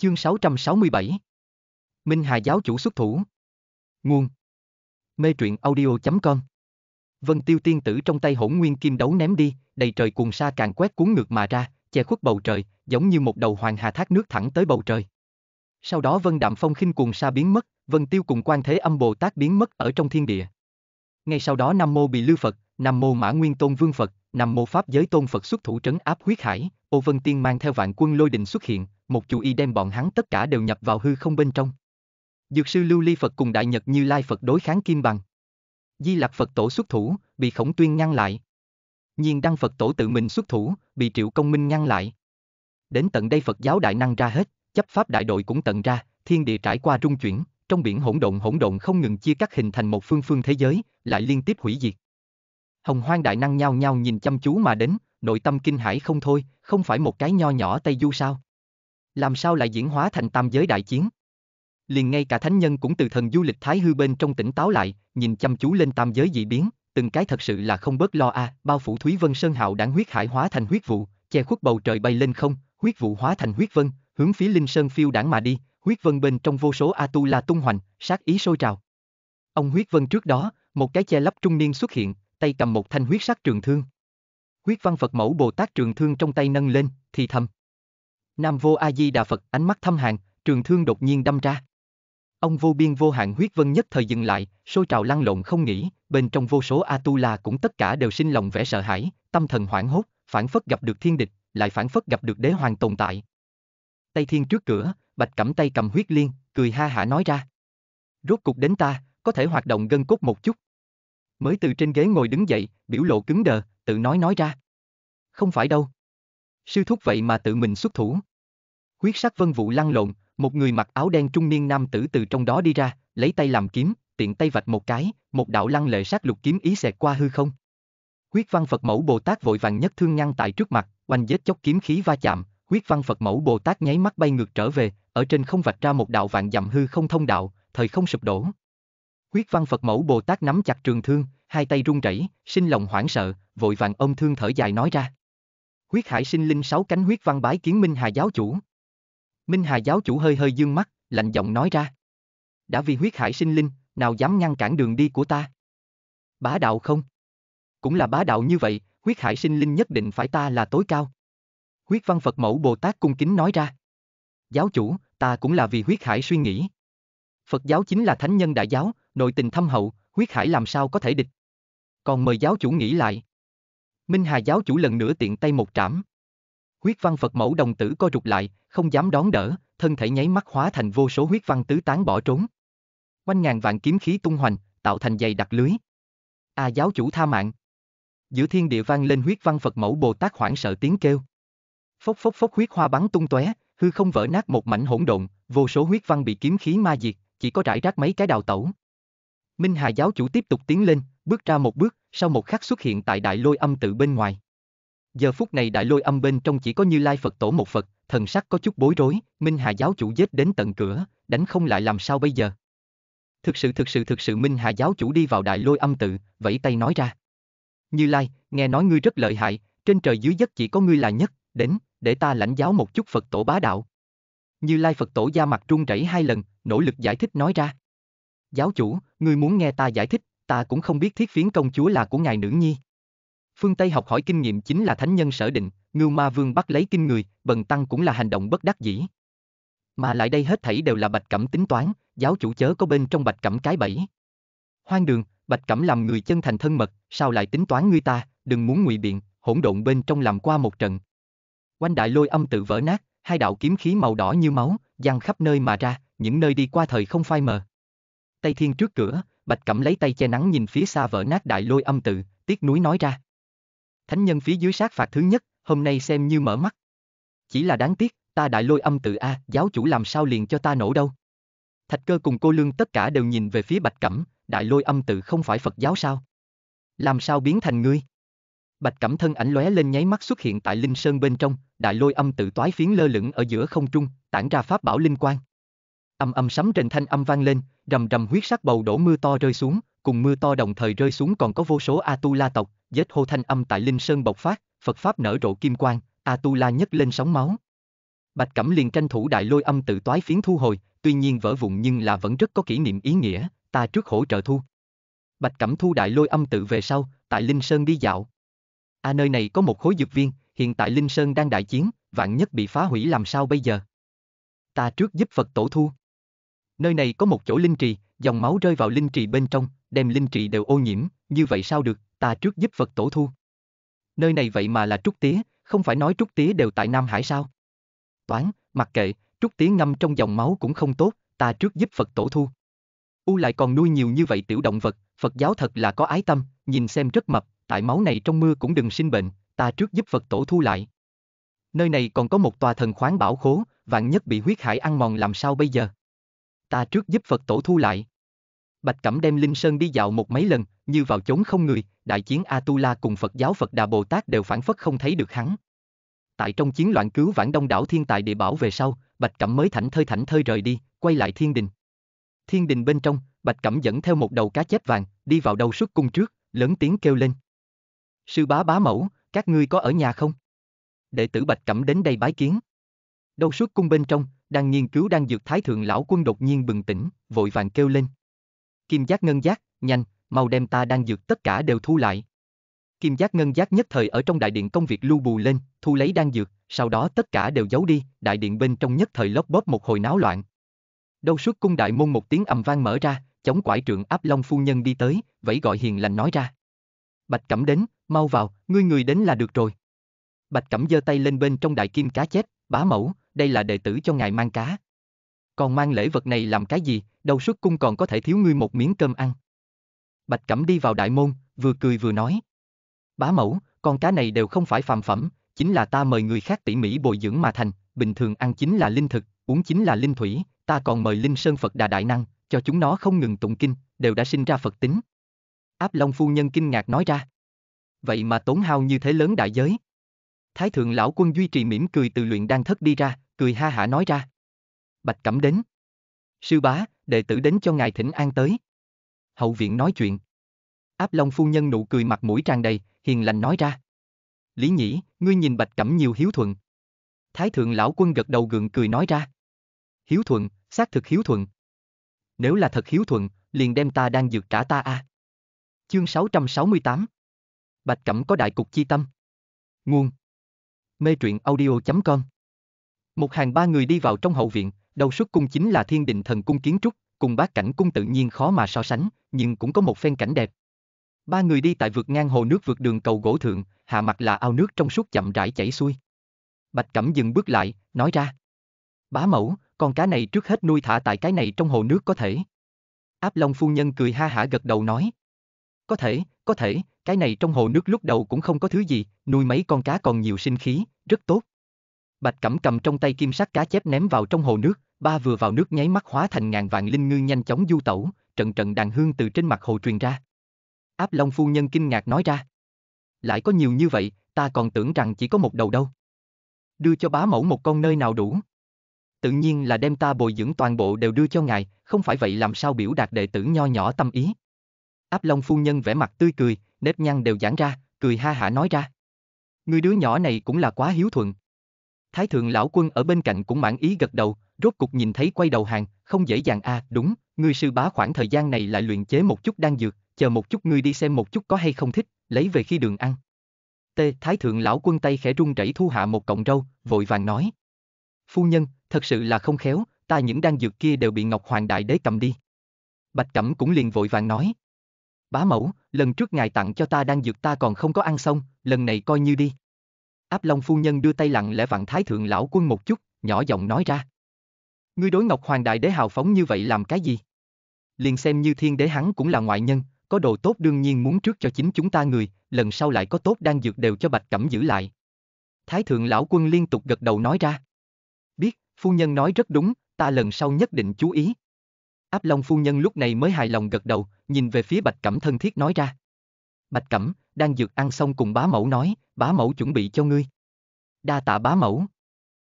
Chương 667 Minh Hà giáo chủ xuất thủ Nguồn Mê truyện audio.com Vân tiêu tiên tử trong tay hỗn nguyên kim đấu ném đi, đầy trời cuồng sa càng quét cuốn ngược mà ra, che khuất bầu trời, giống như một đầu hoàng hà thác nước thẳng tới bầu trời. Sau đó vân đạm phong khinh cuồng sa biến mất, vân tiêu cùng quan thế âm Bồ Tát biến mất ở trong thiên địa. Ngay sau đó Nam Mô Bị Lư Phật, Nam Mô Mã Nguyên Tôn Vương Phật, Nam Mô Pháp Giới Tôn Phật xuất thủ trấn áp huyết hải, ô vân tiên mang theo vạn quân lôi đình xuất hiện, một chú y đem bọn hắn tất cả đều nhập vào hư không bên trong. Dược sư Lưu Ly Phật cùng Đại Nhật Như Lai Phật đối kháng kim bằng. Di Lặc Phật tổ xuất thủ, bị khổng tuyên ngăn lại. Nhiên đăng Phật tổ tự mình xuất thủ, bị triệu công minh ngăn lại. Đến tận đây Phật giáo đại năng ra hết, chấp pháp đại đội cũng tận ra, thiên địa trải qua rung chuyển, trong biển hỗn độn hỗn độn không ngừng chia cắt hình thành một phương phương thế giới, lại liên tiếp hủy diệt. Hồng Hoang đại năng nhao nhao nhìn chăm chú mà đến, nội tâm kinh hãi không thôi, không phải một cái nho nhỏ Tây Du sao? Làm sao lại diễn hóa thành tam giới đại chiến? Liền ngay cả thánh nhân cũng từ thần du lịch thái hư bên trong tỉnh táo lại, nhìn chăm chú lên tam giới dị biến, từng cái thật sự là không bớt lo a, bao phủ Thúy Vân Sơn Hạo đảng huyết hải hóa thành huyết vụ, che khuất bầu trời bay lên không, huyết vụ hóa thành huyết vân, hướng phía Linh Sơn phiêu đảng mà đi, huyết vân bên trong vô số Atula tung hoành, sát ý sôi trào. Ông huyết vân trước đó, một cái che lấp trung niên xuất hiện, tay cầm một thanh huyết sắc trường thương. Huyết văn Phật mẫu Bồ Tát trường thương trong tay nâng lên, thì thầm. Nam vô A Di Đà Phật ánh mắt thâm hàn, trường thương đột nhiên đâm ra. Ông vô biên vô hạn huyết vân nhất thời dừng lại, sôi trào lăn lộn không nghỉ, bên trong vô số Atula cũng tất cả đều sinh lòng vẻ sợ hãi, tâm thần hoảng hốt, phản phất gặp được thiên địch, lại phản phất gặp được đế hoàng tồn tại. Tây Thiên trước cửa, Bạch Cẩm tay cầm huyết liên, cười ha hả nói ra. Rốt cục đến ta, có thể hoạt động gân cốt một chút. Mới từ trên ghế ngồi đứng dậy, biểu lộ cứng đờ, tự nói nói ra. Không phải đâu. Sư thúc vậy mà tự mình xuất thủ. Huyết sắc vân vụ lăn lộn, một người mặc áo đen trung niên nam tử từ trong đó đi ra, lấy tay làm kiếm, tiện tay vạch một cái, một đạo lăng lệ sát lục kiếm ý xẹt qua hư không. Huyết văn Phật mẫu Bồ Tát vội vàng nhất thương ngăn tại trước mặt, oanh vết chốc kiếm khí va chạm, huyết văn Phật mẫu Bồ Tát nháy mắt bay ngược trở về, ở trên không vạch ra một đạo vạn dặm hư không thông đạo, thời không sụp đổ. Huyết văn Phật mẫu Bồ Tát nắm chặt trường thương, hai tay run rẩy, sinh lòng hoảng sợ, vội vàng ôm thương thở dài nói ra. Huyết hải sinh linh sáu cánh huyết văn bái kiến Minh Hà giáo chủ. Minh Hà giáo chủ hơi hơi dương mắt, lạnh giọng nói ra. Đã vì huyết hải sinh linh, nào dám ngăn cản đường đi của ta? Bá đạo không? Cũng là bá đạo như vậy, huyết hải sinh linh nhất định phải ta là tối cao. Huyết văn Phật mẫu Bồ Tát cung kính nói ra. Giáo chủ, ta cũng là vì huyết hải suy nghĩ. Phật giáo chính là thánh nhân đại giáo, nội tình thâm hậu, huyết hải làm sao có thể địch. Còn mời giáo chủ nghĩ lại. Minh Hà giáo chủ lần nữa tiện tay một trảm. Huyết văn Phật mẫu đồng tử co rụt lại, không dám đón đỡ, thân thể nháy mắt hóa thành vô số huyết văn tứ tán bỏ trốn. Quanh ngàn vạn kiếm khí tung hoành, tạo thành dày đặc lưới. A giáo chủ tha mạng. Giữa thiên địa vang lên huyết văn Phật mẫu Bồ Tát hoảng sợ tiếng kêu. Phốc phốc phốc huyết hoa bắn tung tóe, hư không vỡ nát một mảnh hỗn độn, vô số huyết văn bị kiếm khí ma diệt, chỉ có rải rác mấy cái đào tẩu. Minh Hà giáo chủ tiếp tục tiến lên, bước ra một bước, sau một khắc xuất hiện tại đại lôi âm tự bên ngoài. Giờ phút này đại lôi âm bên trong chỉ có Như Lai Phật tổ một Phật, thần sắc có chút bối rối, Minh Hà giáo chủ giết đến tận cửa, đánh không lại làm sao bây giờ. Thực sự thực sự thực sự Minh Hà giáo chủ đi vào đại lôi âm tự, vẫy tay nói ra. Như Lai, nghe nói ngươi rất lợi hại, trên trời dưới đất chỉ có ngươi là nhất, đến, để ta lãnh giáo một chút Phật tổ bá đạo. Như Lai Phật tổ da mặt run rẩy hai lần, nỗ lực giải thích nói ra. Giáo chủ, ngươi muốn nghe ta giải thích, ta cũng không biết thiết phiến công chúa là của ngài nữ nhi. Phương Tây học hỏi kinh nghiệm chính là thánh nhân sở định, ngưu ma vương bắt lấy kinh người, bần tăng cũng là hành động bất đắc dĩ. Mà lại đây hết thảy đều là bạch cẩm tính toán, giáo chủ chớ có bên trong bạch cẩm cái bẫy. Hoang đường, bạch cẩm làm người chân thành thân mật, sao lại tính toán ngươi ta, đừng muốn ngụy biện, hỗn độn bên trong làm qua một trận. Quanh đại lôi âm tự vỡ nát, hai đạo kiếm khí màu đỏ như máu, giăng khắp nơi mà ra, những nơi đi qua thời không phai mờ. Tây Thiên trước cửa, Bạch Cẩm lấy tay che nắng nhìn phía xa vỡ nát đại lôi âm tự, tiếc núi nói ra. Thánh nhân phía dưới sát phạt thứ nhất, hôm nay xem như mở mắt. Chỉ là đáng tiếc, ta đại lôi âm tự A, giáo chủ làm sao liền cho ta nổ đâu. Thạch cơ cùng cô lương tất cả đều nhìn về phía Bạch Cẩm, đại lôi âm tự không phải Phật giáo sao? Làm sao biến thành ngươi? Bạch Cẩm thân ảnh lóe lên nháy mắt xuất hiện tại Linh Sơn bên trong, đại lôi âm tự toái phiến lơ lửng ở giữa không trung, tản ra pháp bảo linh quang. Âm âm sấm rền thanh âm vang lên, rầm rầm huyết sắc bầu đổ mưa to rơi xuống, cùng mưa to đồng thời rơi xuống còn có vô số Atula tộc, giết hô thanh âm tại Linh Sơn bộc phát, Phật pháp nở rộ kim quang, Atula nhấc lên sóng máu. Bạch Cẩm liền tranh thủ đại lôi âm tự toái phiến thu hồi, tuy nhiên vỡ vụn nhưng là vẫn rất có kỷ niệm ý nghĩa, ta trước hỗ trợ thu. Bạch Cẩm thu đại lôi âm tự về sau, tại Linh Sơn đi dạo. À nơi này có một khối dược viên, hiện tại Linh Sơn đang đại chiến, vạn nhất bị phá hủy làm sao bây giờ? Ta trước giúp Phật tổ thu. Nơi này có một chỗ linh trì, dòng máu rơi vào linh trì bên trong, đem linh trì đều ô nhiễm, như vậy sao được, ta trước giúp Phật tổ thu. Nơi này vậy mà là trúc tía, không phải nói trúc tía đều tại Nam Hải sao? Toán, mặc kệ, trúc tía ngâm trong dòng máu cũng không tốt, ta trước giúp Phật tổ thu. U lại còn nuôi nhiều như vậy tiểu động vật, Phật giáo thật là có ái tâm, nhìn xem rất mập, tại máu này trong mưa cũng đừng sinh bệnh, ta trước giúp Phật tổ thu lại. Nơi này còn có một tòa thần khoáng bảo khố, vạn nhất bị huyết hải ăn mòn làm sao bây giờ? Ta trước giúp Phật tổ thu lại. Bạch Cẩm đem Linh Sơn đi dạo một mấy lần, như vào chốn không người, đại chiến Atula cùng Phật giáo Phật Đà Bồ Tát đều phản phất không thấy được hắn. Tại trong chiến loạn cứu vãn đông đảo thiên tài địa bảo về sau, Bạch Cẩm mới thảnh thơi thảnh thơi rời đi, quay lại thiên đình. Thiên đình bên trong, Bạch Cẩm dẫn theo một đầu cá chép vàng, đi vào đầu xuất cung trước, lớn tiếng kêu lên. Sư bá bá mẫu, các ngươi có ở nhà không? Đệ tử Bạch Cẩm đến đây bái kiến. Đầu xuất cung bên trong, đang nghiên cứu đang dược thái thượng lão quân đột nhiên bừng tỉnh, vội vàng kêu lên. Kim giác ngân giác, nhanh, mau đem ta đang dược tất cả đều thu lại. Kim giác ngân giác nhất thời ở trong đại điện công việc lưu bù lên, thu lấy đang dược, sau đó tất cả đều giấu đi, đại điện bên trong nhất thời lóc bóp một hồi náo loạn. Đâu suốt cung đại môn một tiếng ầm vang mở ra, chống quải trượng áp long phu nhân đi tới, vẫy gọi hiền lành nói ra. Bạch Cẩm đến, mau vào, ngươi người đến là được rồi. Bạch Cẩm giơ tay lên bên trong đại kim cá chép, bá mẫu, đây là đệ tử cho ngài mang cá. Còn mang lễ vật này làm cái gì, Đầu suất cung còn có thể thiếu ngươi một miếng cơm ăn. Bạch Cẩm đi vào đại môn, vừa cười vừa nói. Bá mẫu, con cá này đều không phải phàm phẩm, chính là ta mời người khác tỉ mỉ bồi dưỡng mà thành, bình thường ăn chính là linh thực, uống chính là linh thủy, ta còn mời linh sơn Phật đà đại năng, cho chúng nó không ngừng tụng kinh, đều đã sinh ra Phật tính. Áp Long phu nhân kinh ngạc nói ra. Vậy mà tốn hao như thế lớn đại giới. Thái thượng lão quân duy trì mỉm cười từ luyện đan thất đi ra, cười ha hả nói ra. Bạch Cẩm đến. Sư bá, đệ tử đến cho ngài thỉnh an tới. Hậu viện nói chuyện. Áp Long phu nhân nụ cười mặt mũi tràn đầy, hiền lành nói ra. Lý nhĩ, ngươi nhìn Bạch Cẩm nhiều hiếu thuận. Thái thượng lão quân gật đầu gượng cười nói ra. Hiếu thuận, xác thực hiếu thuận. Nếu là thật hiếu thuận, liền đem ta đang dược trả ta a. Chương 668 Bạch Cẩm có đại cục chi tâm. Nguồn Mê truyện audio.com một hàng ba người đi vào trong hậu viện, đầu xuất cung chính là thiên định thần cung kiến trúc, cùng bát cảnh cung tự nhiên khó mà so sánh, nhưng cũng có một phen cảnh đẹp. Ba người đi tại vượt ngang hồ nước vượt đường cầu gỗ thượng, hạ mặt là ao nước trong suốt chậm rãi chảy xuôi. Bạch Cẩm dừng bước lại, nói ra. Bá mẫu, con cá này trước hết nuôi thả tại cái này trong hồ nước có thể. Áp Long phu nhân cười ha hả gật đầu nói. Có thể, có thể, cái này trong hồ nước lúc đầu cũng không có thứ gì, nuôi mấy con cá còn nhiều sinh khí, rất tốt. Bạch Cẩm cầm trong tay kim sắc cá chép ném vào trong hồ nước, ba vừa vào nước nháy mắt hóa thành ngàn vạn linh ngư nhanh chóng du tẩu, trận trận đàn hương từ trên mặt hồ truyền ra. Áp Long phu nhân kinh ngạc nói ra. Lại có nhiều như vậy, ta còn tưởng rằng chỉ có một đầu đâu. Đưa cho bá mẫu một con nơi nào đủ. Tự nhiên là đem ta bồi dưỡng toàn bộ đều đưa cho ngài, không phải vậy làm sao biểu đạt đệ tử nho nhỏ tâm ý. Áp Long phu nhân vẻ mặt tươi cười, nếp nhăn đều giãn ra, cười ha hả nói ra. Người đứa nhỏ này cũng là quá hiếu thuận. Thái thượng lão quân ở bên cạnh cũng mãn ý gật đầu, rốt cục nhìn thấy quay đầu hàng, không dễ dàng a, à, đúng, ngươi sư bá khoảng thời gian này lại luyện chế một chút đan dược, chờ một chút ngươi đi xem một chút có hay không thích, lấy về khi đường ăn. T. Thái thượng lão quân tay khẽ run rẩy thu hạ một cọng râu, vội vàng nói. Phu nhân, thật sự là không khéo, ta những đan dược kia đều bị Ngọc Hoàng Đại Đế cầm đi. Bạch Cẩm cũng liền vội vàng nói. Bá mẫu, lần trước ngài tặng cho ta đan dược ta còn không có ăn xong, lần này coi như đi. Áp Long phu nhân đưa tay lặng lẽ vặn thái thượng lão quân một chút, nhỏ giọng nói ra. Ngươi đối Ngọc Hoàng Đại Đế hào phóng như vậy làm cái gì? Liền xem như thiên đế hắn cũng là ngoại nhân, có đồ tốt đương nhiên muốn trước cho chính chúng ta người, lần sau lại có tốt đang dược đều cho Bạch Cẩm giữ lại. Thái thượng lão quân liên tục gật đầu nói ra. Biết, phu nhân nói rất đúng, ta lần sau nhất định chú ý. Áp Long phu nhân lúc này mới hài lòng gật đầu, nhìn về phía Bạch Cẩm thân thiết nói ra. Bạch Cẩm, đang dược ăn xong cùng bá mẫu nói, bá mẫu chuẩn bị cho ngươi. Đa tạ bá mẫu.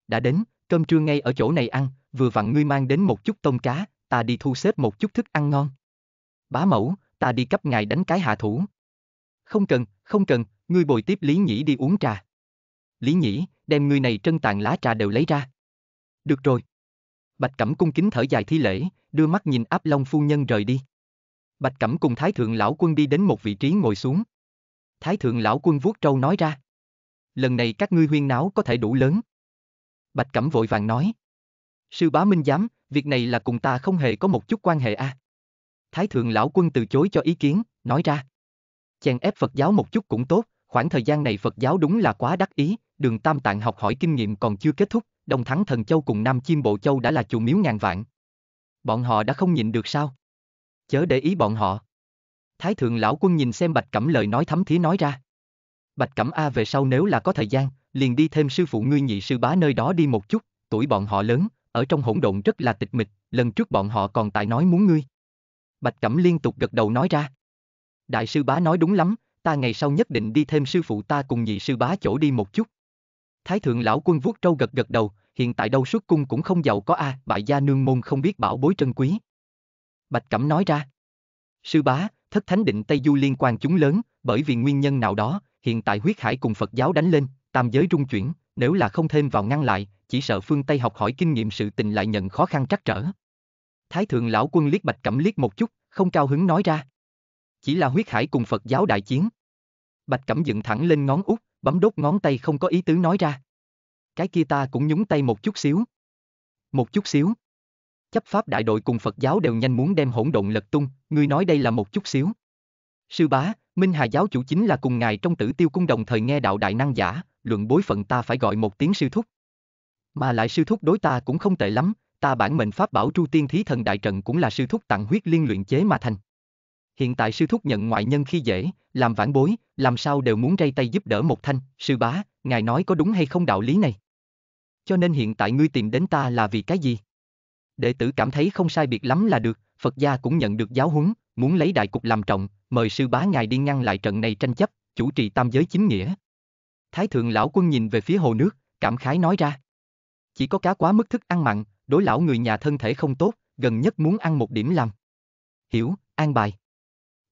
Đã đến, cơm trưa ngay ở chỗ này ăn, vừa vặn ngươi mang đến một chút tôm cá, ta đi thu xếp một chút thức ăn ngon. Bá mẫu, ta đi cấp ngài đánh cái hạ thủ. Không cần, không cần, ngươi bồi tiếp Lý Nhĩ đi uống trà. Lý Nhĩ, đem ngươi này trân tàn lá trà đều lấy ra, Được rồi. Bạch Cẩm cung kính thở dài thi lễ, đưa mắt nhìn áp long phu nhân rời đi. Bạch Cẩm cùng Thái Thượng Lão Quân đi đến một vị trí ngồi xuống. Thái Thượng Lão Quân vuốt trâu nói ra. Lần này các ngươi huyên náo có thể đủ lớn. Bạch Cẩm vội vàng nói. Sư bá minh giám, việc này là cùng ta không hề có một chút quan hệ a. Thái Thượng Lão Quân từ chối cho ý kiến, nói ra. Chèn ép Phật giáo một chút cũng tốt, khoảng thời gian này Phật giáo đúng là quá đắc ý, đường Tam Tạng học hỏi kinh nghiệm còn chưa kết thúc, Đông Thắng Thần Châu cùng Nam Chim Bộ Châu đã là chùa miếu ngàn vạn. Bọn họ đã không nhịn được sao? Chớ để ý bọn họ. Thái thượng lão quân nhìn xem Bạch Cẩm lời nói thấm thía nói ra. Bạch Cẩm A về sau nếu là có thời gian, liền đi thêm sư phụ ngươi nhị sư bá nơi đó đi một chút, tuổi bọn họ lớn, ở trong hỗn độn rất là tịch mịch, lần trước bọn họ còn tại nói muốn ngươi. Bạch Cẩm liên tục gật đầu nói ra. Đại sư bá nói đúng lắm, ta ngày sau nhất định đi thêm sư phụ ta cùng nhị sư bá chỗ đi một chút. Thái thượng lão quân vuốt trâu gật gật đầu, hiện tại đâu suốt cung cũng không giàu có a, bại gia nương môn không biết bảo bối trân quý. Bạch Cẩm nói ra. Sư bá, thất thánh định Tây Du liên quan chúng lớn, bởi vì nguyên nhân nào đó, hiện tại huyết hải cùng Phật giáo đánh lên, tam giới rung chuyển, nếu là không thêm vào ngăn lại, chỉ sợ phương Tây học hỏi kinh nghiệm sự tình lại nhận khó khăn trắc trở. Thái thượng lão quân liếc Bạch Cẩm liếc một chút, không cao hứng nói ra. Chỉ là huyết hải cùng Phật giáo đại chiến. Bạch Cẩm dựng thẳng lên ngón út, bấm đốt ngón tay không có ý tứ nói ra. Cái kia ta cũng nhúng tay một chút xíu. Một chút xíu. Chấp pháp đại đội cùng Phật giáo đều nhanh muốn đem hỗn độn lật tung, ngươi nói đây là một chút xíu. Sư bá, Minh Hà giáo chủ chính là cùng ngài trong tử tiêu cung đồng thời nghe đạo đại năng giả, luận bối phận ta phải gọi một tiếng sư thúc. Mà lại sư thúc đối ta cũng không tệ lắm, ta bản mệnh pháp bảo tru tiên thí thần đại trận cũng là sư thúc tặng huyết liên luyện chế mà thành. Hiện tại sư thúc nhận ngoại nhân khi dễ, làm vãn bối, làm sao đều muốn ray tay giúp đỡ một thanh, sư bá, ngài nói có đúng hay không đạo lý này? Cho nên hiện tại ngươi tìm đến ta là vì cái gì? Đệ tử cảm thấy không sai biệt lắm là được, Phật gia cũng nhận được giáo huấn, muốn lấy đại cục làm trọng, mời sư bá ngài đi ngăn lại trận này tranh chấp, chủ trì tam giới chính nghĩa. Thái thượng lão quân nhìn về phía hồ nước, cảm khái nói ra. Chỉ có cá quá mức thức ăn mặn, đối lão người nhà thân thể không tốt, gần nhất muốn ăn một điểm làm. Hiểu, an bài.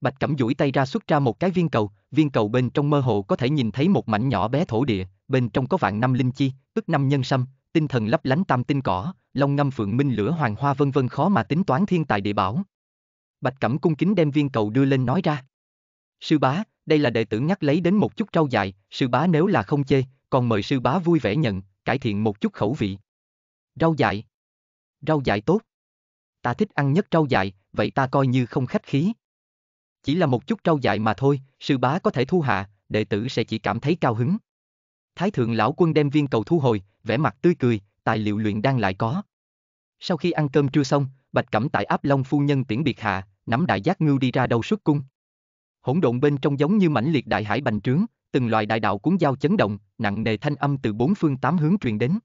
Bạch Cẩm duỗi tay ra xuất ra một cái viên cầu, viên cầu bên trong mơ hồ có thể nhìn thấy một mảnh nhỏ bé thổ địa, bên trong có vạn năm linh chi, tức năm nhân sâm, tinh thần lấp lánh tam tinh cỏ, long ngâm phượng minh lửa hoàng hoa vân vân khó mà tính toán thiên tài địa bảo. Bạch Cẩm cung kính đem viên cầu đưa lên nói ra. Sư bá, đây là đệ tử nhắc lấy đến một chút rau dại, sư bá nếu là không chê, còn mời sư bá vui vẻ nhận, cải thiện một chút khẩu vị. Rau dại. Rau dại tốt. Ta thích ăn nhất rau dại, vậy ta coi như không khách khí. Chỉ là một chút rau dại mà thôi, sư bá có thể thu hạ, đệ tử sẽ chỉ cảm thấy cao hứng. Thái thượng lão quân đem viên cầu thu hồi, vẻ mặt tươi cười, tài liệu luyện đang lại có. Sau khi ăn cơm trưa xong, Bạch Cẩm tại áp Long phu nhân tiễn biệt hạ, nắm đại giác ngưu đi ra đầu xuất cung. Hỗn độn bên trong giống như mãnh liệt đại hải bành trướng, từng loại đại đạo cuốn dao chấn động, nặng nề thanh âm từ bốn phương tám hướng truyền đến.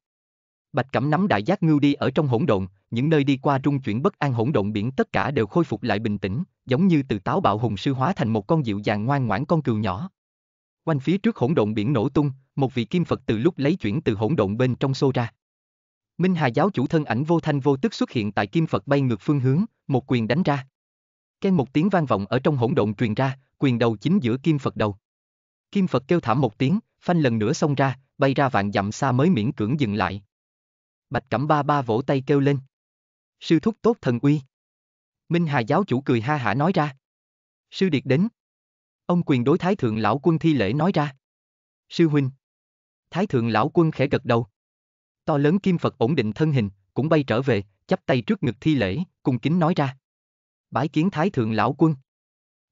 Bạch Cẩm nắm đại giác ngưu đi ở trong hỗn độn, những nơi đi qua trung chuyển bất an hỗn độn biển tất cả đều khôi phục lại bình tĩnh, giống như từ táo bạo hùng sư hóa thành một con dịu dàng ngoan ngoãn con cừu nhỏ. Quanh phía trước hỗn độn biển nổ tung, một vị kim Phật từ lúc lấy chuyển từ hỗn độn bên trong xô ra. Minh Hà giáo chủ thân ảnh vô thanh vô tức xuất hiện tại kim Phật bay ngược phương hướng, một quyền đánh ra. Ken một tiếng vang vọng ở trong hỗn độn truyền ra, quyền đầu chính giữa kim Phật đầu. Kim Phật kêu thảm một tiếng, phanh lần nữa xông ra, bay ra vạn dặm xa mới miễn cưỡng dừng lại. Bạch Cẩm Ba ba vỗ tay kêu lên. Sư thúc tốt thần uy. Minh Hà giáo chủ cười ha hả nói ra. Sư Điệt đến. Ông quyền đối Thái Thượng Lão Quân thi lễ nói ra. Sư Huynh. Thái Thượng Lão Quân khẽ gật đầu. To lớn kim Phật ổn định thân hình, cũng bay trở về, chắp tay trước ngực thi lễ, cung kính nói ra. Bái kiến Thái Thượng Lão Quân.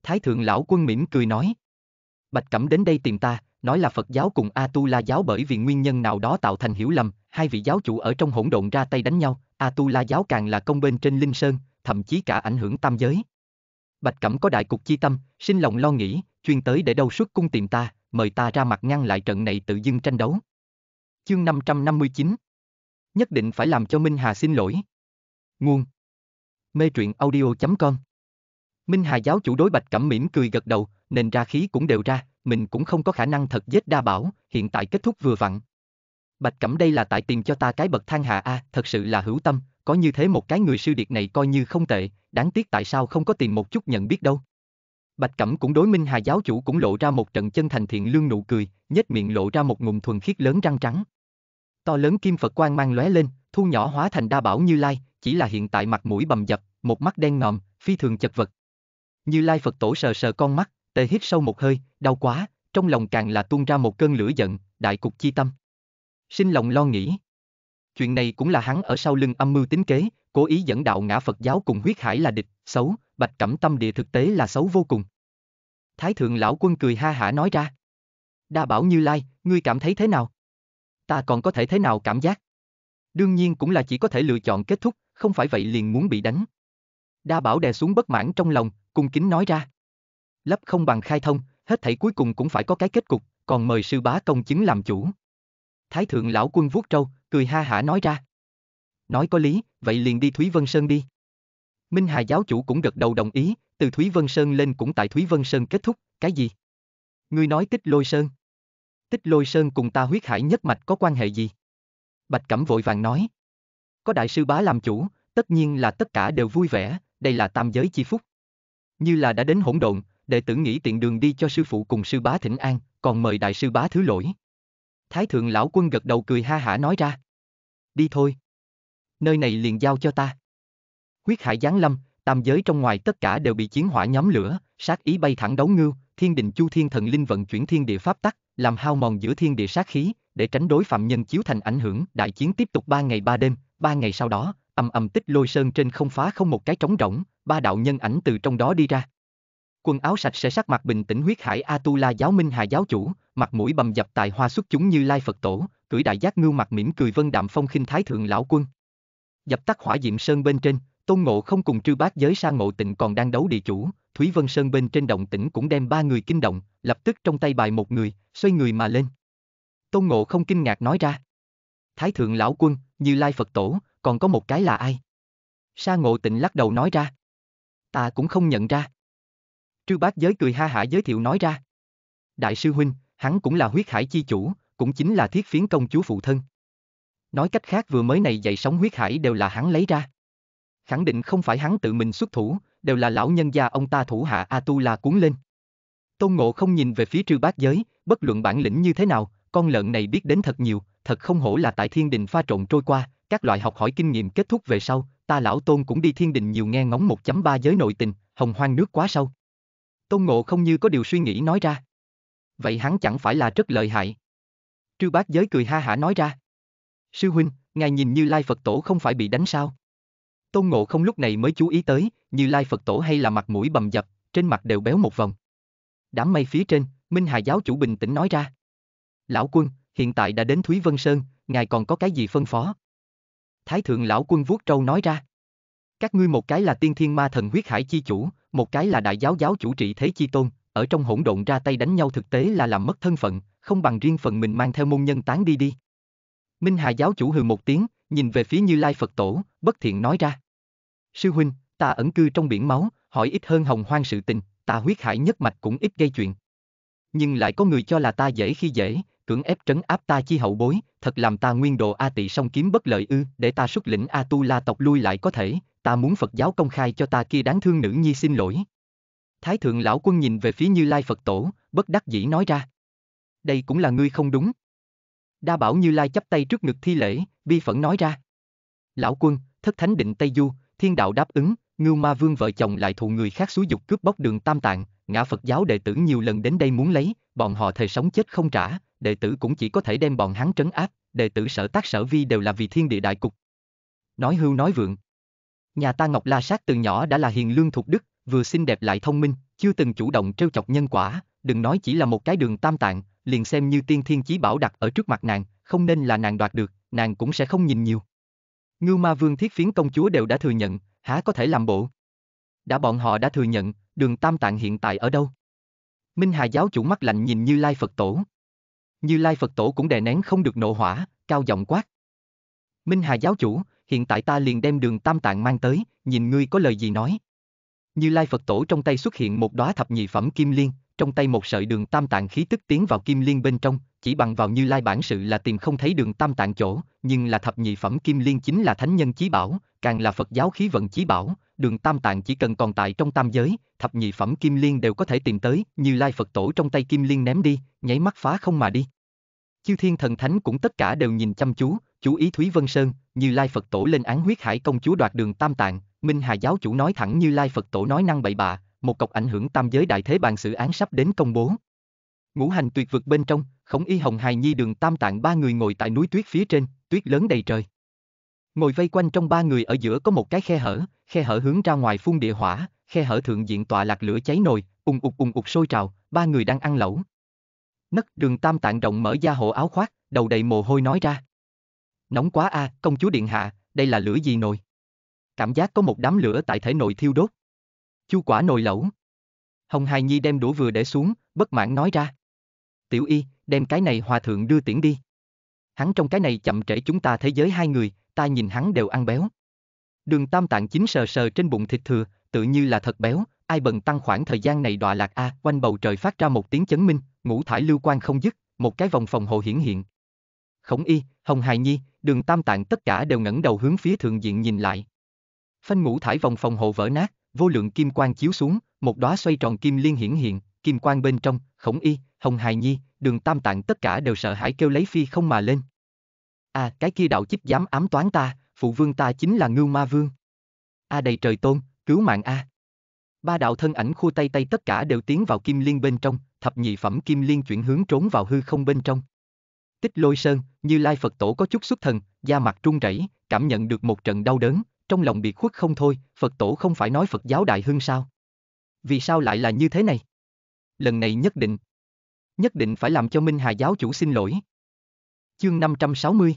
Thái Thượng Lão Quân mỉm cười nói. Bạch Cẩm đến đây tìm ta, nói là Phật giáo cùng A-tu-la giáo bởi vì nguyên nhân nào đó tạo thành hiểu lầm, hai vị giáo chủ ở trong hỗn độn ra tay đánh nhau, A-tu-la giáo càng là công bên trên Linh Sơn, thậm chí cả ảnh hưởng tam giới. Bạch Cẩm có đại cục chi tâm, sinh lòng lo nghĩ, chuyên tới để đâu xuất cung tìm ta, mời ta ra mặt ngăn lại trận này tự dưng tranh đấu. Chương 559 Nhất định phải làm cho Minh Hà xin lỗi. Nguồn Mê truyện audio.com Minh Hà giáo chủ đối Bạch Cẩm mỉm cười gật đầu, nên ra khí cũng đều ra, mình cũng không có khả năng thật giết đa bảo, hiện tại kết thúc vừa vặn. Bạch Cẩm đây là tại tiền cho ta cái bậc thang hạ a, thật sự là hữu tâm, có như thế một cái người sư điệt này coi như không tệ, đáng tiếc tại sao không có tìm một chút nhận biết đâu. Bạch Cẩm cũng đối Minh Hà giáo chủ cũng lộ ra một trận chân thành thiện lương nụ cười, nhếch miệng lộ ra một ngụm thuần khiết lớn răng trắng. To lớn kim Phật quang mang lóe lên, thu nhỏ hóa thành đa bảo Như Lai, chỉ là hiện tại mặt mũi bầm dập, một mắt đen ngòm, phi thường chật vật. Như Lai Phật tổ sờ sờ con mắt, tê hít sâu một hơi, đau quá, trong lòng càng là tuôn ra một cơn lửa giận, đại cục chi tâm. Sinh lòng lo nghĩ. Chuyện này cũng là hắn ở sau lưng âm mưu tính kế, cố ý dẫn đạo ngã Phật giáo cùng huyết hải là địch, xấu, bạch cẩm tâm địa thực tế là xấu vô cùng. Thái thượng lão quân cười ha hả nói ra. Đa bảo Như Lai, ngươi cảm thấy thế nào? Ta còn có thể thế nào cảm giác? Đương nhiên cũng là chỉ có thể lựa chọn kết thúc, không phải vậy liền muốn bị đánh. Đa bảo đè xuống bất mãn trong lòng, cung kính nói ra. Lấp không bằng khai thông, hết thảy cuối cùng cũng phải có cái kết cục, còn mời sư bá công chứng làm chủ. Thái thượng lão quân vuốt trâu, cười ha hả nói ra. Nói có lý, vậy liền đi Thúy Vân Sơn đi. Minh Hà giáo chủ cũng gật đầu đồng ý, từ Thúy Vân Sơn lên cũng tại Thúy Vân Sơn kết thúc, cái gì? Ngươi nói tích lôi sơn. Tích lôi sơn cùng ta huyết hải nhất mạch có quan hệ gì? Bạch Cẩm vội vàng nói. Có đại sư bá làm chủ, tất nhiên là tất cả đều vui vẻ, đây là tam giới chi phúc. Như là đã đến hỗn độn, đệ tử nghĩ tiện đường đi cho sư phụ cùng sư bá thỉnh an, còn mời đại sư bá thứ lỗi. Thái thượng lão quân gật đầu cười ha hả nói ra. Đi thôi. Nơi này liền giao cho ta. Huyết hải giáng lâm, tam giới trong ngoài tất cả đều bị chiến hỏa nhóm lửa, sát ý bay thẳng đấu ngưu, thiên đình chu thiên thần linh vận chuyển thiên địa pháp tắc, làm hao mòn giữa thiên địa sát khí, để tránh đối phạm nhân chiếu thành ảnh hưởng. Đại chiến tiếp tục ba ngày ba đêm, ba ngày sau đó, âm âm tích lôi sơn trên không phá không một cái trống rỗng, ba đạo nhân ảnh từ trong đó đi ra. Quần áo sạch sẽ sắc mặt bình tĩnh huyết hải Atula giáo minh hà giáo chủ, mặt mũi bầm dập tài hoa xuất chúng như lai Phật tổ, cưỡi đại giác ngưu mặt mỉm cười vân đạm phong khinh thái thượng lão quân. Dập tắt hỏa diệm sơn bên trên, Tôn Ngộ không cùng trư bác giới sang ngộ tịnh còn đang đấu địa chủ, Thúy Vân Sơn bên trên động tĩnh cũng đem ba người kinh động, lập tức trong tay bài một người, xoay người mà lên. Tôn Ngộ không kinh ngạc nói ra. Thái thượng lão quân, như lai Phật tổ, còn có một cái là ai? Sa ngộ tịnh lắc đầu nói ra. Ta cũng không nhận ra. Trư bát giới cười ha hả giới thiệu nói ra. Đại sư huynh, hắn cũng là huyết hải chi chủ, cũng chính là thiết phiến công chúa phụ thân. Nói cách khác vừa mới này dậy sóng huyết hải đều là hắn lấy ra. Khẳng định không phải hắn tự mình xuất thủ, đều là lão nhân gia ông ta thủ hạ Atula cuốn lên. Tôn Ngộ không nhìn về phía trư bát giới, bất luận bản lĩnh như thế nào, con lợn này biết đến thật nhiều, thật không hổ là tại thiên đình pha trộn trôi qua, các loại học hỏi kinh nghiệm kết thúc về sau, ta lão Tôn cũng đi thiên đình nhiều nghe ngóng 1.3 giới nội tình, hồng hoang nước quá sâu. Tôn Ngộ không như có điều suy nghĩ nói ra. Vậy hắn chẳng phải là rất lợi hại. Trư bác giới cười ha hả nói ra. Sư huynh, ngài nhìn như Lai Phật Tổ không phải bị đánh sao? Tôn Ngộ không lúc này mới chú ý tới, như Lai Phật Tổ hay là mặt mũi bầm dập, trên mặt đều béo một vòng. Đám mây phía trên, Minh Hà giáo chủ bình tĩnh nói ra. Lão quân, hiện tại đã đến Thúy Vân Sơn, ngài còn có cái gì phân phó? Thái thượng lão quân vuốt trâu nói ra. Các ngươi một cái là tiên thiên ma thần huyết hải chi chủ, một cái là đại giáo giáo chủ trị thế chi tôn, ở trong hỗn độn ra tay đánh nhau thực tế là làm mất thân phận, không bằng riêng phần mình mang theo môn nhân tán đi đi. Minh Hà giáo chủ hừ một tiếng, nhìn về phía Như Lai Phật Tổ, bất thiện nói ra. Sư huynh, ta ẩn cư trong biển máu, hỏi ít hơn hồng hoang sự tình, ta huyết hải nhất mạch cũng ít gây chuyện. Nhưng lại có người cho là ta dễ khi dễ, cưỡng ép trấn áp ta chi hậu bối, thật làm ta nguyên độ A tỵ song kiếm bất lợi ư, để ta xuất lĩnh A tu la tộc lui lại có thể, ta muốn Phật giáo công khai cho ta kia đáng thương nữ nhi xin lỗi. Thái thượng lão quân nhìn về phía Như Lai Phật tổ, bất đắc dĩ nói ra. Đây cũng là ngươi không đúng. Đa bảo Như Lai chắp tay trước ngực thi lễ, bi phẫn nói ra. Lão quân, thất thánh định Tây Du, thiên đạo đáp ứng, ngưu ma vương vợ chồng lại thù người khác xúi dục cướp bóc đường tam tạng, ngã Phật giáo đệ tử nhiều lần đến đây muốn lấy, bọn họ thề sống chết không trả, đệ tử cũng chỉ có thể đem bọn hắn trấn áp, đệ tử sở tác sở vi đều là vì thiên địa đại cục. Nói hưu nói vượng. Nhà ta Ngọc La Sát từ nhỏ đã là hiền lương thuộc đức, vừa xinh đẹp lại thông minh, chưa từng chủ động trêu chọc nhân quả, đừng nói chỉ là một cái đường tam tạng, liền xem như tiên thiên chí bảo đặt ở trước mặt nàng, không nên là nàng đoạt được, nàng cũng sẽ không nhìn nhiều. Ngưu ma vương thiết phiến công chúa đều đã thừa nhận, há có thể làm bộ. Đã bọn họ đã thừa nhận, đường tam tạng hiện tại ở đâu? Minh Hà giáo chủ mắt lạnh nhìn Như Lai Phật Tổ. Như Lai Phật Tổ cũng đè nén không được nộ hỏa, cao giọng quát. Minh Hà giáo chủ, hiện tại ta liền đem đường tam tạng mang tới, nhìn ngươi có lời gì nói. Như Lai Phật Tổ trong tay xuất hiện một đóa thập nhị phẩm kim liên, trong tay một sợi đường tam tạng khí tức tiến vào kim liên bên trong, chỉ bằng vào Như Lai bản sự là tìm không thấy đường tam tạng chỗ, nhưng là thập nhị phẩm kim liên chính là thánh nhân chí bảo, càng là Phật giáo khí vận chí bảo, đường tam tạng chỉ cần còn tại trong tam giới, thập nhị phẩm kim liên đều có thể tìm tới, Như Lai Phật tổ trong tay kim liên ném đi, nháy mắt phá không mà đi. Chư thiên thần thánh cũng tất cả đều nhìn chăm chú, chú ý Thúy Vân Sơn, Như Lai Phật Tổ lên án huyết hải công chúa đoạt đường tam tạng, Minh Hà giáo chủ nói thẳng Như Lai Phật Tổ nói năng bậy bạ, một cọc ảnh hưởng tam giới đại thế bàn xử án sắp đến công bố. Ngũ hành tuyệt vực bên trong, khổng y hồng hài nhi đường tam tạng ba người ngồi tại núi tuyết phía trên, tuyết lớn đầy trời. Ngồi vây quanh trong ba người ở giữa có một cái khe hở, khe hở hướng ra ngoài phun địa hỏa, khe hở thượng diện tọa lạc lửa cháy nồi, ùng ục ùng ục sôi trào, ba người đang ăn lẩu. Nấc đường tam tạng rộng mở ra hộ áo khoác, đầu đầy mồ hôi nói ra. Nóng quá a, công chúa điện hạ, đây là lửa gì nồi? Cảm giác có một đám lửa tại thể nội thiêu đốt. Chu quả nồi lẩu. Hồng Hài Nhi đem đũa vừa để xuống, bất mãn nói ra. Tiểu y, đem cái này hòa thượng đưa tiễn đi. Hắn trong cái này chậm trễ chúng ta thế giới hai người, ta nhìn hắn đều ăn béo. Đường tam tạng chính sờ sờ trên bụng thịt thừa, tự như là thật béo, ai bần tăng khoảng thời gian này đọa lạc a, quanh bầu trời phát ra một tiếng chấn minh, ngũ thải lưu quan không dứt, một cái vòng phòng hộ hiển hiện. Khổng y, Hồng Hài Nhi, đường tam tạng tất cả đều ngẩng đầu hướng phía thượng diện nhìn lại. Phanh ngũ thải vòng phòng hộ vỡ nát, vô lượng kim quang chiếu xuống, một đóa xoay tròn kim liên hiển hiện, kim quang bên trong, khổng y, hồng hài nhi, đường tam tạng tất cả đều sợ hãi kêu lấy phi không mà lên. À, cái kia đạo chích dám ám toán ta, phụ vương ta chính là ngưu ma vương. A à, đầy trời tôn, cứu mạng A. Ba đạo thân ảnh khu tay tay tất cả đều tiến vào kim liên bên trong, thập nhị phẩm kim liên chuyển hướng trốn vào hư không bên trong. Tích lôi sơn, như lai Phật tổ có chút xuất thần, da mặt trung rẩy, cảm nhận được một trận đau đớn, trong lòng biệt khuất không thôi, Phật tổ không phải nói Phật giáo đại hưng sao? Vì sao lại là như thế này? Lần này nhất định, nhất định phải làm cho Minh Hà giáo chủ xin lỗi. Chương 560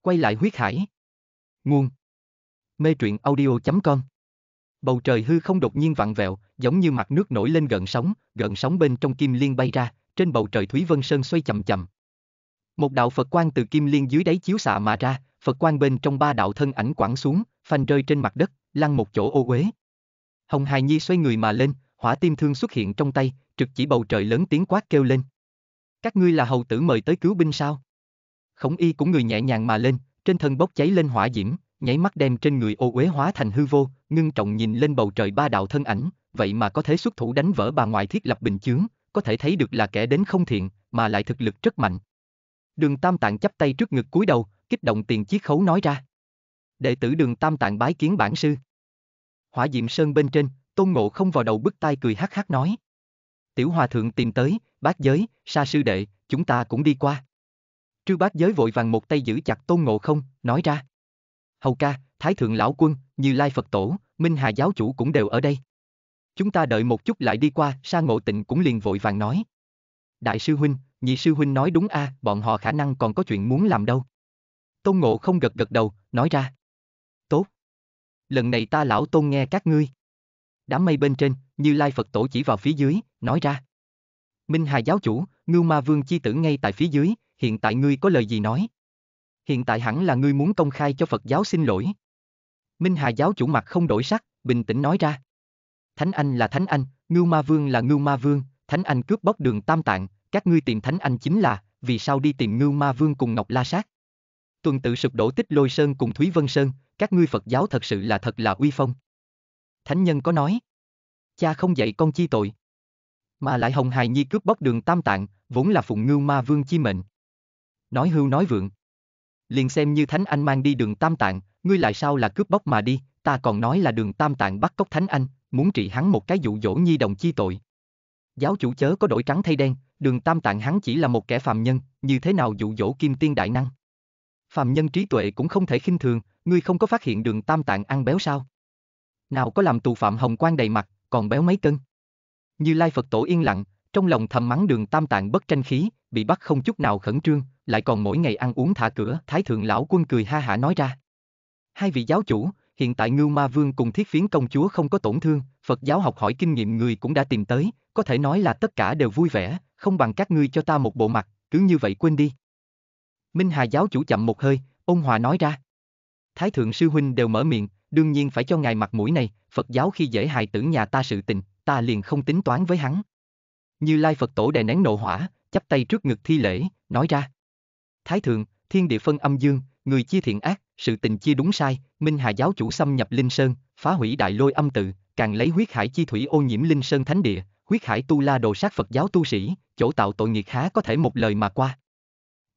Quay lại huyết hải Nguồn Mê truyện audio.com Bầu trời hư không đột nhiên vặn vẹo, giống như mặt nước nổi lên gợn sóng, gợn sóng bên trong kim liên bay ra, trên bầu trời Thúy Vân Sơn xoay chậm chậm. Một đạo Phật quang từ kim liên dưới đáy chiếu xạ mà ra, Phật quang bên trong ba đạo thân ảnh quẳng xuống, phanh rơi trên mặt đất, lăn một chỗ ô uế. Hồng Hài Nhi xoay người mà lên, hỏa tim thương xuất hiện trong tay, trực chỉ bầu trời lớn tiếng quát kêu lên. Các ngươi là hầu tử mời tới cứu binh sao? Khổng y cũng người nhẹ nhàng mà lên, trên thân bốc cháy lên hỏa diễm, nháy mắt đem trên người ô uế hóa thành hư vô, ngưng trọng nhìn lên bầu trời ba đạo thân ảnh, vậy mà có thể xuất thủ đánh vỡ bà ngoại thiết lập bình chướng, có thể thấy được là kẻ đến không thiện, mà lại thực lực rất mạnh. Đường Tam Tạng chắp tay trước ngực cúi đầu, kích động tiền chiếc khấu nói ra. Đệ tử đường Tam Tạng bái kiến bản sư. Hỏa Diệm Sơn bên trên, Tôn Ngộ không vào đầu bức tai cười hắc hắc nói. Tiểu Hòa Thượng tìm tới, bác giới, sa sư đệ, chúng ta cũng đi qua. Trư bác giới vội vàng một tay giữ chặt Tôn Ngộ không, nói ra. Hầu ca, Thái Thượng Lão Quân, Như Lai Phật Tổ, Minh Hà Giáo Chủ cũng đều ở đây. Chúng ta đợi một chút lại đi qua, sa ngộ tịnh cũng liền vội vàng nói. Đại sư huynh, nhị sư huynh nói đúng a, bọn họ khả năng còn có chuyện muốn làm đâu. Tôn Ngộ không gật gật đầu, nói ra. Tốt. Lần này ta lão tôn nghe các ngươi. Đám mây bên trên, như Lai Phật tổ chỉ vào phía dưới, nói ra. Minh Hà giáo chủ, Ngưu Ma Vương chi tử ngay tại phía dưới, hiện tại ngươi có lời gì nói? Hiện tại hẳn là ngươi muốn công khai cho Phật giáo xin lỗi. Minh Hà giáo chủ mặt không đổi sắc, bình tĩnh nói ra. Thánh Anh là Thánh Anh, Ngưu Ma Vương là Ngưu Ma Vương, Thánh Anh cướp bóc đường Tam Tạng, các ngươi tìm Thánh Anh chính là, vì sao đi tìm Ngưu Ma Vương cùng Ngọc La Sát? Tuần tự sụp đổ tích lôi sơn cùng Thúy Vân Sơn, các ngươi Phật giáo thật sự là thật là uy phong. Thánh nhân có nói, cha không dạy con chi tội. Mà lại hồng hài nhi cướp bóc đường tam tạng, vốn là phụng ngưu ma vương chi mệnh. Nói hưu nói vượng. Liền xem như thánh anh mang đi đường tam tạng, ngươi lại sao là cướp bóc mà đi, ta còn nói là đường tam tạng bắt cóc thánh anh, muốn trị hắn một cái dụ dỗ nhi đồng chi tội. Giáo chủ chớ có đổi trắng thay đen, đường tam tạng hắn chỉ là một kẻ phàm nhân, như thế nào dụ dỗ kim tiên đại năng. Phàm nhân trí tuệ cũng không thể khinh thường, ngươi không có phát hiện đường tam tạng ăn béo sao? Nào có làm tù phạm hồng quang đầy mặt, còn béo mấy cân? Như Lai Phật tổ yên lặng, trong lòng thầm mắng đường tam tạng bất tranh khí, bị bắt không chút nào khẩn trương, lại còn mỗi ngày ăn uống thả cửa, Thái Thượng Lão Quân cười ha hả nói ra. Hai vị giáo chủ, hiện tại Ngưu Ma Vương cùng Thiết Phiến Công Chúa không có tổn thương, Phật giáo học hỏi kinh nghiệm người cũng đã tìm tới, có thể nói là tất cả đều vui vẻ, không bằng các ngươi cho ta một bộ mặt, cứ như vậy quên đi. Minh Hà giáo chủ chậm một hơi, ôn hòa nói ra. Thái thượng sư huynh đều mở miệng, đương nhiên phải cho ngài mặt mũi này, Phật giáo khi dễ hại tử nhà ta sự tình, ta liền không tính toán với hắn. Như Lai Phật tổ đè nén nộ hỏa, chắp tay trước ngực thi lễ, nói ra. Thái thượng, thiên địa phân âm dương, người chia thiện ác, sự tình chia đúng sai, Minh Hà giáo chủ xâm nhập Linh Sơn, phá hủy đại lôi âm tự, càng lấy huyết hải chi thủy ô nhiễm Linh Sơn thánh địa, Quyết hải tu la đồ sát Phật giáo tu sĩ, chỗ tạo tội nghiệt há có thể một lời mà qua.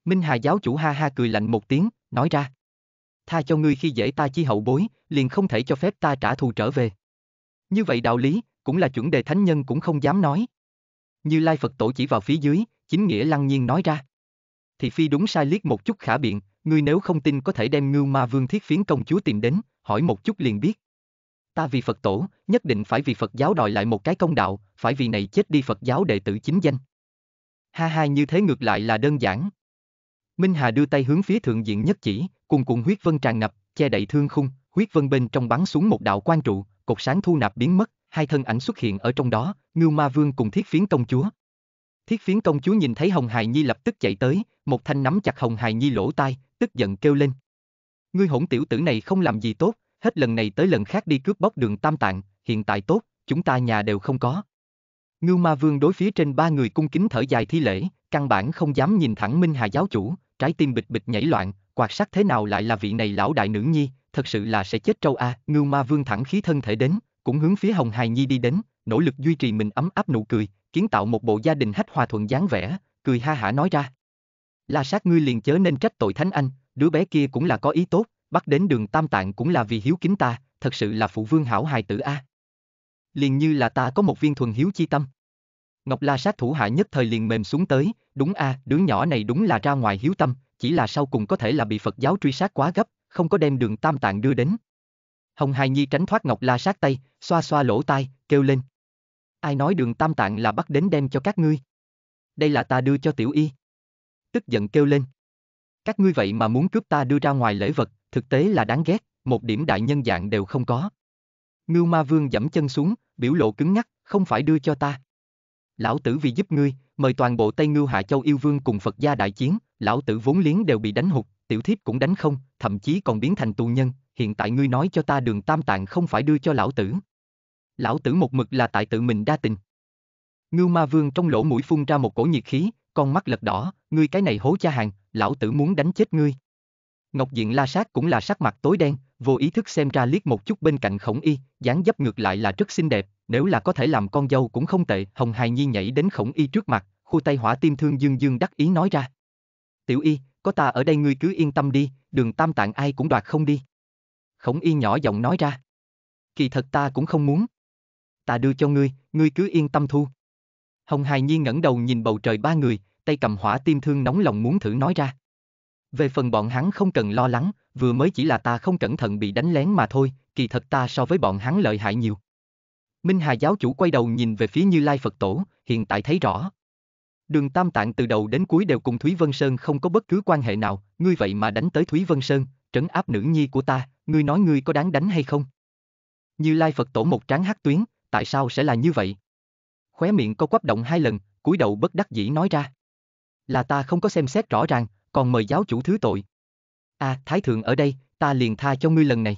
Minh Hà giáo chủ ha ha cười lạnh một tiếng, nói ra. Tha cho ngươi khi dễ ta chi hậu bối, liền không thể cho phép ta trả thù trở về. Như vậy đạo lý, cũng là chuẩn đề thánh nhân cũng không dám nói. Như Lai Phật tổ chỉ vào phía dưới, chính nghĩa lăng nhiên nói ra. Thì phi đúng sai liếc một chút khả biện, ngươi nếu không tin có thể đem ngưu ma vương thiết phiến công chúa tìm đến, hỏi một chút liền biết. Ta vì Phật tổ, nhất định phải vì Phật giáo đòi lại một cái công đạo, phải vì này chết đi Phật giáo đệ tử chính danh. Ha ha như thế ngược lại là đơn giản. Minh Hà đưa tay hướng phía thượng diện nhất chỉ, cùng cùng huyết vân tràn ngập, che đậy thương khung, huyết vân bên trong bắn xuống một đạo quan trụ, cột sáng thu nạp biến mất, hai thân ảnh xuất hiện ở trong đó, Ngưu Ma Vương cùng Thiết Phiến công chúa. Thiết Phiến công chúa nhìn thấy Hồng Hài Nhi lập tức chạy tới, một thanh nắm chặt Hồng Hài Nhi lỗ tai, tức giận kêu lên. Ngươi hỗn tiểu tử này không làm gì tốt, hết lần này tới lần khác đi cướp bóc đường Tam Tạng, hiện tại tốt, chúng ta nhà đều không có. Ngưu Ma Vương đối phía trên ba người cung kính thở dài thi lễ, căn bản không dám nhìn thẳng Minh Hà giáo chủ, trái tim bịch bịch nhảy loạn, quạt sắc thế nào lại là vị này lão đại nữ nhi, thật sự là sẽ chết trâu a. Ngưu Ma Vương thẳng khí thân thể đến, cũng hướng phía Hồng Hài Nhi đi đến, nỗ lực duy trì mình ấm áp nụ cười, kiến tạo một bộ gia đình hách hòa thuận dáng vẻ, cười ha hả nói ra. La sát ngươi liền chớ nên trách tội thánh anh, đứa bé kia cũng là có ý tốt, bắt đến đường tam tạng cũng là vì hiếu kính ta, thật sự là phụ vương hảo hài tử a. Liền như là ta có một viên thuần hiếu chi tâm. Ngọc La sát thủ hạ nhất thời liền mềm xuống tới, đúng a, đứa nhỏ này đúng là ra ngoài hiếu tâm, chỉ là sau cùng có thể là bị Phật giáo truy sát quá gấp, không có đem đường tam tạng đưa đến. Hồng Hài Nhi tránh thoát Ngọc La sát tay, xoa xoa lỗ tai, kêu lên. Ai nói đường tam tạng là bắt đến đem cho các ngươi? Đây là ta đưa cho tiểu y. Tức giận kêu lên. Các ngươi vậy mà muốn cướp ta đưa ra ngoài lễ vật, thực tế là đáng ghét, một điểm đại nhân dạng đều không có. Ngưu Ma Vương dẫm chân xuống, biểu lộ cứng ngắc, không phải đưa cho ta. Lão tử vì giúp ngươi, mời toàn bộ Tây Ngưu Hạ Châu yêu vương cùng Phật gia đại chiến, lão tử vốn liếng đều bị đánh hụt, tiểu thiếp cũng đánh không, thậm chí còn biến thành tù nhân, hiện tại ngươi nói cho ta đường tam tạng không phải đưa cho lão tử. Lão tử một mực là tại tự mình đa tình. Ngưu Ma Vương trong lỗ mũi phun ra một cổ nhiệt khí, con mắt lật đỏ, ngươi cái này hố cha hàng, lão tử muốn đánh chết ngươi. Ngọc Diện La Sát cũng là sắc mặt tối đen, vô ý thức xem ra liếc một chút bên cạnh khổng y, dáng dấp ngược lại là rất xinh đẹp, nếu là có thể làm con dâu cũng không tệ. Hồng Hài Nhi nhảy đến khổng y trước mặt, khu tay hỏa tim thương dương dương đắc ý nói ra. Tiểu y, có ta ở đây ngươi cứ yên tâm đi, đường tam tạng ai cũng đoạt không đi. Khổng y nhỏ giọng nói ra. Kỳ thật ta cũng không muốn. Ta đưa cho ngươi, ngươi cứ yên tâm thu. Hồng Hài Nhi ngẩng đầu nhìn bầu trời ba người, tay cầm hỏa tim thương nóng lòng muốn thử nói ra. Về phần bọn hắn không cần lo lắng, vừa mới chỉ là ta không cẩn thận bị đánh lén mà thôi, kỳ thật ta so với bọn hắn lợi hại nhiều. Minh Hà giáo chủ quay đầu nhìn về phía Như Lai Phật Tổ, hiện tại thấy rõ. Đường Tam Tạng từ đầu đến cuối đều cùng Thúy Vân Sơn không có bất cứ quan hệ nào, ngươi vậy mà đánh tới Thúy Vân Sơn, trấn áp nữ nhi của ta, ngươi nói ngươi có đáng đánh hay không? Như Lai Phật Tổ một tráng hắc tuyến, tại sao sẽ là như vậy? Khóe miệng có quắp động hai lần, cúi đầu bất đắc dĩ nói ra. Là ta không có xem xét rõ ràng, còn mời giáo chủ thứ tội. À, Thái Thượng ở đây, ta liền tha cho ngươi lần này.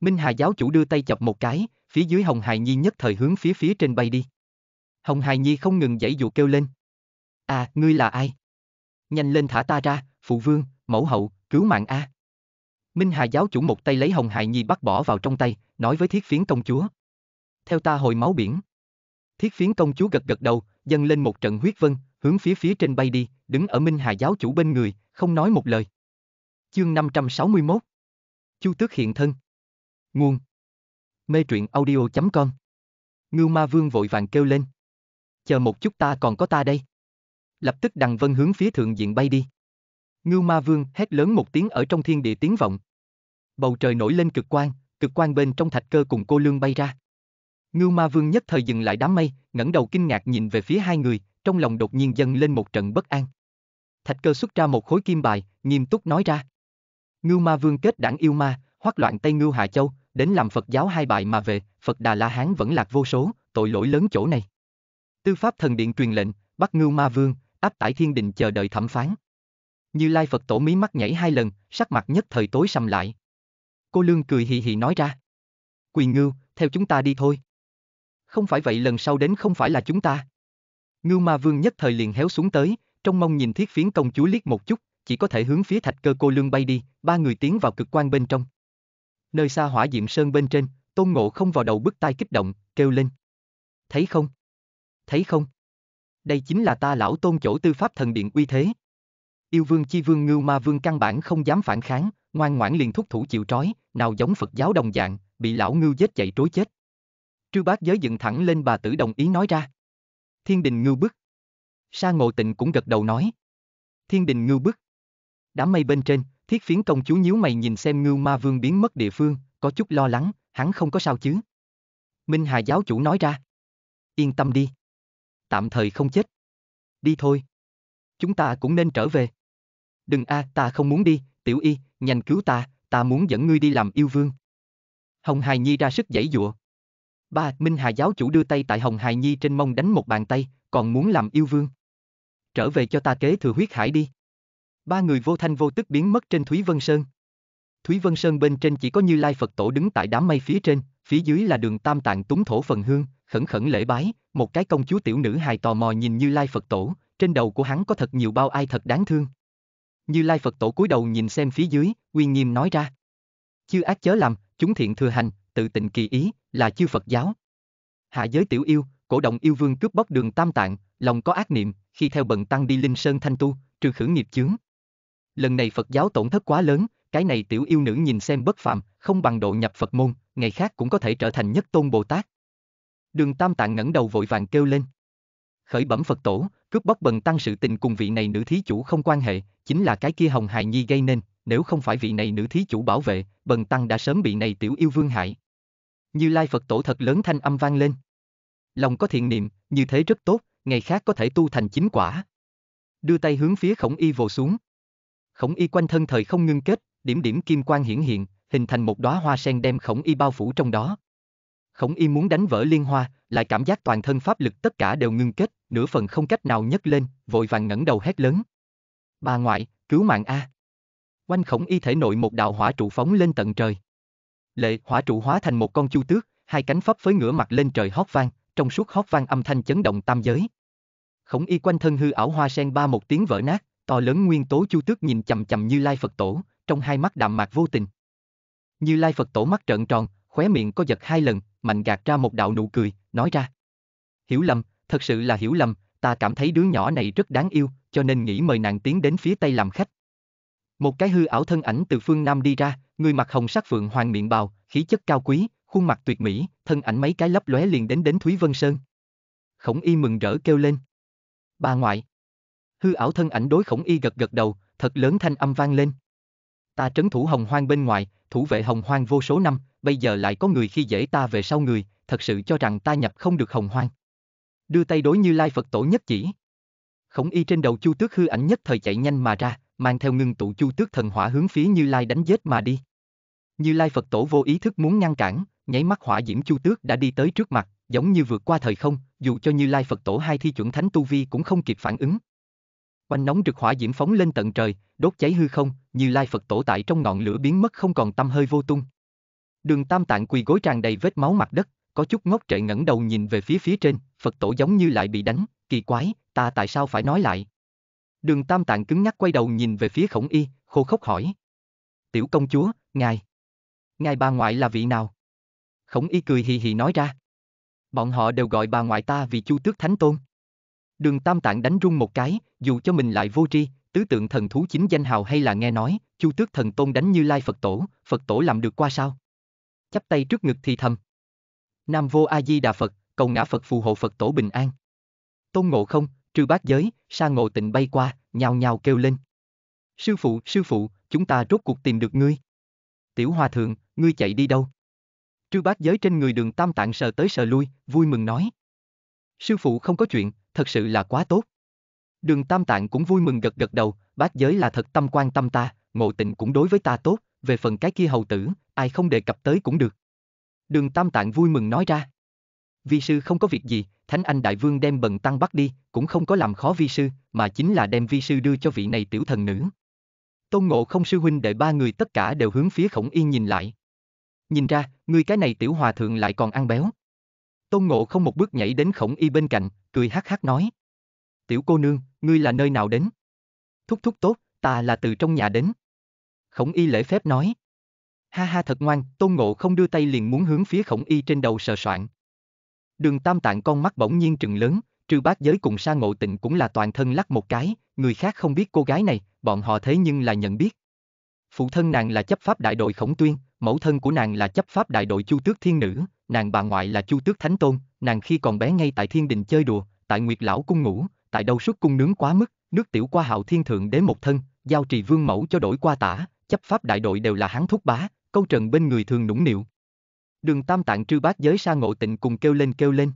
Minh Hà giáo chủ đưa tay chọc một cái, phía dưới Hồng Hài Nhi nhất thời hướng phía phía trên bay đi. Hồng Hài Nhi không ngừng dãy dụ kêu lên. À, ngươi là ai? Nhanh lên thả ta ra, phụ vương, mẫu hậu, cứu mạng A. Minh Hà giáo chủ một tay lấy Hồng Hài Nhi bắt bỏ vào trong tay, nói với thiết phiến công chúa. Theo ta hồi máu biển. Thiết phiến công chúa gật gật đầu, dâng lên một trận huyết vân, hướng phía phía trên bay đi, đứng ở Minh Hà giáo chủ bên người, không nói một lời. Chương 561 Chu Tước hiện thân Nguồn Mê truyện audio.com Ngưu Ma Vương vội vàng kêu lên. Chờ một chút ta còn có ta đây. Lập tức đằng vân hướng phía thượng diện bay đi. Ngưu Ma Vương hét lớn một tiếng ở trong thiên địa tiếng vọng. Bầu trời nổi lên cực quang, cực quang bên trong thạch cơ cùng cô lương bay ra. Ngưu Ma Vương nhất thời dừng lại đám mây, ngẩng đầu kinh ngạc nhìn về phía hai người, trong lòng đột nhiên dâng lên một trận bất an. Thạch cơ xuất ra một khối kim bài, nghiêm túc nói ra. Ngưu Ma Vương kết đảng yêu ma, hoắc loạn Tây Ngưu Hạ Châu, đến làm Phật giáo hai bại mà về, Phật Đà La Hán vẫn lạc vô số, tội lỗi lớn chỗ này. Tư pháp thần điện truyền lệnh, bắt Ngưu Ma Vương, áp tải thiên đình chờ đợi thẩm phán. Như Lai Phật tổ mí mắt nhảy hai lần, sắc mặt nhất thời tối sầm lại. Cô Lương cười hì hì nói ra. Quỳ ngưu, theo chúng ta đi thôi. Không phải vậy lần sau đến không phải là chúng ta. Ngưu Ma Vương nhất thời liền héo xuống tới, trong mong nhìn thiết phiến công chúa liếc một chút, chỉ có thể hướng phía thạch cơ cô lương bay đi, ba người tiến vào cực quan bên trong. Nơi xa hỏa diệm sơn bên trên, tôn ngộ không vào đầu bức tai kích động, kêu lên. Thấy không? Thấy không? Đây chính là ta lão tôn chỗ tư pháp thần điện uy thế. yêu vương chi vương ngưu ma vương căn bản không dám phản kháng, ngoan ngoãn liền thúc thủ chịu trói, nào giống Phật giáo đồng dạng, bị lão ngưu giết chạy trối chết. Trư bác giới dựng thẳng lên bà tử đồng ý nói ra. Thiên đình ngưu bức. Sa ngộ tịnh cũng gật đầu nói. Thiên đình ngưu bức. Đám mây bên trên, thiết phiến công chúa nhíu mày nhìn xem ngưu ma vương biến mất địa phương, có chút lo lắng, hắn không có sao chứ. Minh Hà giáo chủ nói ra. Yên tâm đi. Tạm thời không chết. Đi thôi. Chúng ta cũng nên trở về. Đừng a, ta không muốn đi, tiểu y, nhanh cứu ta, ta muốn dẫn ngươi đi làm yêu vương. Hồng Hài Nhi ra sức giãy dụa. Ba, Minh Hà giáo chủ đưa tay tại Hồng Hài Nhi trên mông đánh một bàn tay, còn muốn làm yêu vương. Trở về cho ta kế thừa huyết hải đi. Ba người vô thanh vô tức biến mất trên Thúy Vân Sơn. Thúy Vân Sơn bên trên chỉ có Như Lai Phật Tổ đứng tại đám mây phía trên, phía dưới là đường Tam Tạng túng thổ phần hương, khẩn khẩn lễ bái, một cái công chúa tiểu nữ hài tò mò nhìn Như Lai Phật Tổ, trên đầu của hắn có thật nhiều bao ai thật đáng thương. Như Lai Phật Tổ cúi đầu nhìn xem phía dưới, uy nghiêm nói ra. Chư ác chớ làm, chúng thiện thừa hành, tự tịnh kỳ ý, là chư Phật giáo. Hạ giới tiểu yêu, cổ động yêu vương cướp bóc đường tam tạng, lòng có ác niệm, khi theo bần tăng đi linh sơn thanh tu, trừ khử nghiệp chướng. Lần này Phật giáo tổn thất quá lớn, cái này tiểu yêu nữ nhìn xem bất phàm, không bằng độ nhập Phật môn, ngày khác cũng có thể trở thành nhất tôn Bồ Tát. Đường Tam Tạng ngẩng đầu vội vàng kêu lên. Khởi bẩm Phật tổ, cướp bóc bần tăng sự tình cùng vị này nữ thí chủ không quan hệ, chính là cái kia hồng hài nhi gây nên, nếu không phải vị này nữ thí chủ bảo vệ, bần tăng đã sớm bị này tiểu yêu vương hại. Như Lai Phật tổ thật lớn thanh âm vang lên. Lòng có thiện niệm, như thế rất tốt, ngày khác có thể tu thành chính quả. Đưa tay hướng phía khổng y vồ xuống. Khổng y quanh thân thời không ngưng kết, điểm điểm kim quang hiển hiện, hình thành một đóa hoa sen đem khổng y bao phủ trong đó. Khổng y muốn đánh vỡ liên hoa, lại cảm giác toàn thân pháp lực tất cả đều ngưng kết, nửa phần không cách nào nhấc lên, vội vàng ngẩng đầu hét lớn. Bà ngoại, cứu mạng A. Quanh khổng y thể nội một đạo hỏa trụ phóng lên tận trời. Lệ hỏa trụ hóa thành một con chu tước, hai cánh pháp phới ngửa mặt lên trời hót vang, trong suốt hót vang âm thanh chấn động tam giới. Khổng y quanh thân hư ảo hoa sen ba một tiếng vỡ nát, to lớn nguyên tố chu tước nhìn chầm chầm như lai Phật tổ, trong hai mắt đạm mạc vô tình. Như lai Phật tổ mắt trợn tròn, khóe miệng có giật hai lần, mạnh gạt ra một đạo nụ cười, nói ra. Hiểu lầm, thật sự là hiểu lầm, ta cảm thấy đứa nhỏ này rất đáng yêu, cho nên nghĩ mời nàng tiến đến phía tây làm khách. Một cái hư ảo thân ảnh từ phương Nam đi ra, người mặc hồng sắc phượng hoàng miệng bào, khí chất cao quý, khuôn mặt tuyệt mỹ, thân ảnh mấy cái lấp lóe liền đến đến Thúy Vân Sơn. Khổng y mừng rỡ kêu lên. Bà ngoại. Hư ảo thân ảnh đối khổng y gật gật đầu, thật lớn thanh âm vang lên. Ta trấn thủ hồng hoang bên ngoài, thủ vệ hồng hoang vô số năm, bây giờ lại có người khi dễ ta về sau người, thật sự cho rằng ta nhập không được hồng hoang. Đưa tay đối như lai Phật tổ nhất chỉ. Khổng y trên đầu chu tước hư ảnh nhất thời chạy nhanh mà ra, mang theo ngưng tụ chu tước thần hỏa hướng phía như lai đánh giết mà đi. Như lai Phật tổ vô ý thức muốn ngăn cản, nháy mắt hỏa diễm chu tước đã đi tới trước mặt, giống như vượt qua thời không, dù cho như lai Phật tổ hai thi chuẩn thánh tu vi cũng không kịp phản ứng oanh nóng rực hỏa diễm phóng lên tận trời, đốt cháy hư không, như lai Phật tổ tại trong ngọn lửa biến mất không còn tâm hơi vô tung. Đường Tam Tạng quỳ gối tràn đầy vết máu mặt đất, có chút ngốc trệ ngẩng đầu nhìn về phía phía trên, Phật tổ giống như lại bị đánh, kỳ quái, ta tại sao phải nói lại? Đường Tam Tạng cứng nhắc quay đầu nhìn về phía khổng y, khô khốc hỏi. Tiểu công chúa, ngài. Ngài bà ngoại là vị nào? Khổng y cười hì hì nói ra. Bọn họ đều gọi bà ngoại ta vì chu tước thánh tôn. Đường Tam Tạng đánh rung một cái, dù cho mình lại vô tri, tứ tượng thần thú chính danh hào hay là nghe nói, chu tước thần tôn đánh như lai Phật tổ, Phật tổ làm được qua sao? Chắp tay trước ngực thì thầm. Nam vô A Di Đà Phật, cầu ngã Phật phù hộ Phật tổ bình an. Tôn ngộ không, trừ bát giới, sa ngộ tịnh bay qua, nhào nhào kêu lên. Sư phụ, sư phụ, chúng ta rốt cuộc tìm được ngươi. Tiểu hòa thượng, ngươi chạy đi đâu? Trư bát giới trên người đường tam tạng sờ tới sờ lui, vui mừng nói. Sư phụ không có chuyện, thật sự là quá tốt. Đường tam tạng cũng vui mừng gật gật đầu, bát giới là thật tâm quan tâm ta, ngộ tịnh cũng đối với ta tốt, về phần cái kia hầu tử, ai không đề cập tới cũng được. Đường tam tạng vui mừng nói ra. Vi sư không có việc gì, Thánh Anh Đại Vương đem bần tăng bắt đi, cũng không có làm khó vi sư, mà chính là đem vi sư đưa cho vị này tiểu thần nữ. Tôn Ngộ không sư huynh đệ ba người tất cả đều hướng phía khổng yên nhìn lại. Nhìn ra, người cái này tiểu hòa thượng lại còn ăn béo. Tôn Ngộ không một bước nhảy đến khổng y bên cạnh, cười hắc hắc nói. Tiểu cô nương, ngươi là nơi nào đến? Thúc thúc tốt, ta là từ trong nhà đến. Khổng y lễ phép nói. Ha ha thật ngoan, Tôn Ngộ không đưa tay liền muốn hướng phía khổng y trên đầu sờ soạn. Đường tam tạng con mắt bỗng nhiên trừng lớn, trừ bát giới cùng sa ngộ tịnh cũng là toàn thân lắc một cái, người khác không biết cô gái này, bọn họ thế nhưng là nhận biết. Phụ thân nàng là chấp pháp đại đội khổng tuyên, mẫu thân của nàng là chấp pháp đại đội chu tước thiên nữ, nàng bà ngoại là chu tước thánh tôn, nàng khi còn bé ngay tại thiên đình chơi đùa, tại nguyệt lão cung ngủ, tại đâu suốt cung nướng quá mức, nước tiểu qua hạo thiên thượng đế một thân, giao trì vương mẫu cho đổi qua tả, chấp pháp đại đội đều là hắn thúc bá, câu trần bên người thường nũng nịu. Đường tam tạng trư bát giới sa ngộ tịnh cùng kêu lên kêu lên.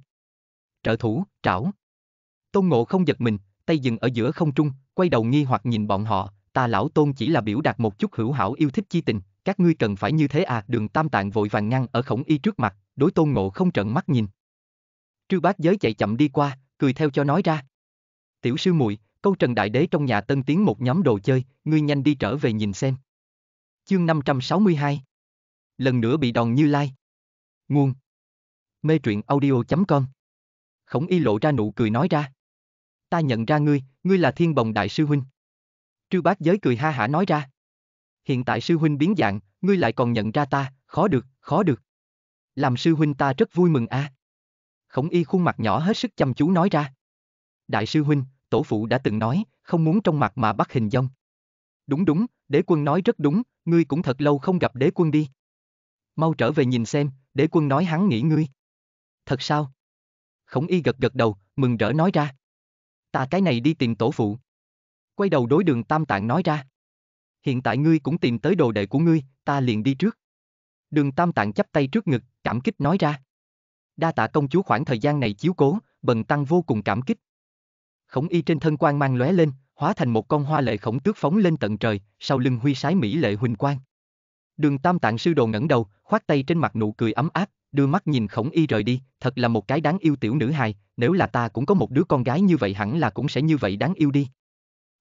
Trợ thủ, trảo. Tôn ngộ không giật mình, tay dừng ở giữa không trung, quay đầu nghi hoặc nhìn bọn họ, ta lão tôn chỉ là biểu đạt một chút hữu hảo yêu thích chi tình, các ngươi cần phải như thế à, đường tam tạng vội vàng ngăn ở khổng y trước mặt, đối tôn ngộ không trợn mắt nhìn. Trư bát giới chạy chậm đi qua, cười theo cho nói ra. Tiểu sư muội, câu trần đại đế trong nhà tân tiến một nhóm đồ chơi, ngươi nhanh đi trở về nhìn xem. Chương 562 Lần nữa bị đòn như lai. Nguồn Mê truyện audio.com Khổng y lộ ra nụ cười nói ra. Ta nhận ra ngươi, ngươi là thiên bồng đại sư huynh. Trư bát giới cười ha hả nói ra. Hiện tại sư huynh biến dạng, ngươi lại còn nhận ra ta, khó được, khó được. Làm sư huynh ta rất vui mừng a. Khổng y khuôn mặt nhỏ hết sức chăm chú nói ra. Đại sư huynh, tổ phụ đã từng nói, không muốn trong mặt mà bắt hình dông. Đúng đúng, đế quân nói rất đúng, ngươi cũng thật lâu không gặp đế quân đi. Mau trở về nhìn xem, đế quân nói hắn nghĩ ngươi. Thật sao? Khổng y gật gật đầu, mừng rỡ nói ra. Ta cái này đi tìm tổ phụ. Quay đầu đối đường tam tạng nói ra. Hiện tại ngươi cũng tìm tới đồ đệ của ngươi, ta liền đi trước. Đường tam tạng chắp tay trước ngực, cảm kích nói ra. Đa tạ công chúa khoảng thời gian này chiếu cố, bần tăng vô cùng cảm kích. Khổng y trên thân quang mang lóe lên, hóa thành một con hoa lệ khổng tước phóng lên tận trời, sau lưng huy sái mỹ lệ huỳnh quang. Đường Tam Tạng sư đồ ngẩng đầu, khoát tay trên mặt nụ cười ấm áp, đưa mắt nhìn khổng y rời đi, thật là một cái đáng yêu tiểu nữ hài, nếu là ta cũng có một đứa con gái như vậy hẳn là cũng sẽ như vậy đáng yêu đi.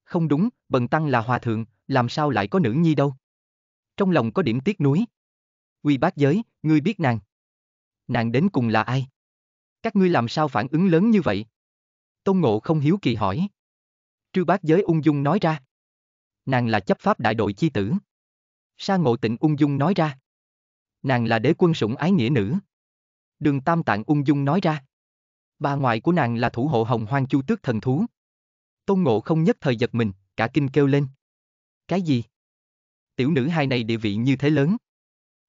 Không đúng, bần tăng là hòa thượng, làm sao lại có nữ nhi đâu. Trong lòng có điểm tiếc nuối. Quy bác giới, ngươi biết nàng. Nàng đến cùng là ai? Các ngươi làm sao phản ứng lớn như vậy? Tôn Ngộ không hiếu kỳ hỏi. Trư bác giới ung dung nói ra. Nàng là chấp pháp đại đội chi tử. Sa ngộ tịnh ung dung nói ra. Nàng là đế quân sủng ái nghĩa nữ. Đường Tam Tạng ung dung nói ra. Bà ngoại của nàng là thủ hộ hồng hoang chu tước thần thú. Tôn ngộ không nhất thời giật mình, cả kinh kêu lên. Cái gì? Tiểu nữ hai này địa vị như thế lớn.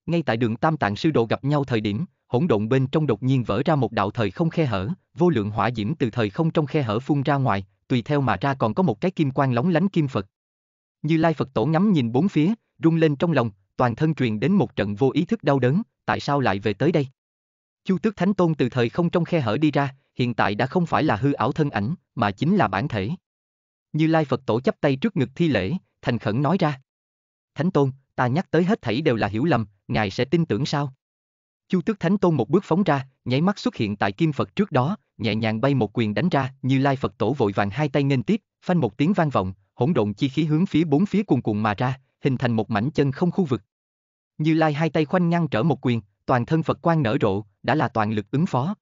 Ngay tại đường Tam Tạng sư độ gặp nhau thời điểm, hỗn độn bên trong đột nhiên vỡ ra một đạo thời không khe hở, vô lượng hỏa diễm từ thời không trong khe hở phun ra ngoài, tùy theo mà ra còn có một cái kim quang lóng lánh kim Phật. Như Lai Phật tổ ngắm nhìn bốn phía, rung lên trong lòng, toàn thân truyền đến một trận vô ý thức đau đớn, tại sao lại về tới đây? Chu Tước Thánh Tôn từ thời không trong khe hở đi ra, hiện tại đã không phải là hư ảo thân ảnh, mà chính là bản thể. Như Lai Phật tổ chắp tay trước ngực thi lễ, thành khẩn nói ra. Thánh Tôn, ta nhắc tới hết thảy đều là hiểu lầm, ngài sẽ tin tưởng sao? Chu Tước Thánh Tôn một bước phóng ra, nháy mắt xuất hiện tại Kim Phật trước đó, nhẹ nhàng bay một quyền đánh ra, Như Lai Phật Tổ vội vàng hai tay nghênh tiếp, phanh một tiếng vang vọng, hỗn độn chi khí hướng phía bốn phía cuồn cuộn mà ra, hình thành một mảnh chân không khu vực. Như Lai hai tay khoanh ngăn trở một quyền, toàn thân Phật quang nở rộ, đã là toàn lực ứng phó.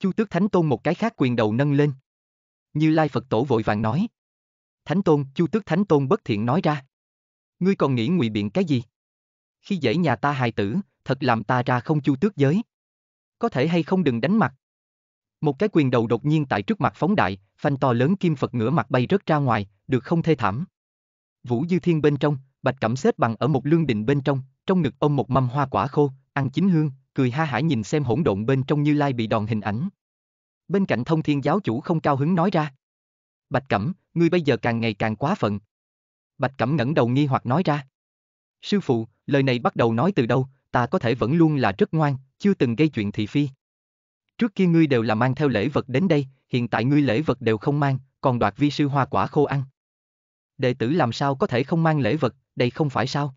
Chu Tước Thánh Tôn một cái khác quyền đầu nâng lên. Như Lai Phật Tổ vội vàng nói. Thánh Tôn, Chu Tước Thánh Tôn bất thiện nói ra. Ngươi còn nghĩ ngụy biện cái gì? Khi dễ nhà ta hài tử, thật làm ta ra không chu tước giới. Có thể hay không đừng đánh mặt. Một cái quyền đầu đột nhiên tại trước mặt phóng đại, phanh to lớn kim Phật ngửa mặt bay rớt ra ngoài, được không thê thảm. Vũ Dư Thiên bên trong, Bạch Cẩm xếp bằng ở một lương đình bên trong, trong ngực ôm một mâm hoa quả khô, ăn chín hương, cười ha hả nhìn xem hỗn độn bên trong Như Lai bị đòn hình ảnh. Bên cạnh Thông Thiên giáo chủ không cao hứng nói ra. Bạch Cẩm, ngươi bây giờ càng ngày càng quá phận. Bạch Cẩm ngẩng đầu nghi hoặc nói ra. Sư phụ, lời này bắt đầu nói từ đâu, ta có thể vẫn luôn là rất ngoan, chưa từng gây chuyện thị phi. Trước kia ngươi đều là mang theo lễ vật đến đây, hiện tại ngươi lễ vật đều không mang, còn đoạt vi sư hoa quả khô ăn. Đệ tử làm sao có thể không mang lễ vật, đây không phải sao?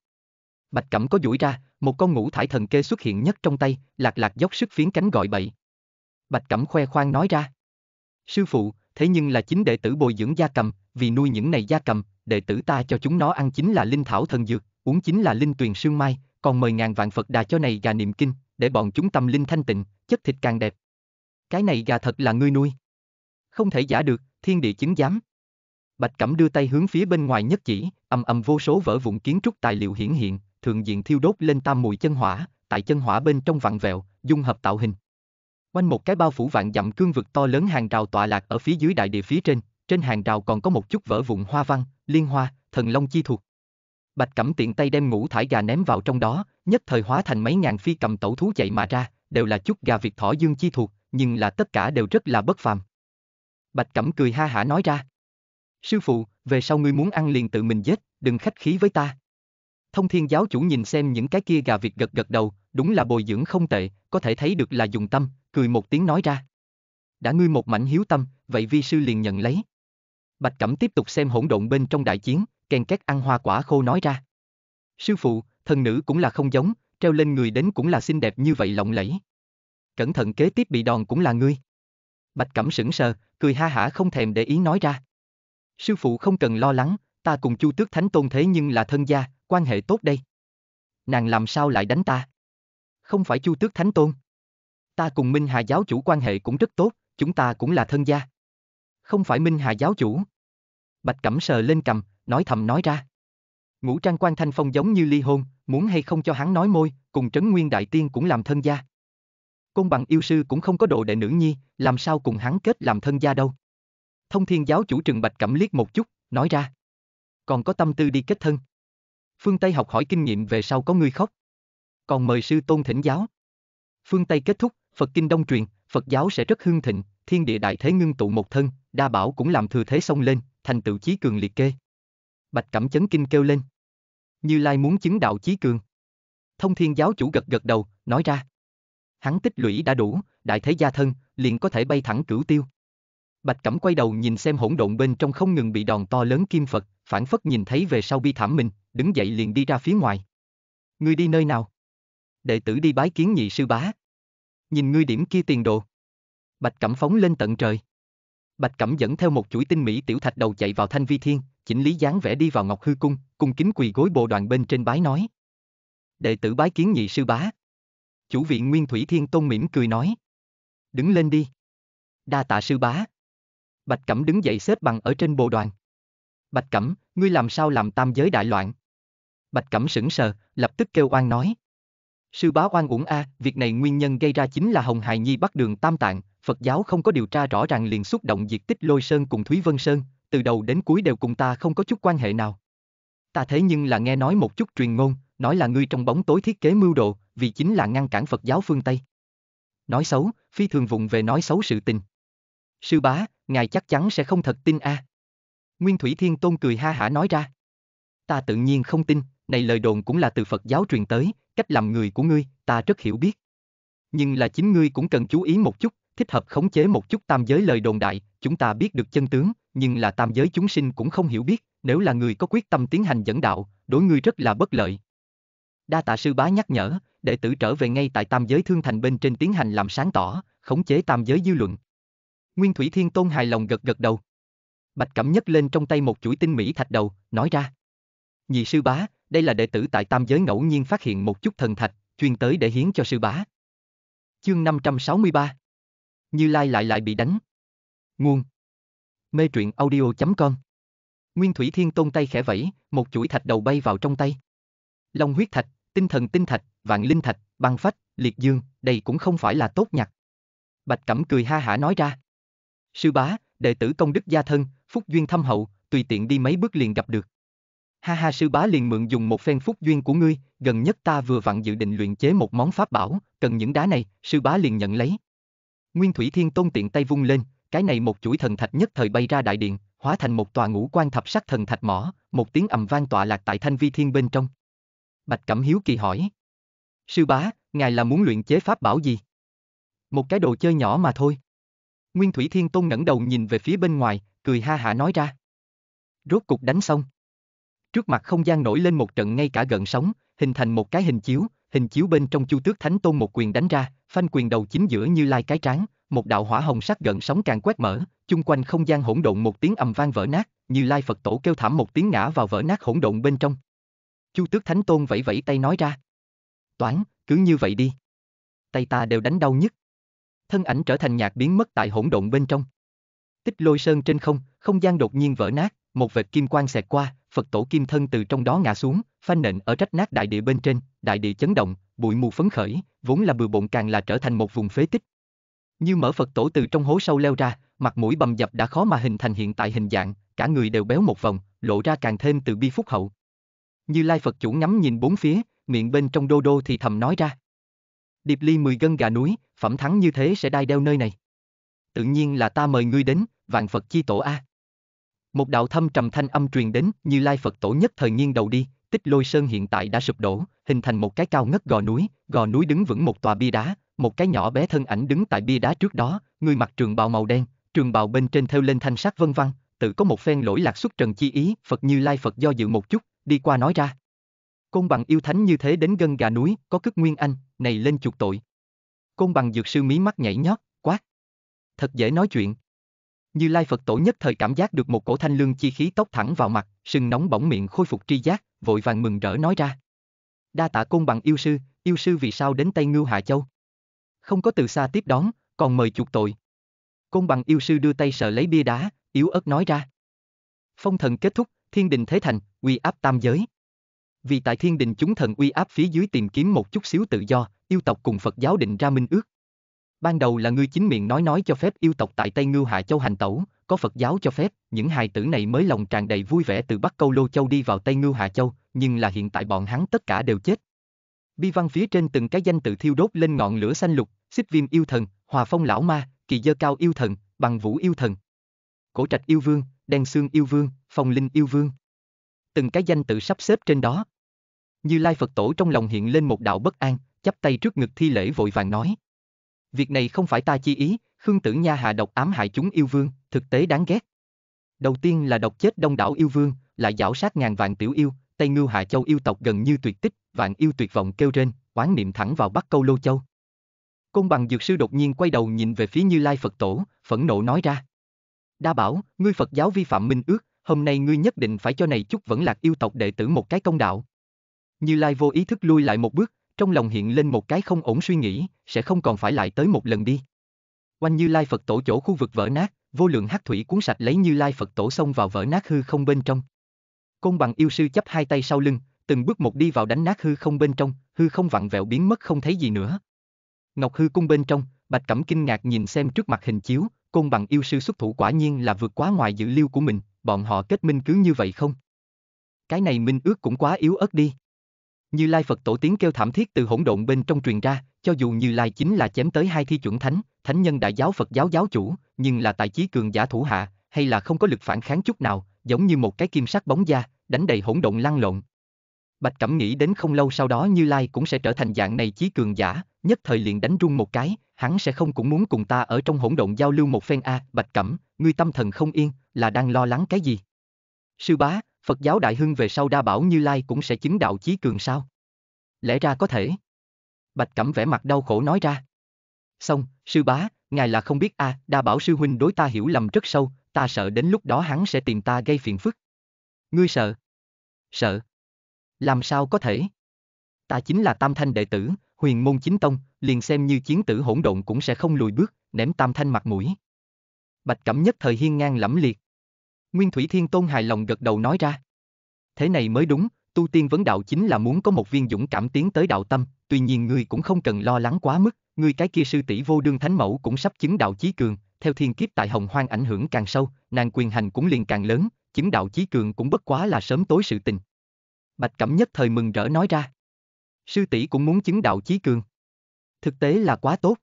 Bạch Cẩm có duỗi ra, một con ngũ thải thần kê xuất hiện nhất trong tay, lạc lạc dốc sức phiến cánh gọi bậy. Bạch Cẩm khoe khoang nói ra. Sư phụ, thế nhưng là chính đệ tử bồi dưỡng gia cầm, vì nuôi những này gia cầm, đệ tử ta cho chúng nó ăn chính là linh thảo thần dược, uống chính là linh tuyền sương mai, còn mời ngàn vạn Phật đà cho này gà niệm kinh, để bọn chúng tâm linh thanh tịnh, chất thịt càng đẹp. Cái này gà thật là ngươi nuôi. Không thể giả được, thiên địa chứng giám. Bạch Cẩm đưa tay hướng phía bên ngoài nhất chỉ, ầm ầm vô số vỡ vụn kiến trúc tài liệu hiển hiện, thường diện thiêu đốt lên tam mùi chân hỏa, tại chân hỏa bên trong vặn vẹo, dung hợp tạo hình. Quanh một cái bao phủ vạn dặm cương vực to lớn hàng rào tọa lạc ở phía dưới đại địa phía trên, trên hàng rào còn có một chút vỡ vụn hoa văn, liên hoa, thần long chi thuộc. Bạch Cẩm tiện tay đem ngũ thải gà ném vào trong đó, nhất thời hóa thành mấy ngàn phi cầm tẩu thú chạy mà ra, đều là chút gà Việt thỏ dương chi thuộc, nhưng là tất cả đều rất là bất phàm. Bạch Cẩm cười ha hả nói ra. Sư phụ, về sau ngươi muốn ăn liền tự mình giết, đừng khách khí với ta. Thông thiên giáo chủ nhìn xem những cái kia gà Việt gật gật đầu, đúng là bồi dưỡng không tệ, có thể thấy được là dùng tâm, cười một tiếng nói ra. Đã ngươi một mảnh hiếu tâm, vậy vi sư liền nhận lấy. Bạch Cẩm tiếp tục xem hỗn độn bên trong đại chiến, kèn két ăn hoa quả khô nói ra. Sư phụ, thần nữ cũng là không giống, treo lên người đến cũng là xinh đẹp như vậy lộng lẫy. Cẩn thận kế tiếp bị đòn cũng là ngươi. Bạch Cẩm sững sờ, cười ha hả không thèm để ý nói ra. Sư phụ không cần lo lắng, ta cùng Chu Tước Thánh Tôn thế nhưng là thân gia, quan hệ tốt đây. Nàng làm sao lại đánh ta? Không phải Chu Tước Thánh Tôn. Ta cùng Minh Hà giáo chủ quan hệ cũng rất tốt, chúng ta cũng là thân gia. Không phải Minh Hà giáo chủ. Bạch Cẩm sờ lên cầm, nói thầm nói ra. Ngũ trang quan thanh phong giống như ly hôn, muốn hay không cho hắn nói môi, cùng trấn nguyên đại tiên cũng làm thân gia. Côn bằng yêu sư cũng không có độ đệ nữ nhi, làm sao cùng hắn kết làm thân gia đâu. Thông thiên giáo chủ trừng Bạch Cẩm liếc một chút, nói ra. Còn có tâm tư đi kết thân. Phương Tây học hỏi kinh nghiệm về sau có người khóc. Còn mời sư tôn thỉnh giáo. Phương Tây kết thúc, Phật kinh đông truyền, Phật giáo sẽ rất hưng thịnh, thiên địa đại thế ngưng tụ một thân, đa bảo cũng làm thừa thế xông lên, thành tựu chí cường liệt kê. Bạch Cẩm chấn kinh kêu lên. Như Lai muốn chứng đạo chí cường. Thông thiên giáo chủ gật gật đầu, nói ra. Hắn tích lũy đã đủ, đại thế gia thân, liền có thể bay thẳng cửu tiêu. Bạch Cẩm quay đầu nhìn xem hỗn độn bên trong không ngừng bị đòn to lớn kim Phật, phản phất nhìn thấy về sau bi thảm mình, đứng dậy liền đi ra phía ngoài. Ngươi đi nơi nào? Đệ tử đi bái kiến nhị sư bá. Nhìn ngươi điểm kia tiền đồ. Bạch Cẩm phóng lên tận trời. Bạch Cẩm dẫn theo một chuỗi tinh mỹ tiểu thạch đầu chạy vào Thanh Vi Thiên, chỉnh lý dáng vẻ đi vào Ngọc Hư Cung, cung kính quỳ gối bộ đoàn bên trên bái nói. Đệ tử bái kiến nhị sư bá. Chủ viện Nguyên Thủy Thiên Tôn mỉm cười nói. Đứng lên đi. Đa tạ sư bá. Bạch Cẩm đứng dậy xếp bằng ở trên bộ đoàn. Bạch Cẩm, ngươi làm sao làm tam giới đại loạn? Bạch Cẩm sững sờ, lập tức kêu oan nói. Sư bá oan uổng a, việc này nguyên nhân gây ra chính là Hồng Hài Nhi bắt đường tam tạng, Phật giáo không có điều tra rõ ràng liền xúc động diệt tích Lôi Sơn cùng Thúy Vân Sơn, từ đầu đến cuối đều cùng ta không có chút quan hệ nào. Ta thế nhưng là nghe nói một chút truyền ngôn, nói là ngươi trong bóng tối thiết kế mưu đồ, vì chính là ngăn cản Phật giáo phương Tây. Nói xấu, phi thường vụng về nói xấu sự tình. Sư bá, ngài chắc chắn sẽ không thật tin a. Nguyên Thủy Thiên Tôn cười ha hả nói ra. Ta tự nhiên không tin, này lời đồn cũng là từ Phật giáo truyền tới, cách làm người của ngươi, ta rất hiểu biết. Nhưng là chính ngươi cũng cần chú ý một chút, thích hợp khống chế một chút tam giới lời đồn đại, chúng ta biết được chân tướng, nhưng là tam giới chúng sinh cũng không hiểu biết, nếu là người có quyết tâm tiến hành dẫn đạo, đối ngươi rất là bất lợi. Đa tạ sư bá nhắc nhở, đệ tử trở về ngay tại tam giới thương thành bên trên tiến hành làm sáng tỏ, khống chế tam giới dư luận. Nguyên Thủy Thiên Tôn hài lòng gật gật đầu. Bạch Cẩm nhấc lên trong tay một chuỗi tinh mỹ thạch đầu, nói ra. Nhị sư bá, đây là đệ tử tại tam giới ngẫu nhiên phát hiện một chút thần thạch, chuyên tới để hiến cho sư bá. Chương 563 như Lai lại lại bị đánh. Nguồn Mê truyện audio.com Nguyên Thủy Thiên Tôn tay khẽ vẫy, một chuỗi thạch đầu bay vào trong tay. Long huyết thạch, tinh thần tinh thạch, vạn linh thạch, băng phách, liệt dương, đây cũng không phải là tốt nhặt. Bạch Cẩm cười ha hả nói ra. Sư bá, đệ tử công đức gia thân, phúc duyên thâm hậu, tùy tiện đi mấy bước liền gặp được. Ha ha sư bá liền mượn dùng một phen phúc duyên của ngươi, gần nhất ta vừa vặn dự định luyện chế một món pháp bảo, cần những đá này, sư bá liền nhận lấy. Nguyên Thủy Thiên Tôn tiện tay vung lên, cái này một chuỗi thần thạch nhất thời bay ra đại điện, hóa thành một tòa ngũ quan thập sắc thần thạch mỏ, một tiếng ầm vang tọa lạc tại thanh vi thiên bên trong. Bạch Cẩm Hiếu kỳ hỏi. Sư bá, ngài là muốn luyện chế pháp bảo gì? Một cái đồ chơi nhỏ mà thôi. Nguyên Thủy Thiên Tôn ngẩng đầu nhìn về phía bên ngoài, cười ha hả nói ra. Rốt cục đánh xong. Trước mặt không gian nổi lên một trận ngay cả gần sóng, hình thành một cái hình chiếu, hình chiếu bên trong Chu Tước Thánh Tôn một quyền đánh ra, phanh quyền đầu chính giữa như lai cái trán, một đạo hỏa hồng sắc gần sóng càng quét mở, chung quanh không gian hỗn độn một tiếng ầm vang vỡ nát, như lai Phật tổ kêu thảm một tiếng ngã vào vỡ nát hỗn độn bên trong. Chu Tước Thánh Tôn vẫy vẫy tay nói ra. Toán, cứ như vậy đi. Tay ta đều đánh đau nhất. Thân ảnh trở thành nhạc biến mất tại hỗn độn bên trong. Tích lôi sơn trên không, không gian đột nhiên vỡ nát, một vệt kim quang xẹt qua, Phật tổ kim thân từ trong đó ngã xuống, phanh nện ở rách nát đại địa bên trên, đại địa chấn động, bụi mù phấn khởi, vốn là bừa bộn càng là trở thành một vùng phế tích. Như mở Phật tổ từ trong hố sâu leo ra, mặt mũi bầm dập đã khó mà hình thành hiện tại hình dạng, cả người đều béo một vòng, lộ ra càng thêm từ bi phúc hậu. Như Lai Phật chủ ngắm nhìn bốn phía, miệng bên trong đô đô thì thầm nói ra. Điệp ly mười gân gà núi, phẩm thắng như thế sẽ đai đeo nơi này. Tự nhiên là ta mời ngươi đến, vạn Phật chi tổ A. Một đạo thâm trầm thanh âm truyền đến, như Lai Phật tổ nhất thời nghiêng đầu đi, tích lôi sơn hiện tại đã sụp đổ, hình thành một cái cao ngất gò núi, gò núi đứng vững một tòa bia đá, một cái nhỏ bé thân ảnh đứng tại bia đá trước đó, người mặc trường bào màu đen, trường bào bên trên theo lên thanh sắc vân văn, tự có một phen lỗi lạc xuất trần chi ý, Phật Như Lai Phật do dự một chút, đi qua nói ra. Côn bằng yêu thánh như thế đến gân gà núi, có cức nguyên anh, này lên chuộc tội. Côn bằng dược sư mí mắt nhảy nhót, quát. Thật dễ nói chuyện. Như Lai Phật tổ nhất thời cảm giác được một cổ thanh lương chi khí tốc thẳng vào mặt, sưng nóng bỏng miệng khôi phục tri giác, vội vàng mừng rỡ nói ra. Đa tạ côn bằng yêu sư, yêu sư vì sao đến Tây Ngưu Hạ Châu? Không có từ xa tiếp đón, còn mời chuộc tội. Côn bằng yêu sư đưa tay sờ lấy bia đá, yếu ớt nói ra. Phong thần kết thúc, thiên đình thế thành, uy áp tam giới. Vì tại thiên đình chúng thần uy áp phía dưới tìm kiếm một chút xíu tự do, yêu tộc cùng Phật giáo định ra minh ước. Ban đầu là ngươi chính miệng nói nói cho phép yêu tộc tại Tây Ngưu Hạ Châu hành tẩu, có Phật giáo cho phép, những hài tử này mới lòng tràn đầy vui vẻ từ Bắc Câu Lô Châu đi vào Tây Ngưu Hạ Châu, nhưng là hiện tại bọn hắn tất cả đều chết. Bi văn phía trên từng cái danh tự thiêu đốt lên ngọn lửa xanh lục, xích viêm yêu thần, hòa phong lão ma, kỳ dơ cao yêu thần, bằng vũ yêu thần. Cổ trạch yêu vương, đen xương yêu vương, phong linh yêu vương. Từng cái danh tự sắp xếp trên đó. Như Lai Phật Tổ trong lòng hiện lên một đạo bất an, chắp tay trước ngực thi lễ vội vàng nói. Việc này không phải ta chi ý, Khương Tử Nha hạ độc ám hại chúng yêu vương, thực tế đáng ghét. Đầu tiên là độc chết đông đảo yêu vương, lại giảo sát ngàn vạn tiểu yêu, Tây Ngưu Hạ Châu yêu tộc gần như tuyệt tích, vạn yêu tuyệt vọng kêu trên, oán niệm thẳng vào Bắc Câu Lô Châu. Côn bằng dược sư đột nhiên quay đầu nhìn về phía Như Lai Phật Tổ, phẫn nộ nói ra. Đa bảo, ngươi Phật giáo vi phạm minh ước, hôm nay ngươi nhất định phải cho này chút vẫn lạc yêu tộc đệ tử một cái công đạo. Như Lai vô ý thức lui lại một bước, trong lòng hiện lên một cái không ổn suy nghĩ, sẽ không còn phải lại tới một lần đi. Quanh Như Lai Phật tổ chỗ khu vực vỡ nát, vô lượng hắc thủy cuốn sạch lấy Như Lai Phật tổ xông vào vỡ nát hư không bên trong. Côn bằng yêu sư chấp hai tay sau lưng, từng bước một đi vào đánh nát hư không bên trong, hư không vặn vẹo biến mất không thấy gì nữa. Ngọc hư cung bên trong, Bạch Cẩm kinh ngạc nhìn xem trước mặt hình chiếu, côn bằng yêu sư xuất thủ quả nhiên là vượt quá ngoài dự liệu của mình, bọn họ kết minh cứ như vậy không? Cái này minh ước cũng quá yếu ớt đi. Như Lai Phật tổ tiếng kêu thảm thiết từ hỗn độn bên trong truyền ra, cho dù Như Lai chính là chém tới hai thi chuẩn thánh, thánh nhân đại giáo Phật giáo giáo chủ, nhưng là tài chí cường giả thủ hạ, hay là không có lực phản kháng chút nào, giống như một cái kim sắc bóng da, đánh đầy hỗn độn lăn lộn. Bạch Cẩm nghĩ đến không lâu sau đó Như Lai cũng sẽ trở thành dạng này chí cường giả, nhất thời liền đánh rung một cái, hắn sẽ không cũng muốn cùng ta ở trong hỗn độn giao lưu một phen a, Bạch Cẩm, ngươi tâm thần không yên, là đang lo lắng cái gì? Sư bá, Phật giáo đại hưng về sau đa bảo Như Lai cũng sẽ chứng đạo chí cường sao? Lẽ ra có thể. Bạch Cẩm vẻ mặt đau khổ nói ra. Xong, sư bá, ngài là không biết a, đa bảo sư huynh đối ta hiểu lầm rất sâu, ta sợ đến lúc đó hắn sẽ tìm ta gây phiền phức. Ngươi sợ? Sợ. Làm sao có thể? Ta chính là tam thanh đệ tử, huyền môn chính tông, liền xem như chiến tử hỗn độn cũng sẽ không lùi bước, ném tam thanh mặt mũi. Bạch Cẩm nhất thời hiên ngang lẫm liệt. Nguyên Thủy Thiên Tôn hài lòng gật đầu nói ra. Thế này mới đúng, tu tiên vấn đạo chính là muốn có một viên dũng cảm tiến tới đạo tâm, tuy nhiên ngươi cũng không cần lo lắng quá mức, ngươi cái kia sư tỷ vô đương thánh mẫu cũng sắp chứng đạo chí cường, theo thiên kiếp tại hồng hoang ảnh hưởng càng sâu, nàng quyền hành cũng liền càng lớn, chứng đạo chí cường cũng bất quá là sớm tối sự tình. Bạch Cẩm nhất thời mừng rỡ nói ra. Sư tỷ cũng muốn chứng đạo chí cường. Thực tế là quá tốt.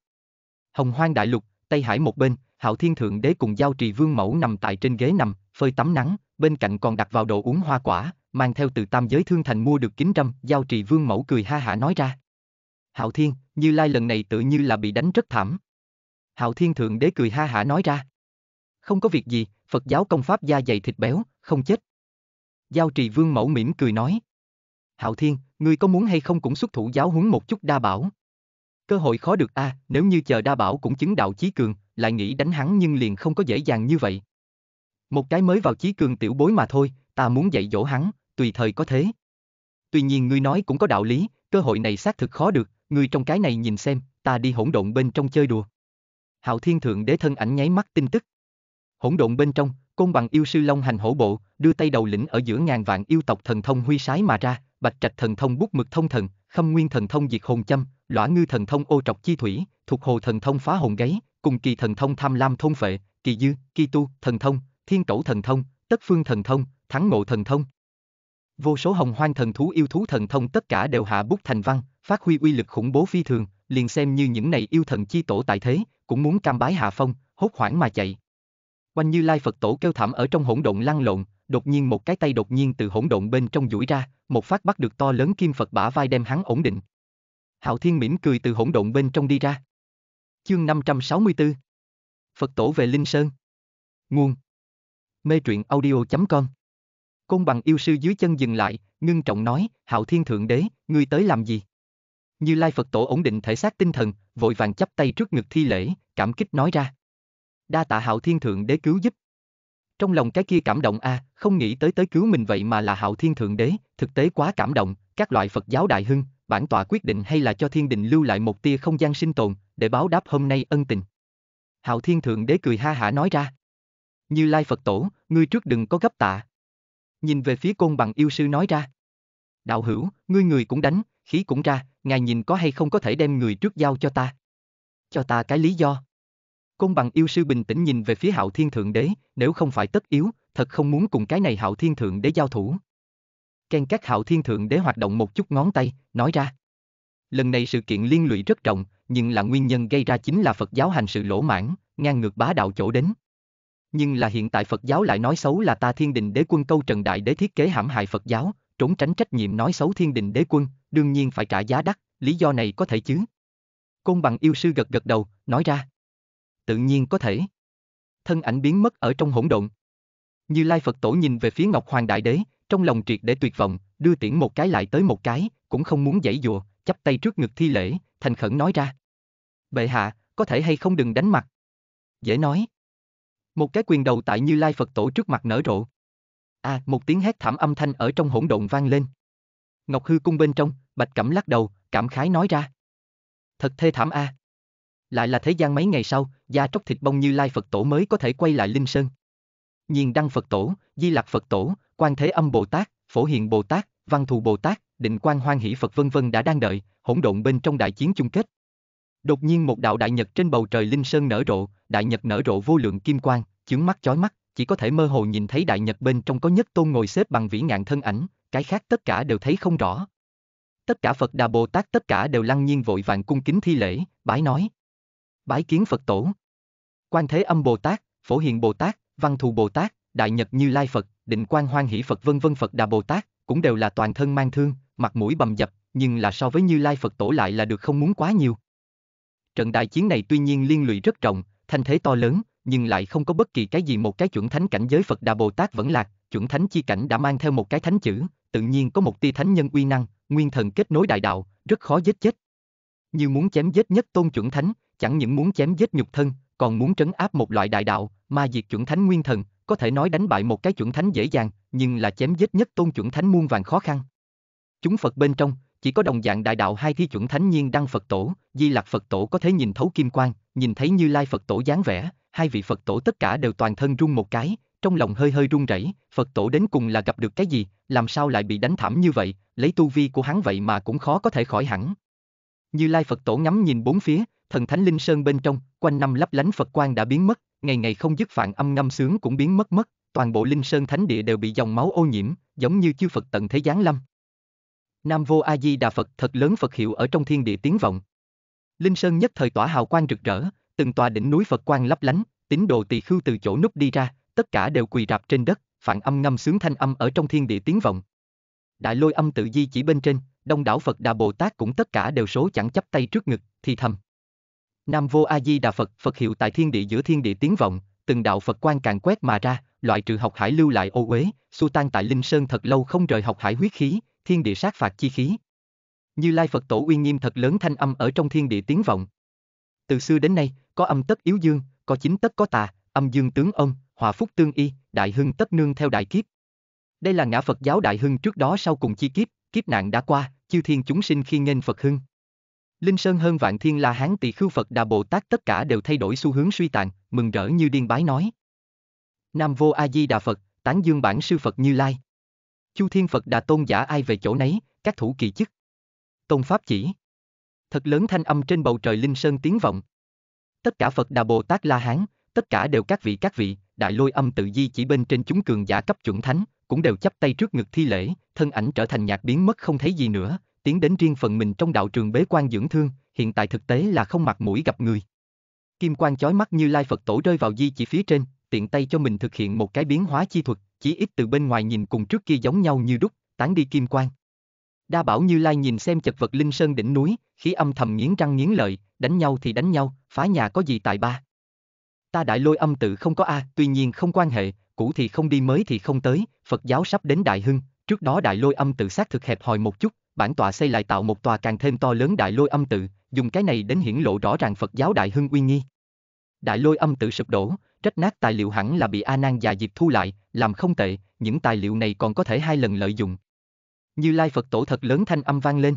Hồng hoang đại lục, Tây Hải một bên, Hạo Thiên Thượng Đế cùng Giao Trì Vương Mẫu nằm tại trên ghế nằm, phơi tắm nắng, bên cạnh còn đặt vào đồ uống hoa quả, mang theo từ tam giới thương thành mua được kính trăm, Giao Trì Vương Mẫu cười ha hả nói ra. Hạo Thiên, Như Lai lần này tự như là bị đánh rất thảm. Hạo Thiên Thượng Đế cười ha hả nói ra. Không có việc gì, Phật giáo công pháp da dày thịt béo, không chết. Giao trì vương mẫu mỉm cười nói. Hạo Thiên, ngươi có muốn hay không cũng xuất thủ giáo huấn một chút đa bảo? Cơ hội khó được a, nếu như chờ đa bảo cũng chứng đạo chí cường, lại nghĩ đánh hắn nhưng liền không có dễ dàng như vậy. Một cái mới vào chí cường tiểu bối mà thôi, ta muốn dạy dỗ hắn, tùy thời có thế. Tuy nhiên ngươi nói cũng có đạo lý, cơ hội này xác thực khó được, ngươi trong cái này nhìn xem, ta đi hỗn độn bên trong chơi đùa. Hạo Thiên Thượng Đế thân ảnh nháy mắt tin tức. Hỗn độn bên trong, côn bằng yêu sư Long hành hổ bộ, đưa tay đầu lĩnh ở giữa ngàn vạn yêu tộc thần thông huy sái mà ra, bạch trạch thần thông bút mực thông thần, khâm nguyên thần thông diệt hồn châm, lõa ngư thần thông ô trọc chi thủy, thuộc hồ thần thông phá hồn gáy, cùng kỳ thần thông tham lam thôn phệ, kỳ dư, kỳ tu, thần thông, thiên cẩu thần thông, tất phương thần thông, thắng ngộ thần thông. Vô số hồng hoang thần thú yêu thú thần thông tất cả đều hạ bút thành văn, phát huy uy lực khủng bố phi thường, liền xem như những này yêu thần chi tổ tại thế, cũng muốn cam bái hạ phong, hốt hoảng mà chạy. Quanh Như Lai Phật tổ kêu thảm ở trong hỗn độn lăn lộn, đột nhiên một cái tay đột nhiên từ hỗn độn bên trong duỗi ra, một phát bắt được to lớn kim Phật bả vai đem hắn ổn định. Hạo Thiên mỉm cười từ hỗn độn bên trong đi ra. Chương 564 Phật tổ về Linh Sơn Nguồn Mê truyện audio.com Côn bằng yêu sư dưới chân dừng lại, ngưng trọng nói, Hạo Thiên Thượng Đế, ngươi tới làm gì? Như Lai Phật tổ ổn định thể xác tinh thần, vội vàng chắp tay trước ngực thi lễ, cảm kích nói ra. Đa tạ Hạo Thiên Thượng Đế cứu giúp. Trong lòng cái kia cảm động a, không nghĩ tới tới cứu mình vậy mà là Hạo Thiên Thượng Đế, thực tế quá cảm động, các loại Phật giáo đại hưng, bản tọa quyết định hay là cho thiên đình lưu lại một tia không gian sinh tồn, để báo đáp hôm nay ân tình. Hạo Thiên Thượng Đế cười ha hả nói ra. Như Lai Phật Tổ, ngươi trước đừng có gấp tạ. Nhìn về phía côn bằng yêu sư nói ra. Đạo hữu, ngươi người cũng đánh, khí cũng ra, ngài nhìn có hay không có thể đem người trước giao cho ta. Cho ta cái lý do. Côn bằng yêu sư bình tĩnh nhìn về phía hạo thiên thượng đế, nếu không phải tất yếu, thật không muốn cùng cái này hạo thiên thượng đế giao thủ. Ken các hạo thiên thượng đế hoạt động một chút ngón tay, nói ra. Lần này sự kiện liên lụy rất rộng, nhưng là nguyên nhân gây ra chính là Phật giáo hành sự lỗ mãn, ngang ngược bá đạo chỗ đến. Nhưng là hiện tại Phật giáo lại nói xấu là ta thiên đình đế quân câu trần đại đế thiết kế hãm hại Phật giáo, trốn tránh trách nhiệm nói xấu thiên đình đế quân, đương nhiên phải trả giá đắt, lý do này có thể chứ? Côn bằng yêu sư gật gật đầu, nói ra. Tự nhiên có thể. Thân ảnh biến mất ở trong hỗn độn. Như Lai Phật tổ nhìn về phía Ngọc Hoàng Đại Đế, trong lòng triệt để tuyệt vọng, đưa tiễn một cái lại tới một cái, cũng không muốn giãy dùa, chắp tay trước ngực thi lễ, thành khẩn nói ra. Bệ hạ, có thể hay không đừng đánh mặt. Dễ nói. Một cái quyền đầu tại Như Lai Phật tổ trước mặt nở rộ. À, một tiếng hét thảm âm thanh ở trong hỗn độn vang lên. Ngọc Hư cung bên trong, Bạch Cẩm lắc đầu, cảm khái nói ra. Thật thê thảm a. Lại là thế gian mấy ngày sau, da tróc thịt bông Như Lai Phật tổ mới có thể quay lại Linh Sơn. Nhiên Đăng Phật tổ, Di Lạc Phật tổ, Quan Thế Âm Bồ Tát, Phổ Hiền Bồ Tát, Văn Thù Bồ Tát, Định Quan Hoan Hỷ Phật vân vân đã đang đợi, hỗn độn bên trong đại chiến chung kết. Đột nhiên một đạo đại nhật trên bầu trời linh sơn nở rộ, đại nhật nở rộ vô lượng kim quang, chướng mắt chói mắt, chỉ có thể mơ hồ nhìn thấy đại nhật bên trong có nhất tôn ngồi xếp bằng vĩ ngạn thân ảnh, cái khác tất cả đều thấy không rõ. Tất cả Phật Đà Bồ Tát tất cả đều lăng nhiên vội vàng cung kính thi lễ, bái nói. Bái kiến Phật tổ. Quan Thế Âm Bồ Tát, Phổ Hiền Bồ Tát, Văn Thù Bồ Tát, Đại Nhật Như Lai Phật, Định Quan Hoan Hỷ Phật vân vân Phật Đà Bồ Tát, cũng đều là toàn thân mang thương, mặt mũi bầm dập, nhưng là so với Như Lai Phật tổ lại là được không muốn quá nhiều. Trận đại chiến này tuy nhiên liên lụy rất trọng, thanh thế to lớn, nhưng lại không có bất kỳ cái gì một cái chuẩn thánh cảnh giới Phật Đà Bồ Tát vẫn lạc, chuẩn thánh chi cảnh đã mang theo một cái thánh chữ, tự nhiên có một tia thánh nhân uy năng, nguyên thần kết nối đại đạo, rất khó giết chết. Như muốn chém giết nhất tôn chuẩn thánh, chẳng những muốn chém giết nhục thân, còn muốn trấn áp một loại đại đạo, ma diệt chuẩn thánh nguyên thần, có thể nói đánh bại một cái chuẩn thánh dễ dàng, nhưng là chém giết nhất tôn chuẩn thánh muôn vàng khó khăn. Chúng Phật bên trong, chỉ có đồng dạng đại đạo hai thi chuẩn thánh nhiên đăng Phật tổ, Di Lạc Phật tổ có thể nhìn thấu kim quang, nhìn thấy Như Lai Phật tổ dáng vẻ, hai vị Phật tổ tất cả đều toàn thân run một cái, trong lòng hơi hơi run rẩy, Phật tổ đến cùng là gặp được cái gì, làm sao lại bị đánh thảm như vậy, lấy tu vi của hắn vậy mà cũng khó có thể khỏi hẳn. Như Lai Phật tổ ngắm nhìn bốn phía, thần thánh linh sơn bên trong, quanh năm lấp lánh Phật quang đã biến mất, ngày ngày không dứt phạn âm ngâm sướng cũng biến mất mất, toàn bộ linh sơn thánh địa đều bị dòng máu ô nhiễm, giống như chư Phật tận thế giáng lâm. Nam Vô A Di Đà Phật thật lớn Phật hiệu ở trong thiên địa tiếng vọng. Linh sơn nhất thời tỏa hào quang rực rỡ, từng tòa đỉnh núi Phật quang lấp lánh, tín đồ tỳ khưu từ chỗ núp đi ra, tất cả đều quỳ rạp trên đất, phản âm ngâm sướng thanh âm ở trong thiên địa tiếng vọng. Đại lôi âm tự di chỉ bên trên, đông đảo Phật Đà Bồ Tát cũng tất cả đều số chẳng chấp tay trước ngực, thì thầm. Nam Vô A Di Đà Phật, Phật hiệu tại thiên địa giữa thiên địa tiếng vọng, từng đạo Phật quan càng quét mà ra, loại trừ học hải lưu lại ô uế, xu tan tại Linh Sơn thật lâu không rời học hải huyết khí, thiên địa sát phạt chi khí. Như Lai Phật tổ uy nghiêm thật lớn thanh âm ở trong thiên địa tiếng vọng. Từ xưa đến nay, có âm tất yếu dương, có chính tất có tà, âm dương tướng ông, hòa phúc tương y, đại hưng tất nương theo đại kiếp. Đây là ngã Phật giáo đại hưng trước đó sau cùng chi kiếp, kiếp nạn đã qua, chư thiên chúng sinh khi nghênh Phật hưng. Linh Sơn hơn vạn thiên la hán tỳ khưu Phật Đà Bồ Tát tất cả đều thay đổi xu hướng suy tàn, mừng rỡ như điên bái nói. Nam Vô A Di Đà Phật, tán dương bản sư Phật Như Lai. Chu Thiên Phật Đà Tôn giả ai về chỗ nấy, các thủ kỳ chức. Tôn Pháp chỉ. Thật lớn thanh âm trên bầu trời Linh Sơn tiếng vọng. Tất cả Phật Đà Bồ Tát La Hán, tất cả đều các vị các vị, đại lôi âm tự di chỉ bên trên chúng cường giả cấp chuẩn thánh, cũng đều chắp tay trước ngực thi lễ, thân ảnh trở thành nhạt biến mất không thấy gì nữa, tiến đến riêng phần mình trong đạo trường bế quan dưỡng thương, hiện tại thực tế là không mặt mũi gặp người. Kim quang chói mắt như lai Phật tổ rơi vào di chỉ phía trên, tiện tay cho mình thực hiện một cái biến hóa chi thuật, chỉ ít từ bên ngoài nhìn cùng trước kia giống nhau như đúc, tán đi kim quang. Đa bảo như lai nhìn xem chật vật linh sơn đỉnh núi, khí âm thầm nghiến răng nghiến lợi, đánh nhau thì đánh nhau, phá nhà có gì tại ba. Ta đại lôi âm tự không có A, tuy nhiên không quan hệ, cũ thì không đi mới thì không tới, Phật giáo sắp đến đại hưng, trước đó đại lôi âm tự xác thực hẹp hòi một chút, bản tọa xây lại tạo một tòa càng thêm to lớn đại lôi âm tự, dùng cái này đến hiển lộ rõ ràng Phật giáo đại hưng uy nghi. Đại lôi âm tự sụp đổ, trách nát tài liệu hẳn là bị A Nan già dịp thu lại, làm không tệ, những tài liệu này còn có thể hai lần lợi dụng. Như Lai Phật tổ thật lớn thanh âm vang lên.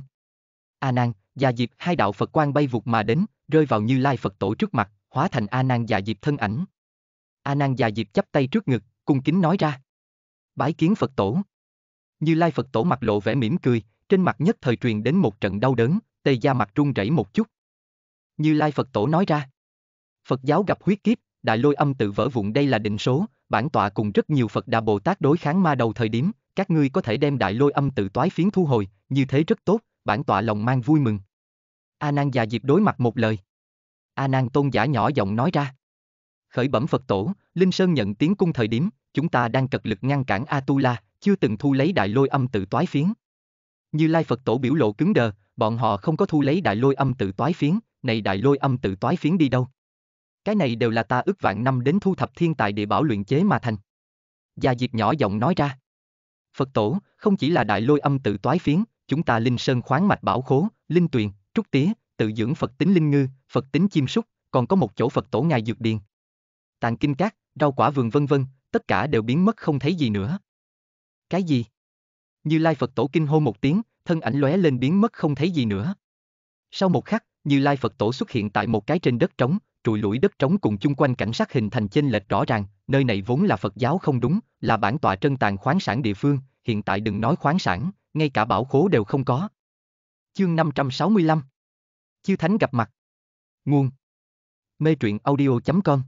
A Nan, già dịp hai đạo Phật quan bay vụt mà đến, rơi vào Như Lai Phật tổ trước mặt, hóa thành A Nan già dịp thân ảnh. A Nan già dịp chắp tay trước ngực, cung kính nói ra. Bái kiến Phật tổ. Như Lai Phật tổ mặt lộ vẻ mỉm cười, trên mặt nhất thời truyền đến một trận đau đớn, tê da mặt run rẩy một chút. Như Lai Phật tổ nói ra. Phật giáo gặp huyết kiếp, đại lôi âm tự vỡ vụn đây là định số, bản tọa cùng rất nhiều Phật Đà Bồ Tát đối kháng ma đầu thời điểm, các ngươi có thể đem đại lôi âm tự toái phiến thu hồi, như thế rất tốt, bản tọa lòng mang vui mừng. A Nan già dịp đối mặt một lời. A Nan tôn giả nhỏ giọng nói ra. Khởi bẩm Phật tổ, Linh Sơn nhận tiếng cung thời điểm, chúng ta đang cật lực ngăn cản A Tu La, chưa từng thu lấy đại lôi âm tự toái phiến. Như Lai Phật tổ biểu lộ cứng đờ, bọn họ không có thu lấy đại lôi âm tự toái phiến, này đại lôi âm tự toái phiến đi đâu? Cái này đều là ta ước vạn năm đến thu thập thiên tài địa bảo luyện chế mà thành. Gia Diệp nhỏ giọng nói ra. Phật tổ, không chỉ là đại lôi âm tự toái phiến, chúng ta linh sơn khoáng mạch bảo khố, linh tuyền, trúc tía, tự dưỡng Phật tính linh ngư, Phật tính chim súc, còn có một chỗ Phật tổ ngài dược điền. Tàn kinh cát, rau quả vườn vân vân, tất cả đều biến mất không thấy gì nữa. Cái gì? Như Lai Phật tổ kinh hô một tiếng, thân ảnh lóe lên biến mất không thấy gì nữa. Sau một khắc, Như Lai Phật tổ xuất hiện tại một cái trên đất trống, trùi lũi đất trống cùng chung quanh cảnh sát hình thành chênh lệch rõ ràng, nơi này vốn là Phật giáo không đúng, là bản tọa trân tàn khoáng sản địa phương, hiện tại đừng nói khoáng sản, ngay cả bảo khố đều không có. Chương 565 Chư Thánh gặp mặt Nguồn Mê truyện audio.com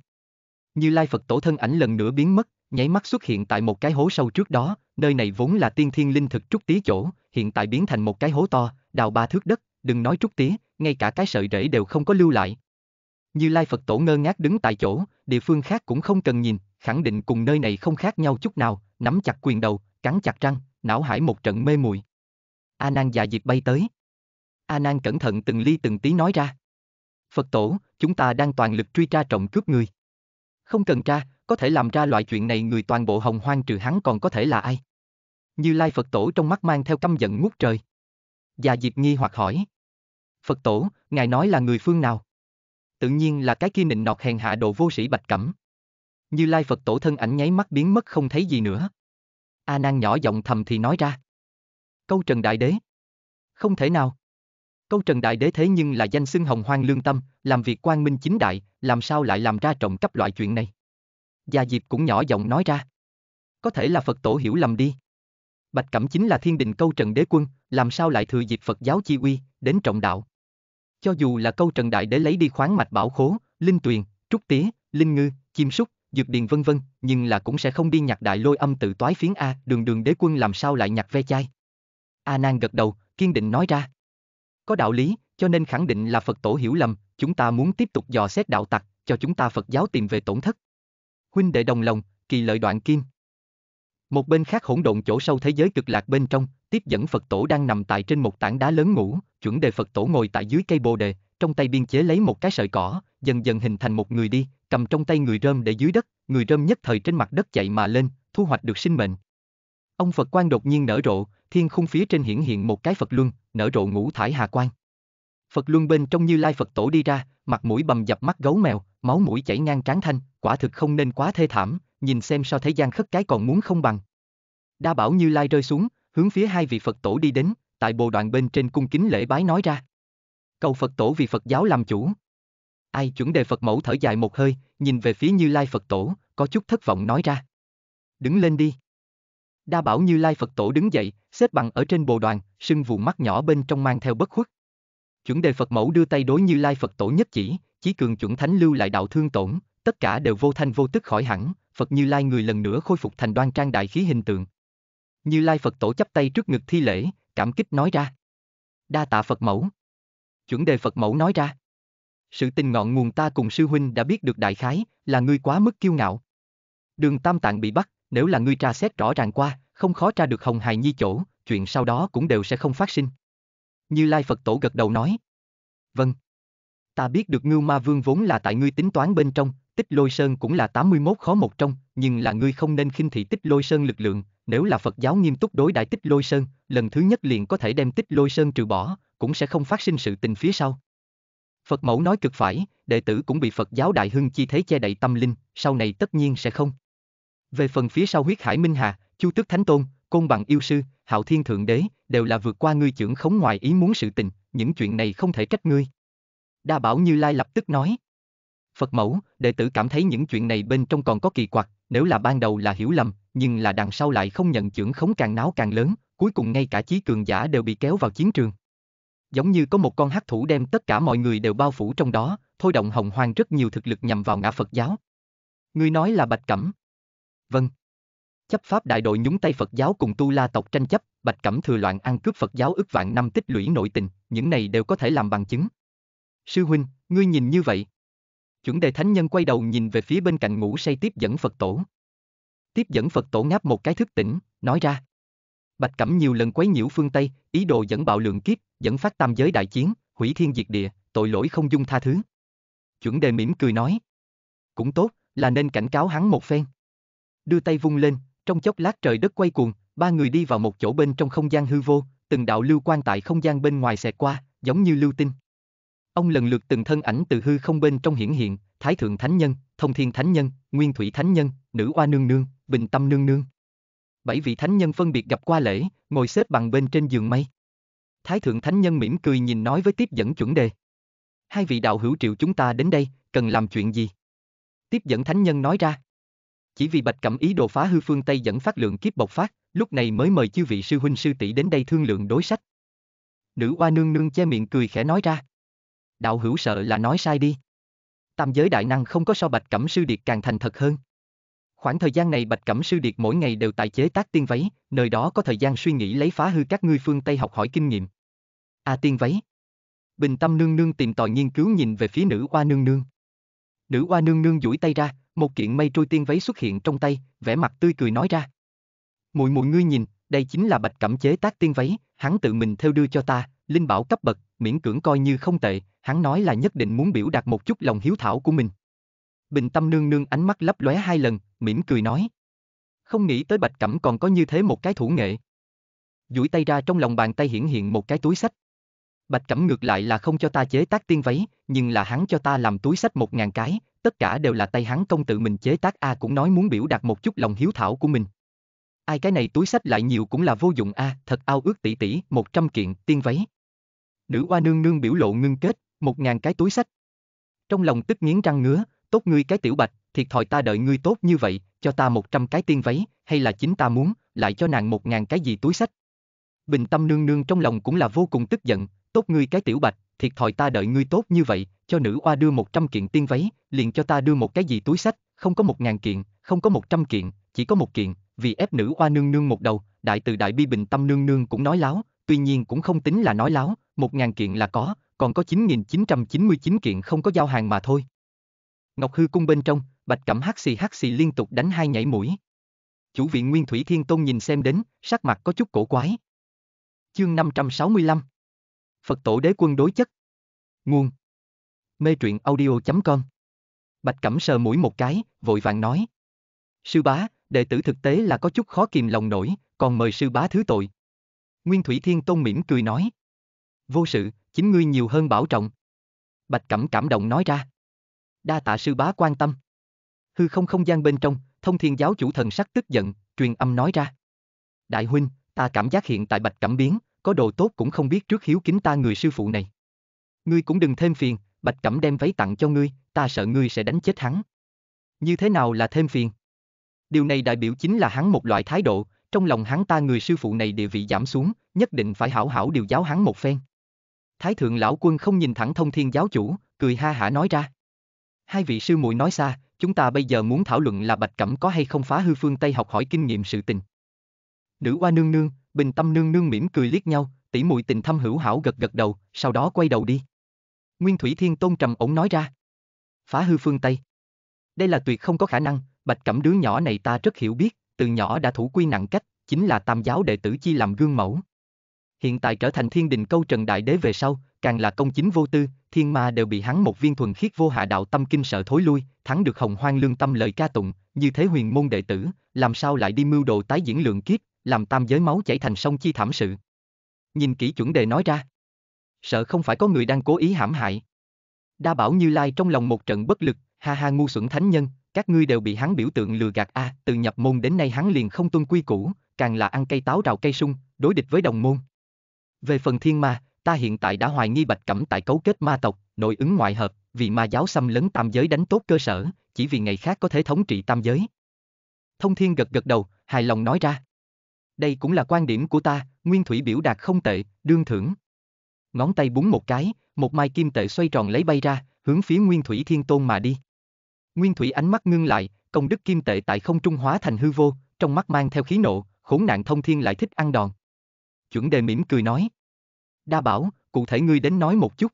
Như Lai Phật tổ thân ảnh lần nữa biến mất, nháy mắt xuất hiện tại một cái hố sâu trước đó, nơi này vốn là tiên thiên linh thực trúc tí chỗ, hiện tại biến thành một cái hố to, đào ba thước đất, đừng nói trúc tí, ngay cả cái sợi rễ đều không có lưu lại. Như Lai Phật tổ ngơ ngác đứng tại chỗ, địa phương khác cũng không cần nhìn, khẳng định cùng nơi này không khác nhau chút nào, nắm chặt quyền đầu, cắn chặt răng, não hải một trận mê muội. A Nan già diệt bay tới. A Nan cẩn thận từng ly từng tí nói ra. Phật tổ, chúng ta đang toàn lực truy tra trọng cướp người. Không cần tra, có thể làm ra loại chuyện này người toàn bộ hồng hoang trừ hắn còn có thể là ai? Như Lai Phật tổ trong mắt mang theo căm giận ngút trời. Già Diệp nghi hoặc hỏi. Phật tổ, ngài nói là người phương nào? Tự nhiên là cái kia nịnh nọt hèn hạ độ vô sĩ bạch cẩm. Như Lai Phật tổ thân ảnh nháy mắt biến mất không thấy gì nữa. A Nan nhỏ giọng thầm thì nói ra. Câu Trần Đại Đế. Không thể nào. Câu Trần Đại Đế thế nhưng là danh xưng hồng hoang lương tâm, làm việc quang minh chính đại, làm sao lại làm ra trọng cấp loại chuyện này? Gia Diệp cũng nhỏ giọng nói ra. Có thể là Phật tổ hiểu lầm đi. Bạch Cẩm chính là thiên đình câu trần đế quân, làm sao lại thừa dịp Phật giáo chi uy, đến trọng đạo. Cho dù là câu trần đại đế lấy đi khoáng mạch bảo khố, linh tuyền, trúc tía, linh ngư, chim súc, dược điền vân vân, nhưng là cũng sẽ không đi nhặt đại lôi âm tự toái phiến A, đường đường đế quân làm sao lại nhặt ve chai. A Nan gật đầu, kiên định nói ra. Có đạo lý, cho nên khẳng định là Phật tổ hiểu lầm, chúng ta muốn tiếp tục dò xét đạo tặc, cho chúng ta Phật giáo tìm về tổn thất. Huynh đệ đồng lòng, kỳ lợi đoạn kim. Một bên khác hỗn độn chỗ sâu thế giới cực lạc bên trong, tiếp dẫn Phật tổ đang nằm tại trên một tảng đá lớn ngủ, chuẩn đề Phật tổ ngồi tại dưới cây bồ đề, trong tay biên chế lấy một cái sợi cỏ, dần dần hình thành một người đi, cầm trong tay người rơm để dưới đất, người rơm nhất thời trên mặt đất chạy mà lên, thu hoạch được sinh mệnh. Ông Phật quan đột nhiên nở rộ, thiên khung phía trên hiển hiện một cái Phật luân, nở rộ ngũ thải hà quang. Phật luân bên trong như lai Phật tổ đi ra, mặt mũi bầm dập mắt gấu mèo, máu mũi chảy ngang trán thanh, quả thực không nên quá thê thảm, nhìn xem so thế gian khất cái còn muốn không bằng. Đa bảo như lai rơi xuống, hướng phía hai vị Phật tổ đi đến, tại bồ đoạn bên trên cung kính lễ bái nói ra. Cầu Phật tổ vì Phật giáo làm chủ. Ai chuẩn đề Phật mẫu thở dài một hơi, nhìn về phía Như Lai Phật tổ, có chút thất vọng nói ra. Đứng lên đi. Đa bảo Như Lai Phật tổ đứng dậy, xếp bằng ở trên bồ đoàn, sưng vụ mắt nhỏ bên trong mang theo bất khuất. Chuẩn đề Phật mẫu đưa tay đối Như Lai Phật tổ nhất chỉ, chí cường chuẩn thánh lưu lại đạo thương tổn, tất cả đều vô thanh vô tức khỏi hẳn, Phật Như Lai người lần nữa khôi phục thành đoan trang đại khí hình tượng. Như Lai Phật tổ chắp tay trước ngực thi lễ, cảm kích nói ra. Đa tạ Phật mẫu. Chuẩn đề Phật mẫu nói ra. Sự tình ngọn nguồn ta cùng sư huynh đã biết được đại khái, là ngươi quá mức kiêu ngạo. Đường Tam Tạng bị bắt, nếu là ngươi tra xét rõ ràng qua, không khó tra được Hồng Hài Nhi chỗ, chuyện sau đó cũng đều sẽ không phát sinh. Như Lai Phật Tổ gật đầu nói. Vâng. Ta biết được Ngưu Ma Vương vốn là tại ngươi tính toán bên trong, tích lôi sơn cũng là 81 khó một trong, nhưng là ngươi không nên khinh thị tích lôi sơn lực lượng, nếu là Phật giáo nghiêm túc đối đại tích lôi sơn, lần thứ nhất liền có thể đem tích lôi sơn trừ bỏ, cũng sẽ không phát sinh sự tình phía sau. Phật mẫu nói cực phải, đệ tử cũng bị Phật giáo đại hưng chi thế che đậy tâm linh, sau này tất nhiên sẽ không. Về phần phía sau huyết hải minh hà, chu tước thánh tôn, côn bằng yêu sư, hạo thiên thượng đế, đều là vượt qua ngươi trưởng khống ngoài ý muốn sự tình, những chuyện này không thể trách ngươi. Đa bảo như lai lập tức nói. Phật mẫu, đệ tử cảm thấy những chuyện này bên trong còn có kỳ quặc, nếu là ban đầu là hiểu lầm, nhưng là đằng sau lại không nhận trưởng khống càng náo càng lớn, cuối cùng ngay cả chí cường giả đều bị kéo vào chiến trường. Giống như có một con hắc thủ đem tất cả mọi người đều bao phủ trong đó, thôi động hồng hoang rất nhiều thực lực nhằm vào ngã Phật giáo. Ngươi nói là Bạch Cẩm. Vâng. Chấp pháp đại đội nhúng tay Phật giáo cùng tu la tộc tranh chấp, Bạch Cẩm thừa loạn ăn cướp Phật giáo ức vạn năm tích lũy nội tình, những này đều có thể làm bằng chứng. Sư huynh, ngươi nhìn như vậy. Chuẩn đề thánh nhân quay đầu nhìn về phía bên cạnh ngủ say tiếp dẫn Phật tổ. Tiếp dẫn Phật tổ ngáp một cái thức tỉnh, nói ra. Bạch Cẩm nhiều lần quấy nhiễu phương Tây, ý đồ dẫn bạo lượng kiếp, dẫn phát tam giới đại chiến, hủy thiên diệt địa, tội lỗi không dung tha thứ. Chuẩn đề mỉm cười nói. Cũng tốt, là nên cảnh cáo hắn một phen. Đưa tay vung lên, trong chốc lát trời đất quay cuồng, ba người đi vào một chỗ bên trong không gian hư vô, từng đạo lưu quan tại không gian bên ngoài xẹt qua, giống như lưu tinh. Ông lần lượt từng thân ảnh từ hư không bên trong hiển hiện, Thái Thượng Thánh Nhân, Thông Thiên Thánh Nhân, Nguyên Thủy Thánh Nhân, Nữ Oa Nương Nương, Bình Tâm Nương Nương. Bảy vị Thánh Nhân phân biệt gặp qua lễ, ngồi xếp bằng bên trên giường mây. Thái Thượng Thánh Nhân mỉm cười nhìn nói với tiếp dẫn chuẩn đề. Hai vị đạo hữu triệu chúng ta đến đây, cần làm chuyện gì? Tiếp dẫn Thánh Nhân nói ra. Chỉ vì Bạch Cẩm ý đồ phá hư phương Tây dẫn phát lượng kiếp bộc phát, lúc này mới mời chư vị sư huynh sư tỷ đến đây thương lượng đối sách. Nữ oa nương nương che miệng cười khẽ nói ra. Đạo hữu sợ là nói sai đi. Tam giới đại năng không có so Bạch Cẩm sư điệt càng thành thật hơn. Khoảng thời gian này Bạch Cẩm sư điệt mỗi ngày đều tại chế tác tiên váy, nơi đó có thời gian suy nghĩ lấy phá hư các ngươi phương Tây học hỏi kinh nghiệm. A tiên váy. Bình tâm nương nương tìm tòi nghiên cứu nhìn về phía nữ oa nương nương. Nữ oa nương nương duỗi tay ra, một kiện mây trôi tiên váy xuất hiện trong tay, vẻ mặt tươi cười nói ra. Mùi mùi ngươi nhìn, đây chính là bạch cẩm chế tác tiên váy, hắn tự mình theo đưa cho ta, linh bảo cấp bậc, miễn cưỡng coi như không tệ, hắn nói là nhất định muốn biểu đạt một chút lòng hiếu thảo của mình. Bình tâm nương nương ánh mắt lấp lóe hai lần, mỉm cười nói. Không nghĩ tới bạch cẩm còn có như thế một cái thủ nghệ. duỗi tay ra trong lòng bàn tay hiển hiện một cái túi sách. Bạch Cẩm ngược lại là không cho ta chế tác tiên váy, nhưng là hắn cho ta làm túi sách một ngàn cái, tất cả đều là tay hắn công tự mình chế tác A cũng nói muốn biểu đạt một chút lòng hiếu thảo của mình. Ai cái này túi sách lại nhiều cũng là vô dụng A, thật ao ước tỷ tỷ, một trăm kiện, tiên váy. Nữ oa nương nương biểu lộ ngưng kết, một ngàn cái túi sách. Trong lòng tức nghiến răng ngứa, tốt ngươi cái tiểu bạch, thiệt thòi ta đợi ngươi tốt như vậy, cho ta một trăm cái tiên váy, hay là chính ta muốn, lại cho nàng một ngàn cái gì túi sách. Bình tâm nương nương trong lòng cũng là vô cùng tức giận, tốt ngươi cái tiểu bạch, thiệt thòi ta đợi ngươi tốt như vậy, cho nữ oa đưa một trăm kiện tiên váy, liền cho ta đưa một cái gì túi sách, không có một ngàn kiện, không có một trăm kiện, chỉ có một kiện, vì ép nữ oa nương nương một đầu, đại từ đại bi bình tâm nương nương cũng nói láo, tuy nhiên cũng không tính là nói láo, một ngàn kiện là có, còn có 9.999 kiện không có giao hàng mà thôi. Ngọc Hư cung bên trong, Bạch Cẩm hắc xì hắc xì liên tục đánh hai nhảy mũi. Chủ viện Nguyên Thủy Thiên Tôn nhìn xem đến, sắc mặt có chút cổ quái. Chương 565 Phật tổ đế quân đối chất. Nguồn. Mê truyện audio.com Bạch Cẩm sờ mũi một cái, vội vàng nói. Sư bá, đệ tử thực tế là có chút khó kìm lòng nổi, còn mời sư bá thứ tội. Nguyên Thủy Thiên Tôn mỉm cười nói. Vô sự, chính ngươi nhiều hơn bảo trọng. Bạch Cẩm cảm động nói ra. Đa tạ sư bá quan tâm. Hư không không gian bên trong, thông thiên giáo chủ thần sắc tức giận, truyền âm nói ra. Đại huynh, ta cảm giác hiện tại Bạch Cẩm biến, có đồ tốt cũng không biết trước hiếu kính ta người sư phụ này. Ngươi cũng đừng thêm phiền, Bạch Cẩm đem váy tặng cho ngươi, ta sợ ngươi sẽ đánh chết hắn. Như thế nào là thêm phiền? Điều này đại biểu chính là hắn một loại thái độ, trong lòng hắn ta người sư phụ này địa vị giảm xuống, nhất định phải hảo hảo điều giáo hắn một phen. Thái thượng lão quân không nhìn thẳng thông thiên giáo chủ, cười ha hả nói ra. Hai vị sư muội nói xa, chúng ta bây giờ muốn thảo luận là Bạch Cẩm có hay không phá hư phương Tây học hỏi kinh nghiệm sự tình. Nữ oa nương nương, bình tâm nương nương mỉm cười liếc nhau, tỷ muội tình thâm hữu hảo gật gật đầu, sau đó quay đầu đi. Nguyên Thủy Thiên Tôn trầm ổng nói ra. Phá hư phương Tây. Đây là tuyệt không có khả năng, Bạch Cẩm đứa nhỏ này ta rất hiểu biết, từ nhỏ đã thủ quy nặng cách, chính là tam giáo đệ tử chi làm gương mẫu. Hiện tại trở thành thiên đình câu trần đại đế về sau, càng là công chính vô tư, thiên ma đều bị hắn một viên thuần khiết vô hạ đạo tâm kinh sợ thối lui, thắng được hồng hoang lương tâm lời ca tụng, như thế huyền môn đệ tử, làm sao lại đi mưu đồ tái diễn lượng kiếp, làm tam giới máu chảy thành sông chi thảm sự. Nhìn kỹ chuẩn đề nói ra. Sợ không phải có người đang cố ý hãm hại. Đa bảo Như Lai trong lòng một trận bất lực, ha ha ngu xuẩn thánh nhân, các ngươi đều bị hắn biểu tượng lừa gạt a, từ nhập môn đến nay hắn liền không tuân quy củ, càng là ăn cây táo rào cây sung, đối địch với đồng môn. Về phần thiên ma, ta hiện tại đã hoài nghi Bạch Cẩm tại cấu kết ma tộc, nội ứng ngoại hợp, vì ma giáo xâm lấn tam giới đánh tốt cơ sở, chỉ vì ngày khác có thể thống trị tam giới. Thông Thiên gật gật đầu, hài lòng nói ra. Đây cũng là quan điểm của ta, Nguyên Thủy biểu đạt không tệ, đương thưởng. Ngón tay búng một cái, một mai kim tệ xoay tròn lấy bay ra, hướng phía Nguyên Thủy Thiên Tôn mà đi. Nguyên Thủy ánh mắt ngưng lại, công đức kim tệ tại không trung hóa thành hư vô, trong mắt mang theo khí nộ, khốn nạn thông thiên lại thích ăn đòn. Chuẩn đề mỉm cười nói. Đa bảo, cụ thể ngươi đến nói một chút.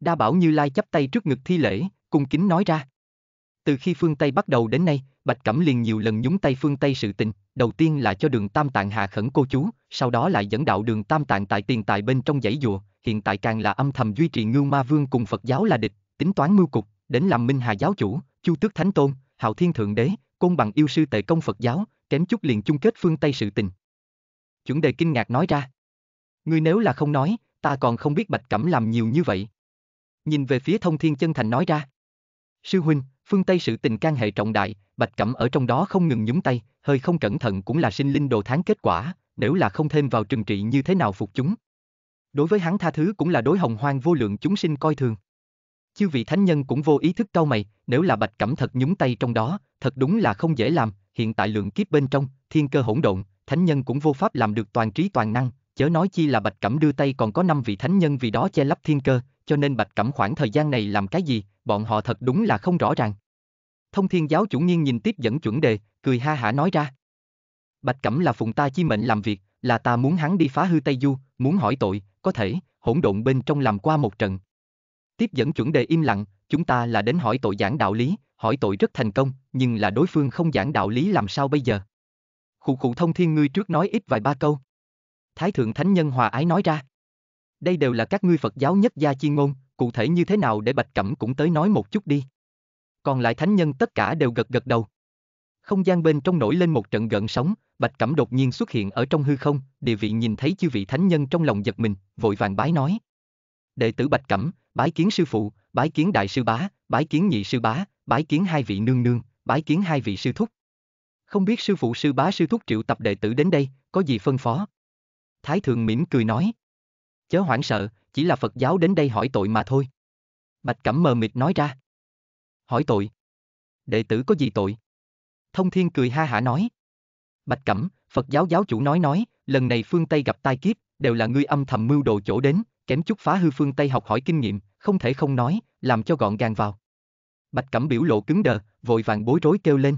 Đa bảo như lai chắp tay trước ngực thi lễ, cung kính nói ra. Từ khi phương Tây bắt đầu đến nay, Bạch Cẩm liền nhiều lần nhúng tay phương Tây sự tình, đầu tiên là cho đường Tam Tạng hạ khẩn cô chú, sau đó lại dẫn đạo đường Tam Tạng tại tiền tài bên trong dãy dùa, hiện tại càng là âm thầm duy trì ngưu ma vương cùng Phật giáo là địch, tính toán mưu cục, đến làm minh hà giáo chủ, chu tước thánh tôn, hạo thiên thượng đế, côn bằng yêu sư tệ công Phật giáo, kém chút liền chung kết phương Tây sự tình. Chuẩn đề kinh ngạc nói ra. Ngươi nếu là không nói, ta còn không biết Bạch Cẩm làm nhiều như vậy. Nhìn về phía thông thiên chân thành nói ra. Sư huynh, phương Tây sự tình can hệ trọng đại, Bạch Cẩm ở trong đó không ngừng nhúng tay, hơi không cẩn thận cũng là sinh linh đồ tháng kết quả, nếu là không thêm vào trừng trị như thế nào phục chúng. Đối với hắn tha thứ cũng là đối hồng hoang vô lượng chúng sinh coi thường. Chư vị thánh nhân cũng vô ý thức cau mày, nếu là Bạch Cẩm thật nhúng tay trong đó, thật đúng là không dễ làm, hiện tại lượng kiếp bên trong, thiên cơ hỗn độn, thánh nhân cũng vô pháp làm được toàn trí toàn năng, chớ nói chi là Bạch Cẩm đưa tay còn có năm vị thánh nhân vì đó che lấp thiên cơ, cho nên Bạch Cẩm khoảng thời gian này làm cái gì, bọn họ thật đúng là không rõ ràng. Thông thiên giáo chủ nhiên nhìn tiếp dẫn chuẩn đề, cười ha hả nói ra. Bạch Cẩm là phụng ta chi mệnh làm việc, là ta muốn hắn đi phá hư Tây Du, muốn hỏi tội, có thể, hỗn độn bên trong làm qua một trận. Tiếp dẫn chuẩn đề im lặng, chúng ta là đến hỏi tội giảng đạo lý, hỏi tội rất thành công, nhưng là đối phương không giảng đạo lý làm sao bây giờ? Khụ khụ thông thiên ngươi trước nói ít vài ba câu. Thái thượng thánh nhân hòa ái nói ra. Đây đều là các ngươi Phật giáo nhất gia chi ngôn, cụ thể như thế nào để Bạch Cẩm cũng tới nói một chút đi. Còn lại thánh nhân tất cả đều gật gật đầu. Không gian bên trong nổi lên một trận gợn sóng, Bạch Cẩm đột nhiên xuất hiện ở trong hư không, địa vị nhìn thấy chư vị thánh nhân trong lòng giật mình, vội vàng bái nói. Đệ tử Bạch Cẩm, bái kiến sư phụ, bái kiến đại sư bá, bái kiến nhị sư bá, bái kiến hai vị nương nương, bái kiến hai vị sư thúc. Không biết sư phụ sư bá sư thúc triệu tập đệ tử đến đây, có gì phân phó? Thái thường mỉm cười nói. Chớ hoảng sợ, chỉ là Phật giáo đến đây hỏi tội mà thôi. Bạch Cẩm mờ mịt nói ra. Hỏi tội. Đệ tử có gì tội? Thông Thiên cười ha hả nói. Bạch Cẩm, Phật giáo giáo chủ nói nói, lần này phương Tây gặp tai kiếp, đều là ngươi âm thầm mưu đồ chỗ đến, kém chút phá hư phương Tây học hỏi kinh nghiệm, không thể không nói, làm cho gọn gàng vào. Bạch Cẩm biểu lộ cứng đờ, vội vàng bối rối kêu lên.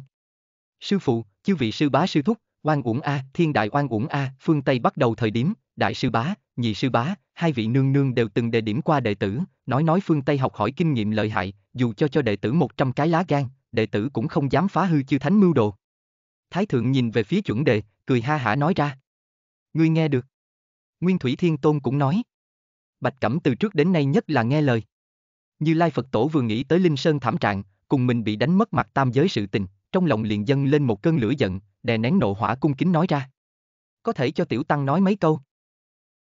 Sư phụ, chư vị sư bá sư thúc, oan uổng A, thiên đại oan uổng A, phương Tây bắt đầu thời điểm, đại sư bá, nhị sư bá, hai vị nương nương đều từng đề điểm qua đệ tử, nói nói phương Tây học hỏi kinh nghiệm lợi hại, dù cho cho đệ tử 100 cái lá gan, đệ tử cũng không dám phá hư chư thánh mưu đồ. Thái thượng nhìn về phía chuẩn đề, cười ha hả nói ra. Ngươi nghe được. Nguyên Thủy Thiên Tôn cũng nói. Bạch Cẩm từ trước đến nay nhất là nghe lời. Như Lai Phật Tổ vừa nghĩ tới Linh Sơn thảm trạng, cùng mình bị đánh mất mặt tam giới sự tình, trong lòng liền dâng lên một cơn lửa giận, đè nén nộ hỏa cung kính nói ra. Có thể cho Tiểu Tăng nói mấy câu.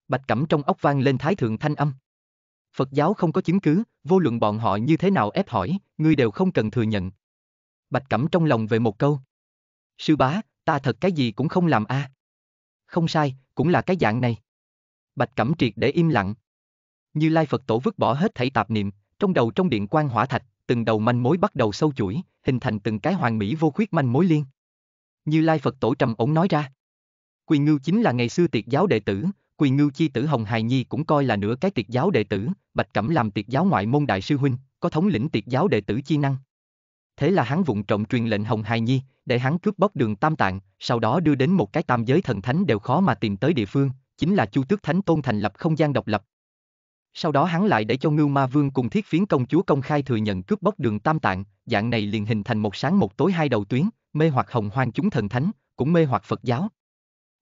Bạch Cẩm trong ốc vang lên thái thượng thanh âm. Phật giáo không có chứng cứ, vô luận bọn họ như thế nào ép hỏi, ngươi đều không cần thừa nhận. Bạch Cẩm trong lòng về một câu. Sư bá, ta thật cái gì cũng không làm a. À. Không sai, cũng là cái dạng này. Bạch Cẩm triệt để im lặng. Như Lai Phật Tổ vứt bỏ hết thảy tạp niệm, trong đầu trong điện quan hỏa thạch, từng đầu manh mối bắt đầu sâu chuỗi, hình thành từng cái hoàn mỹ vô khuyết manh mối liên. Như Lai Phật Tổ trầm ổn nói ra. Quỳ Ngưu chính là ngày xưa tiệt giáo đệ tử, Quỳ Ngưu chi tử Hồng Hài Nhi cũng coi là nửa cái tiệt giáo đệ tử, Bạch Cẩm làm tiệt giáo ngoại môn đại sư huynh, có thống lĩnh tiệt giáo đệ tử chi năng. Thế là hắn vụng trộm truyền lệnh Hồng Hài Nhi, để hắn cướp bóc đường Tam Tạng, sau đó đưa đến một cái tam giới thần thánh đều khó mà tìm tới địa phương, chính là Chu Tước Thánh Tôn thành lập không gian độc lập. Sau đó hắn lại để cho Ngưu Ma Vương cùng Thiết Phiến công chúa công khai thừa nhận cướp bóc đường Tam Tạng, dạng này liền hình thành một sáng một tối hai đầu tuyến, mê hoặc hồng hoang chúng thần thánh, cũng mê hoặc Phật giáo.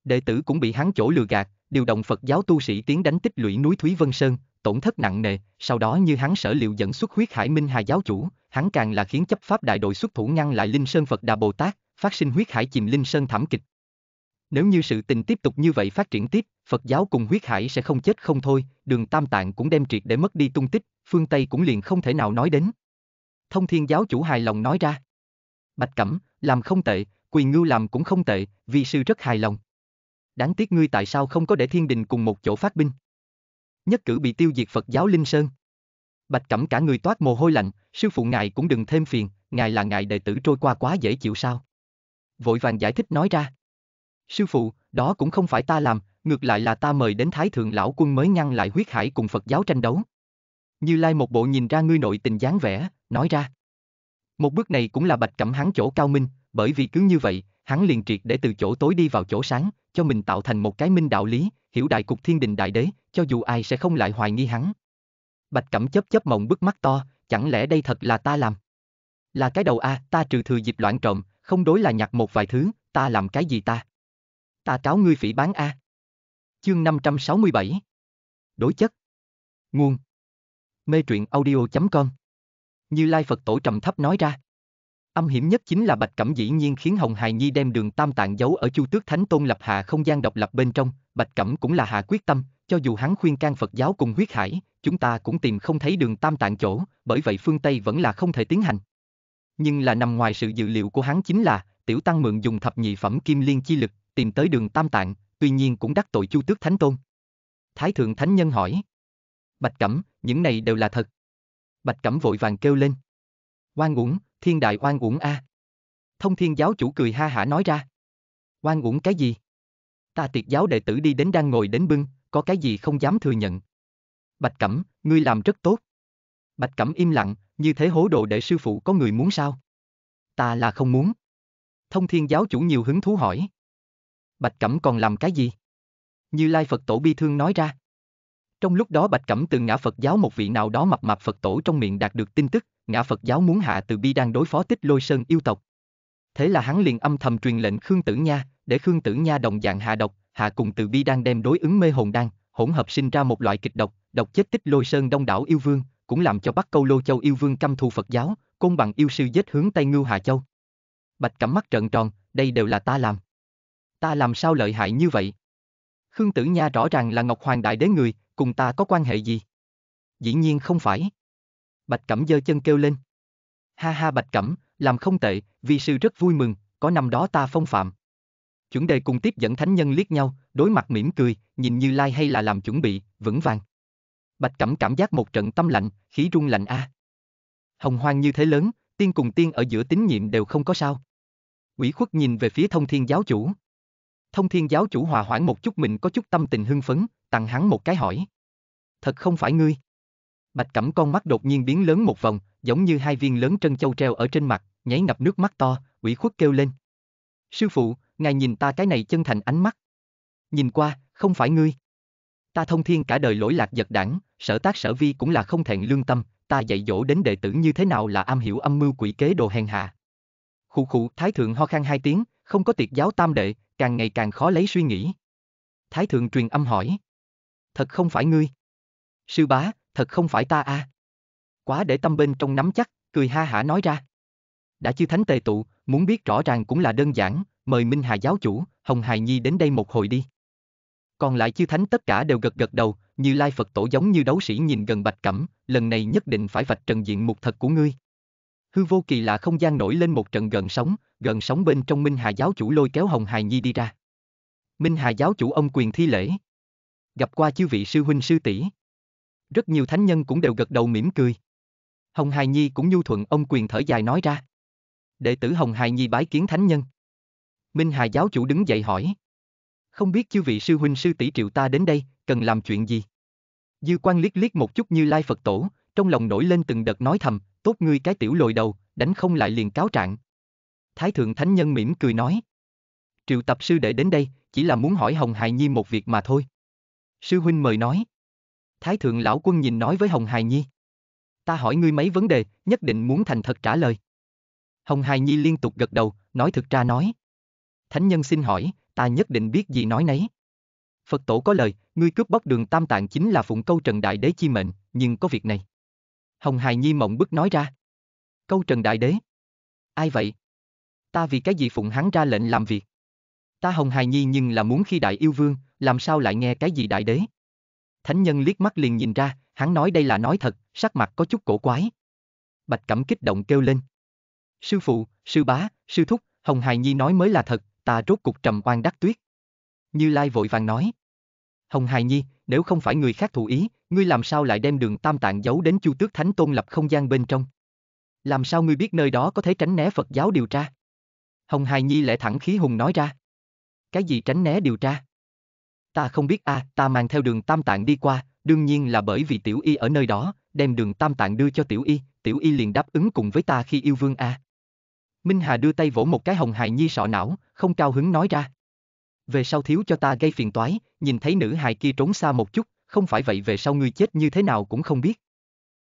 Đệ tử cũng bị hắn chỗ lừa gạt, điều động Phật giáo tu sĩ tiến đánh tích lũy núi Thúy Vân Sơn, tổn thất nặng nề, sau đó như hắn sở liệu dẫn xuất huyết hải minh hà giáo chủ, hắn càng là khiến chấp pháp đại đội xuất thủ ngăn lại Linh Sơn Phật Đà Bồ Tát, phát sinh huyết hải chìm Linh Sơn thảm kịch. Nếu như sự tình tiếp tục như vậy phát triển tiếp, Phật giáo cùng huyết hải sẽ không chết không thôi, đường Tam Tạng cũng đem triệt để mất đi tung tích, phương Tây cũng liền không thể nào nói đến. Thông thiên giáo chủ hài lòng nói ra. Bạch Cẩm, làm không tệ, Quỳ Ngưu làm cũng không tệ, vi sư rất hài lòng. Đáng tiếc ngươi tại sao không có để thiên đình cùng một chỗ phát binh. Nhất cử bị tiêu diệt Phật giáo Linh Sơn. Bạch Cẩm cả người toát mồ hôi lạnh, sư phụ ngài cũng đừng thêm phiền, ngài là ngài đệ tử trôi qua quá dễ chịu sao. Vội vàng giải thích nói ra. Sư phụ, đó cũng không phải ta làm, ngược lại là ta mời đến Thái Thượng Lão Quân mới ngăn lại huyết hải cùng Phật giáo tranh đấu. Như Lai một bộ nhìn ra ngươi nội tình dáng vẻ, nói ra. Một bước này cũng là bạch cẩm hắn chỗ cao minh, bởi vì cứ như vậy, hắn liền triệt để từ chỗ tối đi vào chỗ sáng, cho mình tạo thành một cái minh đạo lý, hiểu đại cục thiên đình đại đế, cho dù ai sẽ không lại hoài nghi hắn. Bạch Cẩm chấp chấp mộng bức mắt to, chẳng lẽ đây thật là ta làm? Là cái đầu a, ta trừ thừa dịp loạn trộm, không đối là nhặt một vài thứ, ta làm cái gì ta? Ta cáo ngươi phỉ bán a. Chương 567 Đối chất Nguồn Mê truyện audio.com như Lai Phật Tổ trầm thấp nói ra Âm hiểm nhất chính là Bạch Cẩm dĩ nhiên khiến Hồng Hài Nhi đem đường Tam Tạng giấu ở Chu Tước Thánh Tôn lập hạ không gian độc lập bên trong, Bạch Cẩm cũng là hạ quyết tâm, cho dù hắn khuyên can Phật giáo cùng huyết hải, chúng ta cũng tìm không thấy đường Tam Tạng chỗ, bởi vậy phương Tây vẫn là không thể tiến hành. Nhưng là nằm ngoài sự dự liệu của hắn chính là, Tiểu Tăng mượn dùng thập nhị phẩm kim liên chi lực, tìm tới đường Tam Tạng, tuy nhiên cũng đắc tội Chu Tước Thánh Tôn. Thái Thượng Thánh Nhân hỏi. Bạch Cẩm, những này đều là thật. Bạch Cẩm vội vàng kêu lên. Oan uổng, thiên đại oan uổng a. Thông thiên giáo chủ cười ha hả nói ra. Oan uổng cái gì? Ta tiệt giáo đệ tử đi đến đang ngồi đến bưng, có cái gì không dám thừa nhận. Bạch Cẩm, ngươi làm rất tốt. Bạch Cẩm im lặng, như thế hố độ để sư phụ có người muốn sao? Ta là không muốn. Thông thiên giáo chủ nhiều hứng thú hỏi. Bạch Cẩm còn làm cái gì? Như Lai Phật Tổ bi thương nói ra. Trong lúc đó Bạch Cẩm từ ngã Phật giáo một vị nào đó mập mạp Phật Tổ trong miệng đạt được tin tức, ngã Phật giáo muốn hạ từ bi đang đối phó tích lôi sơn yêu tộc. Thế là hắn liền âm thầm truyền lệnh Khương Tử Nha, để Khương Tử Nha đồng dạng hạ độc, hạ cùng từ bi đang đem đối ứng mê hồn đan, hỗn hợp sinh ra một loại kịch độc, độc chết tích lôi sơn đông đảo yêu vương, cũng làm cho Bắc Câu Lô Châu yêu vương căm thù Phật giáo, côn bằng yêu sư giết hướng Tây Ngưu Hà Châu. Bạch Cẩm mắt trợn tròn, đây đều là ta làm. Ta làm sao lợi hại như vậy? Khương Tử Nha rõ ràng là Ngọc Hoàng Đại Đế người, cùng ta có quan hệ gì? Dĩ nhiên không phải. Bạch Cẩm giơ chân kêu lên. Ha ha Bạch Cẩm, làm không tệ, vi sư rất vui mừng, có năm đó ta phong phạm. Chuẩn đề cùng tiếp dẫn thánh nhân liếc nhau, đối mặt mỉm cười, nhìn như lai hay là làm chuẩn bị, vững vàng. Bạch Cẩm cảm giác một trận tâm lạnh, khí rung lạnh a. Hồng hoang như thế lớn, tiên cùng tiên ở giữa tín nhiệm đều không có sao. Quỷ khuất nhìn về phía thông thiên giáo chủ. Thông thiên giáo chủ hòa hoãn một chút mình có chút tâm tình hưng phấn, tặng hắn một cái hỏi. Thật không phải ngươi. Bạch Cẩm con mắt đột nhiên biến lớn một vòng, giống như hai viên lớn trân châu treo ở trên mặt, nháy ngập nước mắt to, ủy khuất kêu lên. Sư phụ, ngài nhìn ta cái này chân thành ánh mắt. Nhìn qua, không phải ngươi. Ta thông thiên cả đời lỗi lạc giật đảng, sở tác sở vi cũng là không thẹn lương tâm, ta dạy dỗ đến đệ tử như thế nào là am hiểu âm mưu quỷ kế đồ hèn hạ. Khụ khụ, thái thượng ho khan hai tiếng, không có tiệt giáo tam đệ, càng ngày càng khó lấy suy nghĩ. Thái thượng truyền âm hỏi. Thật không phải ngươi. Sư bá, thật không phải ta a. Quá để tâm bên trong nắm chắc, cười ha hả nói ra. Đã chư thánh tề tụ, muốn biết rõ ràng cũng là đơn giản, mời Minh Hà giáo chủ, Hồng Hài Nhi đến đây một hồi đi. Còn lại chư thánh tất cả đều gật gật đầu, như Lai Phật tổ giống như đấu sĩ nhìn gần Bạch Cẩm, lần này nhất định phải vạch trần diện mục thật của ngươi. Hư vô kỳ lạ không gian nổi lên một trận gần sóng, gần sóng bên trong Minh Hà giáo chủ lôi kéo Hồng Hài Nhi đi ra. Minh Hà giáo chủ ông quyền thi lễ. Gặp qua chư vị sư huynh sư tỷ. Rất nhiều thánh nhân cũng đều gật đầu mỉm cười. Hồng Hài Nhi cũng nhu thuận ông quyền thở dài nói ra. Đệ tử Hồng Hài Nhi bái kiến thánh nhân. Minh Hà giáo chủ đứng dậy hỏi. Không biết chư vị sư huynh sư tỷ triệu ta đến đây, cần làm chuyện gì? Dư quan liếc liếc một chút như lai Phật tổ, trong lòng nổi lên từng đợt nói thầm, tốt ngươi cái tiểu lồi đầu, đánh không lại liền cáo trạng. Thái thượng thánh nhân mỉm cười nói. Triệu tập sư đệ đến đây, chỉ là muốn hỏi Hồng Hài Nhi một việc mà thôi. Sư huynh mời nói. Thái thượng lão quân nhìn nói với Hồng Hài Nhi. Ta hỏi ngươi mấy vấn đề, nhất định muốn thành thật trả lời. Hồng Hài Nhi liên tục gật đầu, nói thực ra nói. Thánh nhân xin hỏi, ta nhất định biết gì nói nấy. Phật tổ có lời, ngươi cướp bóc đường tam tạng chính là phụng câu trần đại đế chi mệnh, nhưng có việc này. Hồng Hài Nhi mộng bức nói ra. Câu trần đại đế? Ai vậy? Ta vì cái gì phụng hắn ra lệnh làm việc? Ta Hồng Hài Nhi nhưng là muốn khi đại yêu vương, làm sao lại nghe cái gì đại đế? Thánh nhân liếc mắt liền nhìn ra, hắn nói đây là nói thật, sắc mặt có chút cổ quái. Bạch Cẩm kích động kêu lên. Sư phụ, sư bá, sư thúc, Hồng Hài Nhi nói mới là thật, ta rốt cục trầm oan đắc tuyết. Như Lai vội vàng nói. Hồng Hài Nhi, nếu không phải người khác thụ ý, ngươi làm sao lại đem đường tam tạng giấu đến chu tước thánh tôn lập không gian bên trong? Làm sao ngươi biết nơi đó có thể tránh né Phật giáo điều tra? Hồng Hài Nhi lẽ thẳng khí hùng nói ra. Cái gì tránh né điều tra? Ta không biết a, ta mang theo đường tam tạng đi qua, đương nhiên là bởi vì tiểu y ở nơi đó, đem đường tam tạng đưa cho tiểu y, tiểu y liền đáp ứng cùng với ta khi yêu vương a. Minh Hà đưa tay vỗ một cái hồng hài nhi sọ não, không cao hứng nói ra. Về sau thiếu cho ta gây phiền toái, nhìn thấy nữ hài kia trốn xa một chút, không phải vậy về sau ngươi chết như thế nào cũng không biết.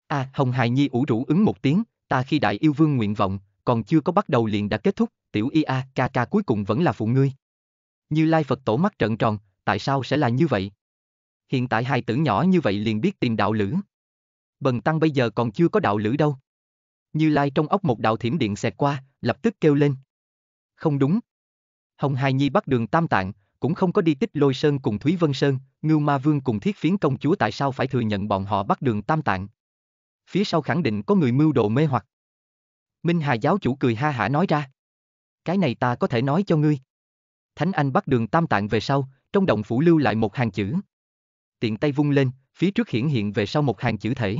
À, hồng hài nhi ủ rũ ứng một tiếng, ta khi đại yêu vương nguyện vọng, còn chưa có bắt đầu liền đã kết thúc, tiểu y a, ca ca cuối cùng vẫn là phụ ngươi. Như Lai Phật tổ mắt trợn tròn, tại sao sẽ là như vậy? Hiện tại hai tử nhỏ như vậy liền biết tìm đạo lữ. Bần tăng bây giờ còn chưa có đạo lữ đâu. Như Lai trong ốc một đạo thiểm điện xẹt qua, lập tức kêu lên. Không đúng. Hồng Hài Nhi bắt đường Tam Tạng, cũng không có đi tích lôi sơn cùng Thúy Vân Sơn, Ngưu Ma Vương cùng Thiết Phiến công chúa tại sao phải thừa nhận bọn họ bắt đường Tam Tạng. Phía sau khẳng định có người mưu đồ mê hoặc. Minh Hà giáo chủ cười ha hả nói ra. Cái này ta có thể nói cho ngươi. Thánh Anh bắt đường Tam Tạng về sau, trong động phủ lưu lại một hàng chữ. Tiện tay vung lên, phía trước hiển hiện về sau một hàng chữ thể.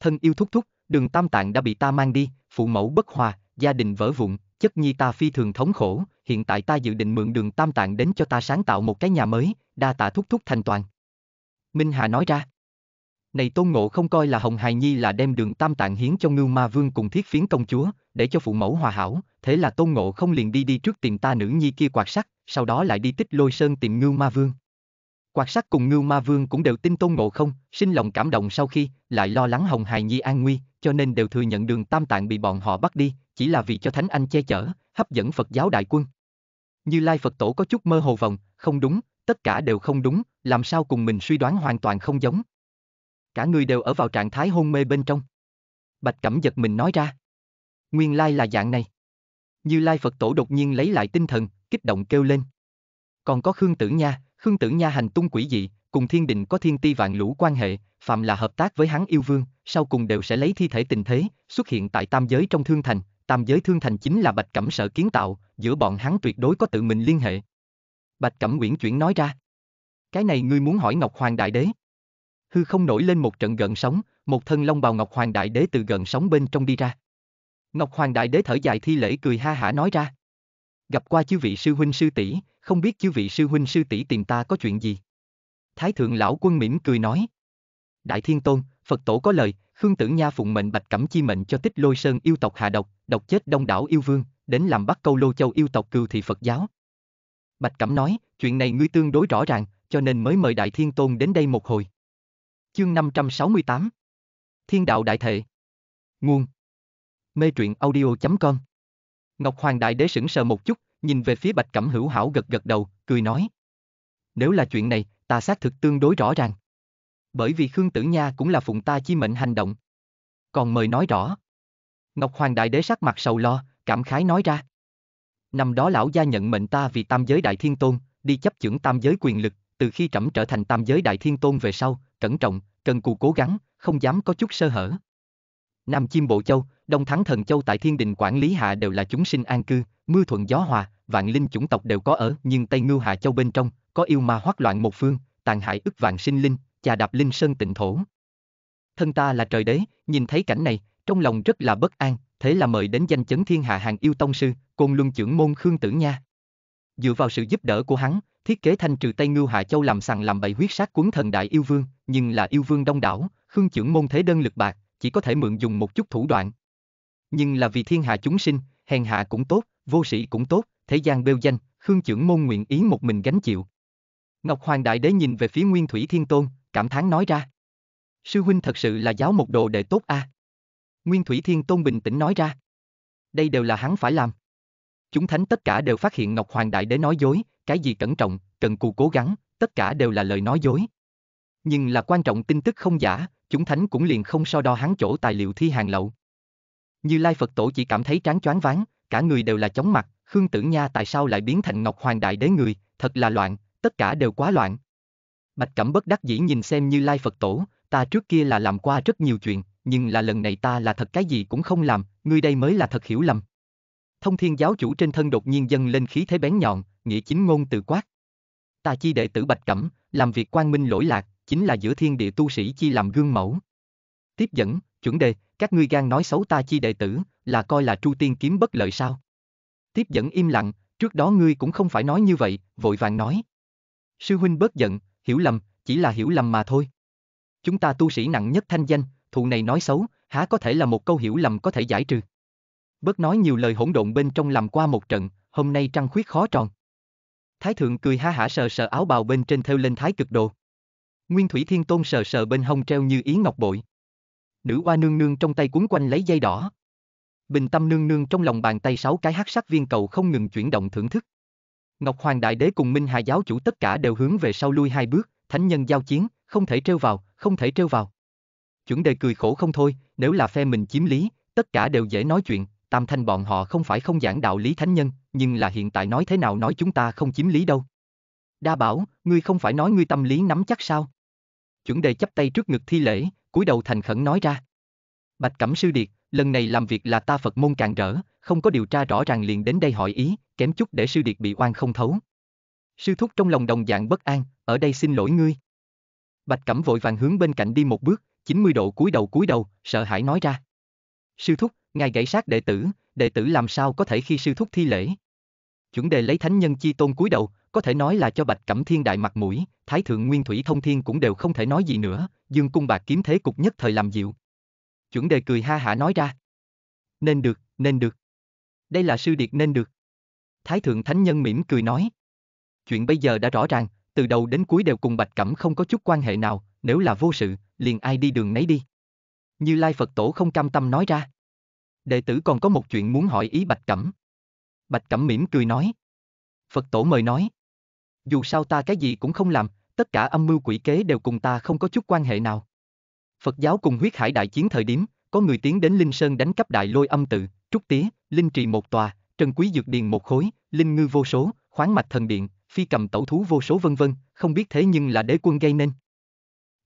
Thân yêu thúc thúc, đường Tam Tạng đã bị ta mang đi, phụ mẫu bất hòa, gia đình vỡ vụn, chất nhi ta phi thường thống khổ, hiện tại ta dự định mượn đường Tam Tạng đến cho ta sáng tạo một cái nhà mới, đa tạ thúc thúc thành toàn. Minh Hà nói ra. Này Tôn Ngộ không coi là Hồng Hài Nhi là đem đường Tam Tạng hiến cho Ngưu Ma Vương cùng thiết phiến công chúa, để cho phụ mẫu hòa hảo, thế là Tôn Ngộ không liền đi đi trước tìm ta nữ nhi kia quạt sắt, sau đó lại đi tích lôi sơn tìm Ngưu Ma Vương. Quạt sắc cùng Ngưu Ma Vương cũng đều tin Tôn Ngộ không, sinh lòng cảm động sau khi, lại lo lắng Hồng Hài Nhi an nguy, cho nên đều thừa nhận đường Tam Tạng bị bọn họ bắt đi, chỉ là vì cho Thánh Anh che chở, hấp dẫn Phật giáo đại quân. Như Lai Phật Tổ có chút mơ hồ vòng, không đúng, tất cả đều không đúng, làm sao cùng mình suy đoán hoàn toàn không giống. Cả người đều ở vào trạng thái hôn mê bên trong. Bạch Cẩm giật mình nói ra. Nguyên lai là dạng này. Như Lai Phật Tổ đột nhiên lấy lại tinh thần, kích động kêu lên. Còn có Khương Tử Nha, Khương Tử Nha hành tung quỷ dị, cùng thiên định có thiên ti vạn lũ quan hệ, phạm là hợp tác với hắn yêu vương, sau cùng đều sẽ lấy thi thể tình thế, xuất hiện tại tam giới trong thương thành, tam giới thương thành chính là Bạch Cẩm sở kiến tạo, giữa bọn hắn tuyệt đối có tự mình liên hệ. Bạch Cẩm Nguyễn chuyển nói ra. Cái này ngươi muốn hỏi Ngọc Hoàng Đại Đế. Hư không nổi lên một trận gần sóng, một thân long bào Ngọc Hoàng Đại Đế từ gần sóng bên trong đi ra. Ngọc Hoàng Đại Đế thở dài thi lễ cười ha hả nói ra. Gặp qua chư vị sư huynh sư tỷ, không biết chư vị sư huynh sư tỷ tìm ta có chuyện gì. Thái thượng lão quân mỉm cười nói. Đại Thiên Tôn, Phật tổ có lời, Khương Tử Nha phụng mệnh Bạch Cẩm chi mệnh cho Tích Lôi Sơn yêu tộc hạ độc, độc chết đông đảo yêu vương, đến làm bắt câu Lô Châu yêu tộc cừu thị Phật giáo. Bạch Cẩm nói, chuyện này ngươi tương đối rõ ràng, cho nên mới mời Đại Thiên Tôn đến đây một hồi. Chương 568 Thiên đạo đại thệ Nguồn Mê truyện audio.com Ngọc Hoàng Đại Đế sững sờ một chút, nhìn về phía Bạch Cẩm hữu hảo gật gật đầu, cười nói. Nếu là chuyện này, ta xác thực tương đối rõ ràng. Bởi vì Khương Tử Nha cũng là phụng ta chi mệnh hành động. Còn mời nói rõ. Ngọc Hoàng Đại Đế sắc mặt sầu lo, cảm khái nói ra. Năm đó lão gia nhận mệnh ta vì tam giới đại thiên tôn, đi chấp chưởng tam giới quyền lực, từ khi trẫm trở thành tam giới đại thiên tôn về sau, cẩn trọng, cần cù cố gắng, không dám có chút sơ hở. Nam Chim Bộ Châu, Đông Thắng Thần Châu tại thiên đình quản lý hạ đều là chúng sinh an cư, mưa thuận gió hòa, vạn linh chủng tộc đều có ở, nhưng Tây Ngưu Hạ Châu bên trong, có yêu ma hoắc loạn một phương, tàn hại ức vạn sinh linh, chà đạp linh sơn tịnh thổ. Thân ta là trời đế, nhìn thấy cảnh này, trong lòng rất là bất an, thế là mời đến danh chấn thiên hạ hàng yêu tông sư, côn luân trưởng môn Khương Tử Nha. Dựa vào sự giúp đỡ của hắn, thiết kế thanh trừ Tây Ngưu Hạ Châu làm sằng làm bậy huyết sát cuốn thần đại yêu vương, nhưng là yêu vương đông đảo, Khương trưởng môn thế đơn lực bạc, chỉ có thể mượn dùng một chút thủ đoạn. Nhưng là vì thiên hạ chúng sinh, hèn hạ cũng tốt, vô sĩ cũng tốt, thế gian bêu danh, Khương trưởng môn nguyện ý một mình gánh chịu. Ngọc Hoàng Đại Đế nhìn về phía Nguyên Thủy Thiên Tôn, cảm thán nói ra. Sư huynh thật sự là giáo một đồ đệ tốt a. Nguyên Thủy Thiên Tôn bình tĩnh nói ra. Đây đều là hắn phải làm. Chúng thánh tất cả đều phát hiện Ngọc Hoàng Đại Đế nói dối, cái gì cẩn trọng, cần cù cố gắng, tất cả đều là lời nói dối. Nhưng là quan trọng tin tức không giả, chúng thánh cũng liền không so đo hắn chỗ tài liệu thi hàng lậu. Như Lai Phật Tổ chỉ cảm thấy trán choáng váng, cả người đều là chóng mặt, Khương Tử Nha tại sao lại biến thành Ngọc Hoàng Đại Đế người, thật là loạn, tất cả đều quá loạn. Bạch Cẩm bất đắc dĩ nhìn xem Như Lai Phật Tổ, ta trước kia là làm qua rất nhiều chuyện, nhưng là lần này ta là thật cái gì cũng không làm, ngươi đây mới là thật hiểu lầm. Thông thiên giáo chủ trên thân đột nhiên dâng lên khí thế bén nhọn, nghĩa chính ngôn từ quát. Ta chi đệ tử Bạch Cẩm, làm việc quan minh lỗi lạc, chính là giữa thiên địa tu sĩ chi làm gương mẫu. Tiếp dẫn, chuẩn đề, các ngươi gan nói xấu ta chi đệ tử, là coi là tru tiên kiếm bất lợi sao? Tiếp dẫn im lặng, trước đó ngươi cũng không phải nói như vậy, vội vàng nói. Sư huynh bớt giận, hiểu lầm, chỉ là hiểu lầm mà thôi. Chúng ta tu sĩ nặng nhất thanh danh, thụ này nói xấu, há có thể là một câu hiểu lầm có thể giải trừ. Bớt nói nhiều lời hỗn độn bên trong làm qua một trận, hôm nay trăng khuyết khó tròn. Thái thượng cười ha hả sờ sờ áo bào bên trên theo lên thái cực đồ. Nguyên Thủy Thiên Tôn sờ sờ bên hông treo như ý ngọc bội. Nữ oa nương nương trong tay cuốn quanh lấy dây đỏ. Bình tâm nương nương trong lòng bàn tay sáu cái hắc sắc viên cầu không ngừng chuyển động thưởng thức. Ngọc Hoàng Đại Đế cùng Minh Hà giáo chủ tất cả đều hướng về sau lui hai bước, thánh nhân giao chiến, không thể trêu vào, không thể trêu vào. Chuẩn đề cười khổ không thôi, nếu là phe mình chiếm lý, tất cả đều dễ nói chuyện, tam thanh bọn họ không phải không giảng đạo lý thánh nhân, nhưng là hiện tại nói thế nào nói chúng ta không chiếm lý đâu. Đa bảo, ngươi không phải nói ngươi tâm lý nắm chắc sao? Chuẩn đề chấp tay trước ngực thi lễ, cúi đầu thành khẩn nói ra. Bạch Cẩm Sư Điệt, lần này làm việc là ta Phật môn càng rỡ, không có điều tra rõ ràng liền đến đây hỏi ý, kém chút để Sư Điệt bị oan không thấu. Sư thúc trong lòng đồng dạng bất an, ở đây xin lỗi ngươi. Bạch Cẩm vội vàng hướng bên cạnh đi một bước, 90 độ cúi đầu cúi đầu, sợ hãi nói ra. Sư thúc, ngài gãy sát đệ tử, đệ tử làm sao có thể khi sư thúc thi lễ. Chuẩn đề lấy thánh nhân chi tôn cúi đầu, có thể nói là cho Bạch Cẩm Thiên đại mặt mũi, Thái thượng Nguyên Thủy Thông Thiên cũng đều không thể nói gì nữa, Dương cung bạc kiếm thế cục nhất thời làm dịu. Chuẩn đề cười ha hả nói ra. Nên được, nên được. Đây là sư điệt nên được. Thái thượng thánh nhân mỉm cười nói. Chuyện bây giờ đã rõ ràng, từ đầu đến cuối đều cùng Bạch Cẩm không có chút quan hệ nào, nếu là vô sự, liền ai đi đường nấy đi. Như Lai Phật Tổ không cam tâm nói ra. Đệ tử còn có một chuyện muốn hỏi ý Bạch Cẩm. Bạch Cẩm mỉm cười nói. Phật Tổ mời nói. Dù sao ta cái gì cũng không làm, tất cả âm mưu quỷ kế đều cùng ta không có chút quan hệ nào. Phật giáo cùng huyết hải đại chiến thời điểm, có người tiến đến Linh Sơn đánh cắp đại lôi âm tự, trúc tía, linh trì một tòa, Trần quý dược điền một khối, linh ngư vô số, khoáng mạch thần điện, phi cầm tẩu thú vô số vân vân, không biết thế nhưng là đế quân gây nên.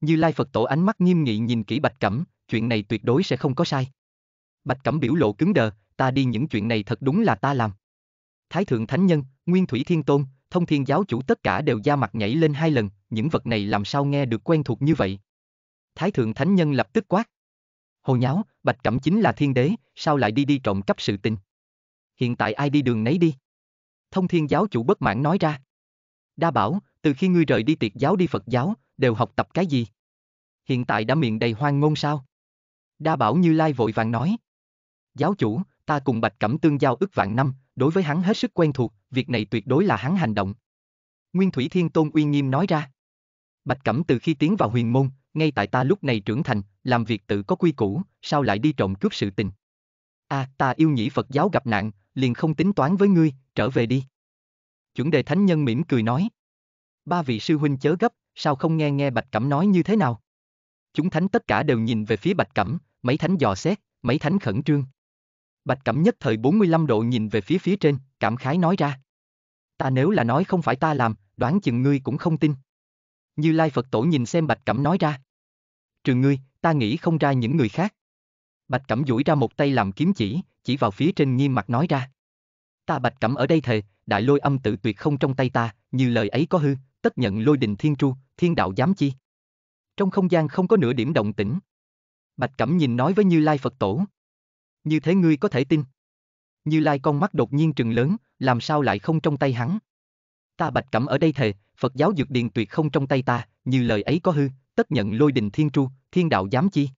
Như Lai Phật tổ ánh mắt nghiêm nghị nhìn kỹ Bạch Cẩm, chuyện này tuyệt đối sẽ không có sai. Bạch Cẩm biểu lộ cứng đờ, ta đi những chuyện này thật đúng là ta làm. Thái thượng thánh nhân, Nguyên Thủy Thiên Tôn, Thông Thiên giáo chủ tất cả đều da mặt nhảy lên hai lần, những vật này làm sao nghe được quen thuộc như vậy. Thái thượng thánh nhân lập tức quát. Hồ nháo, Bạch Cẩm chính là thiên đế, sao lại đi đi trộm cắp sự tình. Hiện tại ai đi đường nấy đi. Thông Thiên giáo chủ bất mãn nói ra. Đa bảo, từ khi ngươi rời đi tiệt giáo đi Phật giáo, đều học tập cái gì? Hiện tại đã miệng đầy hoang ngôn sao? Đa bảo như lai vội vàng nói. Giáo chủ, ta cùng Bạch Cẩm tương giao ức vạn năm, đối với hắn hết sức quen thuộc, việc này tuyệt đối là hắn hành động. Nguyên Thủy Thiên Tôn uy nghiêm nói ra. Bạch Cẩm từ khi tiến vào huyền môn, ngay tại ta lúc này trưởng thành, làm việc tự có quy củ, sao lại đi trộm cướp sự tình. a à, ta yêu nhĩ Phật giáo gặp nạn, liền không tính toán với ngươi, trở về đi. Chuẩn đề thánh nhân mỉm cười nói. Ba vị sư huynh chớ gấp, sao không nghe nghe Bạch Cẩm nói như thế nào? Chúng thánh tất cả đều nhìn về phía Bạch Cẩm, mấy thánh dò xét, mấy thánh khẩn trương. Bạch Cẩm nhất thời 45 độ nhìn về phía phía trên, cảm khái nói ra. Ta nếu là nói không phải ta làm, đoán chừng ngươi cũng không tin. Như Lai Phật Tổ nhìn xem Bạch Cẩm nói ra. Trừ ngươi, ta nghĩ không ra những người khác. Bạch Cẩm duỗi ra một tay làm kiếm chỉ, chỉ vào phía trên nghiêm mặt nói ra. Ta Bạch Cẩm ở đây thề, đại lôi âm tự tuyệt không trong tay ta, như lời ấy có hư, tất nhận lôi đình thiên tru, thiên đạo giám chi. Trong không gian không có nửa điểm động tĩnh. Bạch Cẩm nhìn nói với Như Lai Phật Tổ. Như thế ngươi có thể tin. Như Lai con mắt đột nhiên trừng lớn, làm sao lại không trong tay hắn. Ta Bạch Cẩm ở đây thề, Phật giáo dược điền tuyệt không trong tay ta, như lời ấy có hư, tất nhận lôi đình thiên tru, thiên đạo dám chi.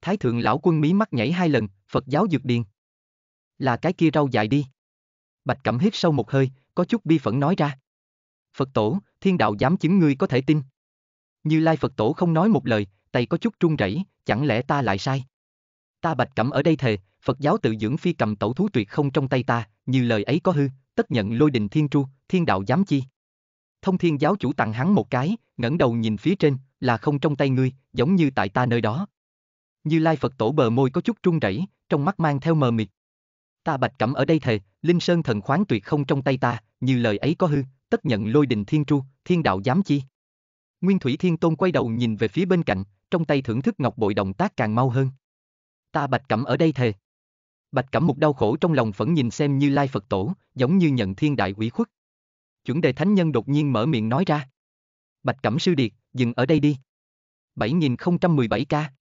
Thái thượng lão quân mí mắt nhảy hai lần, Phật giáo dược điền. Là cái kia rau dại đi. Bạch Cẩm hít sâu một hơi, có chút bi phẫn nói ra. Phật tổ, thiên đạo dám chứng ngươi có thể tin. Như Lai Phật tổ không nói một lời, tay có chút run rẩy, chẳng lẽ ta lại sai? Ta Bạch Cẩm ở đây thề, Phật giáo tự dưỡng phi cầm tẩu thú tuyệt không trong tay ta, như lời ấy có hư, tất nhận lôi đình thiên tru, thiên đạo giám chi. Thông thiên giáo chủ tặng hắn một cái, ngẩng đầu nhìn phía trên, là không trong tay ngươi, giống như tại ta nơi đó. Như Lai Phật tổ bờ môi có chút run rẩy, trong mắt mang theo mờ mịt. Ta Bạch Cẩm ở đây thề, Linh Sơn thần khoáng tuyệt không trong tay ta, như lời ấy có hư, tất nhận lôi đình thiên tru, thiên đạo giám chi. Nguyên Thủy Thiên Tôn quay đầu nhìn về phía bên cạnh, trong tay thưởng thức ngọc bội động tác càng mau hơn. Ta Bạch Cẩm ở đây thề. Bạch Cẩm một đau khổ trong lòng vẫn nhìn xem như Lai Phật Tổ, giống như nhận thiên đại ủy khuất. Chuẩn đề thánh nhân đột nhiên mở miệng nói ra. Bạch Cẩm sư điệt, dừng ở đây đi. 7017 ca.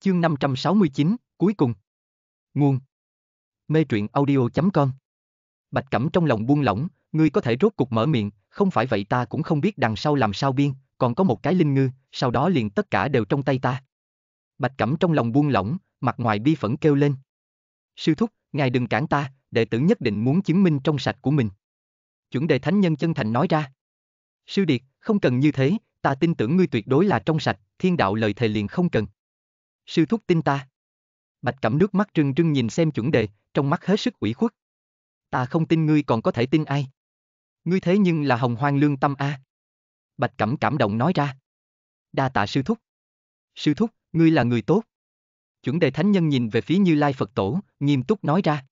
Chương 569, cuối cùng. Nguồn. Mê truyện audio.com Bạch Cẩm trong lòng buông lỏng, ngươi có thể rốt cục mở miệng, không phải vậy ta cũng không biết đằng sau làm sao biên, còn có một cái linh ngư, sau đó liền tất cả đều trong tay ta. Bạch Cẩm trong lòng buông lỏng, mặt ngoài bi phẫn kêu lên. Sư thúc, ngài đừng cản ta, đệ tử nhất định muốn chứng minh trong sạch của mình. Chuẩn đề thánh nhân chân thành nói ra. Sư Điệt, không cần như thế, ta tin tưởng ngươi tuyệt đối là trong sạch, thiên đạo lời thề liền không cần. Sư thúc tin ta. Bạch Cẩm nước mắt trưng trưng nhìn xem chuẩn đề, trong mắt hết sức ủy khuất. Ta không tin ngươi còn có thể tin ai. Ngươi thế nhưng là hồng hoang lương tâm a. Bạch Cẩm cảm động nói ra. Đa tạ sư thúc. Sư thúc, ngươi là người tốt. Chuẩn đề thánh nhân nhìn về phía Như Lai Phật Tổ, nghiêm túc nói ra.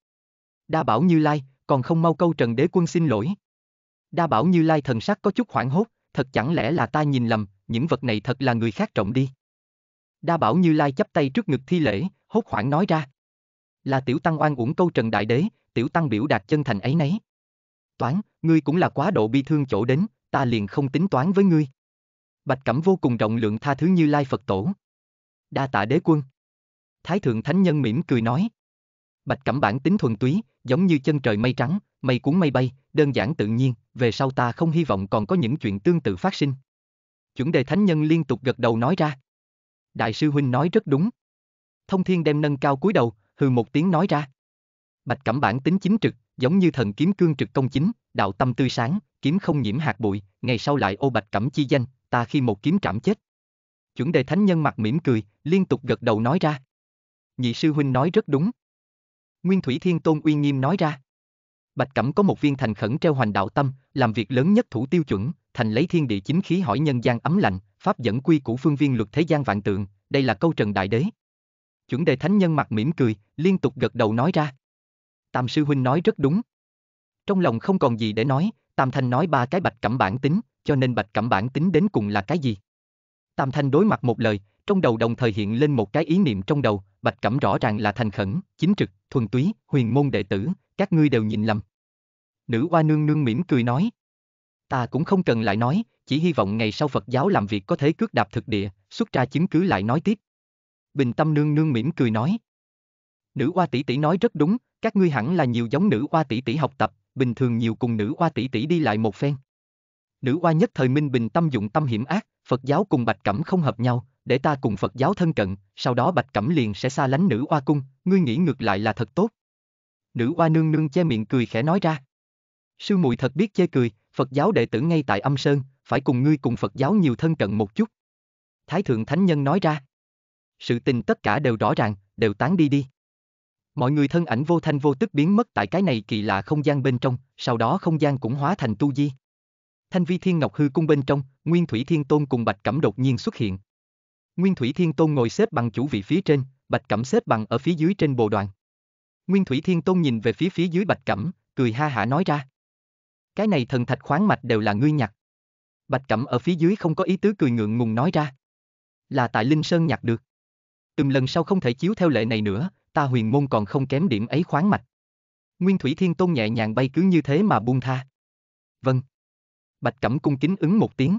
Đa bảo Như Lai, còn không mau câu trần đế quân xin lỗi. Đa bảo Như Lai thần sắc có chút hoảng hốt, thật chẳng lẽ là ta nhìn lầm, những vật này thật là người khác trộm đi. Đa bảo Như Lai chắp tay trước ngực thi lễ, hốt hoảng nói ra. Là tiểu tăng oan uổng câu trần đại đế, tiểu tăng biểu đạt chân thành ấy nấy. Toán, ngươi cũng là quá độ bi thương chỗ đến, ta liền không tính toán với ngươi. Bạch Cẩm vô cùng rộng lượng tha thứ Như Lai Phật Tổ. Đa tạ đế quân. Thái thượng thánh nhân mỉm cười nói. Bạch Cẩm bản tính thuần túy, giống như chân trời mây trắng, mây cuốn mây bay, đơn giản tự nhiên, về sau ta không hy vọng còn có những chuyện tương tự phát sinh. Chuẩn đề thánh nhân liên tục gật đầu nói ra. Đại sư huynh nói rất đúng. Thông thiên đem nâng cao cúi đầu, hừ một tiếng nói ra. Bạch Cẩm bản tính chính trực, giống như thần kiếm cương trực công chính, đạo tâm tươi sáng, kiếm không nhiễm hạt bụi, ngày sau lại ô Bạch Cẩm chi danh, ta khi một kiếm trảm chết. Chuẩn đề thánh nhân mặt mỉm cười, liên tục gật đầu nói ra. Nhị sư huynh nói rất đúng. Nguyên Thủy Thiên Tôn uy nghiêm nói ra. Bạch Cẩm có một viên thành khẩn treo hoành đạo tâm, làm việc lớn nhất thủ tiêu chuẩn, thành lấy thiên địa chính khí hỏi nhân gian ấm lạnh, pháp dẫn quy củ phương viên luật thế gian vạn tượng, đây là câu trần đại đế. Chuẩn đề thánh nhân mặt mỉm cười, liên tục gật đầu nói ra. Tam sư huynh nói rất đúng. Trong lòng không còn gì để nói, Tam Thanh nói ba cái bạch cẩm bản tính, cho nên bạch cẩm bản tính đến cùng là cái gì? Tam Thanh đối mặt một lời, trong đầu đồng thời hiện lên một cái ý niệm trong đầu, bạch cẩm rõ ràng là thành khẩn, chính trực, thuần túy, huyền môn đệ tử, các ngươi đều nhìn lầm. Nữ oa nương nương mỉm cười nói. Ta cũng không cần lại nói, chỉ hy vọng ngày sau Phật giáo làm việc có thể cước đạp thực địa, xuất ra chứng cứ lại nói tiếp. Bình tâm nương nương mỉm cười nói. Nữ oa tỷ tỷ nói rất đúng, các ngươi hẳn là nhiều giống nữ oa tỷ tỷ học tập, bình thường nhiều cùng nữ oa tỷ tỷ đi lại một phen. Nữ oa nhất thời minh bình tâm dụng tâm hiểm ác, Phật giáo cùng Bạch Cẩm không hợp nhau, để ta cùng Phật giáo thân cận, sau đó Bạch Cẩm liền sẽ xa lánh nữ oa cung, ngươi nghĩ ngược lại là thật tốt. Nữ oa nương nương che miệng cười khẽ nói ra. Sư muội thật biết chê cười, Phật giáo đệ tử ngay tại âm sơn, phải cùng ngươi cùng Phật giáo nhiều thân cận một chút. Thái thượng thánh nhân nói ra. Sự tình tất cả đều rõ ràng, đều tán đi đi. Mọi người thân ảnh vô thanh vô tức biến mất tại cái này kỳ lạ không gian bên trong, sau đó không gian cũng hóa thành tu di. Thanh vi thiên ngọc hư cung bên trong, Nguyên Thủy Thiên Tôn cùng Bạch Cẩm đột nhiên xuất hiện. Nguyên Thủy Thiên Tôn ngồi xếp bằng chủ vị phía trên, Bạch Cẩm xếp bằng ở phía dưới trên bồ đoàn. Nguyên Thủy Thiên Tôn nhìn về phía phía dưới Bạch Cẩm, cười ha hả nói ra. Cái này thần thạch khoáng mạch đều là ngươi nhặt. Bạch Cẩm ở phía dưới không có ý tứ cười ngượng ngùng nói ra. Là tại Linh Sơn nhặt được. Từng lần sau không thể chiếu theo lệ này nữa, ta huyền môn còn không kém điểm ấy khoáng mạch. Nguyên Thủy Thiên Tôn nhẹ nhàng bay cứ như thế mà buông tha. Vâng. Bạch Cẩm cung kính ứng một tiếng.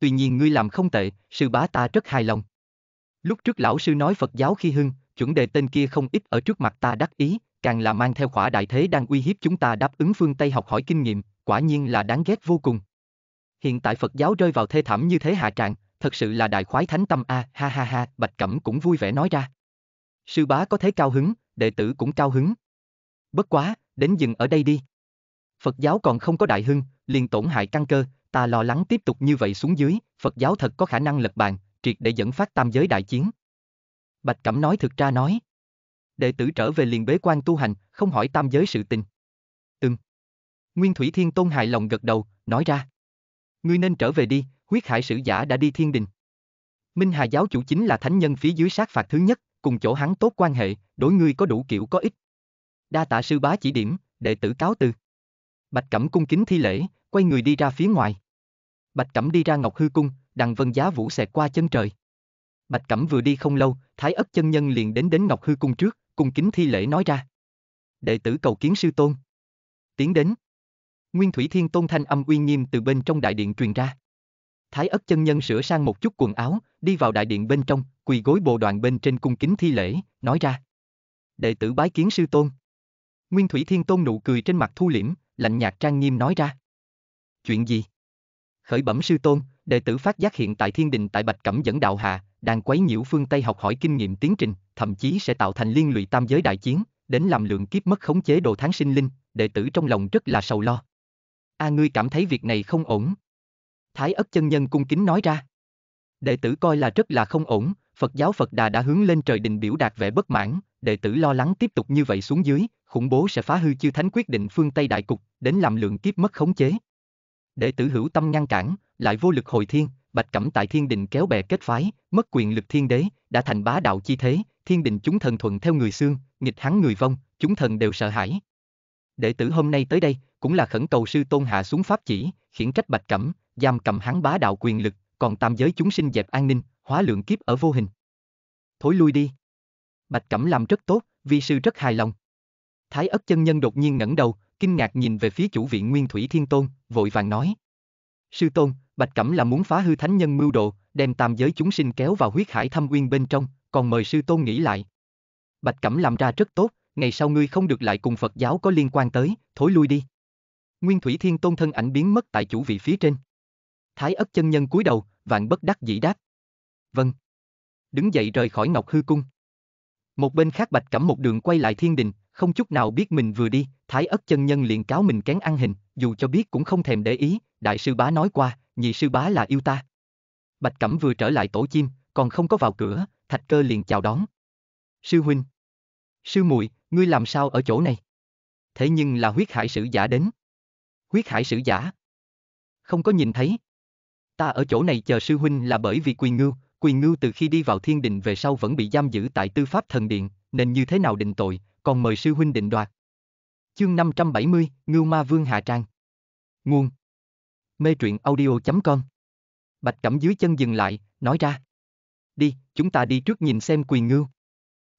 Tuy nhiên ngươi làm không tệ, sư bá ta rất hài lòng. Lúc trước lão sư nói Phật giáo khi hưng, chuẩn đề tên kia không ít ở trước mặt ta đắc ý, càng là mang theo khỏa đại thế đang uy hiếp chúng ta đáp ứng phương Tây học hỏi kinh nghiệm, quả nhiên là đáng ghét vô cùng. Hiện tại Phật giáo rơi vào thê thảm như thế hạ trạng, thật sự là đại khoái thánh tâm a, ha ha ha, Bạch Cẩm cũng vui vẻ nói ra. Sư bá có thế cao hứng, đệ tử cũng cao hứng. Bất quá, đến dừng ở đây đi. Phật giáo còn không có đại hưng, liền tổn hại căn cơ, ta lo lắng tiếp tục như vậy xuống dưới, Phật giáo thật có khả năng lật bàn, triệt để dẫn phát tam giới đại chiến. Bạch Cẩm nói thực ra nói. Đệ tử trở về liền bế quan tu hành, không hỏi tam giới sự tình. Ừm. Nguyên Thủy Thiên Tôn hài lòng gật đầu, nói ra. Ngươi nên trở về đi, huyết hải sử giả đã đi thiên đình. Minh Hà giáo chủ chính là thánh nhân phía dưới sát phạt thứ nhất, cùng chỗ hắn tốt quan hệ, đối ngươi có đủ kiểu có ích. Đa tạ sư bá chỉ điểm, đệ tử cáo từ. Bạch Cẩm cung kính thi lễ, quay người đi ra phía ngoài. Bạch Cẩm đi ra Ngọc Hư cung, đằng vân giá vũ xẹt qua chân trời. Bạch Cẩm vừa đi không lâu, Thái ất chân nhân liền đến đến Ngọc Hư cung trước, cung kính thi lễ nói ra. Đệ tử cầu kiến sư tôn. Tiến đến. Nguyên Thủy Thiên Tôn thanh âm uy nghiêm từ bên trong đại điện truyền ra. Thái ất chân nhân sửa sang một chút quần áo, đi vào đại điện bên trong, quỳ gối bồ đoàn bên trên cung kính thi lễ, nói ra. Đệ tử bái kiến sư tôn. Nguyên Thủy Thiên Tôn nụ cười trên mặt thu liễm, lạnh nhạt trang nghiêm nói ra. Chuyện gì? Khởi bẩm sư tôn, đệ tử phát giác hiện tại thiên đình tại Bạch Cẩm dẫn đạo hạ, đang quấy nhiễu phương Tây học hỏi kinh nghiệm tiến trình, thậm chí sẽ tạo thành liên lụy tam giới đại chiến, đến làm lượng kiếp mất khống chế đồ tháng sinh linh, đệ tử trong lòng rất là sầu lo. A ngươi cảm thấy việc này không ổn. Thái ất chân nhân cung kính nói ra. Đệ tử coi là rất là không ổn, Phật giáo Phật Đà đã hướng lên trời đình biểu đạt vẻ bất mãn, đệ tử lo lắng tiếp tục như vậy xuống dưới, khủng bố sẽ phá hư chư thánh quyết định phương Tây đại cục, đến làm lượng kiếp mất khống chế. Đệ tử hữu tâm ngăn cản, lại vô lực hồi thiên, Bạch Cẩm tại thiên đình kéo bè kết phái, mất quyền lực thiên đế, đã thành bá đạo chi thế, thiên đình chúng thần thuận theo người xương, nghịch hắn người vong, chúng thần đều sợ hãi. Đệ tử hôm nay tới đây, cũng là khẩn cầu sư tôn hạ xuống pháp chỉ, khiển trách Bạch Cẩm, giam cầm hắn bá đạo quyền lực, còn tam giới chúng sinh dẹp an ninh, hóa lượng kiếp ở vô hình. Thối lui đi. Bạch Cẩm làm rất tốt, vi sư rất hài lòng. Thái ất chân nhân đột nhiên ngẩng đầu, kinh ngạc nhìn về phía chủ viện Nguyên Thủy Thiên Tôn, vội vàng nói. Sư Tôn, Bạch Cẩm là muốn phá hư thánh nhân mưu đồ, đem tam giới chúng sinh kéo vào huyết hải thâm uyên bên trong, còn mời Sư Tôn nghĩ lại. Bạch Cẩm làm ra rất tốt, ngày sau ngươi không được lại cùng Phật giáo có liên quan tới, thối lui đi. Nguyên Thủy Thiên Tôn thân ảnh biến mất tại chủ vị phía trên. Thái ất chân nhân cúi đầu, vạn bất đắc dĩ đáp. Vâng. Đứng dậy rời khỏi Ngọc Hư Cung. Một bên khác Bạch Cẩm một đường quay lại thiên đình, không chút nào biết mình vừa đi, Thái ất chân nhân liền cáo mình kén ăn hình, dù cho biết cũng không thèm để ý, đại sư bá nói qua, nhị sư bá là yêu ta. Bạch Cẩm vừa trở lại tổ chim, còn không có vào cửa, Thạch Cơ liền chào đón. Sư huynh. Sư muội, ngươi làm sao ở chỗ này? Thế nhưng là huyết hải sử giả đến. Huyết hải sử giả? Không có nhìn thấy. Ta ở chỗ này chờ sư huynh là bởi vì Quyền Ngưu, Quyền Ngưu từ khi đi vào thiên đình về sau vẫn bị giam giữ tại tư pháp thần điện, nên như thế nào định tội, còn mời sư huynh định đoạt. Chương 570, Ngưu Ma Vương Hạ Trang. Nguồn. Mê truyện audio.com. Bạch Cẩm dưới chân dừng lại, nói ra. Đi, chúng ta đi trước nhìn xem Quyền Ngưu.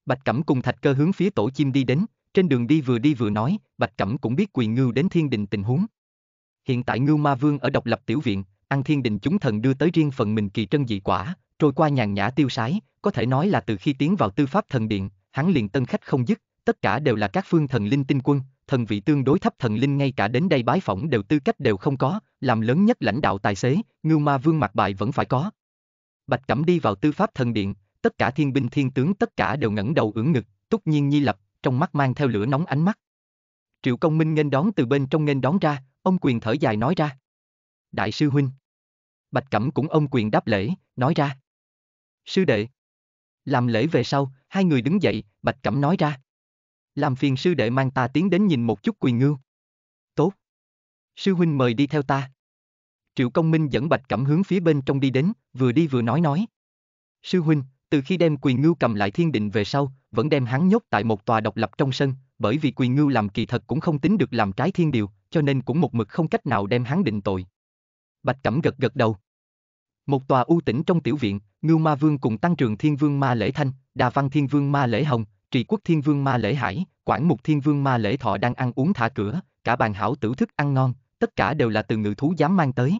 Bạch Cẩm cùng Thạch Cơ hướng phía tổ chim đi đến, trên đường đi vừa đi vừa nói, Bạch Cẩm cũng biết Quyền Ngưu đến thiên đình tình huống. Hiện tại Ngưu Ma Vương ở độc lập tiểu viện, ăn thiên đình chúng thần đưa tới riêng phần mình kỳ trân dị quả, trôi qua nhàn nhã tiêu sái, có thể nói là từ khi tiến vào tư pháp thần điện, hắn liền tân khách không dứt, tất cả đều là các phương thần linh tinh quân, thần vị tương đối thấp thần linh ngay cả đến đây bái phỏng đều tư cách đều không có, làm lớn nhất lãnh đạo tài xế, ngưu ma vương mặt bài vẫn phải có. Bạch Cẩm đi vào tư pháp thần điện, tất cả thiên binh thiên tướng tất cả đều ngẩng đầu ưỡn ngực, túc nhiên nhi lập, trong mắt mang theo lửa nóng ánh mắt. Triệu công minh nghênh đón từ bên trong nghênh đón ra, ông quyền thở dài nói ra. Đại sư huynh. Bạch Cẩm cũng ông quyền đáp lễ, nói ra. Sư đệ. Làm lễ về sau, hai người đứng dậy, Bạch Cẩm nói ra. Làm phiền sư đệ mang ta tiến đến nhìn một chút Quỳ ngưu. Tốt. Sư huynh mời đi theo ta. Triệu công minh dẫn Bạch Cẩm hướng phía bên trong đi đến, vừa đi vừa nói nói. Sư huynh, từ khi đem Quỳ ngưu cầm lại thiên định về sau, vẫn đem hắn nhốt tại một tòa độc lập trong sân, bởi vì Quỳ ngưu làm kỳ thật cũng không tính được làm trái thiên điều, cho nên cũng một mực không cách nào đem hắn định tội. Bạch Cẩm gật gật đầu. Một tòa u tĩnh trong tiểu viện, Ngưu Ma Vương cùng Tăng Trường Thiên Vương Ma Lễ Thanh, Đà Văn Thiên Vương Ma Lễ Hồng, Trì Quốc Thiên Vương Ma Lễ Hải, Quảng Mục Thiên Vương Ma Lễ Thọ đang ăn uống thả cửa, cả bàn hảo tử thức ăn ngon, tất cả đều là từ ngự thú dám mang tới.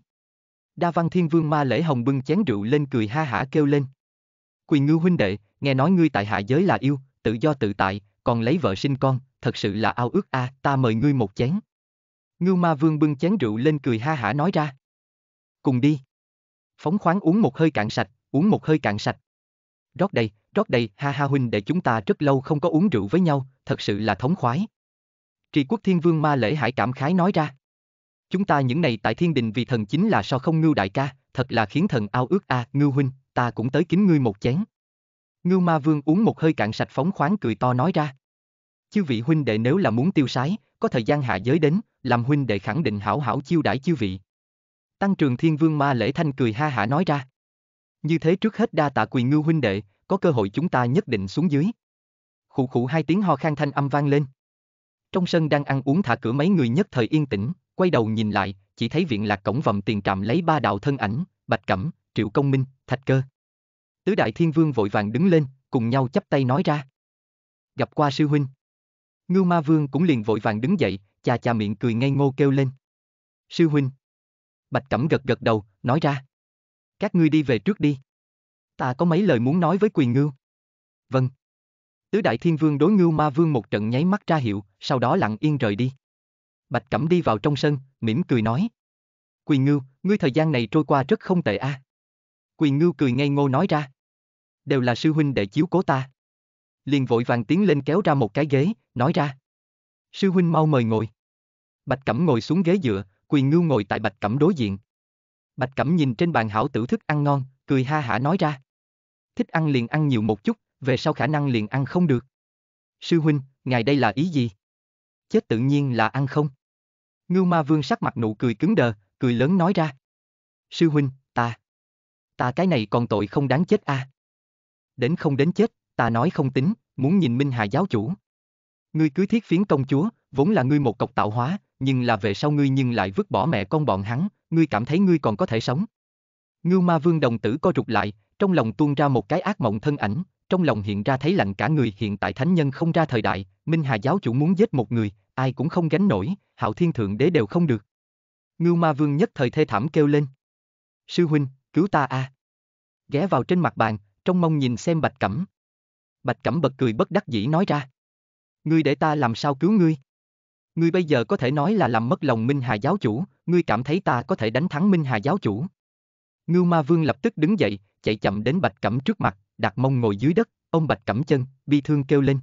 Đa Văn Thiên Vương Ma Lễ Hồng bưng chén rượu lên cười ha hả kêu lên. Quỳ ngư huynh đệ, nghe nói ngươi tại hạ giới là yêu, tự do tự tại, còn lấy vợ sinh con, thật sự là ao ước a, ta mời ngươi một chén. Ngưu Ma Vương bưng chén rượu lên cười ha hả nói ra. Cùng đi. Phóng khoáng uống một hơi cạn sạch, uống một hơi cạn sạch. Rót đầy rót đầy, ha ha huynh để chúng ta rất lâu không có uống rượu với nhau, thật sự là thống khoái. Trì quốc thiên vương ma lễ hải cảm khái nói ra. Chúng ta những này tại thiên đình vì thần chính là so không ngưu đại ca, thật là khiến thần ao ước a, à, ngưu huynh, ta cũng tới kính ngươi một chén. Ngưu ma vương uống một hơi cạn sạch phóng khoáng cười to nói ra. Chư vị huynh đệ nếu là muốn tiêu sái, có thời gian hạ giới đến, làm huynh đệ khẳng định hảo hảo chiêu đãi chư vị. Tăng trường thiên vương ma lễ thanh cười ha hả nói ra. Như thế trước hết đa tạ quỳ ngưu huynh đệ, có cơ hội chúng ta nhất định xuống dưới. Khụ khụ hai tiếng ho khan thanh âm vang lên. Trong sân đang ăn uống thả cửa mấy người nhất thời yên tĩnh, quay đầu nhìn lại, chỉ thấy viện lạc cổng vòng tiền trạm lấy ba đạo thân ảnh, Bạch Cẩm, Triệu Công Minh, Thạch Cơ. Tứ đại thiên vương vội vàng đứng lên, cùng nhau chắp tay nói ra. Gặp qua sư huynh. Ngưu ma vương cũng liền vội vàng đứng dậy, chà chà miệng cười ngây ngô kêu lên. Sư huynh. Bạch Cẩm gật gật đầu, nói ra. Các ngươi đi về trước đi. Ta có mấy lời muốn nói với quyền ngưu. Vâng. Tứ đại thiên vương đối ngưu ma vương một trận nháy mắt ra hiệu, sau đó lặng yên rời đi. Bạch Cẩm đi vào trong sân, mỉm cười nói. Quyền ngưu, ngươi thời gian này trôi qua rất không tệ a. Quyền ngưu cười ngây ngô nói ra. Đều là sư huynh để chiếu cố ta. Liền vội vàng tiến lên kéo ra một cái ghế, nói ra. Sư huynh mau mời ngồi. Bạch Cẩm ngồi xuống ghế dựa, quyền ngưu ngồi tại Bạch Cẩm đối diện. Bạch Cẩm nhìn trên bàn hảo tử thức ăn ngon, cười ha hả nói ra. Thích ăn liền ăn nhiều một chút, về sau khả năng liền ăn không được. Sư huynh, ngài đây là ý gì? Chết tự nhiên là ăn không? Ngưu ma vương sắc mặt nụ cười cứng đờ, cười lớn nói ra. Sư huynh, ta. Ta cái này còn tội không đáng chết a. Đến không đến chết, ta nói không tính, muốn nhìn Minh Hà giáo chủ. Ngươi cưới thiết phiến công chúa, vốn là ngươi một cọc tạo hóa, nhưng là về sau ngươi nhưng lại vứt bỏ mẹ con bọn hắn, ngươi cảm thấy ngươi còn có thể sống. Ngưu ma vương đồng tử co rụt lại, trong lòng tuôn ra một cái ác mộng thân ảnh, trong lòng hiện ra thấy lạnh cả người hiện tại thánh nhân không ra thời đại, Minh Hà giáo chủ muốn giết một người, ai cũng không gánh nổi, hạo thiên thượng đế đều không được. Ngưu ma vương nhất thời thê thảm kêu lên. Sư huynh, cứu ta a! Ghé vào trên mặt bàn, trong mong nhìn xem bạch cẩm. Bạch cẩm bật cười bất đắc dĩ nói ra. Ngươi để ta làm sao cứu ngươi? Ngươi bây giờ có thể nói là làm mất lòng Minh Hà giáo chủ, ngươi cảm thấy ta có thể đánh thắng Minh Hà giáo chủ. Ngưu ma vương lập tức đứng dậy, chạy chậm đến bạch cẩm trước mặt, đặt mông ngồi dưới đất, ông bạch cẩm chân, bi thương kêu lên.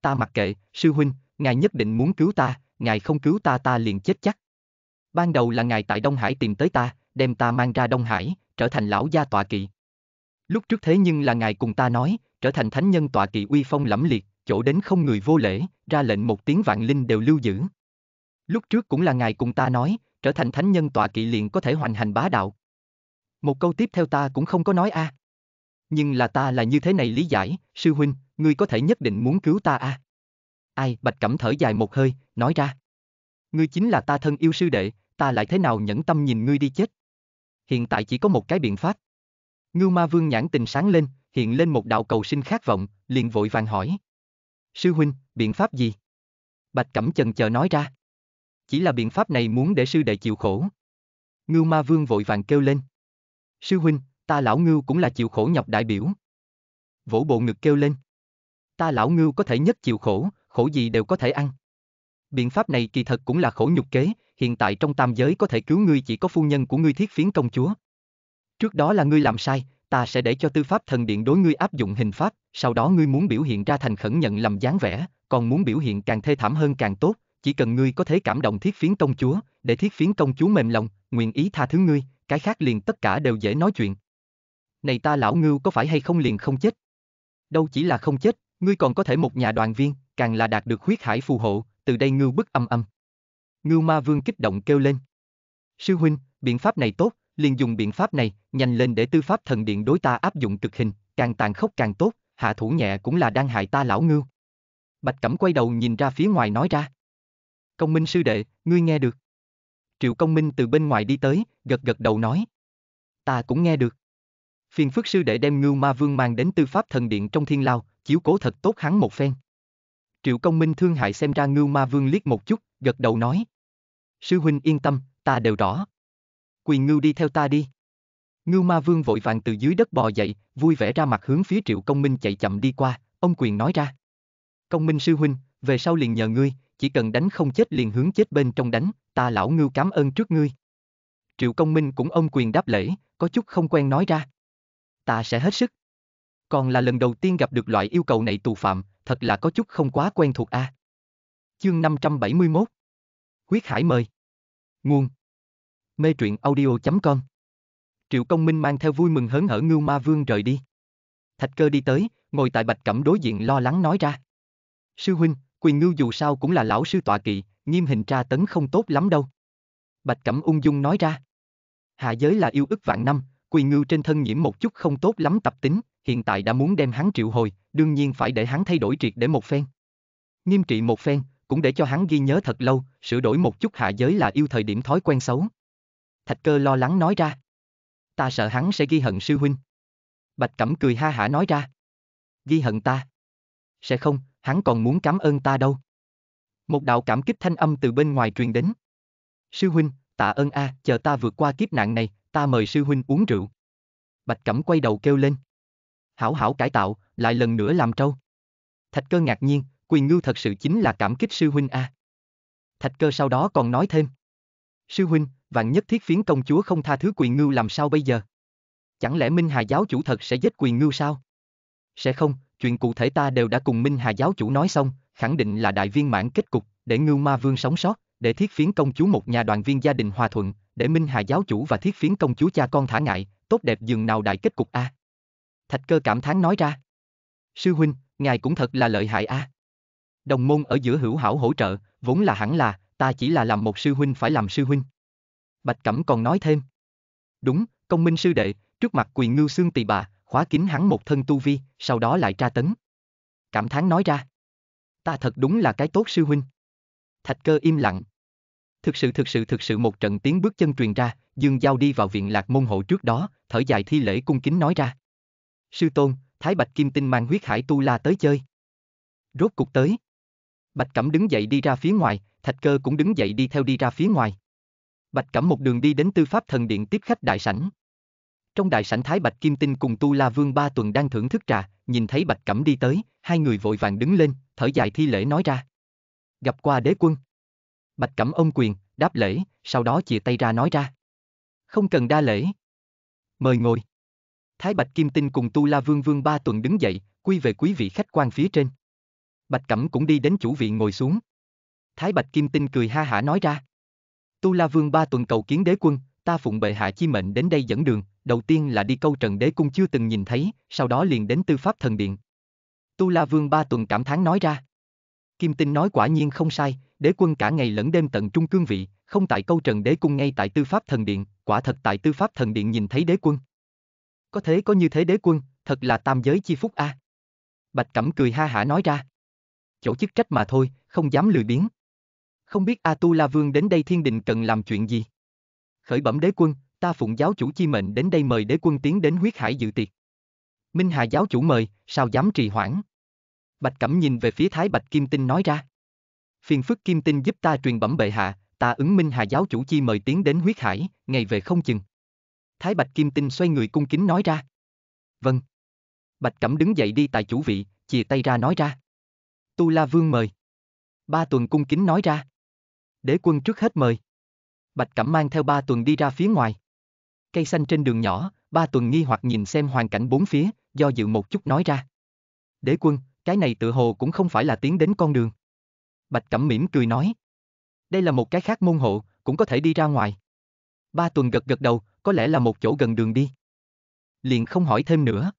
Ta mặc kệ, sư huynh, ngài nhất định muốn cứu ta, ngài không cứu ta ta liền chết chắc. Ban đầu là ngài tại Đông Hải tìm tới ta, đem ta mang ra Đông Hải, trở thành lão gia tọa kỵ. Lúc trước thế nhưng là ngài cùng ta nói, trở thành thánh nhân tọa kỵ uy phong lẫm liệt, chỗ đến không người vô lễ, ra lệnh một tiếng vạn linh đều lưu giữ. Lúc trước cũng là ngài cùng ta nói, trở thành thánh nhân tọa kỵ liền có thể hoành hành bá đạo. Một câu tiếp theo ta cũng không có nói a. Nhưng là ta là như thế này lý giải, sư huynh, ngươi có thể nhất định muốn cứu ta a. Ai, Bạch Cẩm thở dài một hơi, nói ra. Ngươi chính là ta thân yêu sư đệ, ta lại thế nào nhẫn tâm nhìn ngươi đi chết. Hiện tại chỉ có một cái biện pháp. Ngưu ma vương nhãn tình sáng lên, hiện lên một đạo cầu sinh khát vọng, liền vội vàng hỏi. Sư huynh, biện pháp gì? Bạch Cẩm chần chờ nói ra. Chỉ là biện pháp này muốn để sư đệ chịu khổ. Ngưu ma vương vội vàng kêu lên. Sư huynh, ta lão ngưu cũng là chịu khổ nhọc đại biểu. Vỗ bộ ngực kêu lên. Ta lão ngưu có thể nhất chịu khổ, khổ gì đều có thể ăn. Biện pháp này kỳ thật cũng là khổ nhục kế, hiện tại trong tam giới có thể cứu ngươi chỉ có phu nhân của ngươi thiết phiến công chúa. Trước đó là ngươi làm sai, ta sẽ để cho tư pháp thần điện đối ngươi áp dụng hình pháp, sau đó ngươi muốn biểu hiện ra thành khẩn nhận làm dáng vẻ, còn muốn biểu hiện càng thê thảm hơn càng tốt, chỉ cần ngươi có thể cảm động thiết phiến công chúa, để thiết phiến công chúa mềm lòng, nguyện ý tha thứ ngươi, cái khác liền tất cả đều dễ nói chuyện. Này ta lão ngưu có phải hay không liền không chết? Đâu chỉ là không chết, ngươi còn có thể một nhà đoàn viên, càng là đạt được huyết hải phù hộ, từ đây ngưu bức âm âm. Ngưu ma vương kích động kêu lên. Sư huynh, biện pháp này tốt, liền dùng biện pháp này, nhanh lên để tư pháp thần điện đối ta áp dụng cực hình, càng tàn khốc càng tốt, hạ thủ nhẹ cũng là đang hại ta lão ngưu. Bạch Cẩm quay đầu nhìn ra phía ngoài nói ra. Công minh sư đệ, ngươi nghe được. Triệu công minh từ bên ngoài đi tới, gật gật đầu nói. Ta cũng nghe được. Phiền phức sư đệ đem ngưu ma vương mang đến tư pháp thần điện trong thiên lao, chiếu cố thật tốt hắn một phen. Triệu công minh thương hại xem ra ngưu ma vương liếc một chút, gật đầu nói. Sư huynh yên tâm, ta đều rõ. Quyền ngưu đi theo ta đi. Ngưu ma vương vội vàng từ dưới đất bò dậy, vui vẻ ra mặt hướng phía triệu công minh chạy chậm đi qua, ông quyền nói ra. Công minh sư huynh, về sau liền nhờ ngươi, chỉ cần đánh không chết liền hướng chết bên trong đánh, ta lão ngưu cảm ơn trước ngươi. Triệu Công Minh cũng ông quyền đáp lễ, có chút không quen nói ra. Ta sẽ hết sức. Còn là lần đầu tiên gặp được loại yêu cầu này tù phạm, thật là có chút không quá quen thuộc a. Chương 571 Huyết Hải mời Nguồn Mê truyện audio.com Triệu Công Minh mang theo vui mừng hớn hở Ngưu Ma Vương rời đi. Thạch cơ đi tới, ngồi tại bạch cẩm đối diện lo lắng nói ra. Sư huynh, quyền ngưu dù sao cũng là lão sư tọa kỵ, nghiêm hình tra tấn không tốt lắm đâu. Bạch cẩm ung dung nói ra. Hạ giới là yêu ức vạn năm, quỳ ngưu trên thân nhiễm một chút không tốt lắm tập tính, hiện tại đã muốn đem hắn triệu hồi, đương nhiên phải để hắn thay đổi triệt để một phen. Nghiêm trị một phen, cũng để cho hắn ghi nhớ thật lâu, sửa đổi một chút hạ giới là yêu thời điểm thói quen xấu. Thạch cơ lo lắng nói ra. Ta sợ hắn sẽ ghi hận sư huynh. Bạch Cẩm cười ha hả nói ra. Ghi hận ta. Sẽ không, hắn còn muốn cảm ơn ta đâu. Một đạo cảm kích thanh âm từ bên ngoài truyền đến. Sư huynh, tạ ơn a, chờ ta vượt qua kiếp nạn này, ta mời sư huynh uống rượu. Bạch Cẩm quay đầu kêu lên. Hảo hảo cải tạo, lại lần nữa làm trâu. Thạch cơ ngạc nhiên, quyền ngưu thật sự chính là cảm kích sư huynh a. Thạch cơ sau đó còn nói thêm. Sư huynh, vạn nhất thiết phiến công chúa không tha thứ quyền ngưu làm sao bây giờ? Chẳng lẽ Minh Hà giáo chủ thật sẽ giết quyền ngưu sao? Sẽ không, chuyện cụ thể ta đều đã cùng Minh Hà giáo chủ nói xong, khẳng định là đại viên mãn kết cục, để ngưu ma vương sống sót, để thiết phiến công chúa một nhà đoàn viên gia đình hòa thuận, để Minh Hà giáo chủ và thiết phiến công chúa cha con thả ngại, tốt đẹp dường nào đại kết cục a. Thạch cơ cảm thán nói ra. Sư huynh, ngài cũng thật là lợi hại a. Đồng môn ở giữa hữu hảo hỗ trợ, vốn là hẳn là, ta chỉ là làm một sư huynh phải làm sư huynh. Bạch Cẩm còn nói thêm. Đúng, công minh sư đệ, trước mặt quyền ngưu xương tỳ bà, khóa kín hắn một thân tu vi, sau đó lại tra tấn. Cảm thán nói ra. Ta thật đúng là cái tốt sư huynh. Thạch cơ im lặng. Thực sự thực sự thực sự một trận tiếng bước chân truyền ra, Dương Giao đi vào viện lạc môn hộ trước đó, thở dài thi lễ cung kính nói ra. Sư tôn, Thái Bạch Kim Tinh mang huyết hải tu la tới chơi. Rốt cục tới. Bạch Cẩm đứng dậy đi ra phía ngoài, Thạch Cơ cũng đứng dậy đi theo đi ra phía ngoài. Bạch Cẩm một đường đi đến Tư Pháp Thần Điện tiếp khách đại sảnh. Trong đại sảnh Thái Bạch Kim Tinh cùng Tu La Vương ba tuần đang thưởng thức trà, nhìn thấy Bạch Cẩm đi tới, hai người vội vàng đứng lên, thở dài thi lễ nói ra. Gặp qua đế quân. Bạch Cẩm ôm quyền, đáp lễ, sau đó chìa tay ra nói ra. Không cần đa lễ. Mời ngồi. Thái Bạch Kim Tinh cùng Tu La Vương Vương ba tuần đứng dậy, quy về quý vị khách quan phía trên. Bạch Cẩm cũng đi đến chủ vị ngồi xuống. Thái Bạch Kim Tinh cười ha hả nói ra. Tu La Vương ba tuần cầu kiến đế quân, ta phụng bệ hạ chi mệnh đến đây dẫn đường, đầu tiên là đi câu trần đế cung chưa từng nhìn thấy, sau đó liền đến tư pháp thần điện. Tu La Vương ba tuần cảm thán nói ra. Kim Tinh nói quả nhiên không sai, đế quân cả ngày lẫn đêm tận trung cương vị, không tại câu trần đế cung ngay tại tư pháp thần điện, quả thật tại tư pháp thần điện nhìn thấy đế quân. Có thế có như thế đế quân, thật là tam giới chi phúc a. Bạch Cẩm cười ha hả nói ra. Chỗ chức trách mà thôi, không dám lười biếng. Không biết A Tu La Vương đến đây thiên định cần làm chuyện gì? Khởi bẩm đế quân, ta phụng giáo chủ chi mệnh đến đây mời đế quân tiến đến huyết hải dự tiệc. Minh Hà giáo chủ mời, sao dám trì hoãn? Bạch Cẩm nhìn về phía Thái Bạch Kim Tinh nói ra. Phiền phức Kim Tinh giúp ta truyền bẩm bệ hạ, ta ứng Minh Hà giáo chủ chi mời tiến đến huyết hải, ngày về không chừng. Thái Bạch Kim Tinh xoay người cung kính nói ra. Vâng. Bạch Cẩm đứng dậy đi tại chủ vị, chìa tay ra nói ra. Tu La Vương mời. Ba tuần cung kính nói ra. Đế quân trước hết mời. Bạch Cẩm mang theo ba tuần đi ra phía ngoài. Cây xanh trên đường nhỏ, ba tuần nghi hoặc nhìn xem hoàn cảnh bốn phía, do dự một chút nói ra. Đế quân, cái này tự hồ cũng không phải là tiến đến con đường. Bạch Cẩm mỉm cười nói. Đây là một cái khác môn hộ, cũng có thể đi ra ngoài. Ba tuần gật gật đầu, có lẽ là một chỗ gần đường đi. Liền không hỏi thêm nữa.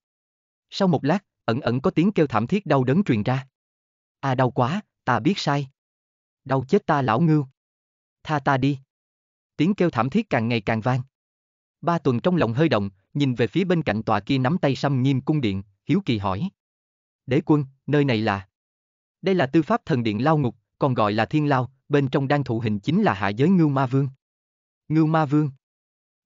Sau một lát, ẩn ẩn có tiếng kêu thảm thiết đau đớn truyền ra. À đau quá, ta biết sai. Đau chết ta lão ngưu. Tha ta đi. Tiếng kêu thảm thiết càng ngày càng vang. Ba tuần trong lòng hơi động, nhìn về phía bên cạnh tòa kia nắm tay xăm nghiêm cung điện, hiếu kỳ hỏi. Đế quân, nơi này là... Đây là tư pháp thần điện lao ngục, còn gọi là thiên lao, bên trong đang thụ hình chính là hạ giới ngưu ma vương. Ngưu ma vương.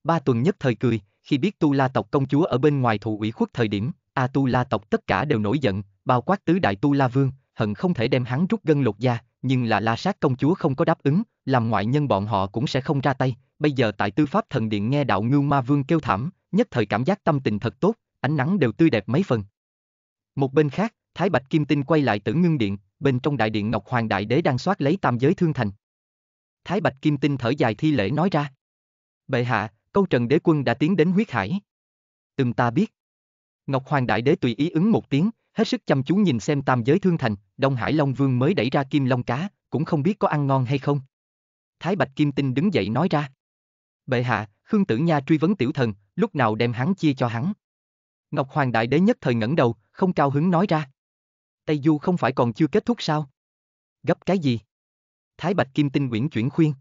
Ba tuần nhất thời cười, khi biết tu la tộc công chúa ở bên ngoài thụ ủy khuất thời điểm, A tu la tộc tất cả đều nổi giận, bao quát tứ đại tu la vương, hận không thể đem hắn rút gân lột da, nhưng là la sát công chúa không có đáp ứng, làm ngoại nhân bọn họ cũng sẽ không ra tay, bây giờ tại tư pháp thần điện nghe đạo ngưu ma vương kêu thảm, nhất thời cảm giác tâm tình thật tốt, ánh nắng đều tươi đẹp mấy phần. Một bên khác, Thái Bạch Kim Tinh quay lại tử ngưng điện, bên trong đại điện Ngọc Hoàng Đại Đế đang soát lấy tam giới thương thành. Thái Bạch Kim Tinh thở dài thi lễ nói ra. Bệ hạ, câu trần đế quân đã tiến đến huyết hải. từng ta biết. Ngọc Hoàng Đại Đế tùy ý ứng một tiếng, hết sức chăm chú nhìn xem tam giới thương thành, Đông Hải Long Vương mới đẩy ra kim long cá, cũng không biết có ăn ngon hay không. Thái Bạch Kim Tinh đứng dậy nói ra. Bệ hạ, Khương Tử Nha truy vấn tiểu thần, lúc nào đem hắn chia cho hắn. Ngọc Hoàng Đại Đế nhất thời ngẩng đầu, không cao hứng nói ra. Tây Du không phải còn chưa kết thúc sao? Gấp cái gì? Thái Bạch Kim Tinh Nguyễn chuyển khuyên.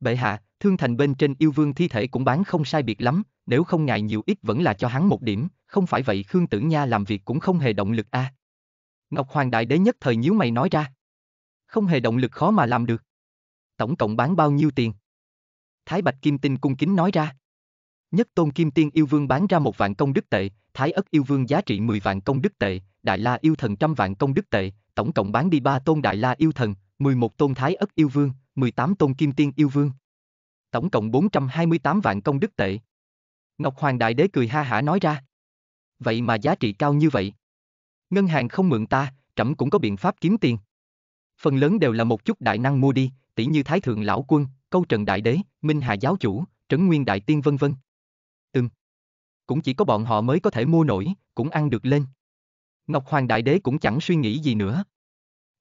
Bệ hạ, thương thành bên trên yêu vương thi thể cũng bán không sai biệt lắm, nếu không ngại nhiều ít vẫn là cho hắn một điểm, không phải vậy Khương Tử Nha làm việc cũng không hề động lực a. Ngọc Hoàng Đại Đế nhất thời nhíu mày nói ra. Không hề động lực khó mà làm được. Tổng cộng bán bao nhiêu tiền? Thái Bạch Kim Tinh cung kính nói ra. Nhất Tôn Kim Tiên Yêu Vương bán ra một vạn công đức tệ, Thái Ất Yêu Vương giá trị 10 vạn công đức tệ, Đại La Yêu Thần trăm vạn công đức tệ, tổng cộng bán đi 3 tôn Đại La Yêu Thần, 11 tôn Thái Ất Yêu Vương, 18 tôn Kim Tiên Yêu Vương. Tổng cộng 428 vạn công đức tệ. Ngọc Hoàng Đại Đế cười ha hả nói ra. Vậy mà giá trị cao như vậy. Ngân hàng không mượn ta, trẫm cũng có biện pháp kiếm tiền. Phần lớn đều là một chút đại năng mua đi, tỷ như Thái Thượng Lão Quân, Câu Trần Đại Đế, Minh Hà Giáo Chủ, Trấn Nguyên Đại Tiên vân vân. Ừm. Cũng chỉ có bọn họ mới có thể mua nổi, cũng ăn được lên. Ngọc Hoàng Đại Đế cũng chẳng suy nghĩ gì nữa.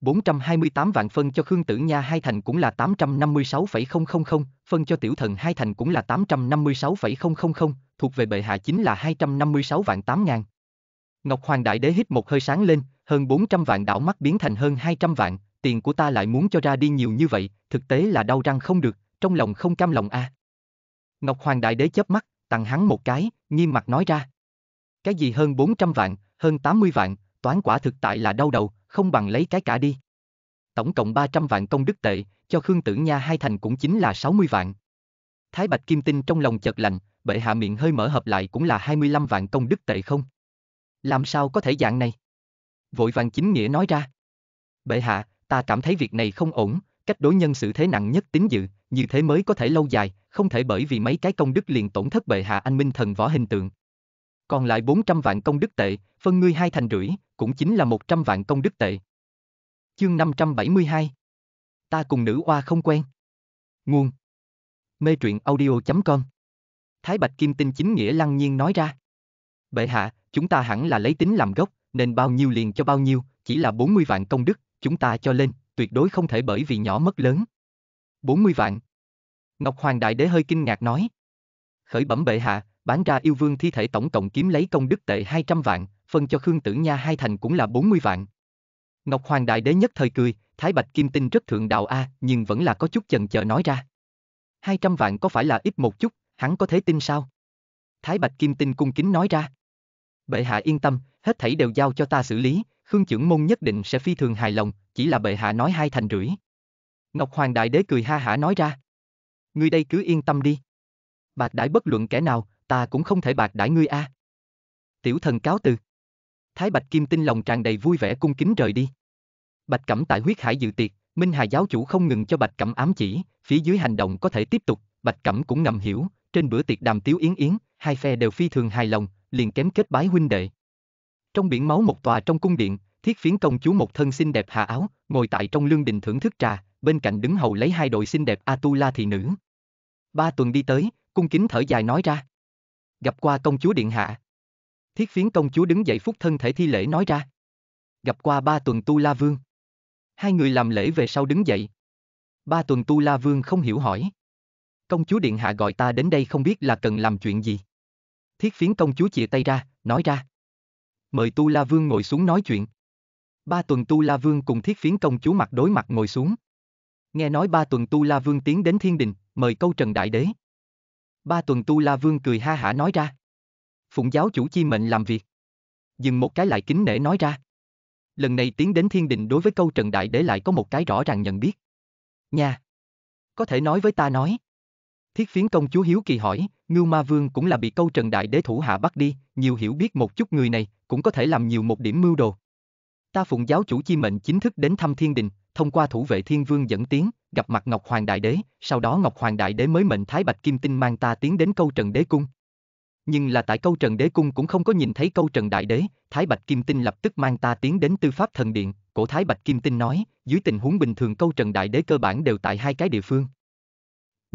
428 vạn phân cho Khương Tử Nha hai thành cũng là 856,000, phân cho tiểu thần hai thành cũng là 856,000, thuộc về bệ hạ chính là 256 vạn 8 ngàn. Ngọc Hoàng Đại Đế hít một hơi sáng lên, hơn 400 vạn đảo mắt biến thành hơn 200 vạn, tiền của ta lại muốn cho ra đi nhiều như vậy, thực tế là đau răng không được, trong lòng không cam lòng a. Ngọc Hoàng Đại Đế chớp mắt, tặng hắn một cái, nghiêm mặt nói ra. Cái gì hơn 400 vạn, hơn 80 vạn, toán quả thực tại là đau đầu, không bằng lấy cái cả đi. Tổng cộng 300 vạn công đức tệ, cho Khương Tử Nha hai thành cũng chính là 60 vạn. Thái Bạch Kim Tinh trong lòng chợt lạnh, bệ hạ miệng hơi mở hợp lại cũng là 25 vạn công đức tệ không? Làm sao có thể dạng này? Vội vàng chính nghĩa nói ra. Bệ hạ, ta cảm thấy việc này không ổn, cách đối nhân xử thế nặng nhất tính dự, như thế mới có thể lâu dài, không thể bởi vì mấy cái công đức liền tổn thất bệ hạ anh minh thần võ hình tượng. Còn lại 400 vạn công đức tệ, phân ngươi hai thành rưỡi, cũng chính là 100 vạn công đức tệ. Chương 572 Ta cùng nữ oa không quen. Nguồn Mê truyện audio.com Thái Bạch Kim Tinh chính nghĩa lăng nhiên nói ra. Bệ hạ, chúng ta hẳn là lấy tính làm gốc, nên bao nhiêu liền cho bao nhiêu, chỉ là 40 vạn công đức, chúng ta cho lên, tuyệt đối không thể bởi vì nhỏ mất lớn. 40 vạn. Ngọc Hoàng Đại Đế hơi kinh ngạc nói. Khởi bẩm bệ hạ, bán ra yêu vương thi thể tổng cộng kiếm lấy công đức tệ 200 vạn, phân cho Khương Tử Nha hai thành cũng là 40 vạn. Ngọc Hoàng Đại Đế nhất thời cười, Thái Bạch Kim Tinh rất thượng đạo A, nhưng vẫn là có chút chần chờ nói ra. 200 vạn có phải là ít một chút, hắn có thể tin sao? Thái Bạch Kim Tinh cung kính nói ra. Bệ hạ yên tâm, hết thảy đều giao cho ta xử lý, Khương trưởng môn nhất định sẽ phi thường hài lòng, chỉ là bệ hạ nói hai thành rưỡi. Ngọc Hoàng Đại Đế cười ha hả nói ra. Ngươi đây cứ yên tâm đi. Bạc đãi bất luận kẻ nào, ta cũng không thể bạc đãi ngươi a. Tiểu thần cáo từ. Thái Bạch Kim Tinh lòng tràn đầy vui vẻ cung kính rời đi. Bạch Cẩm tại huyết hải dự tiệc, Minh Hà giáo chủ không ngừng cho Bạch Cẩm ám chỉ, phía dưới hành động có thể tiếp tục, Bạch Cẩm cũng ngầm hiểu, trên bữa tiệc đàm tiếu yến yến, hai phe đều phi thường hài lòng, liền kém kết bái huynh đệ. Trong biển máu một tòa trong cung điện, thiết phiến công chúa một thân xinh đẹp hạ áo, ngồi tại trong lương đình thưởng thức trà, bên cạnh đứng hầu lấy hai đội xinh đẹp Atula thị nữ. Ba tuần đi tới, cung kính thở dài nói ra. Gặp qua công chúa điện hạ. Thiết phiến công chúa đứng dậy phúc thân thể thi lễ nói ra. Gặp qua ba tuần tu la vương. Hai người làm lễ về sau đứng dậy. Ba tuần tu la vương không hiểu hỏi. Công chúa điện hạ gọi ta đến đây không biết là cần làm chuyện gì. Thiết phiến công chúa chìa tay ra, nói ra. Mời tu la vương ngồi xuống nói chuyện. Ba tuần tu la vương cùng thiết phiến công chúa mặt đối mặt ngồi xuống. Nghe nói ba tuần tu la vương tiến đến thiên đình, mời câu trần đại đế. Ba tuần tu la vương cười ha hả nói ra. Phụng giáo chủ chi mệnh làm việc. Dừng một cái lại kính nể nói ra. Lần này tiến đến thiên đình đối với câu trần đại đế lại có một cái rõ ràng nhận biết. Nha! Có thể nói với ta nói. Thiết phiến công chúa Hiếu Kỳ hỏi, Ngưu Ma Vương cũng là bị câu trần đại đế thủ hạ bắt đi, nhiều hiểu biết một chút người này, cũng có thể làm nhiều một điểm mưu đồ. Ta phụng giáo chủ chi mệnh chính thức đến thăm thiên đình, thông qua thủ vệ thiên vương dẫn tiến, gặp mặt Ngọc Hoàng Đại Đế, sau đó Ngọc Hoàng Đại Đế mới mệnh Thái Bạch Kim Tinh mang ta tiến đến câu Trần Đế Cung. Nhưng là tại câu Trần Đế Cung cũng không có nhìn thấy câu Trần Đại Đế, Thái Bạch Kim Tinh lập tức mang ta tiến đến tư pháp thần điện, cổ Thái Bạch Kim Tinh nói, dưới tình huống bình thường câu Trần Đại Đế cơ bản đều tại hai cái địa phương.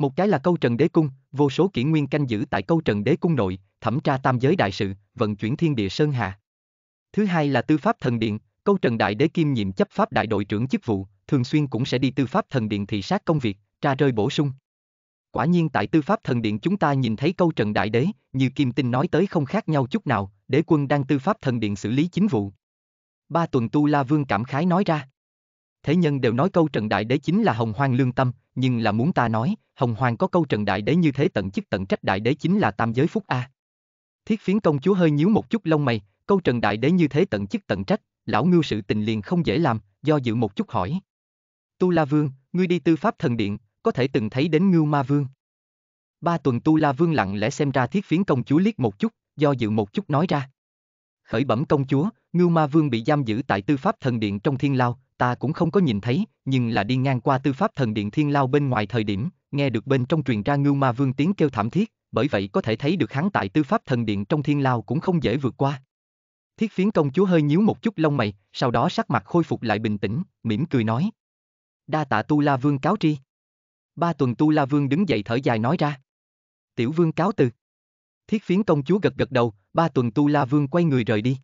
Một cái là câu trần đế cung, vô số kỷ nguyên canh giữ tại câu trần đế cung nội, thẩm tra tam giới đại sự, vận chuyển thiên địa sơn hà. Thứ hai là tư pháp thần điện, câu trần đại đế kim nhiệm chấp pháp đại đội trưởng chức vụ, thường xuyên cũng sẽ đi tư pháp thần điện thị sát công việc, tra rơi bổ sung. Quả nhiên tại tư pháp thần điện chúng ta nhìn thấy câu trần đại đế, như Kim Tinh nói tới không khác nhau chút nào, đế quân đang tư pháp thần điện xử lý chính vụ. Ba tuần tu la vương cảm khái nói ra. Thế nhân đều nói câu trần đại đế chính là hồng hoang lương tâm, nhưng là muốn ta nói, hồng hoang có câu trần đại đế như thế tận chức tận trách đại đế chính là tam giới phúc A. Thiết phiến công chúa hơi nhíu một chút lông mày, câu trần đại đế như thế tận chức tận trách, lão ngưu sự tình liền không dễ làm, do dự một chút hỏi. Tu La Vương, ngươi đi tư pháp thần điện, có thể từng thấy đến ngưu ma vương. Ba tuần Tu La Vương lặng lẽ xem ra thiết phiến công chúa liếc một chút, do dự một chút nói ra. Khởi bẩm công chúa, ngưu ma vương bị giam giữ tại tư pháp thần điện trong thiên lao, ta cũng không có nhìn thấy, nhưng là đi ngang qua tư pháp thần điện thiên lao bên ngoài thời điểm, nghe được bên trong truyền ra ngưu ma vương tiếng kêu thảm thiết, bởi vậy có thể thấy được hắn tại tư pháp thần điện trong thiên lao cũng không dễ vượt qua. Thiết phiến công chúa hơi nhíu một chút lông mày, sau đó sắc mặt khôi phục lại bình tĩnh, mỉm cười nói. Đa tạ Tu La Vương cáo tri. Ba tuần Tu La Vương đứng dậy thở dài nói ra. Tiểu Vương cáo từ. Thiết phiến công chúa gật gật đầu, ba tuần Tu La Vương quay người rời đi.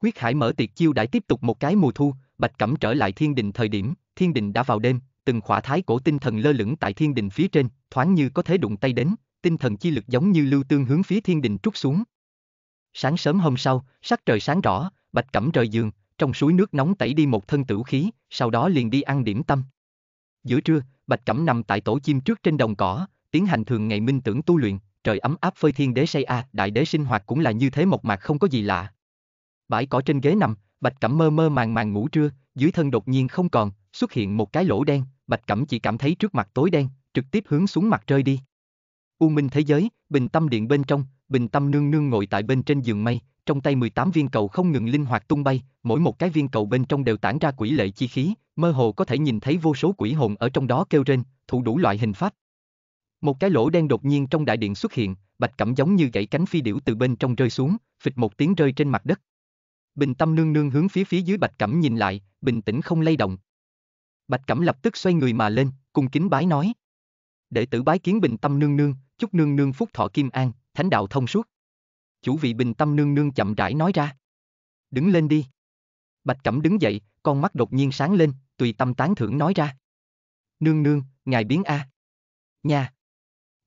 Quyết Hải mở tiệc chiêu đãi tiếp tục một cái mùa thu, Bạch Cẩm trở lại thiên đình thời điểm, thiên đình đã vào đêm, từng khỏa thái cổ tinh thần lơ lửng tại thiên đình phía trên, thoáng như có thể đụng tay đến, tinh thần chi lực giống như lưu tương hướng phía thiên đình trút xuống. Sáng sớm hôm sau, sắc trời sáng rõ, Bạch Cẩm rời giường, trong suối nước nóng tẩy đi một thân tử khí, sau đó liền đi ăn điểm tâm. Giữa trưa, Bạch Cẩm nằm tại tổ chim trước trên đồng cỏ, tiến hành thường ngày minh tưởng tu luyện, trời ấm áp phơi thiên đế say a, đại đế sinh hoạt cũng là như thế một mặt không có gì lạ. Bãi cỏ trên ghế nằm, Bạch Cẩm mơ mơ màng màng ngủ trưa, dưới thân đột nhiên không còn, xuất hiện một cái lỗ đen, Bạch Cẩm chỉ cảm thấy trước mặt tối đen, trực tiếp hướng xuống mặt rơi đi. U Minh thế giới, bình tâm điện bên trong, bình tâm nương nương ngồi tại bên trên giường mây, trong tay 18 viên cầu không ngừng linh hoạt tung bay, mỗi một cái viên cầu bên trong đều tản ra quỷ lệ chi khí, mơ hồ có thể nhìn thấy vô số quỷ hồn ở trong đó kêu rên, thủ đủ loại hình pháp. Một cái lỗ đen đột nhiên trong đại điện xuất hiện, Bạch Cẩm giống như gãy cánh phi điểu từ bên trong rơi xuống, phịch một tiếng rơi trên mặt đất. Bình Tâm nương nương hướng phía phía dưới Bạch Cẩm nhìn lại, bình tĩnh không lay động. Bạch Cẩm lập tức xoay người mà lên, cung kính bái nói. Đệ tử bái kiến Bình Tâm nương nương, chúc nương nương phúc thọ kim an, thánh đạo thông suốt. Chủ vị Bình Tâm nương nương chậm rãi nói ra. Đứng lên đi. Bạch Cẩm đứng dậy, con mắt đột nhiên sáng lên, tùy tâm tán thưởng nói ra. Nương nương, ngài biến a. Nha.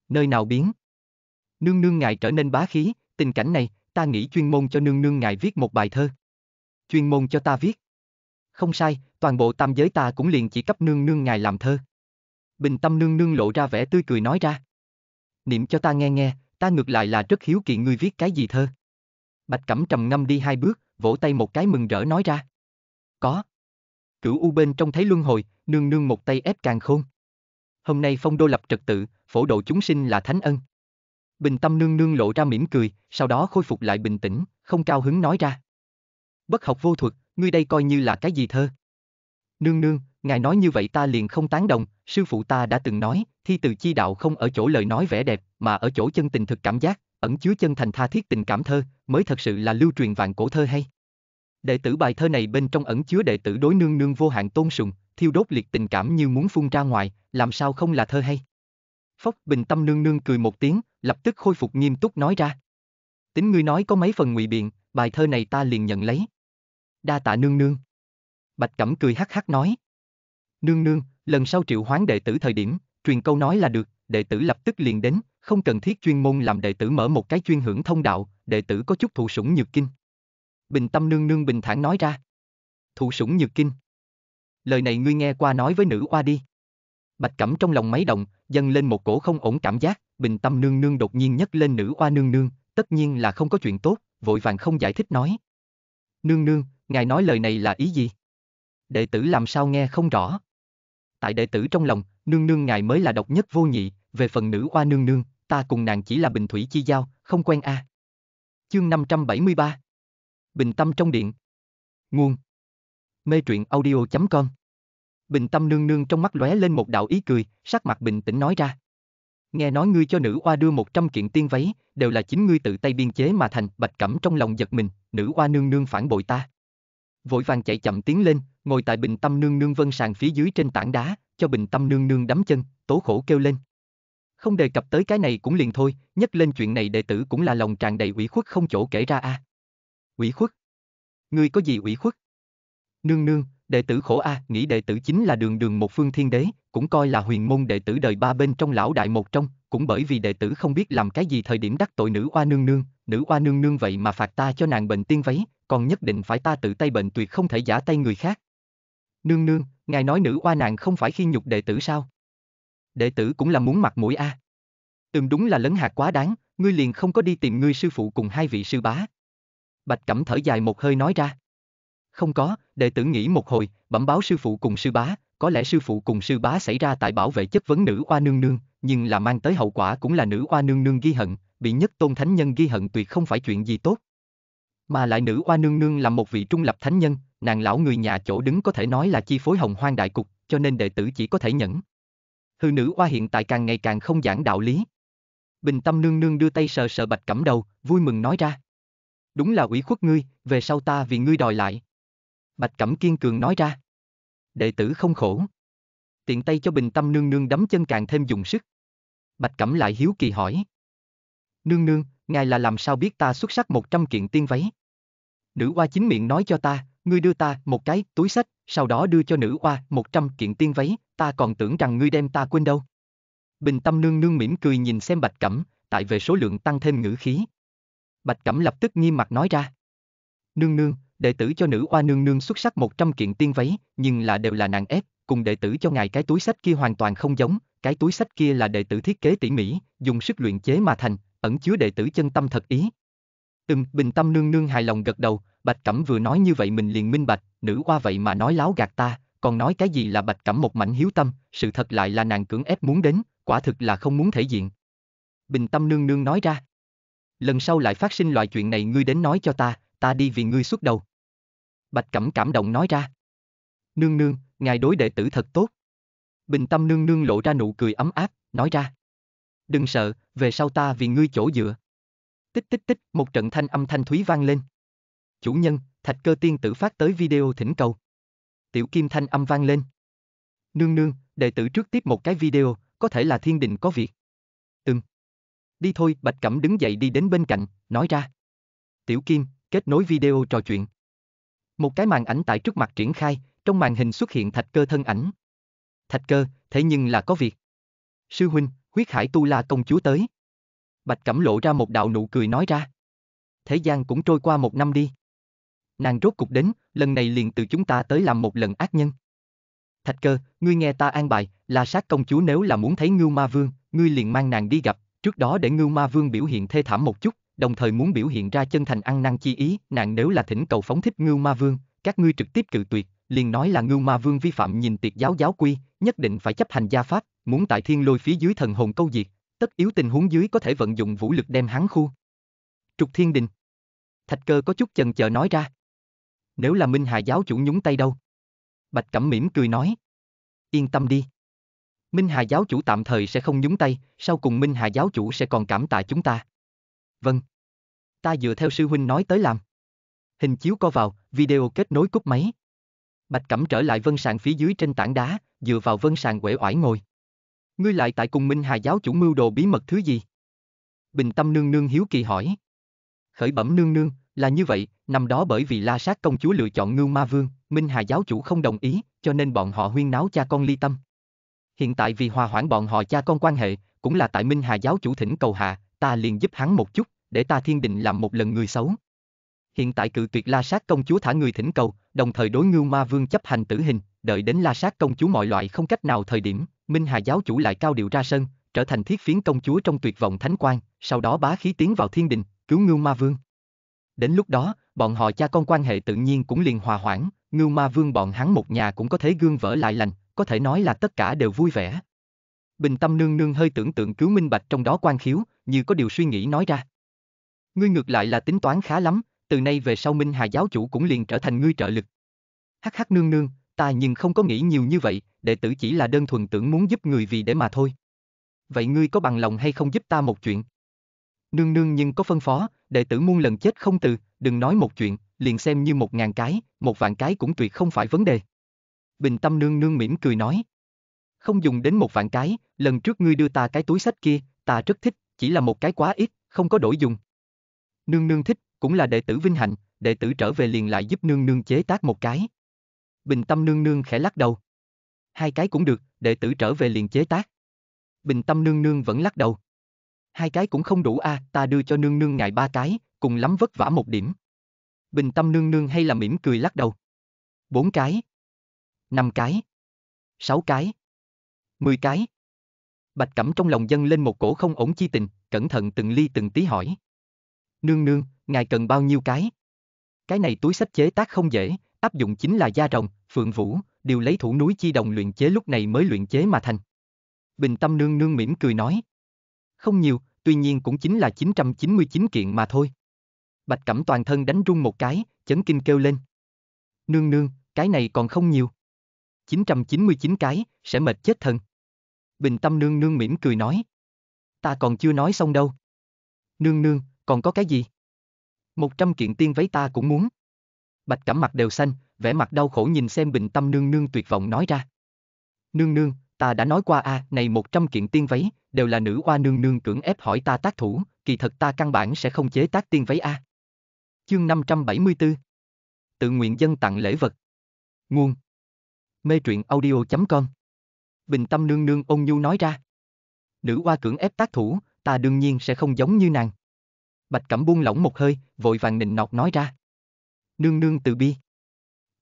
Nơi nào biến? Nương nương ngài trở nên bá khí, tình cảnh này, ta nghĩ chuyên môn cho nương nương ngài viết một bài thơ. Chuyên môn cho ta viết. Không sai, toàn bộ tam giới ta cũng liền chỉ cấp nương nương ngài làm thơ. Bình tâm nương nương lộ ra vẻ tươi cười nói ra. Niệm cho ta nghe nghe, ta ngược lại là rất hiếu kỳ ngươi viết cái gì thơ. Bạch Cẩm trầm ngâm đi hai bước, vỗ tay một cái mừng rỡ nói ra. Có. Cửu U bên trong thấy luân hồi, nương nương một tay ép càng khôn. Hôm nay phong đô lập trật tự, phổ độ chúng sinh là thánh ân. Bình tâm nương nương lộ ra mỉm cười, sau đó khôi phục lại bình tĩnh, không cao hứng nói ra. Bất học vô thuật, ngươi đây coi như là cái gì thơ? Nương nương, ngài nói như vậy ta liền không tán đồng, sư phụ ta đã từng nói, thi từ chi đạo không ở chỗ lời nói vẻ đẹp, mà ở chỗ chân tình thực cảm giác, ẩn chứa chân thành tha thiết tình cảm thơ, mới thật sự là lưu truyền vạn cổ thơ hay. Đệ tử bài thơ này bên trong ẩn chứa đệ tử đối nương nương vô hạn tôn sùng, thiêu đốt liệt tình cảm như muốn phun ra ngoài, làm sao không là thơ hay. Phốc bình tâm nương nương cười một tiếng, lập tức khôi phục nghiêm túc nói ra. Tính ngươi nói có mấy phần ngụy biện, bài thơ này ta liền nhận lấy. Đa tạ nương nương. Bạch Cẩm cười hắc hắc nói. Nương nương, lần sau triệu hoán đệ tử thời điểm, truyền câu nói là được, đệ tử lập tức liền đến, không cần thiết chuyên môn làm đệ tử mở một cái chuyên hưởng thông đạo, đệ tử có chút thụ sủng nhược kinh. Bình tâm nương nương bình thản nói ra. Thụ sủng nhược kinh. Lời này ngươi nghe qua nói với nữ oa đi. Bạch Cẩm trong lòng máy động, dâng lên một cổ không ổn cảm giác, bình tâm nương nương đột nhiên nhấc lên nữ oa nương nương, tất nhiên là không có chuyện tốt, vội vàng không giải thích nói. Nương nương, ngài nói lời này là ý gì? Đệ tử làm sao nghe không rõ? Tại đệ tử trong lòng, nương nương ngài mới là độc nhất vô nhị, về phần nữ oa nương nương, ta cùng nàng chỉ là bình thủy chi giao, không quen a. Chương 573 Bình tâm trong điện Nguồn Mê truyện audio.com Bình tâm nương nương trong mắt lóe lên một đạo ý cười, sắc mặt bình tĩnh nói ra. Nghe nói ngươi cho nữ oa đưa 100 kiện tiên váy, đều là chính ngươi tự tay biên chế mà thành, bạch cẩm trong lòng giật mình, nữ oa nương nương phản bội ta. Vội vàng chạy chậm tiến lên, ngồi tại bình tâm nương nương vân sàn phía dưới trên tảng đá, cho bình tâm nương nương đấm chân, tố khổ kêu lên. Không đề cập tới cái này cũng liền thôi, nhắc lên chuyện này đệ tử cũng là lòng tràn đầy ủy khuất không chỗ kể ra a. Ủy khuất? Ngươi có gì ủy khuất? Nương nương, đệ tử khổ a, nghĩ đệ tử chính là đường đường một phương thiên đế, cũng coi là huyền môn đệ tử đời ba bên trong lão đại một trong, cũng bởi vì đệ tử không biết làm cái gì thời điểm đắc tội nữ oa nương nương, nữ oa nương nương vậy mà phạt ta cho nàng bệnh tiên váy, còn nhất định phải ta tự tay bệnh tuyệt không thể giả tay người khác. Nương nương, ngài nói nữ oa nàng không phải khi nhục đệ tử sao? Đệ tử cũng là muốn mặt mũi a. À. Ừm đúng là lấn hạt quá đáng, ngươi liền không có đi tìm ngươi sư phụ cùng hai vị sư bá. Bạch Cẩm thở dài một hơi nói ra. Không có, đệ tử nghĩ một hồi, bẩm báo sư phụ cùng sư bá, có lẽ sư phụ cùng sư bá xảy ra tại bảo vệ chất vấn nữ oa nương nương, nhưng là mang tới hậu quả cũng là nữ oa nương nương ghi hận, bị nhất tôn thánh nhân ghi hận tuyệt không phải chuyện gì tốt. Mà lại nữ oa nương nương là một vị trung lập thánh nhân, nàng lão người nhà chỗ đứng có thể nói là chi phối hồng hoang đại cục, cho nên đệ tử chỉ có thể nhẫn. Hư nữ oa hiện tại càng ngày càng không giảng đạo lý. Bình tâm nương nương đưa tay sờ sờ bạch cẩm đầu, vui mừng nói ra. Đúng là ủy khuất ngươi, về sau ta vì ngươi đòi lại. Bạch cẩm kiên cường nói ra. Đệ tử không khổ. Tiện tay cho bình tâm nương nương đấm chân càng thêm dùng sức. Bạch cẩm lại hiếu kỳ hỏi. Nương nương, ngài là làm sao biết ta xuất sắc một trăm kiện tiên váy? Nữ oa chính miệng nói cho ta, ngươi đưa ta một cái túi sách, sau đó đưa cho nữ oa một trăm kiện tiên váy, ta còn tưởng rằng ngươi đem ta quên đâu. Bình tâm nương nương mỉm cười nhìn xem bạch cẩm, tại về số lượng tăng thêm ngữ khí. Bạch cẩm lập tức nghiêm mặt nói ra. Nương nương, đệ tử cho nữ oa nương nương xuất sắc một trăm kiện tiên váy, nhưng là đều là nàng ép, cùng đệ tử cho ngài cái túi sách kia hoàn toàn không giống, cái túi sách kia là đệ tử thiết kế tỉ mỉ, dùng sức luyện chế mà thành, ẩn chứa đệ tử chân tâm thật ý. Ừm, bình tâm nương nương hài lòng gật đầu, Bạch Cẩm vừa nói như vậy mình liền minh bạch, nữ qua vậy mà nói láo gạt ta, còn nói cái gì là Bạch Cẩm một mảnh hiếu tâm, sự thật lại là nàng cưỡng ép muốn đến, quả thực là không muốn thể diện. Bình tâm nương nương nói ra. Lần sau lại phát sinh loại chuyện này ngươi đến nói cho ta, ta đi vì ngươi xuất đầu. Bạch Cẩm cảm động nói ra. Nương nương, ngài đối đệ tử thật tốt. Bình tâm nương nương lộ ra nụ cười ấm áp, nói ra. Đừng sợ, về sau ta vì ngươi chỗ dựa. Tích tích tích, một trận thanh âm thanh thúy vang lên. Chủ nhân, thạch cơ tiên tử phát tới video thỉnh cầu. Tiểu kim thanh âm vang lên. Nương nương, đệ tử trước tiếp một cái video, có thể là thiên đình có việc. Ừm. Đi thôi, Bạch Cẩm đứng dậy đi đến bên cạnh, nói ra. Tiểu Kim, kết nối video trò chuyện. Một cái màn ảnh tại trước mặt triển khai, trong màn hình xuất hiện thạch cơ thân ảnh. Thạch cơ, thế nhưng là có việc. Sư huynh, huyết hải tu la công chúa tới. Bạch Cẩm lộ ra một đạo nụ cười nói ra. Thế gian cũng trôi qua một năm đi. Nàng rốt cục đến, lần này liền từ chúng ta tới làm một lần ác nhân. Thạch cơ, ngươi nghe ta an bài, là sát công chúa nếu là muốn thấy Ngưu Ma Vương, ngươi liền mang nàng đi gặp, trước đó để Ngưu Ma Vương biểu hiện thê thảm một chút, đồng thời muốn biểu hiện ra chân thành ăn năn chi ý, nàng nếu là thỉnh cầu phóng thích Ngưu Ma Vương, các ngươi trực tiếp cự tuyệt, liền nói là Ngưu Ma Vương vi phạm nhìn tiệt giáo giáo quy, nhất định phải chấp hành gia pháp, muốn tại thiên lôi phía dưới thần hồn câu diệt, tất yếu tình huống dưới có thể vận dụng vũ lực đem hắn khu. Trục Thiên Đình. Thạch Cơ có chút chần chờ nói ra. Nếu là Minh Hà giáo chủ nhúng tay đâu? Bạch Cẩm mỉm cười nói. Yên tâm đi. Minh Hà giáo chủ tạm thời sẽ không nhúng tay, sau cùng Minh Hà giáo chủ sẽ còn cảm tạ chúng ta. Vâng. Ta dựa theo sư huynh nói tới làm. Hình chiếu co vào, video kết nối cúp máy. Bạch Cẩm trở lại vân sàn phía dưới trên tảng đá, dựa vào vân sàn quể oải ngồi. Ngươi lại tại cùng Minh Hà giáo chủ mưu đồ bí mật thứ gì? Bình tâm nương nương hiếu kỳ hỏi. Khởi bẩm nương nương, là như vậy, năm đó bởi vì La Sát công chúa lựa chọn Ngưu Ma Vương, Minh Hà giáo chủ không đồng ý, cho nên bọn họ huyên náo cha con ly tâm. Hiện tại vì hòa hoãn bọn họ cha con quan hệ, cũng là tại Minh Hà giáo chủ thỉnh cầu hạ, ta liền giúp hắn một chút, để ta thiên định làm một lần người xấu. Hiện tại cự tuyệt La Sát công chúa thả người thỉnh cầu, đồng thời đối Ngưu Ma Vương chấp hành tử hình, đợi đến La Sát công chúa mọi loại không cách nào thời điểm, Minh Hà giáo chủ lại cao điệu ra sân, trở thành thiết phiến công chúa trong tuyệt vọng thánh quan, sau đó bá khí tiến vào thiên đình, cứu Ngưu Ma Vương. Đến lúc đó, bọn họ cha con quan hệ tự nhiên cũng liền hòa hoãn, Ngưu Ma Vương bọn hắn một nhà cũng có thể gương vỡ lại lành, có thể nói là tất cả đều vui vẻ. Bình tâm nương nương hơi tưởng tượng cứu minh bạch trong đó quan khiếu, như có điều suy nghĩ nói ra. Ngươi ngược lại là tính toán khá lắm, từ nay về sau Minh Hà giáo chủ cũng liền trở thành ngươi trợ lực. Hắc hắc nương nương, ta nhưng không có nghĩ nhiều như vậy, đệ tử chỉ là đơn thuần tưởng muốn giúp người vì để mà thôi. Vậy ngươi có bằng lòng hay không giúp ta một chuyện? Nương nương nhưng có phân phó, đệ tử muôn lần chết không từ, đừng nói một chuyện, liền xem như một ngàn cái, một vạn cái cũng tuyệt không phải vấn đề. Bình tâm nương nương mỉm cười nói. Không dùng đến một vạn cái, lần trước ngươi đưa ta cái túi sách kia, ta rất thích, chỉ là một cái quá ít, không có đổi dùng. Nương nương thích, cũng là đệ tử vinh hạnh, đệ tử trở về liền lại giúp nương nương chế tác một cái. Bình tâm nương nương khẽ lắc đầu. Hai cái cũng được, đệ tử trở về liền chế tác. Bình tâm nương nương vẫn lắc đầu. Hai cái cũng không đủ a, ta đưa cho nương nương ngài ba cái, cùng lắm vất vả một điểm. Bình tâm nương nương hay là mỉm cười lắc đầu. Bốn cái. Năm cái. Sáu cái. Mười cái. Bạch Cẩm trong lòng dâng lên một cổ không ổn chi tình, cẩn thận từng ly từng tí hỏi. Nương nương, ngài cần bao nhiêu cái? Cái này túi sách chế tác không dễ, áp dụng chính là da rồng, phượng vũ, đều lấy thủ núi chi đồng luyện chế lúc này mới luyện chế mà thành. Bình tâm nương nương mỉm cười nói. Không nhiều, tuy nhiên cũng chính là 999 kiện mà thôi. Bạch Cẩm toàn thân đánh rung một cái, chấn kinh kêu lên. Nương nương, cái này còn không nhiều. 999 cái, sẽ mệt chết thần. Bình tâm nương nương mỉm cười nói. Ta còn chưa nói xong đâu. Nương nương, còn có cái gì? Một trăm kiện tiên váy ta cũng muốn. Bạch Cẩm mặt đều xanh, vẻ mặt đau khổ nhìn xem bình tâm nương nương tuyệt vọng nói ra. Nương nương, ta đã nói qua a, này một trăm kiện tiên váy, đều là nữ oa nương nương cưỡng ép hỏi ta tác thủ, kỳ thật ta căn bản sẽ không chế tác tiên váy a. Chương 574 Tự nguyện dân tặng lễ vật Nguồn Mê truyện audio.com Bình tâm nương nương ôn nhu nói ra. Nữ oa cưỡng ép tác thủ, ta đương nhiên sẽ không giống như nàng. Bạch Cẩm buông lỏng một hơi, vội vàng nịnh nọt nói ra. Nương nương từ bi.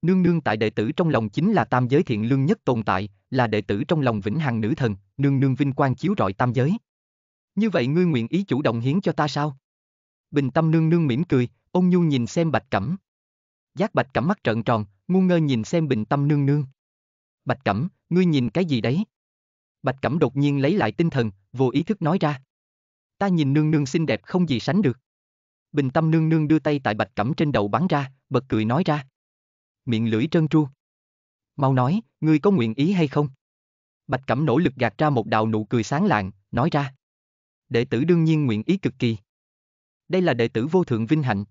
Nương nương tại đệ tử trong lòng chính là tam giới thiện lương nhất tồn tại, là đệ tử trong lòng vĩnh hằng nữ thần, nương nương vinh quang chiếu rọi tam giới. Như vậy ngươi nguyện ý chủ động hiến cho ta sao? Bình tâm nương nương mỉm cười, ôn nhu nhìn xem Bạch Cẩm. Giác Bạch Cẩm mắt trợn tròn, ngu ngơ nhìn xem bình tâm nương nương. Bạch Cẩm, ngươi nhìn cái gì đấy? Bạch Cẩm đột nhiên lấy lại tinh thần, vô ý thức nói ra. Ta nhìn nương nương xinh đẹp không gì sánh được. Bình tâm nương nương đưa tay tại Bạch Cẩm trên đầu bắn ra, bật cười nói ra. Miệng lưỡi trơn tru. Mau nói, ngươi có nguyện ý hay không? Bạch Cẩm nỗ lực gạt ra một đạo nụ cười sáng lạng, nói ra. Đệ tử đương nhiên nguyện ý cực kỳ. Đây là đệ tử vô thượng vinh hạnh.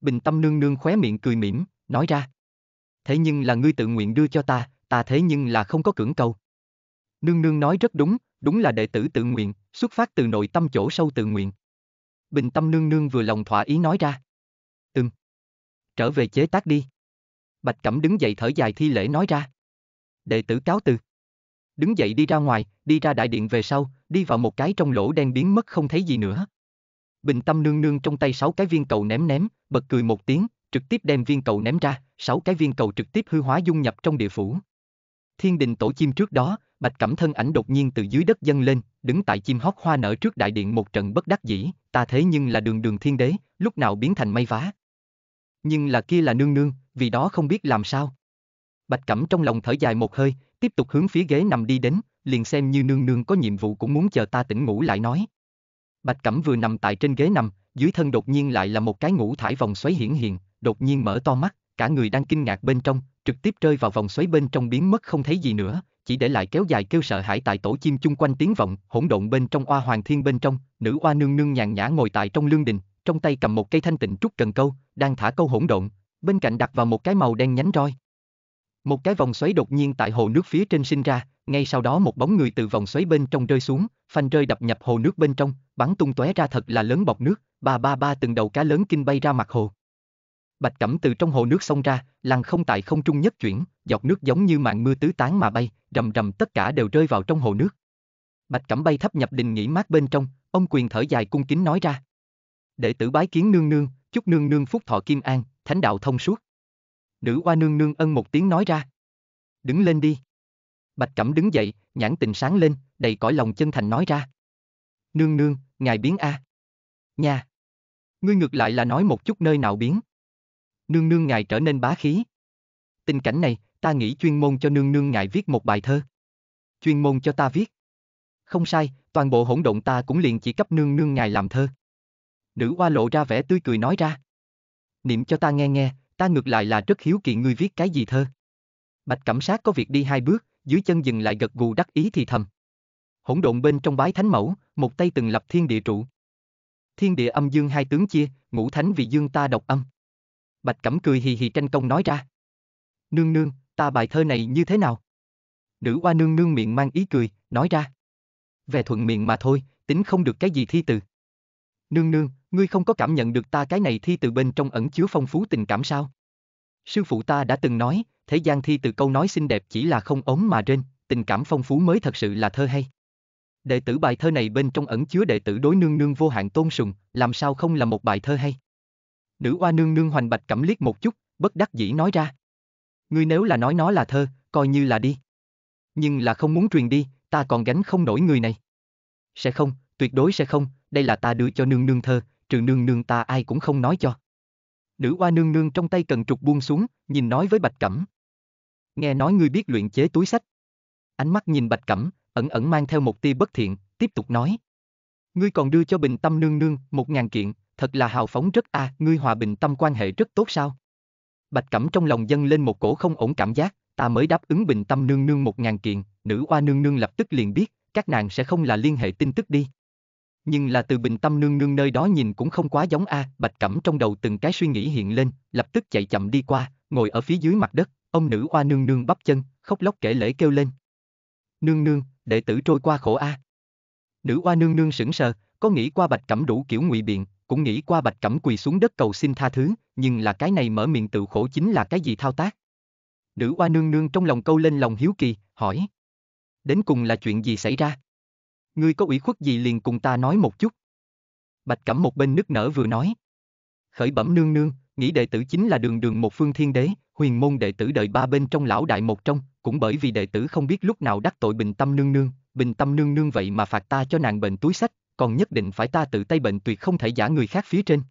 Bình tâm nương nương khóe miệng cười mỉm, nói ra. Thế nhưng là ngươi tự nguyện đưa cho ta, ta thế nhưng là không có cưỡng cầu. Nương nương nói rất đúng, đúng là đệ tử tự nguyện, xuất phát từ nội tâm chỗ sâu tự nguyện. Bình tâm nương nương vừa lòng thỏa ý nói ra. Ừm. Trở về chế tác đi. Bạch Cẩm đứng dậy thở dài thi lễ nói ra. Đệ tử cáo từ. Đứng dậy đi ra ngoài, đi ra đại điện về sau, đi vào một cái trong lỗ đen biến mất không thấy gì nữa. Bình tâm nương nương trong tay sáu cái viên cầu ném ném, bật cười một tiếng, trực tiếp đem viên cầu ném ra, sáu cái viên cầu trực tiếp hư hóa dung nhập trong địa phủ. Thiên đình tổ chim trước đó, Bạch Cẩm thân ảnh đột nhiên từ dưới đất dâng lên, đứng tại chim hót hoa nở trước đại điện một trận bất đắc dĩ, ta thế nhưng là đường đường thiên đế, lúc nào biến thành mây vá. Nhưng là kia là nương nương, vì đó không biết làm sao. Bạch Cẩm trong lòng thở dài một hơi, tiếp tục hướng phía ghế nằm đi đến, liền xem như nương nương có nhiệm vụ cũng muốn chờ ta tỉnh ngủ lại nói. Bạch Cẩm vừa nằm tại trên ghế nằm, dưới thân đột nhiên lại là một cái ngũ thải vòng xoáy hiển hiện, đột nhiên mở to mắt, cả người đang kinh ngạc bên trong, trực tiếp rơi vào vòng xoáy bên trong biến mất không thấy gì nữa, chỉ để lại kéo dài kêu sợ hãi tại tổ chim chung quanh tiếng vọng, hỗn độn bên trong oa hoàng thiên bên trong, nữ oa nương nương nhàn nhã ngồi tại trong lương đình, trong tay cầm một cây thanh tịnh trúc cần câu, đang thả câu hỗn độn, bên cạnh đặt vào một cái màu đen nhánh roi. Một cái vòng xoáy đột nhiên tại hồ nước phía trên sinh ra, ngay sau đó một bóng người từ vòng xoáy bên trong rơi xuống, phanh rơi đập nhập hồ nước bên trong, bắn tung tóe ra thật là lớn bọt nước, ba ba ba từng đầu cá lớn kinh bay ra mặt hồ. Bạch Cẩm từ trong hồ nước xông ra, lăn không tại không trung nhất chuyển, giọt nước giống như màn mưa tứ tán mà bay, rầm rầm tất cả đều rơi vào trong hồ nước. Bạch Cẩm bay thấp nhập đình nghỉ mát bên trong, ông quyền thở dài cung kính nói ra. Đệ tử bái kiến nương nương, chúc nương nương phúc thọ kim an, thánh đạo thông suốt. Nữ oa nương nương ân một tiếng nói ra. Đứng lên đi. Bạch Cẩm đứng dậy, nhãn tình sáng lên, đầy cõi lòng chân thành nói ra. Nương nương, ngài biến a. Nha. Ngươi ngược lại là nói một chút nơi nào biến nương nương ngài trở nên bá khí. Tình cảnh này, ta nghĩ chuyên môn cho nương nương ngài viết một bài thơ. Chuyên môn cho ta viết. Không sai, toàn bộ hỗn độn ta cũng liền chỉ cấp nương nương ngài làm thơ. Nữ hoa lộ ra vẻ tươi cười nói ra. Niệm cho ta nghe nghe, ta ngược lại là rất hiếu kỳ ngươi viết cái gì thơ. Bạch Cẩm Sát có việc đi hai bước, dưới chân dừng lại gật gù đắc ý thì thầm. Hỗn độn bên trong bái thánh mẫu, một tay từng lập thiên địa trụ. Thiên địa âm dương hai tướng chia, ngũ thánh vì dương ta độc âm. Bạch Cẩm cười hì hì tranh công nói ra. Nương nương, ta bài thơ này như thế nào? Nữ oa nương nương miệng mang ý cười, nói ra. Về thuận miệng mà thôi, tính không được cái gì thi từ. Nương nương, ngươi không có cảm nhận được ta cái này thi từ bên trong ẩn chứa phong phú tình cảm sao? Sư phụ ta đã từng nói, thế gian thi từ câu nói xinh đẹp chỉ là không ống mà trên, tình cảm phong phú mới thật sự là thơ hay. Đệ tử bài thơ này bên trong ẩn chứa đệ tử đối nương nương vô hạn tôn sùng, làm sao không là một bài thơ hay. Nữ oa nương nương hoành bạch cẩm liếc một chút, bất đắc dĩ nói ra. Ngươi nếu là nói nó là thơ, coi như là đi. Nhưng là không muốn truyền đi, ta còn gánh không nổi người này. Sẽ không, tuyệt đối sẽ không, đây là ta đưa cho nương nương thơ, trừ nương nương ta ai cũng không nói cho. Nữ oa nương nương trong tay cần trục buông xuống, nhìn nói với Bạch Cẩm. Nghe nói ngươi biết luyện chế túi sách. Ánh mắt nhìn Bạch Cẩm, ẩn ẩn mang theo một tia bất thiện, tiếp tục nói. Ngươi còn đưa cho Bình Tâm nương nương một ngàn kiện, thật là hào phóng rất a, ngươi hòa Bình Tâm quan hệ rất tốt sao? Bạch Cẩm trong lòng dâng lên một cổ không ổn cảm giác, ta mới đáp ứng Bình Tâm nương nương một ngàn kiện, nữ oa nương nương lập tức liền biết, các nàng sẽ không là liên hệ tin tức đi. Nhưng là từ bình tâm nương nương nơi đó nhìn cũng không quá giống A, Bạch Cẩm trong đầu từng cái suy nghĩ hiện lên, lập tức chạy chậm đi qua, ngồi ở phía dưới mặt đất, ông nữ oa nương nương bắp chân, khóc lóc kể lễ kêu lên. Nương nương, đệ tử trôi qua khổ A. Nữ oa nương nương sững sờ, có nghĩ qua Bạch Cẩm đủ kiểu ngụy biện, cũng nghĩ qua Bạch Cẩm quỳ xuống đất cầu xin tha thứ, nhưng là cái này mở miệng tự khổ chính là cái gì thao tác. Nữ oa nương nương trong lòng câu lên lòng hiếu kỳ, hỏi. Đến cùng là chuyện gì xảy ra? Ngươi có ủy khuất gì liền cùng ta nói một chút. Bạch Cẩm một bên nức nở vừa nói. Khởi bẩm nương nương, nghĩ đệ tử chính là đường đường một phương thiên đế, huyền môn đệ tử đợi ba bên trong lão đại một trong, cũng bởi vì đệ tử không biết lúc nào đắc tội bình tâm nương nương, bình tâm nương nương vậy mà phạt ta cho nàng bệnh túi sách, còn nhất định phải ta tự tay bệnh tuyệt không thể giả người khác phía trên.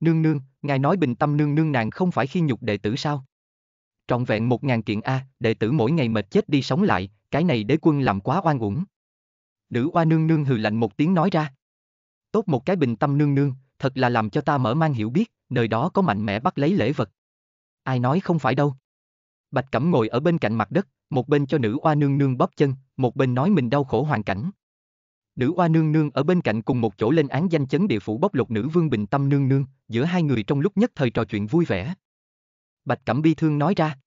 Nương nương, ngài nói bình tâm nương nương nàng không phải khi nhục đệ tử sao? Trọn vẹn một ngàn kiện A, đệ tử mỗi ngày mệt chết đi sống lại, cái này đế quân làm quá oan uổng. Nữ oa nương nương hừ lạnh một tiếng nói ra. Tốt một cái bình tâm nương nương, thật là làm cho ta mở mang hiểu biết, nơi đó có mạnh mẽ bắt lấy lễ vật. Ai nói không phải đâu. Bạch Cẩm ngồi ở bên cạnh mặt đất, một bên cho nữ oa nương nương bóp chân, một bên nói mình đau khổ hoàn cảnh. Nữ oa nương nương ở bên cạnh cùng một chỗ lên án danh chấn địa phủ bóc lột nữ vương bình tâm nương nương, giữa hai người trong lúc nhất thời trò chuyện vui vẻ. Bạch Cẩm bi thương nói ra.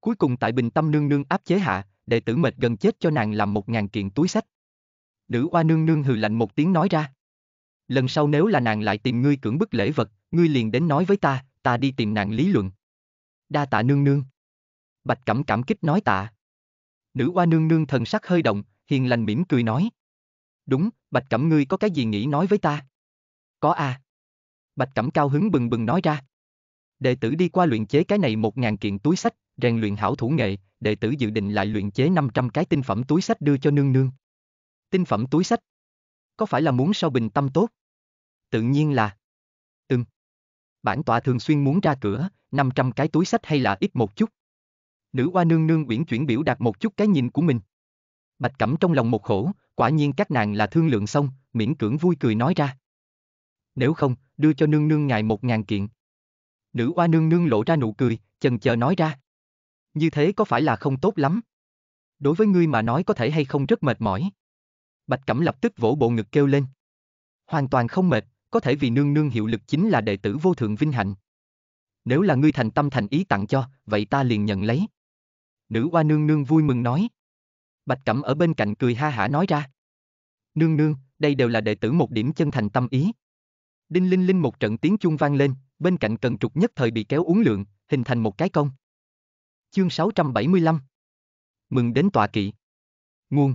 Cuối cùng tại bình tâm nương nương áp chế hạ, đệ tử mệt gần chết cho nàng làm một ngàn kiện túi sách. Nữ oa nương nương hừ lạnh một tiếng nói ra. Lần sau nếu là nàng lại tìm ngươi cưỡng bức lễ vật, ngươi liền đến nói với ta, ta đi tìm nàng lý luận. Đa tạ nương nương. Bạch Cẩm cảm kích nói tạ. Nữ oa nương nương thần sắc hơi động, hiền lành mỉm cười nói. Đúng, Bạch Cẩm ngươi có cái gì nghĩ nói với ta? Có à. Bạch Cẩm cao hứng bừng bừng nói ra. Đệ tử đi qua luyện chế cái này một ngàn kiện túi sách, rèn luyện hảo thủ nghệ, đệ tử dự định lại luyện chế 500 cái tinh phẩm túi sách đưa cho nương nương. Tinh phẩm túi sách. Có phải là muốn sau bình tâm tốt? Tự nhiên là. Ừm. Bản tọa thường xuyên muốn ra cửa, 500 cái túi sách hay là ít một chút. Nữ hoa nương nương uyển chuyển biểu đạt một chút cái nhìn của mình. Bạch Cẩm trong lòng một khổ, quả nhiên các nàng là thương lượng xong, miễn cưỡng vui cười nói ra. Nếu không, đưa cho nương nương ngài một ngàn kiện. Nữ Oa nương nương lộ ra nụ cười, chần chờ nói ra. Như thế có phải là không tốt lắm? Đối với ngươi mà nói có thể hay không rất mệt mỏi. Bạch Cẩm lập tức vỗ bộ ngực kêu lên. Hoàn toàn không mệt, có thể vì nương nương hiệu lực chính là đệ tử vô thượng vinh hạnh. Nếu là ngươi thành tâm thành ý tặng cho, vậy ta liền nhận lấy. Nữ oa nương nương vui mừng nói. Bạch Cẩm ở bên cạnh cười ha hả nói ra. Nương nương, đây đều là đệ tử một điểm chân thành tâm ý. Đinh linh linh một trận tiếng chuông vang lên, bên cạnh cần trục nhất thời bị kéo uốn lượn, hình thành một cái công. Chương 675 Mừng đến tọa kỵ Nguồn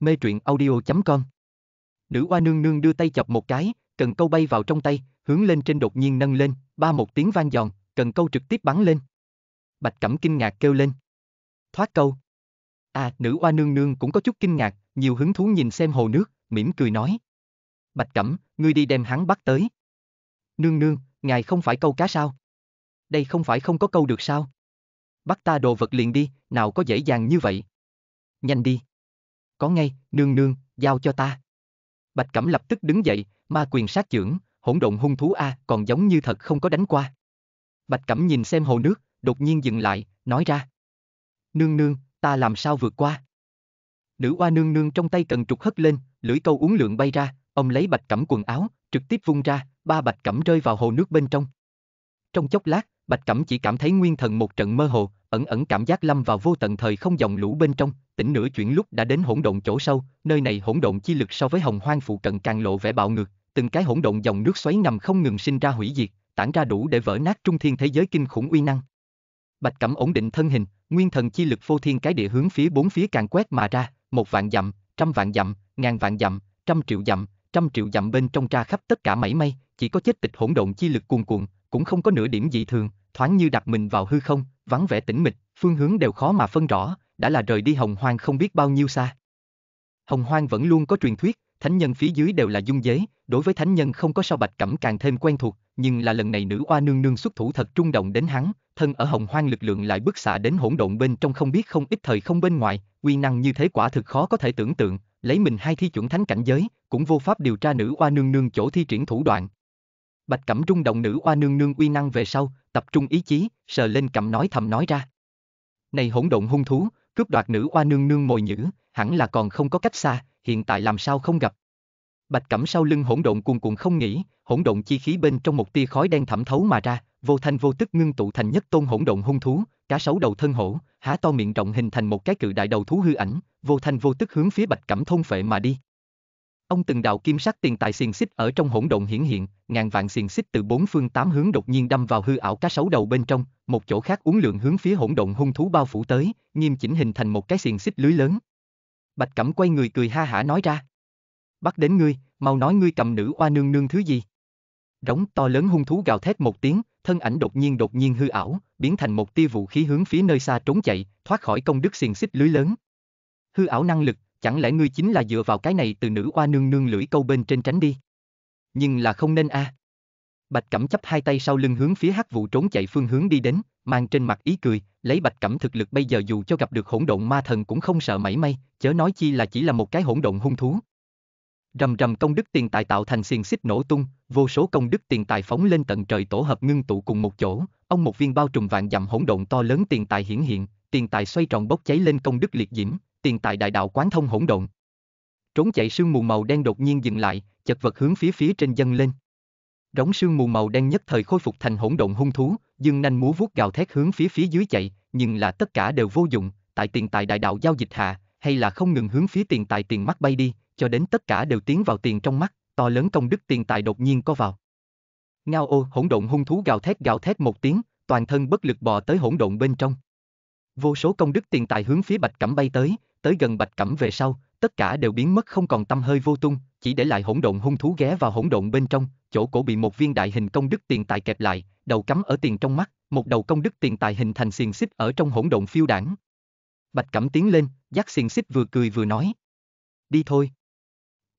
Mê truyện audio.com Nữ oa nương nương đưa tay chọc một cái, cần câu bay vào trong tay, hướng lên trên đột nhiên nâng lên, ba một tiếng vang giòn, cần câu trực tiếp bắn lên. Bạch Cẩm kinh ngạc kêu lên. Thoát câu. À, nữ oa nương nương cũng có chút kinh ngạc, nhiều hứng thú nhìn xem hồ nước, mỉm cười nói. Bạch Cẩm, ngươi đi đem hắn bắt tới. Nương nương, ngài không phải câu cá sao? Đây không phải không có câu được sao? Bắt ta đồ vật liền đi, nào có dễ dàng như vậy. Nhanh đi. Có ngay, nương nương, giao cho ta. Bạch Cẩm lập tức đứng dậy, ma quyền sát trưởng, hỗn độn hung thú A còn giống như thật không có đánh qua. Bạch Cẩm nhìn xem hồ nước, đột nhiên dừng lại, nói ra. Nương nương, ta làm sao vượt qua? Nữ oa nương nương trong tay cần trục hất lên, lưỡi câu uống lượng bay ra, ông lấy Bạch Cẩm quần áo, trực tiếp vung ra, ba Bạch Cẩm rơi vào hồ nước bên trong. Trong chốc lát, Bạch Cẩm chỉ cảm thấy nguyên thần một trận mơ hồ, ẩn ẩn cảm giác lâm vào vô tận thời không dòng lũ bên trong, tỉnh nửa chuyển lúc đã đến hỗn độn chỗ sâu, nơi này hỗn độn chi lực so với hồng hoang phụ cận càng lộ vẻ bạo ngược, từng cái hỗn độn dòng nước xoáy ngầm không ngừng sinh ra hủy diệt, tản ra đủ để vỡ nát trung thiên thế giới kinh khủng uy năng. Bạch Cẩm ổn định thân hình, nguyên thần chi lực phô thiên cái địa hướng phía bốn phía càng quét mà ra, một vạn dặm, trăm vạn dặm, ngàn vạn dặm, trăm triệu dặm, trăm triệu dặm bên trong ra khắp tất cả mảy may, chỉ có chết tịch hỗn độn chi lực cuồn cuộn, cũng không có nửa điểm dị thường, thoáng như đặt mình vào hư không, vắng vẻ tĩnh mịch, phương hướng đều khó mà phân rõ, đã là rời đi hồng hoang không biết bao nhiêu xa. Hồng hoang vẫn luôn có truyền thuyết, thánh nhân phía dưới đều là dung dế, đối với thánh nhân không có sao bạch cẩm càng thêm quen thuộc, nhưng là lần này nữ oa nương nương xuất thủ thật trung động đến hắn, thân ở hồng hoang lực lượng lại bức xạ đến hỗn độn bên trong không biết không ít thời không bên ngoài, uy năng như thế quả thực khó có thể tưởng tượng, lấy mình hai thi chuẩn thánh cảnh giới, cũng vô pháp điều tra nữ oa nương nương chỗ thi triển thủ đoạn. Bạch Cẩm rung động nữ oa nương nương uy năng về sau, tập trung ý chí, sờ lên cầm nói thầm nói ra. Này hỗn độn hung thú, cướp đoạt nữ oa nương nương mồi nhữ, hẳn là còn không có cách xa, hiện tại làm sao không gặp. Bạch Cẩm sau lưng hỗn độn cuồn cuộn không nghĩ, hỗn độn chi khí bên trong một tia khói đen thẩm thấu mà ra, vô thanh vô tức ngưng tụ thành nhất tôn hỗn độn hung thú, cá sấu đầu thân hổ, há to miệng rộng hình thành một cái cự đại đầu thú hư ảnh, vô thanh vô tức hướng phía Bạch Cẩm thôn phệ mà đi. Ông từng đạo kim sắc tiền tài xiềng xích ở trong hỗn độn hiển hiện, ngàn vạn xiềng xích từ bốn phương tám hướng đột nhiên đâm vào hư ảo cá sấu đầu bên trong, một chỗ khác uốn lượn hướng phía hỗn độn hung thú bao phủ tới, nghiêm chỉnh hình thành một cái xiềng xích lưới lớn. Bạch Cẩm quay người cười ha hả nói ra. Bắt đến ngươi, mau nói ngươi cầm nữ oa nương nương thứ gì? Rống to lớn hung thú gào thét một tiếng, thân ảnh đột nhiên đột nhiên hư ảo, biến thành một tia vũ khí hướng phía nơi xa trốn chạy, thoát khỏi công đức xiềng xích lưới lớn. Hư ảo năng lực, chẳng lẽ ngươi chính là dựa vào cái này từ nữ oa nương nương lưỡi câu bên trên tránh đi? Nhưng là không nên a. Bạch Cẩm chấp hai tay sau lưng hướng phía hắc vụ trốn chạy phương hướng đi đến, mang trên mặt ý cười, lấy Bạch Cẩm thực lực bây giờ dù cho gặp được hỗn độn ma thần cũng không sợ mảy may, chớ nói chi là chỉ là một cái hỗn độn hung thú. Rầm rầm công đức tiền tài tạo thành xiềng xích nổ tung, vô số công đức tiền tài phóng lên tận trời tổ hợp ngưng tụ cùng một chỗ, ông một viên bao trùm vạn dặm hỗn độn to lớn tiền tài hiển hiện, tiền tài xoay tròn bốc cháy lên công đức liệt diễm, tiền tài đại đạo quán thông hỗn độn. Trốn chạy sương mù màu đen đột nhiên dừng lại, chật vật hướng phía phía trên dâng lên. Rống sương mù màu đen nhất thời khôi phục thành hỗn độn hung thú, dương nanh múa vuốt gào thét hướng phía phía dưới chạy, nhưng là tất cả đều vô dụng, tại tiền tài đại đạo giao dịch hạ, hay là không ngừng hướng phía tiền tài tiền mắt bay đi, cho đến tất cả đều tiến vào tiền trong mắt, to lớn công đức tiền tài đột nhiên có vào. Ngao ô hỗn độn hung thú gào thét gào thét một tiếng, toàn thân bất lực bò tới hỗn độn bên trong. Vô số công đức tiền tài hướng phía Bạch Cẩm bay tới, tới gần Bạch Cẩm về sau, tất cả đều biến mất không còn tâm hơi vô tung, chỉ để lại hỗn độn hung thú ghé vào hỗn độn bên trong, chỗ cổ bị một viên đại hình công đức tiền tài kẹp lại, đầu cắm ở tiền trong mắt, một đầu công đức tiền tài hình thành xiềng xích ở trong hỗn độn phiêu đảng. Bạch Cẩm tiến lên, dắt xiềng xích vừa cười vừa nói. Đi thôi.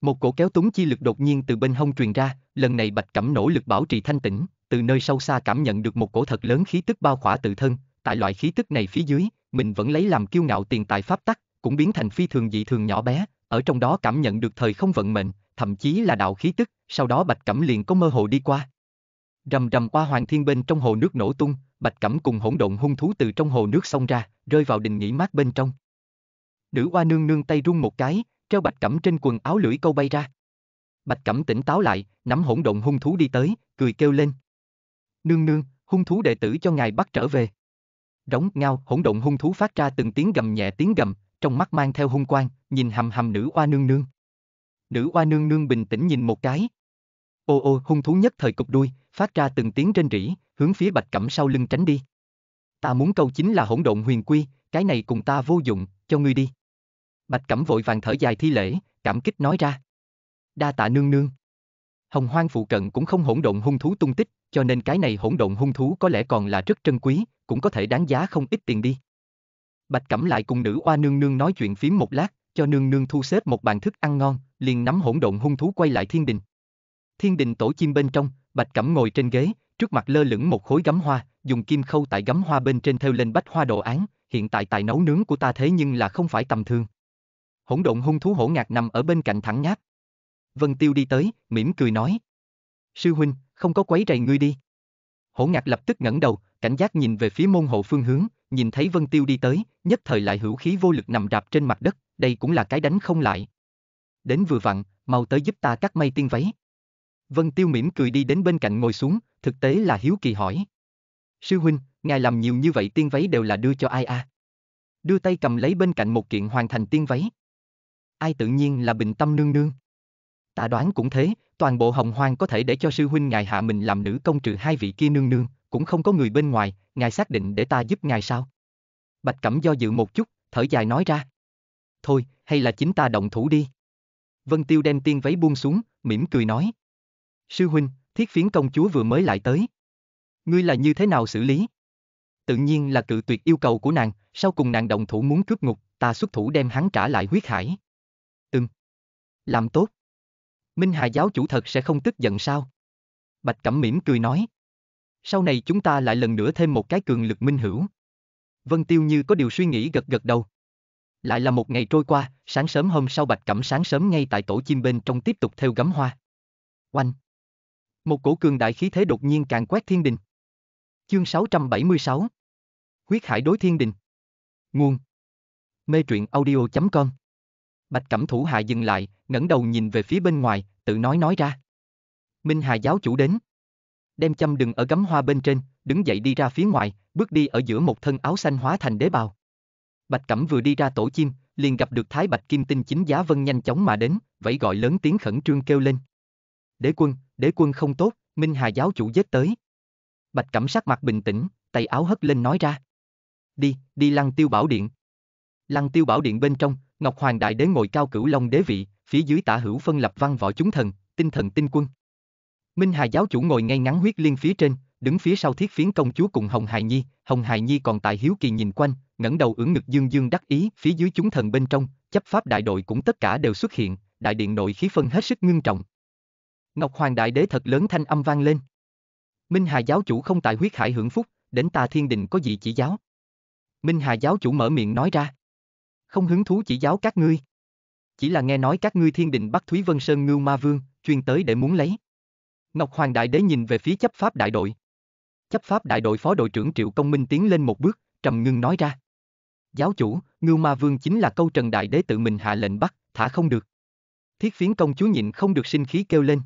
Một cổ kéo túng chi lực đột nhiên từ bên hông truyền ra, lần này Bạch Cẩm nỗ lực bảo trì thanh tĩnh, từ nơi sâu xa cảm nhận được một cổ thật lớn khí tức bao khỏa tự thân, tại loại khí tức này phía dưới, mình vẫn lấy làm kiêu ngạo tiền tài pháp tắc, cũng biến thành phi thường dị thường nhỏ bé, ở trong đó cảm nhận được thời không vận mệnh, thậm chí là đạo khí tức, sau đó Bạch Cẩm liền có mơ hồ đi qua. Rầm rầm qua hoàng thiên bên trong hồ nước nổ tung, Bạch Cẩm cùng hỗn độn hung thú từ trong hồ nước xông ra, rơi vào đình nghỉ mát bên trong. Nữ oa nương nương tay rung một cái, treo Bạch Cẩm trên quần áo lưỡi câu bay ra. Bạch Cẩm tỉnh táo lại, nắm hỗn độn hung thú đi tới, cười kêu lên. Nương nương, hung thú đệ tử cho ngài bắt trở về. Rống ngao, hỗn độn hung thú phát ra từng tiếng gầm nhẹ tiếng gầm, trong mắt mang theo hung quang, nhìn hầm hầm nữ oa nương nương. Nữ oa nương nương bình tĩnh nhìn một cái. Ô ô hung thú nhất thời cục đuôi, phát ra từng tiếng rên rỉ, hướng phía bạch cẩm sau lưng tránh đi. Ta muốn câu chính là hỗn độn huyền quy, cái này cùng ta vô dụng, cho ngươi đi. Bạch cẩm vội vàng thở dài thi lễ, cảm kích nói ra. Đa tạ nương nương. Hồng hoang phụ cận cũng không hỗn độn hung thú tung tích, cho nên cái này hỗn độn hung thú có lẽ còn là rất trân quý, cũng có thể đáng giá không ít tiền đi. Bạch Cẩm lại cùng nữ oa nương nương nói chuyện phím một lát, cho nương nương thu xếp một bàn thức ăn ngon, liền nắm hỗn độn hung thú quay lại thiên đình. Thiên đình tổ chim bên trong, Bạch Cẩm ngồi trên ghế, trước mặt lơ lửng một khối gấm hoa, dùng kim khâu tại gấm hoa bên trên theo lên bách hoa đồ án, hiện tại tài nấu nướng của ta thế nhưng là không phải tầm thường. Hỗn độn hung thú hổ ngạc nằm ở bên cạnh thẳng nháp. Vân Tiêu đi tới, mỉm cười nói. Sư huynh, không có quấy rầy ngươi đi. Hổ ngạc lập tức ngẩng đầu, cảnh giác nhìn về phía môn hộ phương hướng, nhìn thấy Vân Tiêu đi tới, nhất thời lại hữu khí vô lực nằm rạp trên mặt đất, đây cũng là cái đánh không lại. Đến vừa vặn, mau tới giúp ta cắt mây tiên váy. Vân Tiêu mỉm cười đi đến bên cạnh ngồi xuống, thực tế là hiếu kỳ hỏi. Sư huynh, ngài làm nhiều như vậy tiên váy đều là đưa cho ai a? Đưa tay cầm lấy bên cạnh một kiện hoàn thành tiên váy. Ai tự nhiên là bình tâm nương nương. Ta đoán cũng thế, toàn bộ hồng hoang có thể để cho sư huynh ngài hạ mình làm nữ công trừ hai vị kia nương nương, cũng không có người bên ngoài, ngài xác định để ta giúp ngài sao? Bạch Cẩm do dự một chút, thở dài nói ra. Thôi, hay là chính ta động thủ đi. Vân Tiêu đem tiên váy buông xuống, mỉm cười nói. Sư huynh, thiết phiến công chúa vừa mới lại tới. Ngươi là như thế nào xử lý? Tự nhiên là cự tuyệt yêu cầu của nàng, sau cùng nàng động thủ muốn cướp ngục, ta xuất thủ đem hắn trả lại huyết hải. Ừm. Làm tốt. Minh Hà giáo chủ thật sẽ không tức giận sao? Bạch Cẩm mỉm cười nói. Sau này chúng ta lại lần nữa thêm một cái cường lực minh hữu. Vân Tiêu như có điều suy nghĩ gật gật đầu. Lại là một ngày trôi qua, sáng sớm hôm sau Bạch Cẩm sáng sớm ngay tại tổ chim bên trong tiếp tục theo gấm hoa. Oanh! Một cổ cường đại khí thế đột nhiên càng quét thiên đình. Chương 676 Huyết hải đối thiên đình Nguồn Mê truyện audio.com Bạch Cẩm thủ hạ dừng lại, ngẩng đầu nhìn về phía bên ngoài, tự nói nói ra. Minh Hà giáo chủ đến. Đem châm đừng ở gấm hoa bên trên, đứng dậy đi ra phía ngoài, bước đi ở giữa một thân áo xanh hóa thành đế bào. Bạch Cẩm vừa đi ra tổ chim, liền gặp được Thái Bạch Kim Tinh chính giá vân nhanh chóng mà đến, vẫy gọi lớn tiếng khẩn trương kêu lên. Đế quân, đế quân không tốt, Minh Hà giáo chủ giết tới. Bạch Cẩm sắc mặt bình tĩnh, tay áo hất lên nói ra. Đi, đi lăng tiêu bảo điện. Lăng tiêu bảo điện bên trong, Ngọc Hoàng Đại Đế ngồi cao cửu long đế vị, phía dưới tả hữu phân lập văn võ chúng thần, tinh thần tinh quân. Minh Hà giáo chủ ngồi ngay ngắn huyết liên phía trên, đứng phía sau thiết phiến công chúa cùng Hồng Hài Nhi, Hồng Hài Nhi còn tại hiếu kỳ nhìn quanh, ngẩng đầu ưỡn ngực dương dương đắc ý, phía dưới chúng thần bên trong, chấp pháp đại đội cũng tất cả đều xuất hiện, đại điện nội khí phân hết sức ngưng trọng. Ngọc Hoàng Đại Đế thật lớn thanh âm vang lên. Minh Hà giáo chủ không tại huyết hải hưởng phúc, đến ta thiên đình có gì chỉ giáo. Minh Hà giáo chủ mở miệng nói ra. Không hứng thú chỉ giáo các ngươi. Chỉ là nghe nói các ngươi thiên định bắt Thúy Vân Sơn Ngưu Ma Vương, chuyên tới để muốn lấy. Ngọc Hoàng Đại Đế nhìn về phía chấp pháp đại đội. Chấp pháp đại đội phó đội trưởng Triệu Công Minh tiến lên một bước, trầm ngưng nói ra. Giáo chủ, Ngưu Ma Vương chính là câu Trần Đại Đế tự mình hạ lệnh bắt, thả không được. Thiết phiến công chúa nhịn không được sinh khí kêu lên.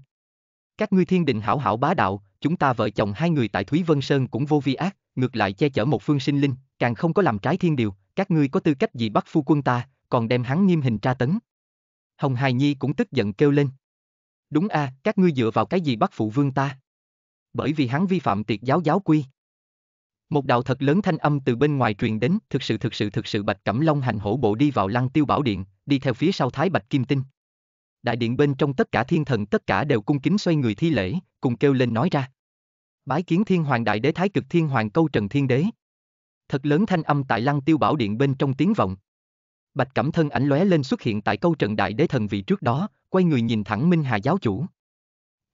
Các ngươi thiên định hảo hảo bá đạo, chúng ta vợ chồng hai người tại Thúy Vân Sơn cũng vô vi ác, ngược lại che chở một phương sinh linh, càng không có làm trái thiên điều, các ngươi có tư cách gì bắt phu quân ta, còn đem hắn nghiêm hình tra tấn. Hồng Hài Nhi cũng tức giận kêu lên. Đúng a, các ngươi dựa vào cái gì bắt phụ vương ta? Bởi vì hắn vi phạm tiệt giáo giáo quy. Một đạo thật lớn thanh âm từ bên ngoài truyền đến, thực sự thực sự thực sự Bạch Cẩm Long hành hổ bộ đi vào Lăng Tiêu Bảo Điện, đi theo phía sau Thái Bạch Kim Tinh. Đại điện bên trong tất cả thiên thần tất cả đều cung kính xoay người thi lễ, cùng kêu lên nói ra. Bái kiến thiên hoàng đại đế thái cực thiên hoàng câu trần thiên đế. Thật lớn thanh âm tại lăng tiêu bảo điện bên trong tiếng vọng. Bạch cẩm thân ảnh lóe lên xuất hiện tại câu trần đại đế thần vị trước đó, quay người nhìn thẳng Minh Hà giáo chủ.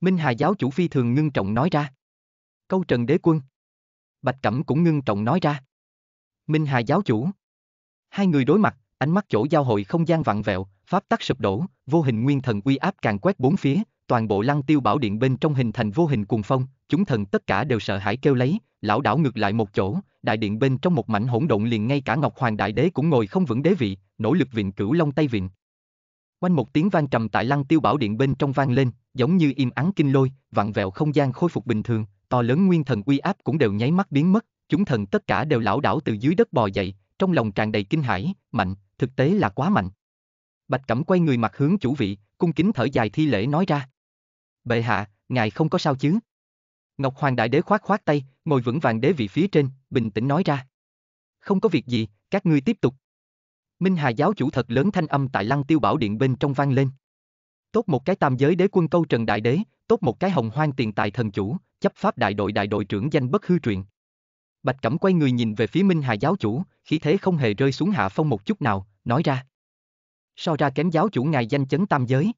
Minh Hà giáo chủ phi thường ngưng trọng nói ra. Câu trần đế quân. Bạch cẩm cũng ngưng trọng nói ra. Minh Hà giáo chủ. Hai người đối mặt, ánh mắt chỗ giao hội không gian vặn vẹo, pháp tắc sụp đổ, vô hình nguyên thần uy áp càng quét bốn phía, toàn bộ lăng tiêu bảo điện bên trong hình thành vô hình cuồng phong, chúng thần tất cả đều sợ hãi kêu lấy, lão đảo ngược lại một chỗ, đại điện bên trong một mảnh hỗn độn liền ngay cả Ngọc Hoàng Đại Đế cũng ngồi không vững đế vị, nỗ lực viện cửu long tay viện. Quanh một tiếng vang trầm tại lăng tiêu bảo điện bên trong vang lên, giống như im ắng kinh lôi, vặn vẹo không gian khôi phục bình thường, to lớn nguyên thần uy áp cũng đều nháy mắt biến mất, chúng thần tất cả đều lão đảo từ dưới đất bò dậy, trong lòng tràn đầy kinh hãi, mạnh, thực tế là quá mạnh. Bạch Cẩm quay người mặt hướng chủ vị, cung kính thở dài thi lễ nói ra. Bệ hạ, ngài không có sao chứ? Ngọc Hoàng Đại Đế khoát khoát tay, ngồi vững vàng đế vị phía trên, bình tĩnh nói ra. Không có việc gì, các ngươi tiếp tục. Minh Hà giáo chủ thật lớn thanh âm tại lăng tiêu bảo điện bên trong vang lên. Tốt một cái tam giới đế quân câu trần đại đế, tốt một cái hồng hoang tiền tài thần chủ, chấp pháp đại đội đại đội trưởng danh bất hư truyền. Bạch Cẩm quay người nhìn về phía Minh Hà giáo chủ, khí thế không hề rơi xuống hạ phong một chút nào, nói ra. So ra kém giáo chủ ngài danh chấn tam giới.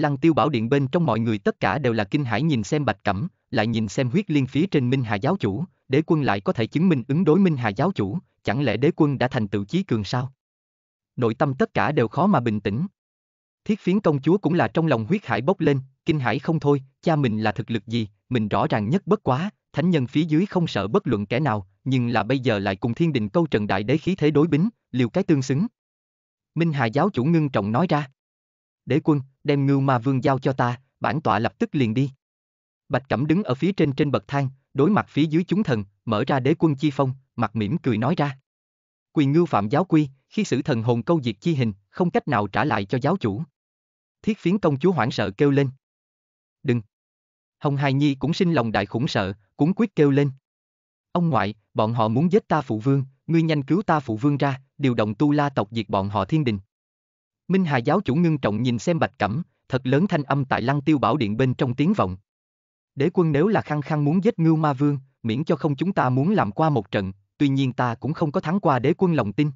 Lăng tiêu bảo điện bên trong mọi người tất cả đều là kinh hãi nhìn xem Bạch Cẩm, lại nhìn xem huyết liên phía trên Minh Hà giáo chủ, đế quân lại có thể chứng minh ứng đối Minh Hà giáo chủ, chẳng lẽ đế quân đã thành tựu chí cường sao? Nội tâm tất cả đều khó mà bình tĩnh. Thiết phiến công chúa cũng là trong lòng huyết hải bốc lên, kinh hãi không thôi, cha mình là thực lực gì, mình rõ ràng nhất bất quá, thánh nhân phía dưới không sợ bất luận kẻ nào, nhưng là bây giờ lại cùng thiên đình câu trần đại đế khí thế đối bính, liều cái tương xứng. Minh Hà giáo chủ ngưng trọng nói ra. Đế quân, đem ngưu ma vương giao cho ta, bản tọa lập tức liền đi. Bạch Cẩm đứng ở phía trên trên bậc thang, đối mặt phía dưới chúng thần, mở ra đế quân chi phong, mặt mỉm cười nói ra. Quyền ngưu phạm giáo quy, khi xử thần hồn câu diệt chi hình, không cách nào trả lại cho giáo chủ. Thiết phiến công chúa hoảng sợ kêu lên. Đừng! Hồng Hài Nhi cũng sinh lòng đại khủng sợ, cuốn quyết kêu lên. Ông ngoại, bọn họ muốn giết ta phụ vương, ngươi nhanh cứu ta phụ vương ra, điều động tu la tộc diệt bọn họ thiên đình. Minh Hà giáo chủ ngưng trọng nhìn xem bạch cẩm, thật lớn thanh âm tại lăng tiêu bảo điện bên trong tiếng vọng. Đế quân nếu là khăng khăng muốn giết ngưu ma vương, miễn cho không chúng ta muốn làm qua một trận, tuy nhiên ta cũng không có thắng qua đế quân lòng tin.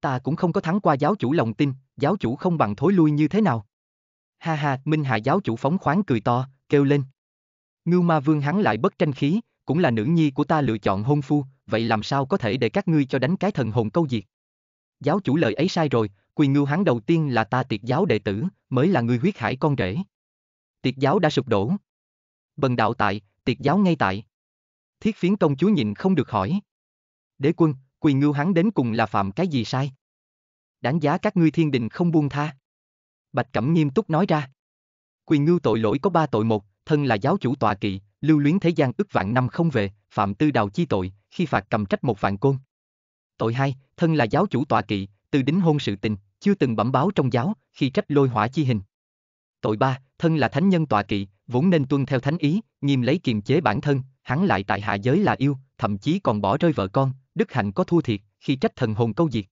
Ta cũng không có thắng qua giáo chủ lòng tin, giáo chủ không bằng thối lui như thế nào. Ha ha, Minh Hà giáo chủ phóng khoáng cười to, kêu lên. Ngưu ma vương hắn lại bất tranh khí, cũng là nữ nhi của ta lựa chọn hôn phu, vậy làm sao có thể để các ngươi cho đánh cái thần hồn câu diệt? Giáo chủ lời ấy sai rồi, Quỳ ngưu hắn đầu tiên là ta tiệt giáo đệ tử, mới là người huyết hải con rể. Tiệt giáo đã sụp đổ. Bần đạo tại, tiệt giáo ngay tại. Thiết phiến công chúa nhịn không được hỏi. Đế quân, quỳ ngưu hắn đến cùng là phạm cái gì sai? Đáng giá các ngươi thiên đình không buông tha. Bạch Cẩm nghiêm túc nói ra. Quỳ ngưu tội lỗi có ba tội một, thân là giáo chủ tọa kỵ, lưu luyến thế gian ức vạn năm không về, phạm tư đào chi tội, khi phạt cầm trách một vạn côn. Tội hai, thân là giáo chủ tọa kỵ, từ đính hôn sự tình, chưa từng bẩm báo trong giáo, khi trách lôi hỏa chi hình. Tội ba, thân là thánh nhân tọa kỵ, vốn nên tuân theo thánh ý, nghiêm lấy kiềm chế bản thân, hắn lại tại hạ giới là yêu, thậm chí còn bỏ rơi vợ con, đức hạnh có thua thiệt, khi trách thần hồn câu diệt.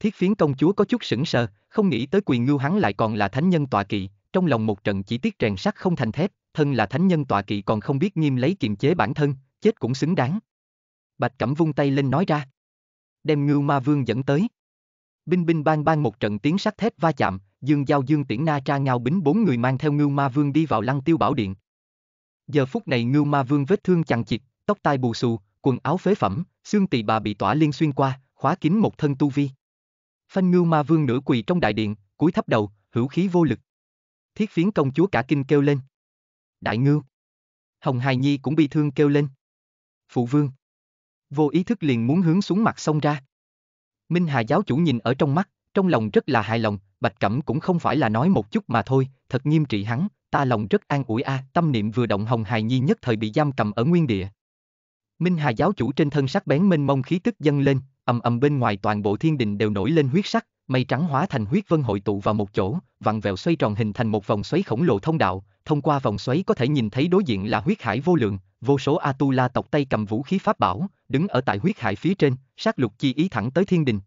Thiết phiến công chúa có chút sững sờ, không nghĩ tới quyền ngưu hắn lại còn là thánh nhân tọa kỵ, trong lòng một trận chỉ tiếc rèn sắt không thành thép, thân là thánh nhân tọa kỵ còn không biết nghiêm lấy kiềm chế bản thân, chết cũng xứng đáng. Bạch Cẩm vung tay lên nói ra. Đem ngưu ma vương dẫn tới. Binh binh bang bang một trận tiếng sắt thép va chạm, Dương Giao Dương Tiễn Na Tra Ngao Bính bốn người mang theo Ngưu Ma Vương đi vào Lăng Tiêu Bảo Điện. Giờ phút này Ngưu Ma Vương vết thương chằng chịt, tóc tai bù xù, quần áo phế phẩm, xương tỳ bà bị tỏa liên xuyên qua, khóa kín một thân tu vi. Phanh Ngưu Ma Vương nửa quỳ trong đại điện, cúi thấp đầu, hữu khí vô lực. Thiết phiến công chúa cả kinh kêu lên. Đại Ngưu. Hồng Hài Nhi cũng bị thương kêu lên. Phụ vương. Vô ý thức liền muốn hướng xuống mặt sông ra. Minh Hà giáo chủ nhìn ở trong mắt, trong lòng rất là hài lòng, Bạch Cẩm cũng không phải là nói một chút mà thôi, thật nghiêm trị hắn, ta lòng rất an ủi a, tâm niệm vừa động Hồng Hài Nhi nhất thời bị giam cầm ở nguyên địa. Minh Hà giáo chủ trên thân sắc bén mênh mông khí tức dâng lên, ầm ầm bên ngoài toàn bộ thiên đình đều nổi lên huyết sắc, mây trắng hóa thành huyết vân hội tụ vào một chỗ, vặn vẹo xoay tròn hình thành một vòng xoáy khổng lồ thông đạo, thông qua vòng xoáy có thể nhìn thấy đối diện là huyết hải vô lượng, vô số Atula tộc Tây cầm vũ khí pháp bảo, đứng ở tại huyết hải phía trên, sát lục chi ý thẳng tới thiên đình.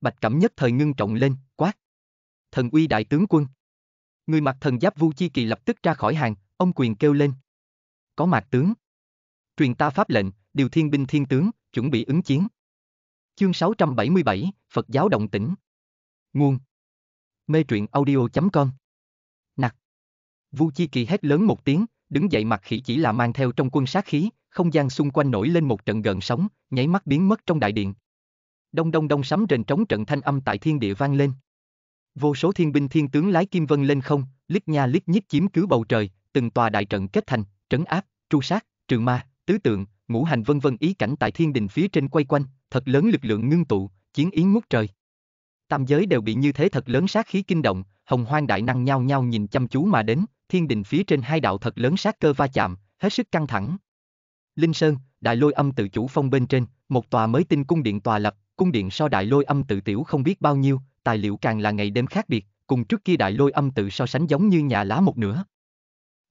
Bạch Cẩm nhất thời ngưng trọng lên, quát. Thần uy đại tướng quân. Người mặc thần giáp Vu Chi Kỳ lập tức ra khỏi hàng, ông quyền kêu lên. Có mạc tướng. Truyền ta pháp lệnh, điều thiên binh thiên tướng, chuẩn bị ứng chiến. Chương 677, Phật giáo động tĩnh. Nguồn. Mê truyện audio.com Nặc. Vu Chi Kỳ hét lớn một tiếng, đứng dậy mặt khỉ chỉ là mang theo trong quân sát khí, không gian xung quanh nổi lên một trận gần sóng, nháy mắt biến mất trong đại điện. Đông đông đông sấm rền trống trận thanh âm tại thiên địa vang lên. Vô số thiên binh thiên tướng lái kim vân lên không, lít nha lít nhít chiếm cứ bầu trời, từng tòa đại trận kết thành, trấn áp, tru sát, trừ ma, tứ tượng, ngũ hành vân vân ý cảnh tại thiên đình phía trên quay quanh, thật lớn lực lượng ngưng tụ, chiến ý ngút trời. Tam giới đều bị như thế thật lớn sát khí kinh động, hồng hoang đại năng nhao nhao nhìn chăm chú mà đến, thiên đình phía trên hai đạo thật lớn sát cơ va chạm, hết sức căng thẳng. Linh Sơn, đại lôi âm tự chủ phong bên trên, một tòa mới tinh cung điện tòa lập, cung điện so đại lôi âm tự tiểu không biết bao nhiêu, tài liệu càng là ngày đêm khác biệt, cùng trước kia đại lôi âm tự so sánh giống như nhà lá một nửa.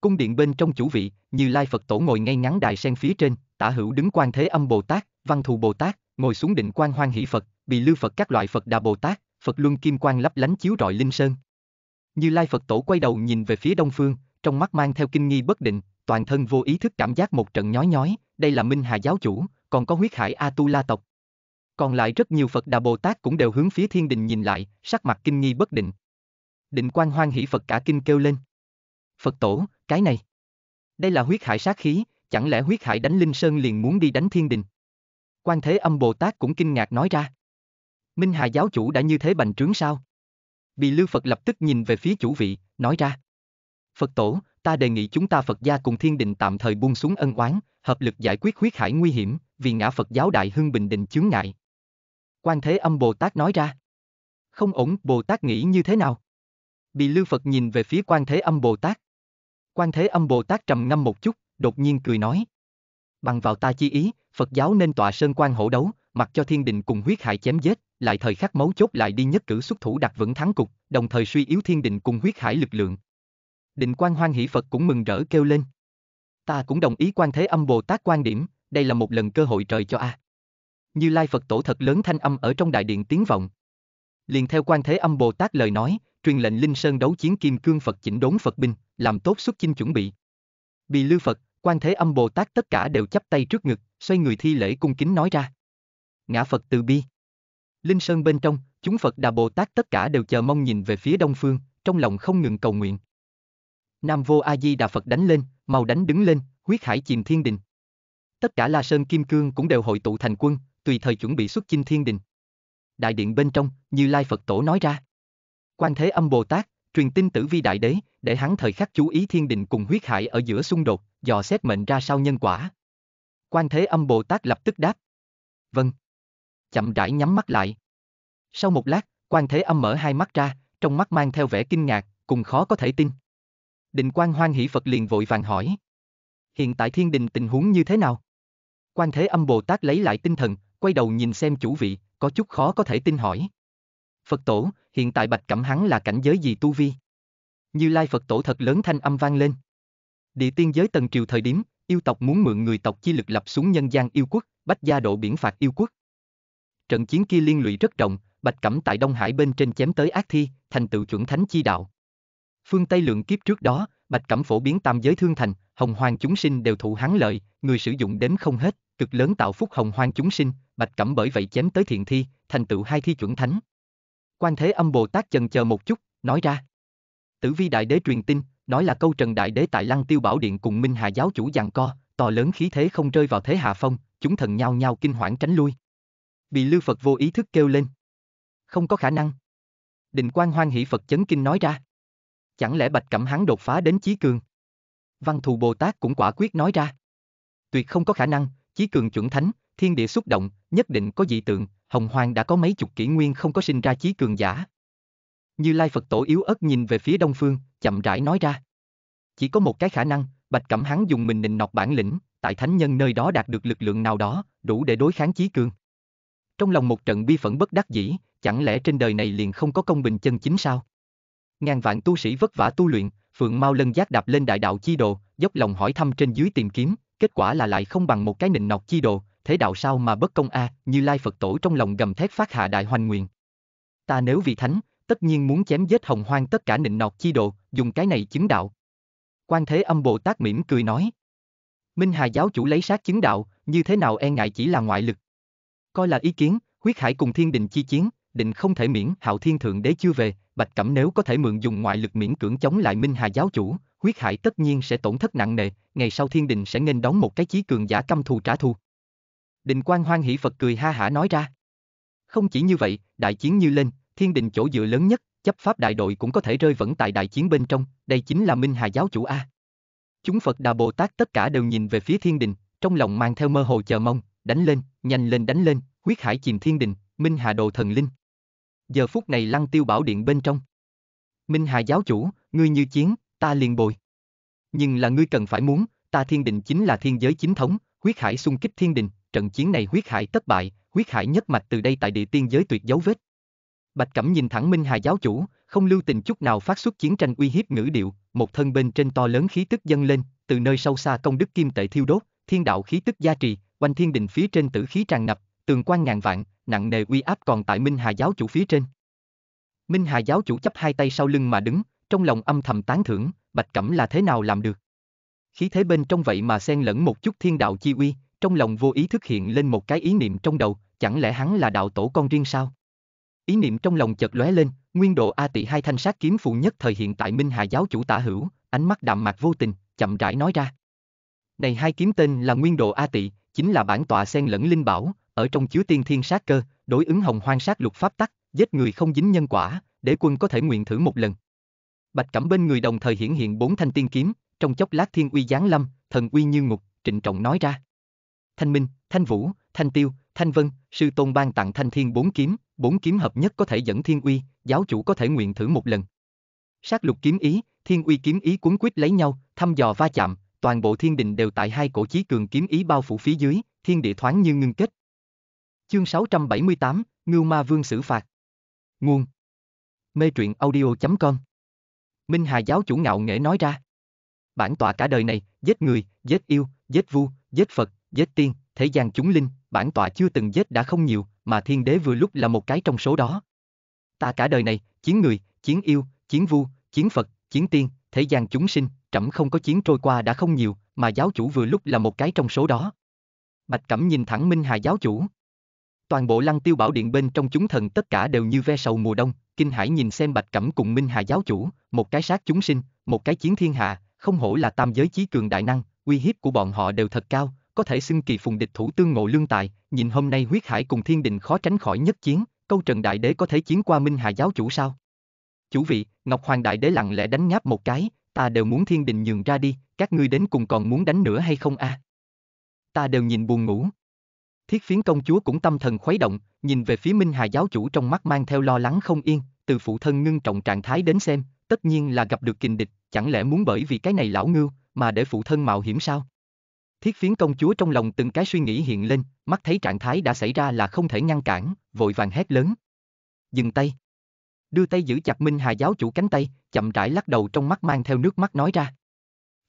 Cung điện bên trong chủ vị, như Lai Phật tổ ngồi ngay ngắn đài sen phía trên, tả hữu đứng quan thế âm Bồ Tát, văn thù Bồ Tát, ngồi xuống định quan hoan hỷ Phật, bị lưu Phật các loại Phật đà Bồ Tát, Phật luân kim quang lấp lánh chiếu rọi linh sơn. Như Lai Phật tổ quay đầu nhìn về phía đông phương, trong mắt mang theo kinh nghi bất định, toàn thân vô ý thức cảm giác một trận nhói nhói, đây là Minh Hà giáo chủ, còn có huyết hải Atula tộc. Còn lại rất nhiều Phật Đà Bồ Tát cũng đều hướng phía thiên đình nhìn lại, sắc mặt kinh nghi bất định. Định quan hoan hỷ Phật cả kinh kêu lên. Phật tổ, cái này. Đây là huyết hải sát khí, chẳng lẽ huyết hải đánh Linh Sơn liền muốn đi đánh thiên đình? Quan Thế Âm Bồ Tát cũng kinh ngạc nói ra. Minh Hà giáo chủ đã như thế bành trướng sao? Bị Lưu Phật lập tức nhìn về phía chủ vị, nói ra. Phật tổ, ta đề nghị chúng ta Phật gia cùng thiên đình tạm thời buông xuống ân oán, hợp lực giải quyết huyết hải nguy hiểm, vì ngã Phật giáo đại hưng bình định chướng ngại. Quan Thế Âm Bồ Tát nói ra. Không ổn, Bồ Tát nghĩ như thế nào? Bị Lưu Phật nhìn về phía Quan Thế Âm Bồ Tát. Quan Thế Âm Bồ Tát trầm ngâm một chút, đột nhiên cười nói. Bằng vào ta chi ý, Phật giáo nên tọa sơn quan hổ đấu, mặc cho thiên đình cùng huyết hải chém giết, lại thời khắc mấu chốt lại đi nhất cử xuất thủ đặt vững thắng cục, đồng thời suy yếu thiên đình cùng huyết hải lực lượng. Định quan hoan hỷ Phật cũng mừng rỡ kêu lên. Ta cũng đồng ý quan thế âm Bồ Tát quan điểm, đây là một lần cơ hội trời cho A. Như Lai Phật tổ thật lớn thanh âm ở trong đại điện tiếng vọng. Liền theo quan thế âm Bồ Tát lời nói, truyền lệnh Linh Sơn đấu chiến kim cương Phật chỉnh đốn Phật binh, làm tốt xuất chinh chuẩn bị. Bì lưu Phật, quan thế âm Bồ Tát tất cả đều chắp tay trước ngực, xoay người thi lễ cung kính nói ra. Ngã Phật từ bi. Linh Sơn bên trong, chúng Phật Đà Bồ Tát tất cả đều chờ mong nhìn về phía đông phương, trong lòng không ngừng cầu nguyện. Nam Vô A Di Đà Phật đánh lên, màu đánh đứng lên, huyết hải chìm thiên đình. Tất cả La Sơn Kim Cương cũng đều hội tụ thành quân, tùy thời chuẩn bị xuất chinh thiên đình. Đại điện bên trong, Như Lai Phật Tổ nói ra. Quan Thế Âm Bồ Tát, truyền tin tử vi đại đế, để hắn thời khắc chú ý thiên đình cùng huyết hải ở giữa xung đột, dò xét mệnh ra sao nhân quả. Quan Thế Âm Bồ Tát lập tức đáp. Vâng. Chậm rãi nhắm mắt lại. Sau một lát, Quan Thế Âm mở hai mắt ra, trong mắt mang theo vẻ kinh ngạc, cùng khó có thể tin. Định Quan Hoan Hỷ Phật liền vội vàng hỏi. Hiện tại thiên đình tình huống như thế nào? Quan Thế Âm Bồ Tát lấy lại tinh thần, quay đầu nhìn xem chủ vị, có chút khó có thể tin hỏi. Phật tổ, hiện tại Bạch Cẩm hắn là cảnh giới gì tu vi? Như Lai Phật tổ thật lớn thanh âm vang lên. Địa tiên giới tần triều thời điểm, yêu tộc muốn mượn người tộc chi lực lập xuống nhân gian yêu quốc, bách gia độ biển phạt yêu quốc. Trận chiến kia liên lụy rất rộng, Bạch Cẩm tại Đông Hải bên trên chém tới ác thi, thành tựu chuẩn thánh chi đạo. Phương Tây lượng kiếp trước đó, Bạch Cẩm phổ biến tam giới thương thành, hồng hoang chúng sinh đều thụ hắn lợi, người sử dụng đến không hết, cực lớn tạo phúc hồng hoang chúng sinh, Bạch Cẩm bởi vậy chém tới thiện thi, thành tựu hai thi chuẩn thánh. Quan Thế Âm Bồ Tát chần chờ một chút, nói ra. Tử vi đại đế truyền tin, nói là câu Trần đại đế tại Lăng Tiêu Bảo Điện cùng Minh Hà giáo chủ giằng co, to lớn khí thế không rơi vào thế hạ phong, chúng thần nhao nhao kinh hoảng tránh lui. Bị Lưu Phật vô ý thức kêu lên. Không có khả năng. Định Quan Hoan Hỷ Phật chấn kinh nói ra. Chẳng lẽ Bạch Cẩm hắn đột phá đến chí cường? Văn Thù Bồ Tát cũng quả quyết nói ra. Tuyệt không có khả năng, chí cường chuẩn thánh, thiên địa xúc động, nhất định có dị tượng, Hồng Hoang đã có mấy chục kỷ nguyên không có sinh ra chí cường giả. Như Lai Phật Tổ yếu ớt nhìn về phía đông phương, chậm rãi nói ra. Chỉ có một cái khả năng, Bạch Cẩm hắn dùng mình nịnh nọc bản lĩnh, tại thánh nhân nơi đó đạt được lực lượng nào đó, đủ để đối kháng chí cường. Trong lòng một trận bi phẫn bất đắc dĩ, chẳng lẽ trên đời này liền không có công bình chân chính sao? Ngàn vạn tu sĩ vất vả tu luyện, Phượng Mao lân giác đạp lên đại đạo chi đồ, dốc lòng hỏi thăm trên dưới tìm kiếm, kết quả là lại không bằng một cái nịnh nọc chi đồ, thế đạo sao mà bất công a, như Lai Phật Tổ trong lòng gầm thét phát hạ đại hoành nguyện. Ta nếu vì thánh, tất nhiên muốn chém giết hồng hoang tất cả nịnh nọt chi đồ, dùng cái này chứng đạo. Quan Thế Âm Bồ Tát mỉm cười nói. Minh Hà giáo chủ lấy sát chứng đạo, như thế nào e ngại chỉ là ngoại lực. Coi là ý kiến, huyết hải cùng thiên đình chi chiến, định không thể miễn, hạo thiên thượng đế chưa về, bạch cẩm nếu có thể mượn dùng ngoại lực miễn cưỡng chống lại Minh Hà giáo chủ, huyết hải tất nhiên sẽ tổn thất nặng nề, ngày sau thiên đình sẽ nghênh đón một cái chí cường giả căm thù trả thù. Định quan hoan hỷ Phật cười ha hả nói ra. Không chỉ như vậy, đại chiến như lên, thiên đình chỗ dựa lớn nhất, chấp pháp đại đội cũng có thể rơi vẫn tại đại chiến bên trong, đây chính là Minh Hà giáo chủ A. Chúng Phật Đà Bồ Tát tất cả đều nhìn về phía thiên đình, trong lòng mang theo mơ hồ chờ mong, đánh lên, nhanh lên đánh lên, huyết hải chìm thiên đình, Minh Hà đồ thần linh. Giờ phút này lăng tiêu bảo điện bên trong. Minh Hà giáo chủ, ngươi như chiến, ta liền bồi. Nhưng là ngươi cần phải muốn, ta thiên đình chính là thiên giới chính thống, huyết hải xung kích thiên đình, trận chiến này huyết hải tất bại, huyết hải nhất mạch từ đây tại địa tiên giới tuyệt dấu vết. Bạch Cẩm nhìn thẳng Minh Hà giáo chủ, không lưu tình chút nào phát xuất chiến tranh uy hiếp ngữ điệu, một thân bên trên to lớn khí tức dâng lên, từ nơi sâu xa công đức kim tệ thiêu đốt, thiên đạo khí tức gia trì, quanh thiên đình phía trên tử khí tràn ngập, tường quan ngàn vạn, nặng nề uy áp còn tại Minh Hà giáo chủ phía trên. Minh Hà giáo chủ chấp hai tay sau lưng mà đứng, trong lòng âm thầm tán thưởng, Bạch Cẩm là thế nào làm được. Khí thế bên trong vậy mà xen lẫn một chút thiên đạo chi uy, trong lòng vô ý thức hiện lên một cái ý niệm trong đầu, chẳng lẽ hắn là đạo tổ con riêng sao? Ý niệm trong lòng chợt lóe lên, nguyên độ A tị hai thanh sát kiếm phụ nhất thời hiện tại Minh Hà giáo chủ tả hữu, ánh mắt đạm mạc vô tình, chậm rãi nói ra. Này hai kiếm tên là nguyên độ A tị, chính là bản tọa xen lẫn linh bảo, ở trong chứa tiên thiên sát cơ, đối ứng hồng hoang sát lục pháp tắc, giết người không dính nhân quả, để quân có thể nguyện thử một lần. Bạch Cẩm bên người đồng thời hiển hiện bốn thanh tiên kiếm, trong chốc lát thiên uy giáng lâm, thần uy như ngục, trịnh trọng nói ra. Thanh Minh, Thanh Vũ, Thanh Tiêu, Thanh Vân, sư tôn ban tặng Thanh Thiên bốn kiếm, bốn kiếm hợp nhất có thể dẫn thiên uy, giáo chủ có thể nguyện thử một lần. Sát lục kiếm ý, thiên uy kiếm ý cuốn quýt lấy nhau, thăm dò va chạm, toàn bộ thiên đình đều tại hai cổ chí cường kiếm ý bao phủ phía dưới, thiên địa thoáng như ngưng kết. Chương 678, Ngưu Ma Vương xử phạt. Nguồn. Mê truyện audio.com Minh Hà giáo chủ ngạo nghễ nói ra. Bản tọa cả đời này, giết người, giết yêu, giết vu, giết Phật, giết tiên, thế gian chúng linh, bản tọa chưa từng giết đã không nhiều, mà thiên đế vừa lúc là một cái trong số đó. Ta cả đời này, chiến người, chiến yêu, chiến vu, chiến Phật, chiến tiên, thế gian chúng sinh, trẫm không có chiến trôi qua đã không nhiều, mà giáo chủ vừa lúc là một cái trong số đó. Bạch Cẩm nhìn thẳng Minh Hà giáo chủ. Toàn bộ lăng tiêu bảo điện bên trong chúng thần tất cả đều như ve sầu mùa đông, kinh hải nhìn xem Bạch Cẩm cùng Minh Hà giáo chủ, một cái sát chúng sinh, một cái chiến thiên hạ, không hổ là tam giới chí cường đại năng, uy hiếp của bọn họ đều thật cao, có thể xưng kỳ phùng địch thủ tương ngộ lương tài, nhìn hôm nay huyết hải cùng thiên đình khó tránh khỏi nhất chiến, câu trần đại đế có thể chiến qua Minh Hà giáo chủ sao? Chủ vị, Ngọc Hoàng đại đế lặng lẽ đánh ngáp một cái, ta đều muốn thiên đình nhường ra đi, các ngươi đến cùng còn muốn đánh nữa hay không a? Ta đều nhìn buồn ngủ. Thiết phiến công chúa cũng tâm thần khuấy động, nhìn về phía Minh Hà giáo chủ trong mắt mang theo lo lắng không yên, từ phụ thân ngưng trọng trạng thái đến xem, tất nhiên là gặp được kình địch, chẳng lẽ muốn bởi vì cái này lão ngưu, mà để phụ thân mạo hiểm sao? Thiết phiến công chúa trong lòng từng cái suy nghĩ hiện lên, mắt thấy trạng thái đã xảy ra là không thể ngăn cản, vội vàng hét lớn. Dừng tay. Đưa tay giữ chặt Minh Hà giáo chủ cánh tay, chậm rãi lắc đầu trong mắt mang theo nước mắt nói ra.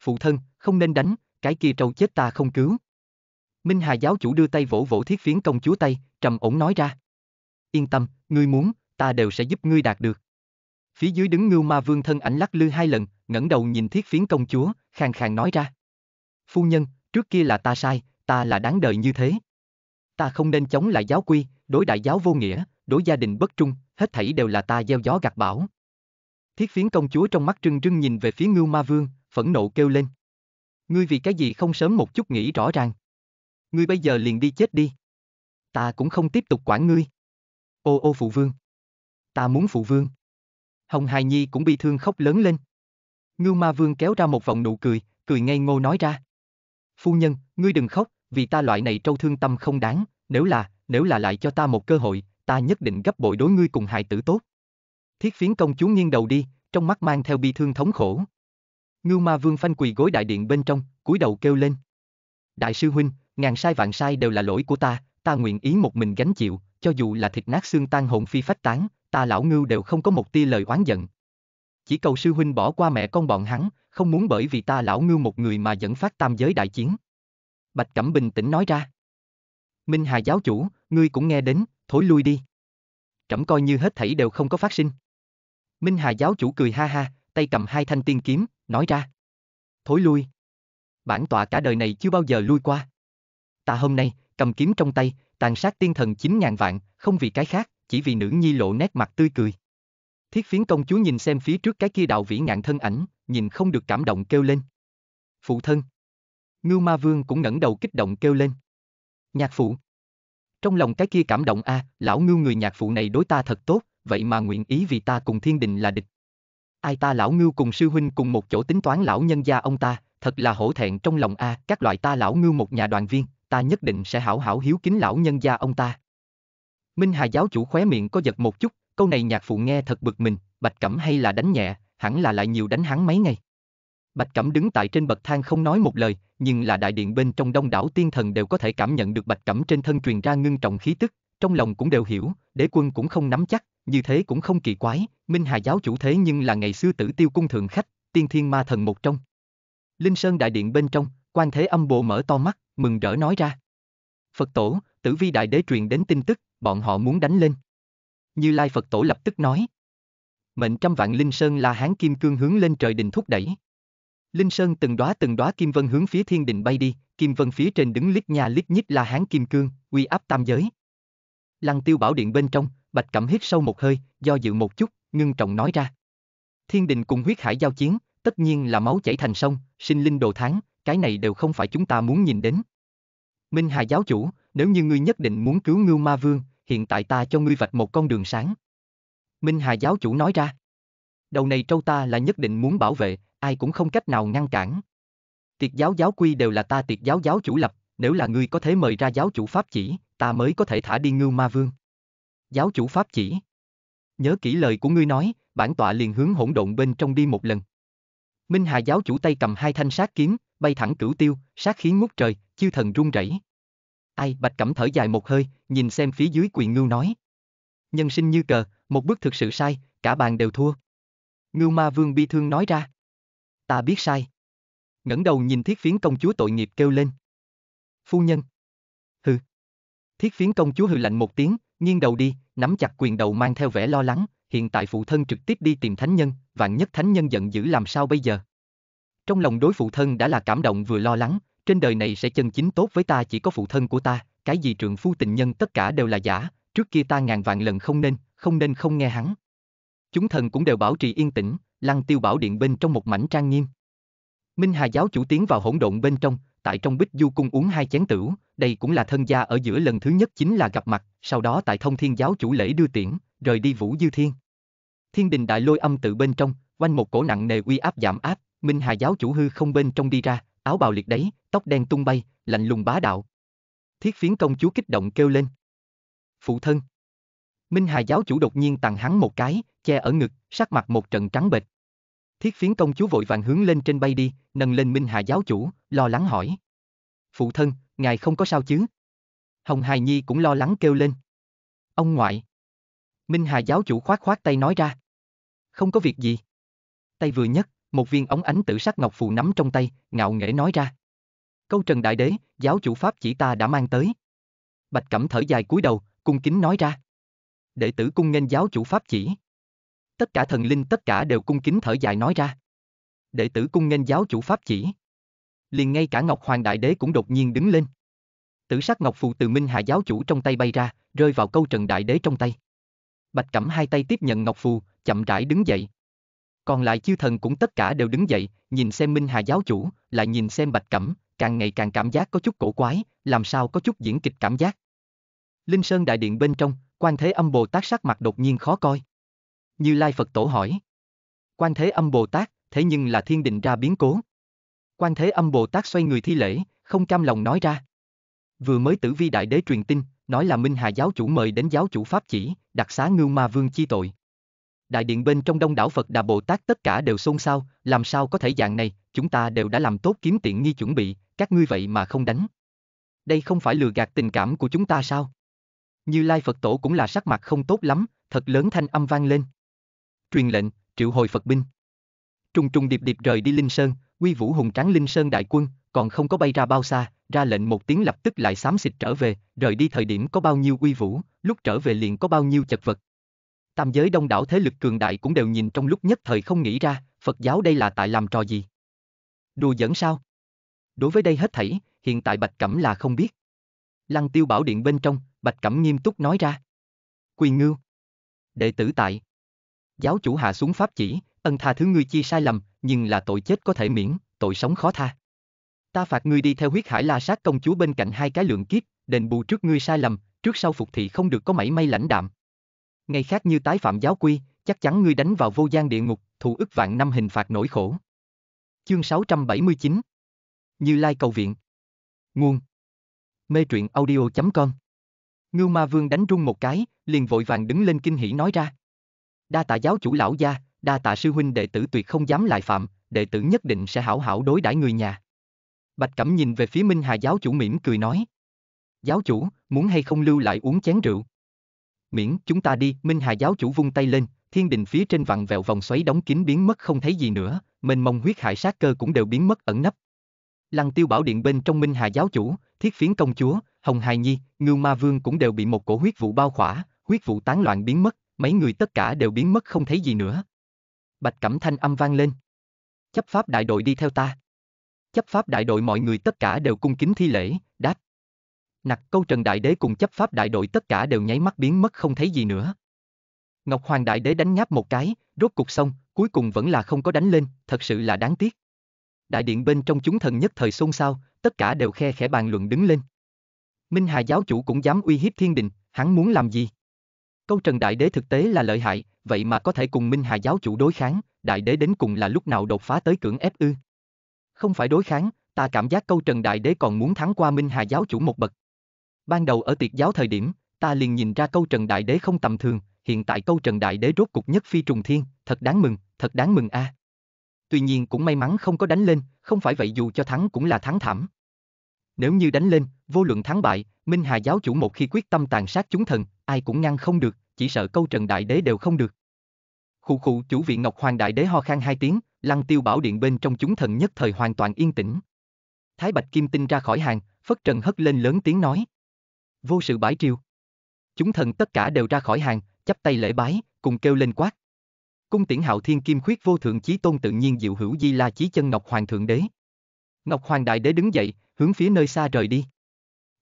Phụ thân, không nên đánh, cái kia trâu chết ta không cứu. Minh Hà giáo chủ đưa tay vỗ vỗ thiết phiến công chúa tay, trầm ổn nói ra. Yên tâm, ngươi muốn, ta đều sẽ giúp ngươi đạt được. Phía dưới đứng ngưu ma vương thân ảnh lắc lư hai lần, ngẩng đầu nhìn thiết phiến công chúa, khàn khàn nói ra. Phu nhân, trước kia là ta sai, ta là đáng đời như thế. Ta không nên chống lại giáo quy, đối đại giáo vô nghĩa, đối gia đình bất trung, hết thảy đều là ta gieo gió gặt bão. Thiết phiến công chúa trong mắt trưng trưng nhìn về phía ngưu ma vương, phẫn nộ kêu lên. Ngươi vì cái gì không sớm một chút nghĩ rõ ràng. Ngươi bây giờ liền đi chết đi. Ta cũng không tiếp tục quản ngươi. Ô ô phụ vương. Ta muốn phụ vương. Hồng Hài Nhi cũng bị thương khóc lớn lên. Ngưu ma vương kéo ra một vòng nụ cười, cười ngây ngô nói ra. Phu nhân, ngươi đừng khóc, vì ta loại này trâu thương tâm không đáng, nếu là, nếu là lại cho ta một cơ hội, ta nhất định gấp bội đối ngươi cùng hài tử tốt. Thiết phiến công chúa nghiêng đầu đi, trong mắt mang theo bi thương thống khổ. Ngưu ma vương phanh quỳ gối đại điện bên trong, cúi đầu kêu lên. Đại sư huynh, ngàn sai vạn sai đều là lỗi của ta, ta nguyện ý một mình gánh chịu, cho dù là thịt nát xương tan hồn phi phách tán, ta lão ngưu đều không có một tia lời oán giận. Chỉ cầu sư huynh bỏ qua mẹ con bọn hắn, không muốn bởi vì ta lão ngưu một người mà dẫn phát tam giới đại chiến. Bạch Cẩm bình tĩnh nói ra. Minh Hà giáo chủ, ngươi cũng nghe đến, thối lui đi. Trẫm coi như hết thảy đều không có phát sinh. Minh Hà giáo chủ cười ha ha, tay cầm hai thanh tiên kiếm, nói ra. Thối lui. Bản tọa cả đời này chưa bao giờ lui qua. Ta hôm nay, cầm kiếm trong tay, tàn sát tiên thần chín ngàn vạn, không vì cái khác, chỉ vì nữ nhi lộ nét mặt tươi cười. Thiết phiến công chúa nhìn xem phía trước cái kia đạo vĩ ngạn thân ảnh, nhìn không được cảm động kêu lên. Phụ thân. Ngưu ma vương cũng ngẩng đầu kích động kêu lên. Nhạc phụ. Trong lòng cái kia cảm động a, lão ngưu người nhạc phụ này đối ta thật tốt, vậy mà nguyện ý vì ta cùng thiên đình là địch. Ai ta lão ngưu cùng sư huynh cùng một chỗ tính toán lão nhân gia ông ta, thật là hổ thẹn trong lòng a, các loại ta lão ngưu một nhà đoàn viên, ta nhất định sẽ hảo hảo hiếu kính lão nhân gia ông ta. Minh Hà giáo chủ khóe miệng có giật một chút, câu này nhạc phụ nghe thật bực mình, Bạch Cẩm hay là đánh nhẹ, hẳn là lại nhiều đánh hắn mấy ngày. Bạch Cẩm đứng tại trên bậc thang không nói một lời, nhưng là đại điện bên trong đông đảo tiên thần đều có thể cảm nhận được Bạch Cẩm trên thân truyền ra ngưng trọng khí tức, trong lòng cũng đều hiểu, đế quân cũng không nắm chắc, như thế cũng không kỳ quái, Minh Hà giáo chủ thế nhưng là ngày xưa tử tiêu cung thượng khách, tiên thiên ma thần một trong. Linh Sơn đại điện bên trong, quan thế âm bộ mở to mắt, mừng rỡ nói ra. Phật tổ, tử vi đại đế truyền đến tin tức, bọn họ muốn đánh lên. Như Lai Phật tổ lập tức nói. Mệnh trăm vạn Linh Sơn là hán kim cương hướng lên trời đình thúc đẩy. Linh Sơn từng đóa từng đóa kim vân hướng phía thiên đình bay đi, kim vân phía trên đứng lít nhà lít nhít là hán kim cương, uy áp tam giới. Lăng tiêu bảo điện bên trong, Bạch Cẩm hít sâu một hơi, do dự một chút, ngưng trọng nói ra. Thiên đình cùng huyết hải giao chiến, tất nhiên là máu chảy thành sông, sinh linh đồ tháng, cái này đều không phải chúng ta muốn nhìn đến. Minh Hà giáo chủ, nếu như ngươi nhất định muốn cứu Ngưu Ma Vương, hiện tại ta cho ngươi vạch một con đường sáng. Minh Hà giáo chủ nói ra. Đầu này trâu ta là nhất định muốn bảo vệ, ai cũng không cách nào ngăn cản. Tiệt giáo giáo quy đều là ta tiệt giáo giáo chủ lập, nếu là ngươi có thể mời ra giáo chủ pháp chỉ, ta mới có thể thả đi Ngưu Ma Vương. Giáo chủ pháp chỉ. Nhớ kỹ lời của ngươi nói, bản tọa liền hướng hỗn độn bên trong đi một lần. Minh Hà giáo chủ tay cầm hai thanh sát kiếm, bay thẳng cửu tiêu, sát khí ngút trời, chư thần run rẩy. Ai, Bạch Cẩm thở dài một hơi, nhìn xem phía dưới quỳ ngưu nói. Nhân sinh như cờ, một bước thực sự sai, cả bàn đều thua. Ngưu ma vương bi thương nói ra. Ta biết sai. ngẩng đầu nhìn thiết phiến công chúa tội nghiệp kêu lên. Phu nhân. Hừ. Thiết phiến công chúa hừ lạnh một tiếng, nghiêng đầu đi, nắm chặt quyền đầu mang theo vẻ lo lắng, hiện tại phụ thân trực tiếp đi tìm thánh nhân, vạn nhất thánh nhân giận dữ làm sao bây giờ. Trong lòng đối phụ thân đã là cảm động vừa lo lắng, trên đời này sẽ chân chính tốt với ta chỉ có phụ thân của ta, cái gì trượng phu tình nhân tất cả đều là giả, trước kia ta ngàn vạn lần không nên, không nên không nghe hắn. Chúng thần cũng đều bảo trì yên tĩnh, lăng tiêu bảo điện bên trong một mảnh trang nghiêm. Minh Hà giáo chủ tiến vào hỗn độn bên trong, tại trong bích du cung uống hai chén tửu, đây cũng là thân gia ở giữa lần thứ nhất chính là gặp mặt, sau đó tại thông thiên giáo chủ lễ đưa tiễn, rời đi vũ dư thiên. Thiên đình đại lôi âm tự bên trong, quanh một cổ nặng nề uy áp giảm áp, Minh Hà giáo chủ hư không bên trong đi ra, áo bào liệt đấy, tóc đen tung bay, lạnh lùng bá đạo. Thiết phiến công chúa kích động kêu lên. Phụ thân. Minh Hà giáo chủ đột nhiên tặng hắn một cái, che ở ngực, sắc mặt một trận trắng bệch. Thiết phiến công chúa vội vàng hướng lên trên bay đi, nâng lên Minh Hà giáo chủ, lo lắng hỏi. Phụ thân, ngài không có sao chứ? Hồng Hài Nhi cũng lo lắng kêu lên. Ông ngoại. Minh Hà giáo chủ khoát khoát tay nói ra. Không có việc gì. Tay vừa nhất, một viên ống ánh tử sắc ngọc phù nắm trong tay, ngạo nghễ nói ra. Câu trần đại đế, giáo chủ pháp chỉ ta đã mang tới. Bạch Cẩm thở dài cúi đầu, cung kính nói ra. Đệ tử cung nghênh giáo chủ pháp chỉ. Tất cả thần linh tất cả đều cung kính thở dài nói ra. Đệ tử cung nghênh giáo chủ pháp chỉ. Liền ngay cả Ngọc Hoàng Đại Đế cũng đột nhiên đứng lên. Tử sắc Ngọc Phù từ Minh Hạ giáo chủ trong tay bay ra, rơi vào câu Trần Đại Đế trong tay. Bạch Cẩm hai tay tiếp nhận Ngọc Phù, chậm rãi đứng dậy. Còn lại chư thần cũng tất cả đều đứng dậy, nhìn xem Minh Hà giáo chủ, lại nhìn xem Bạch Cẩm, càng ngày càng cảm giác có chút cổ quái, làm sao có chút diễn kịch cảm giác. Linh Sơn đại điện bên trong, quan thế âm Bồ Tát sắc mặt đột nhiên khó coi. Như Lai Phật tổ hỏi. Quan thế âm Bồ Tát, thế nhưng là thiên định ra biến cố. Quan thế âm Bồ Tát xoay người thi lễ, không cam lòng nói ra. Vừa mới tử vi đại đế truyền tin, nói là Minh Hà giáo chủ mời đến giáo chủ Pháp chỉ, đặc xá ngưu ma vương chi tội. Đại điện bên trong đông đảo Phật Đà Bồ Tát tất cả đều xôn xao, làm sao có thể dạng này, chúng ta đều đã làm tốt kiếm tiện nghi chuẩn bị, các ngươi vậy mà không đánh. Đây không phải lừa gạt tình cảm của chúng ta sao? Như Lai Phật Tổ cũng là sắc mặt không tốt lắm, thật lớn thanh âm vang lên. Truyền lệnh, triệu hồi Phật binh. Trùng trùng điệp điệp rời đi Linh Sơn, Uy Vũ hùng tráng Linh Sơn đại quân, còn không có bay ra bao xa, ra lệnh một tiếng lập tức lại xám xịt trở về, rời đi thời điểm có bao nhiêu Uy Vũ, lúc trở về liền có bao nhiêu chật vật. Tam giới đông đảo thế lực cường đại cũng đều nhìn trong lúc nhất thời không nghĩ ra, Phật giáo đây là tại làm trò gì. Đùa giỡn sao? Đối với đây hết thảy, hiện tại Bạch Cẩm là không biết. Lăng tiêu bảo điện bên trong, Bạch Cẩm nghiêm túc nói ra. Quỳ ngưu. Đệ tử tại. Giáo chủ hạ xuống pháp chỉ, ân tha thứ ngươi chi sai lầm, nhưng là tội chết có thể miễn, tội sống khó tha. Ta phạt ngươi đi theo huyết hải la sát công chúa bên cạnh hai cái lượng kiếp, đền bù trước ngươi sai lầm, trước sau phục thị không được có mảy may lãnh đạm. Ngày khác như tái phạm giáo quy, chắc chắn ngươi đánh vào vô gian địa ngục, thụ ức vạn năm hình phạt nổi khổ. Chương 679 Như Lai cầu viện Nguồn Mê truyện audio.com Ngưu Ma Vương đánh rung một cái, liền vội vàng đứng lên kinh hỉ nói ra. Đa tạ giáo chủ lão gia, đa tạ sư huynh đệ tử tuyệt không dám lại phạm, đệ tử nhất định sẽ hảo hảo đối đãi người nhà. Bạch Cẩm nhìn về phía Minh Hà giáo chủ mỉm cười nói. Giáo chủ, muốn hay không lưu lại uống chén rượu? Miễn, chúng ta đi, Minh Hà giáo chủ vung tay lên, thiên đình phía trên vặn vẹo vòng xoáy đóng kín biến mất không thấy gì nữa, mênh mông huyết hải sát cơ cũng đều biến mất ẩn nấp. Lăng tiêu bảo điện bên trong Minh Hà giáo chủ, thiết phiến công chúa, Hồng Hài Nhi, Ngưu Ma Vương cũng đều bị một cổ huyết vụ bao khỏa, huyết vụ tán loạn biến mất, mấy người tất cả đều biến mất không thấy gì nữa. Bạch Cẩm Thanh âm vang lên. Chấp pháp đại đội đi theo ta. Chấp pháp đại đội mọi người tất cả đều cung kính thi lễ, đáp. Nặc câu Trần Đại Đế cùng chấp pháp đại đội tất cả đều nháy mắt biến mất không thấy gì nữa. Ngọc Hoàng Đại Đế đánh nháp một cái, rốt cục xong, cuối cùng vẫn là không có đánh lên, thật sự là đáng tiếc. Đại điện bên trong chúng thần nhất thời xôn xao, tất cả đều khe khẽ bàn luận đứng lên. Minh Hà giáo chủ cũng dám uy hiếp thiên đình, hắn muốn làm gì? Câu Trần Đại Đế thực tế là lợi hại, vậy mà có thể cùng Minh Hà giáo chủ đối kháng, Đại Đế đến cùng là lúc nào đột phá tới cưỡng ép ư? Không phải đối kháng, ta cảm giác câu Trần Đại Đế còn muốn thắng qua Minh Hà giáo chủ một bậc. Ban đầu ở tiệt giáo thời điểm, ta liền nhìn ra câu Trần Đại Đế không tầm thường, hiện tại câu Trần Đại Đế rốt cục nhất phi trùng thiên, thật đáng mừng, thật đáng mừng a. tuy nhiên cũng may mắn không có đánh lên, không phải vậy dù cho thắng cũng là thắng thảm. Nếu như đánh lên, vô luận thắng bại, Minh Hà giáo chủ một khi quyết tâm tàn sát chúng thần, ai cũng ngăn không được, chỉ sợ câu Trần Đại Đế đều không được. Khu khu chủ viện Ngọc Hoàng Đại Đế ho khan hai tiếng, lăng tiêu bảo điện bên trong chúng thần nhất thời hoàn toàn yên tĩnh. Thái Bạch Kim Tinh ra khỏi hàng, Phất Trần hất lên lớn tiếng nói. Vô sự bãi triều. Chúng thần tất cả đều ra khỏi hàng, chắp tay lễ bái, cùng kêu lên quát. Cung tiễn hạo thiên kim khuyết vô thượng chí tôn tự nhiên diệu hữu di la chí chân Ngọc Hoàng Thượng Đế. Ngọc Hoàng Đại Đế đứng dậy, hướng phía nơi xa rời đi.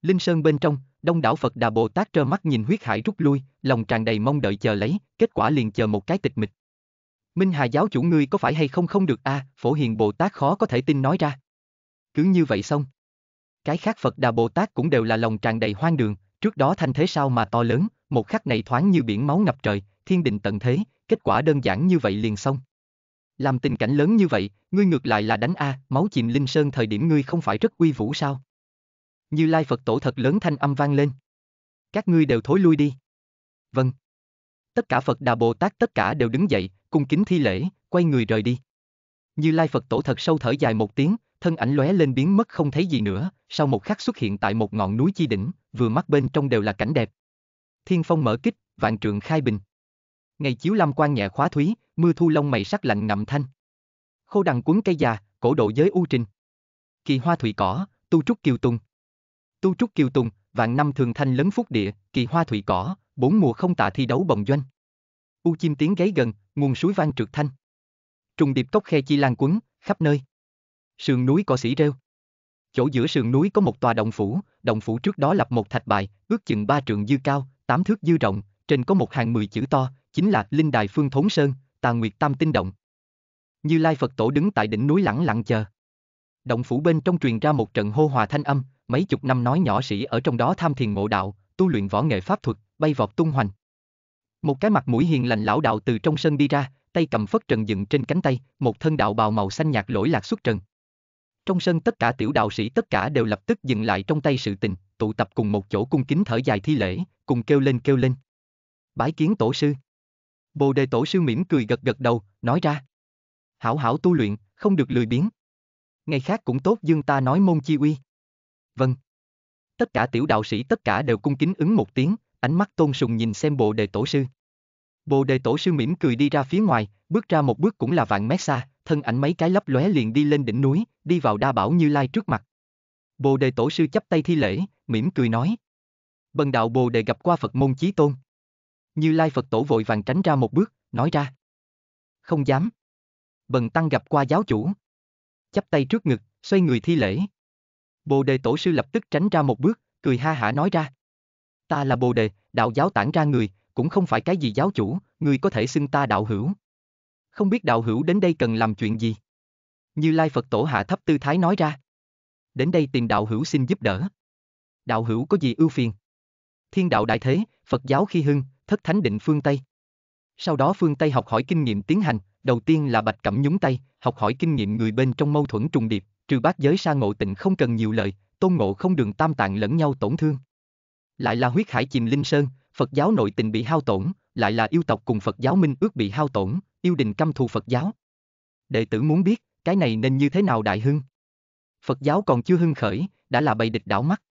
Linh Sơn bên trong, đông đảo Phật Đà Bồ Tát trơ mắt nhìn huyết hải rút lui, lòng tràn đầy mong đợi chờ lấy, kết quả liền chờ một cái tịch mịch. Minh Hà giáo chủ ngươi có phải hay không không được a? Phổ Hiền Bồ Tát khó có thể tin nói ra. Cứ như vậy xong. Cái khác Phật Đà Bồ Tát cũng đều là lòng tràn đầy hoang đường, trước đó thanh thế sao mà to lớn, một khắc này thoáng như biển máu ngập trời, thiên định tận thế, kết quả đơn giản như vậy liền xong. Làm tình cảnh lớn như vậy, ngươi ngược lại là đánh A, máu chìm linh sơn thời điểm ngươi không phải rất uy vũ sao? Như Lai Phật tổ thật lớn thanh âm vang lên. Các ngươi đều thối lui đi. Vâng. Tất cả Phật Đà Bồ Tát tất cả đều đứng dậy, cung kính thi lễ, quay người rời đi. Như Lai Phật tổ thật sâu thở dài một tiếng, thân ảnh lóe lên biến mất không thấy gì nữa, sau một khắc xuất hiện tại một ngọn núi chi đỉnh, vừa mắt bên trong đều là cảnh đẹp. Thiên phong mở kích, vạn trượng khai bình. Ngày chiếu lam quan nhẹ khóa thúy, mưa thu lông mày sắc lạnh ngậm thanh. Khô đằng cuốn cây già, cổ độ giới u trình. Kỳ hoa thủy cỏ, tu trúc kiều tùng. Tu trúc kiều tùng, vạn năm thường thanh lớn phúc địa, kỳ hoa thủy cỏ, bốn mùa không tạ thi đấu bồng doanh. U chim tiếng gáy gần, nguồn suối vang trượt thanh. Trùng điệp cốc khe chi lan quấn, khắp nơi. Sườn núi có sĩ rêu. Chỗ giữa sườn núi có một tòa động phủ, động phủ trước đó lập một thạch bài, ước chừng ba trượng dư cao, tám thước dư rộng, trên có một hàng mười chữ to, chính là Linh Đài Phương Thốn Sơn, Tà Nguyệt Tam Tinh Động. Như Lai Phật Tổ đứng tại đỉnh núi lặng lặng chờ. Động phủ bên trong truyền ra một trận hô hòa thanh âm, mấy chục năm nói nhỏ sĩ ở trong đó tham thiền ngộ đạo, tu luyện võ nghệ pháp thuật, bay vọt tung hoành. Một cái mặt mũi hiền lành lão đạo từ trong sân đi ra, tay cầm phất trần dựng trên cánh tay, một thân đạo bào màu xanh nhạt lỗi lạc xuất trần. Trong sân tất cả tiểu đạo sĩ tất cả đều lập tức dừng lại trong tay sự tình, tụ tập cùng một chỗ cung kính thở dài thi lễ, cùng kêu lên kêu lên. Bái kiến tổ sư. Bồ đề tổ sư mỉm cười gật gật đầu, nói ra. Hảo hảo tu luyện, không được lười biếng. Ngày khác cũng tốt dương ta nói môn chi uy. Vâng. Tất cả tiểu đạo sĩ tất cả đều cung kính ứng một tiếng, ánh mắt tôn sùng nhìn xem bồ đề tổ sư. Bồ đề tổ sư mỉm cười đi ra phía ngoài, bước ra một bước cũng là vạn mét xa, thân ảnh mấy cái lấp lóe liền đi lên đỉnh núi, đi vào đa bảo như lai trước mặt. Bồ đề tổ sư chắp tay thi lễ, mỉm cười nói. Bần đạo bồ đề gặp qua Phật môn chí tôn. Như lai Phật tổ vội vàng tránh ra một bước, nói ra. Không dám. Bần tăng gặp qua giáo chủ. Chắp tay trước ngực, xoay người thi lễ. Bồ đề tổ sư lập tức tránh ra một bước, cười ha hả nói ra. Ta là bồ đề, đạo giáo tản ra người, cũng không phải cái gì giáo chủ, người có thể xưng ta đạo hữu. Không biết đạo hữu đến đây cần làm chuyện gì? Như Lai Phật Tổ hạ thấp tư thái nói ra. Đến đây tìm đạo hữu xin giúp đỡ. Đạo hữu có gì ưu phiền? Thiên đạo đại thế, Phật giáo khi hưng, thất thánh định phương Tây. Sau đó phương Tây học hỏi kinh nghiệm tiến hành, đầu tiên là bạch cẩm nhúng tay, học hỏi kinh nghiệm người bên trong mâu thuẫn trùng điệp, trừ bát giới sa ngộ tịnh không cần nhiều lời, tôn ngộ không đường tam tạng lẫn nhau tổn thương. Lại là huyết hải chìm linh sơn, Phật giáo nội tình bị hao tổn, lại là yêu tộc cùng Phật giáo minh ước bị hao tổn, yêu đình căm thù Phật giáo. Đệ tử muốn biết, cái này nên như thế nào đại hưng? Phật giáo còn chưa hưng khởi, đã là bày địch đảo mắt.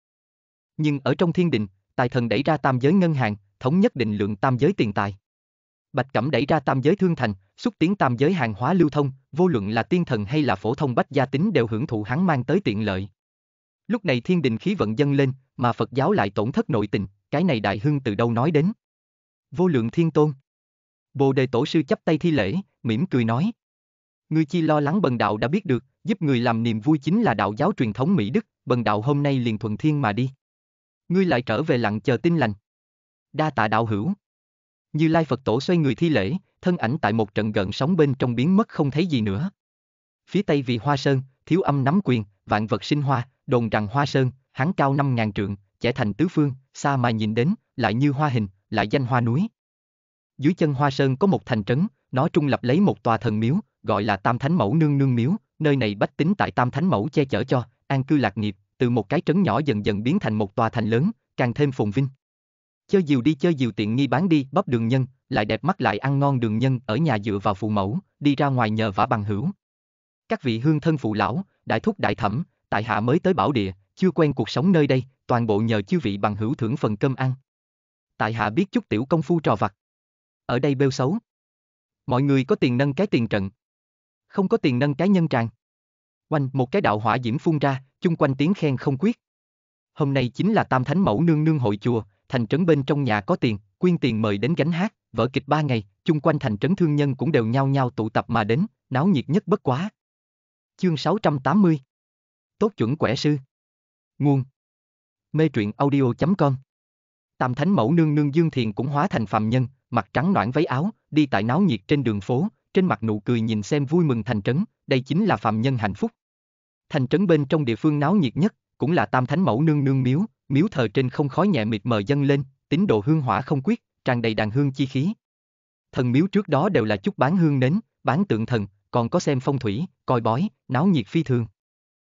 Nhưng ở trong thiên đình, tài thần đẩy ra tam giới ngân hàng, thống nhất định lượng tam giới tiền tài. Bạch Cẩm đẩy ra tam giới thương thành, xúc tiến tam giới hàng hóa lưu thông, vô luận là tiên thần hay là phổ thông bách gia tính đều hưởng thụ hắn mang tới tiện lợi. Lúc này thiên đình khí vận dâng lên, mà Phật giáo lại tổn thất nội tình, cái này đại hưng từ đâu nói đến. Vô lượng thiên tôn. Bồ đề tổ sư chấp tay thi lễ, mỉm cười nói. Ngươi chi lo lắng bần đạo đã biết được, giúp người làm niềm vui chính là đạo giáo truyền thống Mỹ Đức, bần đạo hôm nay liền thuận thiên mà đi. Ngươi lại trở về lặng chờ tin lành. Đa tạ đạo hữu. Như Lai Phật tổ xoay người thi lễ, thân ảnh tại một trận gợn sóng bên trong biến mất không thấy gì nữa. Phía tây vì Hoa Sơn, thiếu âm nắm quyền, vạn vật sinh hoa, đồn rằng Hoa Sơn, hắn cao năm ngàn trượng, trẻ thành tứ phương, xa mà nhìn đến, lại như hoa hình, lại danh hoa núi. Dưới chân Hoa Sơn có một thành trấn, nó trung lập lấy một tòa thần miếu, gọi là Tam Thánh Mẫu Nương Nương Miếu, nơi này bách tính tại Tam Thánh Mẫu che chở cho, an cư lạc nghiệp, từ một cái trấn nhỏ dần dần biến thành một tòa thành lớn, càng thêm phồn vinh. Chơi diều đi chơi diều tiện nghi bán đi, bắp đường nhân, lại đẹp mắt lại ăn ngon đường nhân ở nhà dựa vào phụ mẫu, đi ra ngoài nhờ vả bằng hữu. Các vị hương thân phụ lão, đại thúc đại thẩm, tại hạ mới tới bảo địa, chưa quen cuộc sống nơi đây, toàn bộ nhờ chư vị bằng hữu thưởng phần cơm ăn. Tại hạ biết chút tiểu công phu trò vặt. Ở đây bêu xấu. Mọi người có tiền nâng cái tiền trận. Không có tiền nâng cái nhân tràng. Oanh một cái đạo hỏa diễm phun ra, chung quanh tiếng khen không quyết. Hôm nay chính là Tam Thánh Mẫu Nương Nương hội chùa, thành trấn bên trong nhà có tiền, quyên tiền mời đến gánh hát, vở kịch ba ngày, chung quanh thành trấn thương nhân cũng đều nhao nhao tụ tập mà đến, náo nhiệt nhất bất quá. Chương 680 Tốt chuẩn quẻ sư Nguồn Mê truyện audio.com Tam Thánh Mẫu Nương Nương Dương Thiền cũng hóa thành phàm nhân, mặt trắng noãn váy áo, đi tại náo nhiệt trên đường phố, trên mặt nụ cười nhìn xem vui mừng thành trấn, đây chính là phàm nhân hạnh phúc. Thành trấn bên trong địa phương náo nhiệt nhất, cũng là Tam Thánh Mẫu Nương Nương miếu, miếu thờ trên không khói nhẹ mịt mờ dâng lên, tín đồ hương hỏa không quyết, tràn đầy đàn hương chi khí. Thần miếu trước đó đều là chút bán hương nến, bán tượng thần, còn có xem phong thủy, coi bói, náo nhiệt phi thường.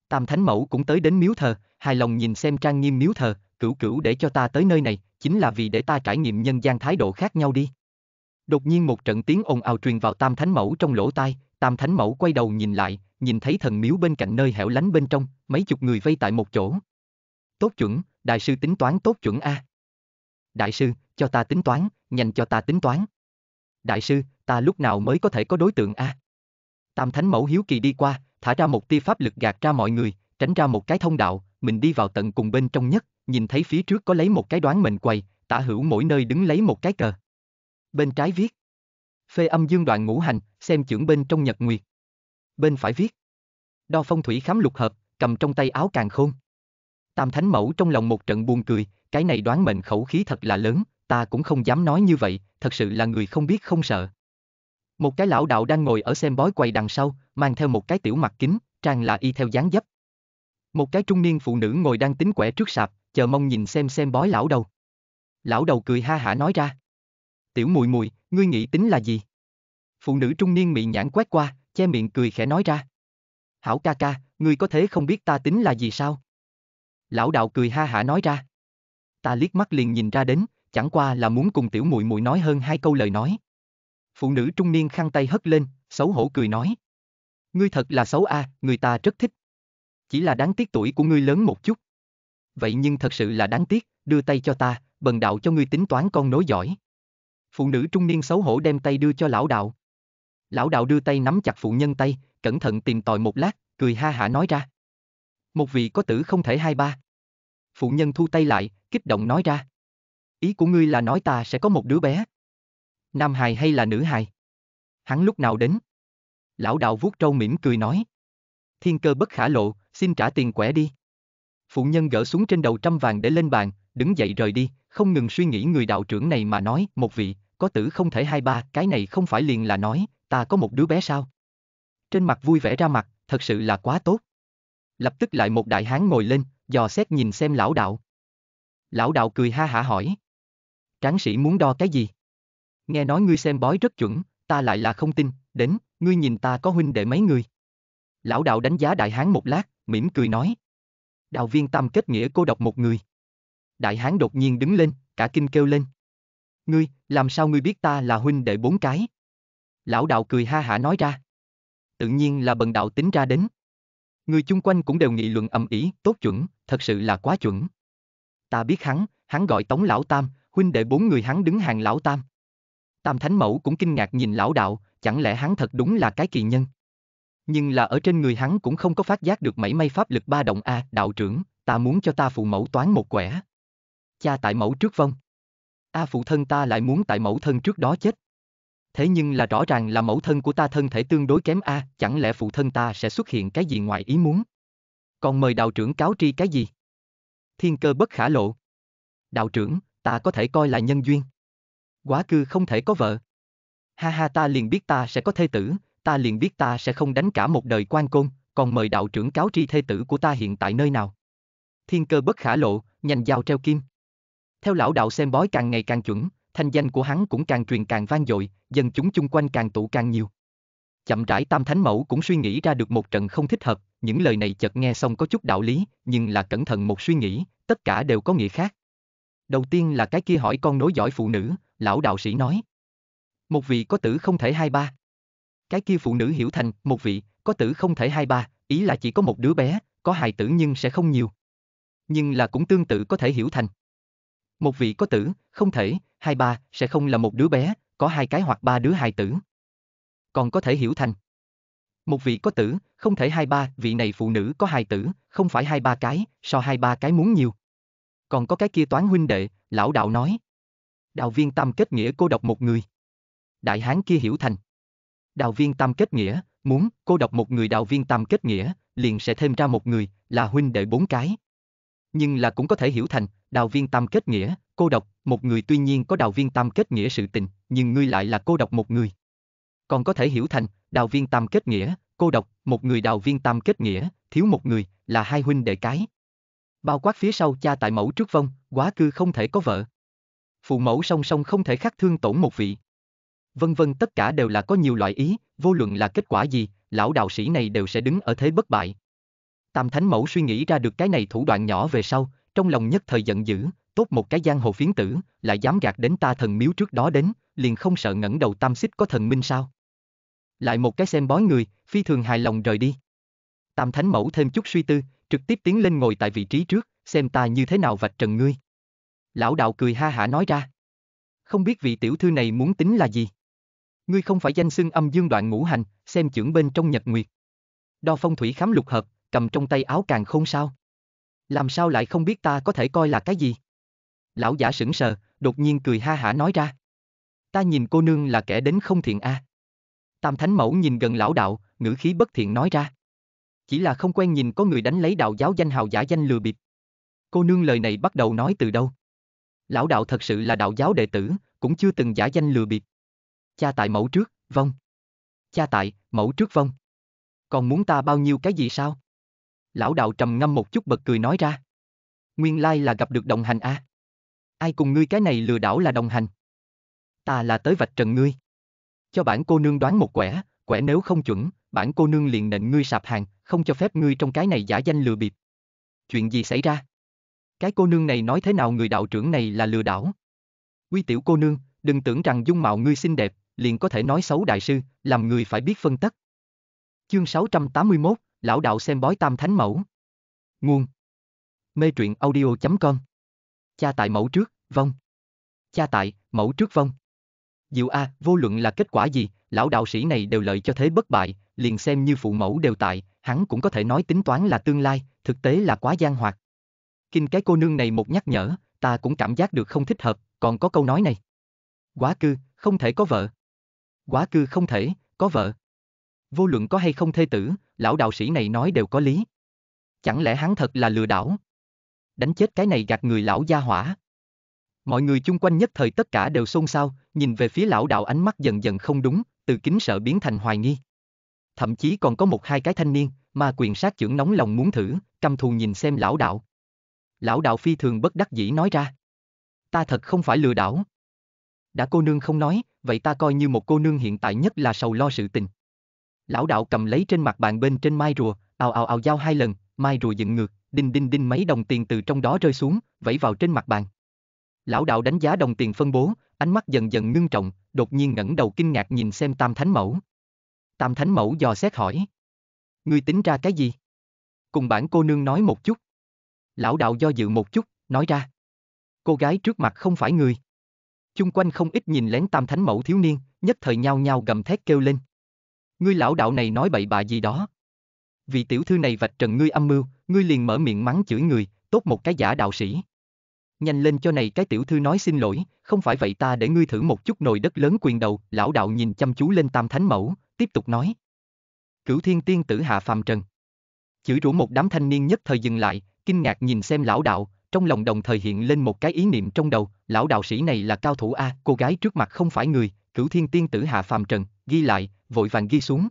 Tam Thánh Mẫu cũng tới đến miếu thờ, hài lòng nhìn xem trang nghiêm miếu thờ, cửu cửu để cho ta tới nơi này, chính là vì để ta trải nghiệm nhân gian thái độ khác nhau đi. Đột nhiên một trận tiếng ồn ào truyền vào Tam Thánh Mẫu trong lỗ tai, Tam Thánh Mẫu quay đầu nhìn lại, nhìn thấy thần miếu bên cạnh nơi hẻo lánh bên trong, mấy chục người vây tại một chỗ. Tốt chuẩn, đại sư tính toán tốt chuẩn A. Đại sư, cho ta tính toán, nhanh cho ta tính toán. Đại sư, ta lúc nào mới có thể có đối tượng A? Tam Thánh Mẫu hiếu kỳ đi qua, thả ra một tia pháp lực gạt ra mọi người, tránh ra một cái thông đạo, mình đi vào tận cùng bên trong nhất, nhìn thấy phía trước có lấy một cái đoán mệnh quầy, tả hữu mỗi nơi đứng lấy một cái cờ. Bên trái viết Phê âm dương đoạn ngũ hành, xem chưởng bên trong nhật nguyệt. Bên phải viết Đo phong thủy khám lục hợp, cầm trong tay áo càng khôn. Tam Thánh Mẫu trong lòng một trận buồn cười, cái này đoán mệnh khẩu khí thật là lớn, ta cũng không dám nói như vậy, thật sự là người không biết không sợ. Một cái lão đạo đang ngồi ở xem bói quầy đằng sau, mang theo một cái tiểu mặt kính, trang là y theo dáng dấp. Một cái trung niên phụ nữ ngồi đang tính quẻ trước sạp, chờ mong nhìn xem xem bói lão đầu. Lão đầu cười ha hả nói ra. Tiểu mùi mùi, ngươi nghĩ tính là gì? Phụ nữ trung niên mị nhãn quét qua, che miệng cười khẽ nói ra. Hảo ca ca, ngươi có thế không biết ta tính là gì sao? Lão đạo cười ha hả nói ra. Ta liếc mắt liền nhìn ra đến, chẳng qua là muốn cùng tiểu mùi mùi nói hơn hai câu lời nói. Phụ nữ trung niên khăn tay hất lên, xấu hổ cười nói. Ngươi thật là xấu a, người ta rất thích. Chỉ là đáng tiếc tuổi của ngươi lớn một chút. Vậy nhưng thật sự là đáng tiếc, đưa tay cho ta, bần đạo cho ngươi tính toán con nối giỏi. Phụ nữ trung niên xấu hổ đem tay đưa cho lão đạo. Lão đạo đưa tay nắm chặt phụ nhân tay, cẩn thận tìm tòi một lát, cười ha hả nói ra. Một vị có tử không thể hai ba. Phụ nhân thu tay lại, kích động nói ra. Ý của ngươi là nói ta sẽ có một đứa bé. Nam hài hay là nữ hài? Hắn lúc nào đến? Lão đạo vuốt trâu mỉm cười nói. Thiên cơ bất khả lộ, xin trả tiền quẻ đi. Phụ nhân gỡ xuống trên đầu trăm vàng để lên bàn, đứng dậy rời đi, không ngừng suy nghĩ người đạo trưởng này mà nói, một vị, có tử không thể hai ba, cái này không phải liền là nói, ta có một đứa bé sao? Trên mặt vui vẻ ra mặt, thật sự là quá tốt. Lập tức lại một đại hán ngồi lên, dò xét nhìn xem lão đạo. Lão đạo cười ha hả hỏi. Tráng sĩ muốn đo cái gì? Nghe nói ngươi xem bói rất chuẩn, ta lại là không tin, đến, ngươi nhìn ta có huynh đệ mấy người. Lão đạo đánh giá đại hán một lát, mỉm cười nói. Đạo viên tam kết nghĩa cô độc một người. Đại hán đột nhiên đứng lên, cả kinh kêu lên. Ngươi, làm sao ngươi biết ta là huynh đệ bốn cái? Lão đạo cười ha hả nói ra. Tự nhiên là bần đạo tính ra đến. Người chung quanh cũng đều nghị luận ầm ĩ, tốt chuẩn, thật sự là quá chuẩn. Ta biết hắn, hắn gọi Tống lão tam, huynh đệ bốn người hắn đứng hàng lão tam. Tam Thánh Mẫu cũng kinh ngạc nhìn lão đạo, chẳng lẽ hắn thật đúng là cái kỳ nhân. Nhưng là ở trên người hắn cũng không có phát giác được mảy may pháp lực ba động a, đạo trưởng, ta muốn cho ta phụ mẫu toán một quẻ. Cha tại mẫu trước vong. A phụ thân ta lại muốn tại mẫu thân trước đó chết. Thế nhưng là rõ ràng là mẫu thân của ta thân thể tương đối kém a, chẳng lẽ phụ thân ta sẽ xuất hiện cái gì ngoài ý muốn? Còn mời đạo trưởng cáo tri cái gì? Thiên cơ bất khả lộ. Đạo trưởng, ta có thể coi là nhân duyên. Quá cư không thể có vợ. Ha ha ta liền biết ta sẽ có thê tử, ta liền biết ta sẽ không đánh cả một đời quan côn, còn mời đạo trưởng cáo tri thê tử của ta hiện tại nơi nào. Thiên cơ bất khả lộ, nhanh dao treo kim. Theo lão đạo xem bói càng ngày càng chuẩn, thanh danh của hắn cũng càng truyền càng vang dội, dân chúng chung quanh càng tụ càng nhiều. Chậm rãi Tam Thánh Mẫu cũng suy nghĩ ra được một trận không thích hợp, những lời này chợt nghe xong có chút đạo lý, nhưng là cẩn thận một suy nghĩ, tất cả đều có nghĩa khác. Đầu tiên là cái kia hỏi con nối giỏi phụ nữ, lão đạo sĩ nói. Một vị có tử không thể hai ba. Cái kia phụ nữ hiểu thành, một vị, có tử không thể hai ba, ý là chỉ có một đứa bé, có hài tử nhưng sẽ không nhiều. Nhưng là cũng tương tự có thể hiểu thành. Một vị có tử, không thể, hai ba, sẽ không là một đứa bé, có hai cái hoặc ba đứa hài tử. Còn có thể hiểu thành. Một vị có tử, không thể hai ba, vị này phụ nữ có hài tử, không phải hai ba cái, so hai ba cái muốn nhiều. Còn có cái kia toán huynh đệ, lão đạo nói. Đạo viên tâm kết nghĩa cô độc một người. Đại hán kia hiểu thành đào viên tam kết nghĩa, muốn cô độc một người đào viên tam kết nghĩa, liền sẽ thêm ra một người, là huynh đệ bốn cái. Nhưng là cũng có thể hiểu thành, đào viên tam kết nghĩa, cô độc, một người tuy nhiên có đào viên tam kết nghĩa sự tình, nhưng ngươi lại là cô độc một người. Còn có thể hiểu thành, đào viên tam kết nghĩa, cô độc, một người đào viên tam kết nghĩa, thiếu một người, là hai huynh đệ cái. Bao quát phía sau cha tại mẫu trước vong, quá cư không thể có vợ. Phụ mẫu song song không thể khắc thương tổn một vị. Vân vân tất cả đều là có nhiều loại ý, vô luận là kết quả gì, lão đạo sĩ này đều sẽ đứng ở thế bất bại. Tam Thánh Mẫu suy nghĩ ra được cái này thủ đoạn nhỏ về sau, trong lòng nhất thời giận dữ, tốt một cái giang hồ phiến tử, lại dám gạt đến ta thần miếu trước đó đến, liền không sợ ngẩng đầu tam xích có thần minh sao. Lại một cái xem bói người, phi thường hài lòng rời đi. Tam Thánh Mẫu thêm chút suy tư, trực tiếp tiến lên ngồi tại vị trí trước, xem ta như thế nào vạch trần ngươi. Lão đạo cười ha hả nói ra. Không biết vị tiểu thư này muốn tính là gì? Ngươi không phải danh xưng âm dương đoạn ngũ hành, xem trưởng bên trong nhật nguyệt. Đo phong thủy khám lục hợp, cầm trong tay áo càng không sao? Làm sao lại không biết ta có thể coi là cái gì? Lão giả sững sờ, đột nhiên cười ha hả nói ra. Ta nhìn cô nương là kẻ đến không thiện a. Tam Thánh Mẫu nhìn gần lão đạo, ngữ khí bất thiện nói ra. Chỉ là không quen nhìn có người đánh lấy đạo giáo danh hào giả danh lừa bịp. Cô nương lời này bắt đầu nói từ đâu? Lão đạo thật sự là đạo giáo đệ tử, cũng chưa từng giả danh lừa bịp. Cha tại mẫu trước, vong. Cha tại, mẫu trước vong. Còn muốn ta bao nhiêu cái gì sao? Lão đạo trầm ngâm một chút bật cười nói ra. Nguyên lai là gặp được đồng hành a. Ai cùng ngươi cái này lừa đảo là đồng hành? Ta là tới vạch trần ngươi. Cho bản cô nương đoán một quẻ, quẻ nếu không chuẩn, bản cô nương liền nện ngươi sạp hàng, không cho phép ngươi trong cái này giả danh lừa bịp. Chuyện gì xảy ra? Cái cô nương này nói thế nào người đạo trưởng này là lừa đảo? Quy tiểu cô nương, đừng tưởng rằng dung mạo ngươi xinh đẹp, liền có thể nói xấu đại sư, làm người phải biết phân tất. Chương 681, Lão đạo xem bói tam thánh mẫu. Nguồn. Mê truyện audio.com Cha tại mẫu trước, vong. Cha tại, mẫu trước vong. Diệu A, vô luận là kết quả gì, lão đạo sĩ này đều lợi cho thế bất bại, liền xem như phụ mẫu đều tại, hắn cũng có thể nói tính toán là tương lai, thực tế là quá gian hoạt. Kinh cái cô nương này một nhắc nhở, ta cũng cảm giác được không thích hợp, còn có câu nói này. Quá cư, không thể có vợ. Quá cư không thể, có vợ. Vô luận có hay không thê tử, lão đạo sĩ này nói đều có lý. Chẳng lẽ hắn thật là lừa đảo? Đánh chết cái này gạt người lão gia hỏa. Mọi người chung quanh nhất thời tất cả đều xôn xao, nhìn về phía lão đạo ánh mắt dần dần không đúng, từ kính sợ biến thành hoài nghi. Thậm chí còn có một hai cái thanh niên, mà quyền sát trưởng nóng lòng muốn thử, căm thù nhìn xem lão đạo. Lão đạo phi thường bất đắc dĩ nói ra. Ta thật không phải lừa đảo. Đã cô nương không nói, vậy ta coi như một cô nương hiện tại nhất là sầu lo sự tình. Lão đạo cầm lấy trên mặt bàn bên trên mai rùa, ào ào ào giao hai lần, mai rùa dựng ngược, đinh đinh đinh mấy đồng tiền từ trong đó rơi xuống, vẫy vào trên mặt bàn. Lão đạo đánh giá đồng tiền phân bố, ánh mắt dần dần ngưng trọng, đột nhiên ngẩng đầu kinh ngạc nhìn xem Tam Thánh Mẫu. Tam Thánh Mẫu dò xét hỏi. Ngươi tính ra cái gì? Cùng bản cô nương nói một chút. Lão đạo do dự một chút, nói ra. Cô gái trước mặt không phải người. Chung quanh không ít nhìn lén Tam Thánh Mẫu thiếu niên, nhất thời nhao nhao gầm thét kêu lên. Ngươi lão đạo này nói bậy bạ gì đó. Vì tiểu thư này vạch trần ngươi âm mưu, ngươi liền mở miệng mắng chửi người, tốt một cái giả đạo sĩ. Nhanh lên cho này cái tiểu thư nói xin lỗi, không phải vậy ta để ngươi thử một chút nồi đất lớn quyền đầu, lão đạo nhìn chăm chú lên tam thánh mẫu, tiếp tục nói. Cửu thiên tiên tử hạ phàm trần. Chửi rủa một đám thanh niên nhất thời dừng lại, kinh ngạc nhìn xem lão đạo, trong lòng đồng thời hiện lên một cái ý niệm trong đầu, lão đạo sĩ này là cao thủ A, cô gái trước mặt không phải người, cửu thiên tiên tử hạ phàm trần, ghi lại, vội vàng ghi xuống.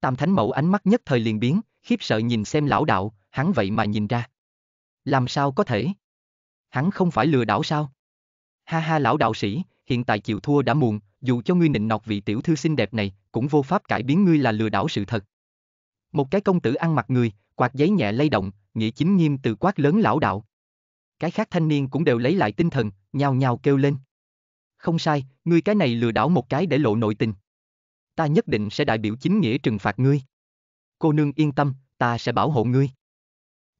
Tam thánh mẫu ánh mắt nhất thời liền biến, khiếp sợ nhìn xem lão đạo, hắn vậy mà nhìn ra. Làm sao có thể? Hắn không phải lừa đảo sao? Ha ha lão đạo sĩ, hiện tại chịu thua đã muộn, dù cho ngươi nịnh nọt vị tiểu thư xinh đẹp này, cũng vô pháp cải biến ngươi là lừa đảo sự thật. Một cái công tử ăn mặc người, quạt giấy nhẹ lay động, nghĩa chính nghiêm từ quát lớn lão đạo. Cái khác thanh niên cũng đều lấy lại tinh thần, nhao nhao kêu lên. Không sai, ngươi cái này lừa đảo một cái để lộ nội tình ta nhất định sẽ đại biểu chính nghĩa trừng phạt ngươi. cô nương yên tâm, ta sẽ bảo hộ ngươi.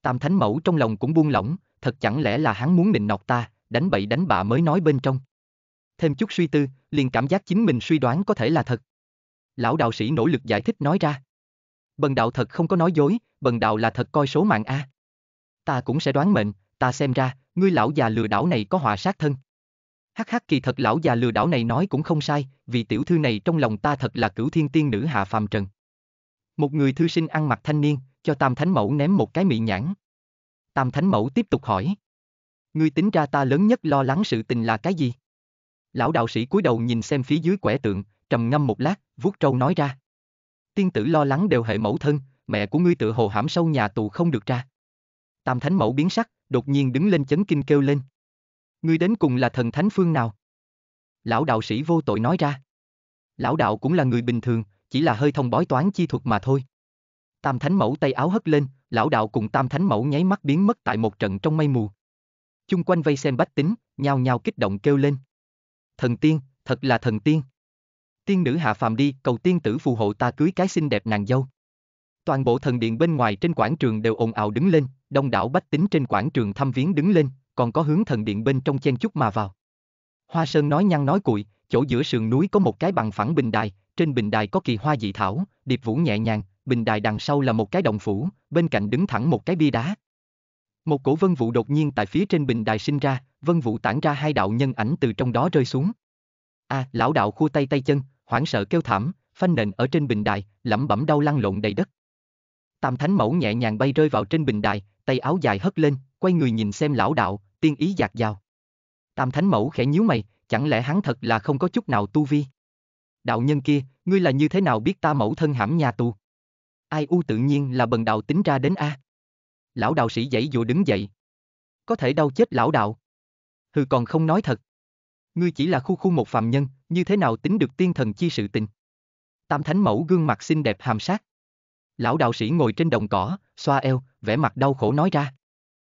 Tam Thánh Mẫu trong lòng cũng buông lỏng, thật chẳng lẽ là hắn muốn nịnh nọt ta, đánh bậy đánh bạ mới nói bên trong. Thêm chút suy tư, liền cảm giác chính mình suy đoán có thể là thật. Lão đạo sĩ nỗ lực giải thích nói ra. Bần đạo thật không có nói dối, bần đạo là thật coi số mạng A. Ta cũng sẽ đoán mệnh, ta xem ra, ngươi lão già lừa đảo này có họa sát thân. Hắc hắc kỳ thật lão già lừa đảo này nói cũng không sai, vì tiểu thư này trong lòng ta thật là cửu thiên tiên nữ hạ phàm trần. Một người thư sinh ăn mặc thanh niên, cho Tam Thánh Mẫu ném một cái mị nhãn. Tam Thánh Mẫu tiếp tục hỏi. Ngươi tính ra ta lớn nhất lo lắng sự tình là cái gì? Lão đạo sĩ cúi đầu nhìn xem phía dưới quẻ tượng, trầm ngâm một lát, vuốt trâu nói ra. Tiên tử lo lắng đều hệ mẫu thân, mẹ của ngươi tự hồ hãm sâu nhà tù không được ra. Tam Thánh Mẫu biến sắc, đột nhiên đứng lên chấn kinh kêu lên. Ngươi đến cùng là thần thánh phương nào? Lão đạo sĩ vô tội nói ra. Lão đạo cũng là người bình thường, chỉ là hơi thông bói toán chi thuật mà thôi. Tam Thánh Mẫu tay áo hất lên, lão đạo cùng Tam Thánh Mẫu nháy mắt biến mất tại một trận trong mây mù. Chung quanh vây xem bách tính, nhao nhao kích động kêu lên. Thần tiên, thật là thần tiên. Tiên nữ hạ phàm đi, cầu tiên tử phù hộ ta cưới cái xinh đẹp nàng dâu. Toàn bộ thần điện bên ngoài trên quảng trường đều ồn ào đứng lên, đông đảo bách tính trên quảng trường thăm viếng đứng lên, còn có hướng thần điện bên trong chen chúc mà vào. Hoa Sơn nói nhăn nói cuội, chỗ giữa sườn núi có một cái bằng phẳng bình đài, trên bình đài có kỳ hoa dị thảo, điệp vũ nhẹ nhàng, bình đài đằng sau là một cái động phủ, bên cạnh đứng thẳng một cái bia đá. Một cổ vân vụ đột nhiên tại phía trên bình đài sinh ra, vân vụ tản ra hai đạo nhân ảnh từ trong đó rơi xuống. A, à, lão đạo khu tay tay chân, hoảng sợ kêu thảm, phanh nền ở trên bình đài, lẩm bẩm đau lăn lộn đầy đất. Tam Thánh Mẫu nhẹ nhàng bay rơi vào trên bình đài, tay áo dài hất lên, quay người nhìn xem lão đạo, tiên ý giạt dào. Tam Thánh Mẫu khẽ nhíu mày, chẳng lẽ hắn thật là không có chút nào tu vi? Đạo nhân kia, ngươi là như thế nào biết ta mẫu thân hãm nhà tù? Ai u tự nhiên là bần đạo tính ra đến A. Lão đạo sĩ dãy dụa đứng dậy. Có thể đau chết lão đạo. Hừ còn không nói thật. Ngươi chỉ là khu khu một phàm nhân, như thế nào tính được tiên thần chi sự tình? Tam Thánh Mẫu gương mặt xinh đẹp hàm sát. Lão đạo sĩ ngồi trên đồng cỏ, xoa eo, vẻ mặt đau khổ nói ra.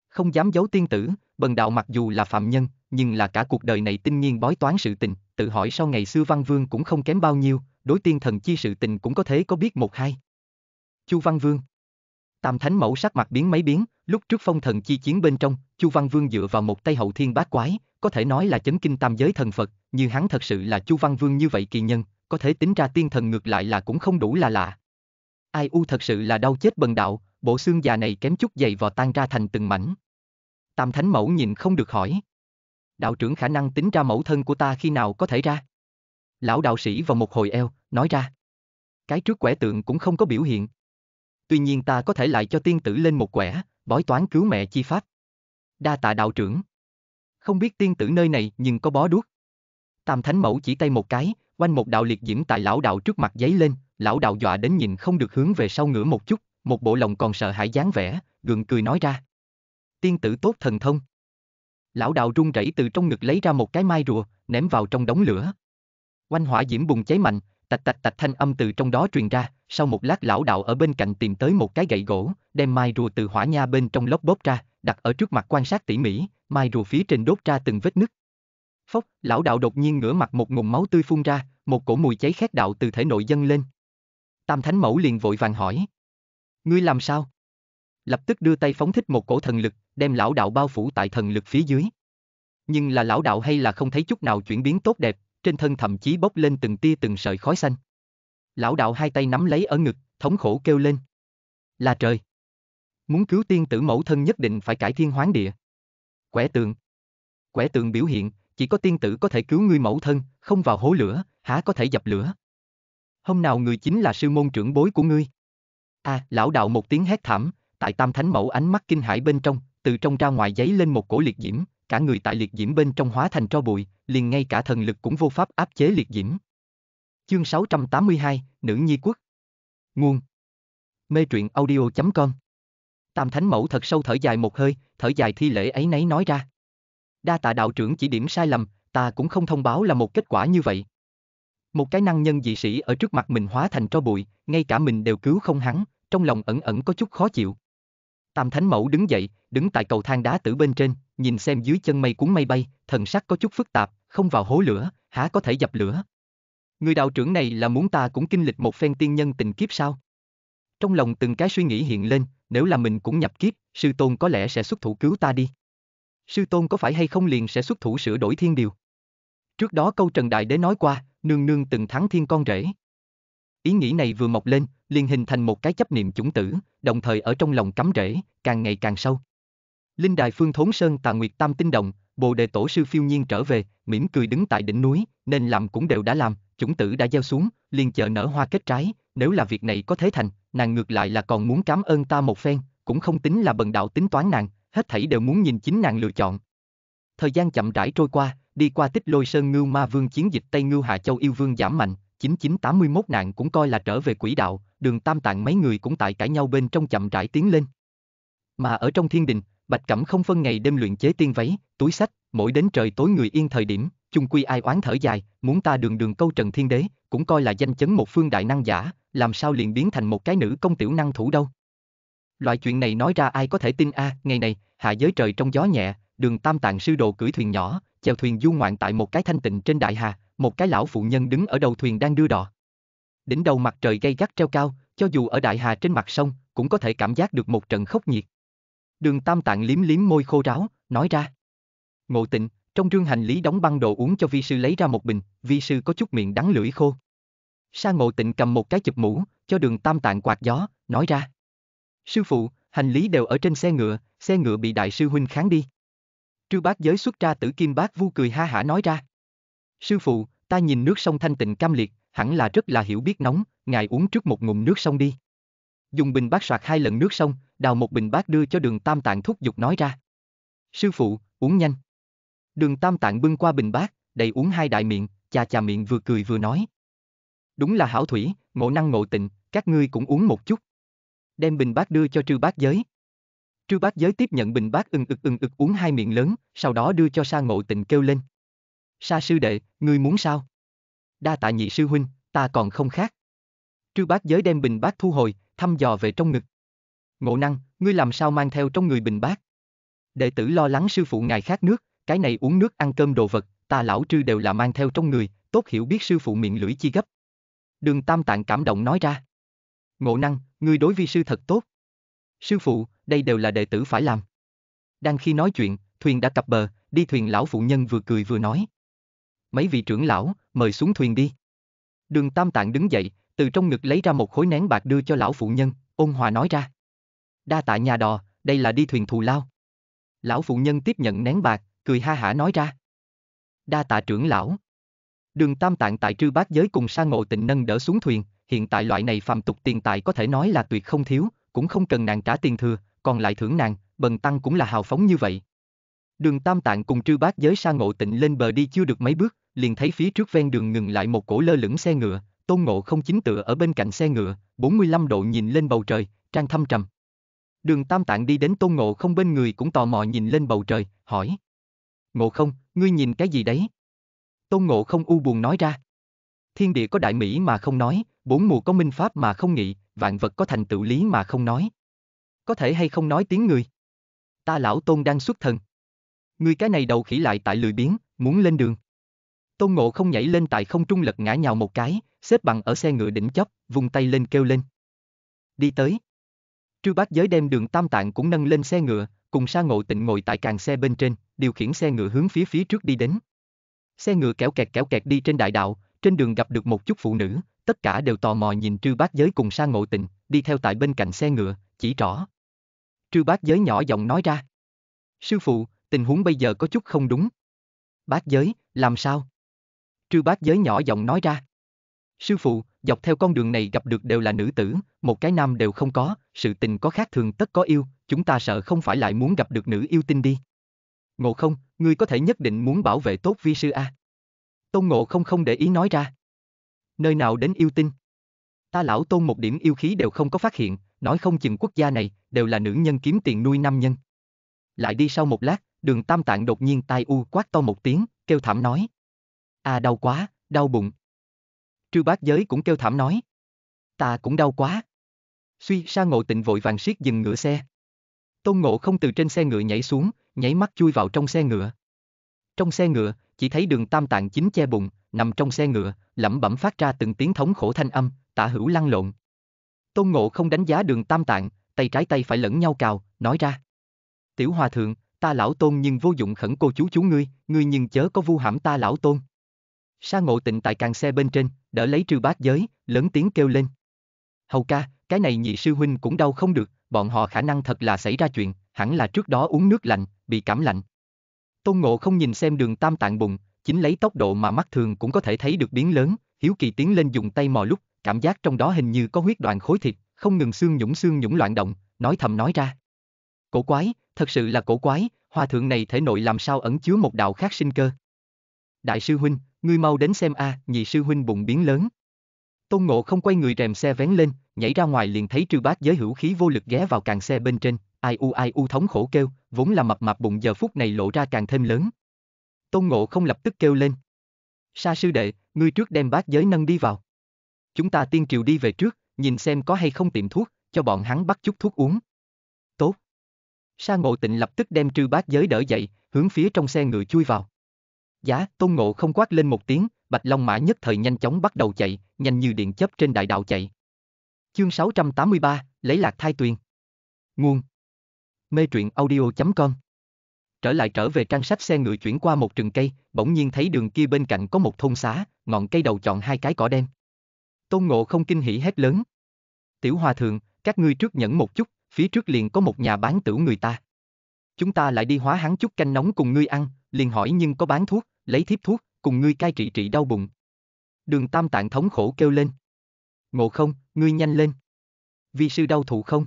Không dám giấu tiên tử, bần đạo mặc dù là phạm nhân, nhưng là cả cuộc đời này tinh nhiên bói toán sự tình, tự hỏi sau ngày xưa văn vương cũng không kém bao nhiêu, đối tiên thần chi sự tình cũng có thế có biết một hai. Chu Văn Vương Tam Thánh Mẫu sắc mặt biến mấy biến, lúc trước phong thần chi chiến bên trong, Chu Văn Vương dựa vào một tay hậu thiên bát quái, có thể nói là chấn kinh tam giới thần Phật, như hắn thật sự là Chu Văn Vương như vậy kỳ nhân, có thể tính ra tiên thần ngược lại là cũng không đủ là lạ. Ai u thật sự là đau chết bần đạo, bộ xương già này kém chút dày vò tan ra thành từng mảnh. Tam Thánh Mẫu nhìn không được hỏi. Đạo trưởng khả năng tính ra mẫu thân của ta khi nào có thể ra. Lão đạo sĩ vào một hồi eo, nói ra. Cái trước quẻ tượng cũng không có biểu hiện. Tuy nhiên ta có thể lại cho tiên tử lên một quẻ, bói toán cứu mẹ chi pháp. Đa tạ đạo trưởng. Không biết tiên tử nơi này nhưng có bó đuốc. Tam Thánh Mẫu chỉ tay một cái, quanh một đạo liệt diễm tại lão đạo trước mặt giấy lên, lão đạo dọa đến nhìn không được hướng về sau ngửa một chút, một bộ lòng còn sợ hãi dáng vẻ, gượng cười nói ra. Tiên tử tốt thần thông. Lão đạo run rẩy từ trong ngực lấy ra một cái mai rùa, ném vào trong đống lửa. Quanh hỏa diễm bùng cháy mạnh, tạch tạch tạch thanh âm từ trong đó truyền ra, sau một lát lão đạo ở bên cạnh tìm tới một cái gậy gỗ, đem mai rùa từ hỏa nha bên trong lốc bốc ra, đặt ở trước mặt quan sát tỉ mỉ, mai rùa phía trên đốt ra từng vết nứt. Phốc, lão đạo đột nhiên ngửa mặt một ngụm máu tươi phun ra, một cổ mùi cháy khét đạo từ thể nội dâng lên. Tam Thánh Mẫu liền vội vàng hỏi. Ngươi làm sao? Lập tức đưa tay phóng thích một cổ thần lực, đem lão đạo bao phủ tại thần lực phía dưới. Nhưng là lão đạo hay là không thấy chút nào chuyển biến tốt đẹp, trên thân thậm chí bốc lên từng tia từng sợi khói xanh. Lão đạo hai tay nắm lấy ở ngực, thống khổ kêu lên. Là trời! Muốn cứu tiên tử mẫu thân nhất định phải cải thiên hoán địa. Quẻ tượng! Quẻ tượng biểu hiện, chỉ có tiên tử có thể cứu ngươi mẫu thân, không vào hố lửa, há có thể dập lửa. Hôm nào người chính là sư môn trưởng bối của ngươi. À, lão đạo một tiếng hét thảm, tại tam thánh mẫu ánh mắt kinh hãi bên trong, từ trong ra ngoài giấy lên một cổ liệt diễm, cả người tại liệt diễm bên trong hóa thành tro bụi, liền ngay cả thần lực cũng vô pháp áp chế liệt diễm. Chương 682, Nữ Nhi Quốc Nguồn Mê truyện audio.com Tam Thánh Mẫu thật sâu thở dài một hơi, thở dài thi lễ ấy nấy nói ra. Đa tạ đạo trưởng chỉ điểm sai lầm, ta cũng không thông báo là một kết quả như vậy. Một cái năng nhân dị sĩ ở trước mặt mình hóa thành tro bụi, ngay cả mình đều cứu không hắn, trong lòng ẩn ẩn có chút khó chịu. Tam Thánh Mẫu đứng dậy, đứng tại cầu thang đá tử bên trên, nhìn xem dưới chân mây cuốn mây bay, thần sắc có chút phức tạp, không vào hố lửa, há có thể dập lửa. Người đạo trưởng này là muốn ta cũng kinh lịch một phen tiên nhân tình kiếp sao? Trong lòng từng cái suy nghĩ hiện lên, nếu là mình cũng nhập kiếp, sư tôn có lẽ sẽ xuất thủ cứu ta đi. Sư tôn có phải hay không liền sẽ xuất thủ sửa đổi thiên điều. Trước đó câu Trần Đại Đế nói qua, nương nương từng thắng thiên con rể. Ý nghĩ này vừa mọc lên, liền hình thành một cái chấp niệm chủng tử, đồng thời ở trong lòng cắm rễ, càng ngày càng sâu. Linh đài phương thốn sơn tà nguyệt tam tinh động, bồ đề tổ sư phiêu nhiên trở về, mỉm cười đứng tại đỉnh núi, nên làm cũng đều đã làm, chủng tử đã gieo xuống, liền chờ nở hoa kết trái, nếu là việc này có thế thành, nàng ngược lại là còn muốn cảm ơn ta một phen, cũng không tính là bần đạo tính toán nàng, hết thảy đều muốn nhìn chính nàng lựa chọn. Thời gian chậm rãi trôi qua, đi qua tích lôi sơn ngưu ma vương chiến dịch Tây Ngưu Hạ Châu yêu vương giảm mạnh, 9981 nạn cũng coi là trở về quỹ đạo, đường tam tạng mấy người cũng tại cãi nhau bên trong chậm rãi tiến lên. Mà ở trong thiên đình, Bạch Cẩm không phân ngày đêm luyện chế tiên váy, túi sách, mỗi đến trời tối người yên thời điểm, chung quy ai oán thở dài, muốn ta đường đường câu trần thiên đế, cũng coi là danh chấn một phương đại năng giả, làm sao liền biến thành một cái nữ công tiểu năng thủ đâu. Loại chuyện này nói ra ai có thể tin a ngày này, hạ giới trời trong gió nhẹ, đường tam tạng sư đồ cưỡi thuyền nhỏ, chèo thuyền du ngoạn tại một cái thanh tịnh trên đại hà, một cái lão phụ nhân đứng ở đầu thuyền đang đưa đò. Đỉnh đầu mặt trời gay gắt treo cao, cho dù ở đại hà trên mặt sông, cũng có thể cảm giác được một trận khốc nhiệt. Đường Tam Tạng liếm liếm môi khô ráo, nói ra. Ngộ tịnh, trong rương hành lý đóng băng đồ uống cho vi sư lấy ra một bình, vi sư có chút miệng đắng lưỡi khô. Sa ngộ tịnh cầm một cái chụp mũ, cho đường Tam Tạng quạt gió, nói ra. Sư phụ, hành lý đều ở trên xe ngựa, xe ngựa bị đại sư huynh kháng đi. Trư bác giới xuất ra tử kim bác vu cười ha hả nói ra. Sư phụ, ta nhìn nước sông thanh tịnh cam liệt, hẳn là rất là hiểu biết nóng, ngài uống trước một ngụm nước sông đi. Dùng bình bát soạt hai lần nước sông, đào một bình bát đưa cho đường tam tạng thúc giục nói ra. Sư phụ, uống nhanh. Đường tam tạng bưng qua bình bát, đầy uống hai đại miệng, chà chà miệng vừa cười vừa nói. Đúng là hảo thủy, ngộ năng ngộ tịnh, các ngươi cũng uống một chút. Đem bình bát đưa cho trư bát giới. Trư bát giới tiếp nhận bình bát ưng ực ưng ực uống hai miệng lớn, sau đó đưa cho sa ngộ tịnh kêu lên. Sa sư đệ, ngươi muốn sao? Đa tạ nhị sư huynh, ta còn không khác. Trư bát giới đem bình bát thu hồi, thăm dò về trong ngực. Ngộ năng, ngươi làm sao mang theo trong người bình bát? Đệ tử lo lắng sư phụ ngài khát nước, cái này uống nước ăn cơm đồ vật, ta lão trư đều là mang theo trong người, tốt hiểu biết sư phụ miệng lưỡi chi gấp. Đường Tam Tạng cảm động nói ra. Ngộ năng, ngươi đối vi sư thật tốt. Sư phụ, đây đều là đệ tử phải làm. Đang khi nói chuyện, thuyền đã cập bờ, đi thuyền lão phụ nhân vừa cười vừa nói. Mấy vị trưởng lão, mời xuống thuyền đi. Đường Tam Tạng đứng dậy, từ trong ngực lấy ra một khối nén bạc đưa cho lão phụ nhân, ôn hòa nói ra. Đa tạ nhà đò, đây là đi thuyền thù lao. Lão phụ nhân tiếp nhận nén bạc, cười ha hả nói ra. Đa tạ trưởng lão. Đường tam tạng tại trư bát giới cùng sa ngộ tịnh nâng đỡ xuống thuyền, hiện tại loại này phàm tục tiền tài có thể nói là tuyệt không thiếu, cũng không cần nàng trả tiền thừa, còn lại thưởng nàng, bần tăng cũng là hào phóng như vậy. Đường tam tạng cùng trư bát giới Sa ngộ tịnh lên bờ đi chưa được mấy bước, liền thấy phía trước ven đường ngừng lại một cổ lơ lửng xe ngựa, tôn ngộ không chính tựa ở bên cạnh xe ngựa, 45 độ nhìn lên bầu trời, trang thâm trầm. Đường Tam Tạng đi đến tôn ngộ không bên người cũng tò mò nhìn lên bầu trời, hỏi. Ngộ không, ngươi nhìn cái gì đấy? Tôn ngộ không u buồn nói ra. Thiên địa có đại mỹ mà không nói, bốn mùa có minh pháp mà không nghị, vạn vật có thành tựu lý mà không nói. Có thể hay không nói tiếng người? Ta lão tôn đang xuất thần. Ngươi cái này đầu khỉ lại tại lười biếng, muốn lên đường. Tôn ngộ không nhảy lên tại không trung lật ngã nhào một cái, xếp bằng ở xe ngựa đỉnh chóp, vùng tay lên kêu lên. Đi tới. Trư bác giới đem đường tam tạng cũng nâng lên xe ngựa, cùng sa ngộ tịnh ngồi tại càng xe bên trên, điều khiển xe ngựa hướng phía phía trước đi đến. Xe ngựa kéo kẹt kéo kẹt đi trên đại đạo, trên đường gặp được một chút phụ nữ, tất cả đều tò mò nhìn trư bác giới cùng sa ngộ tịnh, đi theo tại bên cạnh xe ngựa, chỉ rõ. Trư bát giới nhỏ giọng nói ra. Sư phụ, tình huống bây giờ có chút không đúng. Bát giới, làm sao? Trư bát giới nhỏ giọng nói ra. Sư phụ, dọc theo con đường này gặp được đều là nữ tử, một cái nam đều không có, sự tình có khác thường tất có yêu, chúng ta sợ không phải lại muốn gặp được nữ yêu tinh đi. Ngộ không, ngươi có thể nhất định muốn bảo vệ tốt vi sư a. Tôn ngộ không không để ý nói ra. Nơi nào đến yêu tinh? Ta lão tôn một điểm yêu khí đều không có phát hiện, nói không chừng quốc gia này, đều là nữ nhân kiếm tiền nuôi nam nhân. Lại đi sau một lát, đường tam tạng đột nhiên tai u quát to một tiếng, kêu thảm nói. À đau quá, đau bụng. Trư bát giới cũng kêu thảm nói. Ta cũng đau quá. Suy sa ngộ tịnh vội vàng siết dừng ngựa xe. Tôn ngộ không từ trên xe ngựa nhảy xuống, nhảy mắt chui vào trong xe ngựa. Trong xe ngựa, chỉ thấy đường tam tạng chính che bụng, nằm trong xe ngựa, lẩm bẩm phát ra từng tiếng thống khổ thanh âm, tả hữu lăn lộn. Tôn Ngộ không đánh giá đường tam tạng, tay trái tay phải lẫn nhau cào, nói ra. Tiểu hòa thượng, ta lão tôn nhưng vô dụng khẩn cô chú chú ngươi, ngươi nhưng chớ có vu hãm ta lão tôn. Sa ngộ tịnh tại càng xe bên trên, đỡ lấy trư bát giới, lớn tiếng kêu lên. Hầu ca, cái này nhị sư huynh cũng đau không được, bọn họ khả năng thật là xảy ra chuyện, hẳn là trước đó uống nước lạnh, bị cảm lạnh. Tôn ngộ không nhìn xem đường tam tạng bụng, chính lấy tốc độ mà mắt thường cũng có thể thấy được biến lớn, hiếu kỳ tiến lên dùng tay mò lúc, cảm giác trong đó hình như có huyết đoạn khối thịt, không ngừng xương nhũng xương nhũng loạn động, nói thầm nói ra. Cổ quái, thật sự là cổ quái, hòa thượng này thể nội làm sao ẩn chứa một đạo khác sinh cơ. Đại sư huynh, ngươi mau đến xem a, nhị sư huynh bụng biến lớn. Tôn Ngộ không quay người rèm xe vén lên, nhảy ra ngoài liền thấy trư bát giới hữu khí vô lực ghé vào càng xe bên trên, ai u ai u thống khổ kêu, vốn là mập mạp bụng giờ phút này lộ ra càng thêm lớn. Tôn Ngộ không lập tức kêu lên. Sa sư đệ, ngươi trước đem bát giới nâng đi vào. Chúng ta tiên triều đi về trước, nhìn xem có hay không tiệm thuốc, cho bọn hắn bắt chút thuốc uống. Tốt. Sa ngộ tịnh lập tức đem trư bát giới đỡ dậy, hướng phía trong xe ngựa chui vào. Giá, tôn ngộ không quát lên một tiếng, bạch long mã nhất thời nhanh chóng bắt đầu chạy, nhanh như điện chấp trên đại đạo chạy. Chương 683, lấy lạc thai tuyền. Nguồn. Mê truyện audio.com Trở lại trở về trang sách xe ngựa chuyển qua một rừng cây, bỗng nhiên thấy đường kia bên cạnh có một thôn xá, ngọn cây đầu chọn hai cái cỏ đen. Tôn ngộ không kinh hỉ hét lớn. Tiểu hòa thượng, các ngươi trước nhẫn một chút, phía trước liền có một nhà bán tửu người ta. Chúng ta lại đi hóa hắn chút canh nóng cùng ngươi ăn, liền hỏi nhưng có bán thuốc, lấy thiếp thuốc, cùng ngươi cai trị trị đau bụng. Đường tam tạng thống khổ kêu lên. Ngộ không, ngươi nhanh lên. Vì sư đau thụ không?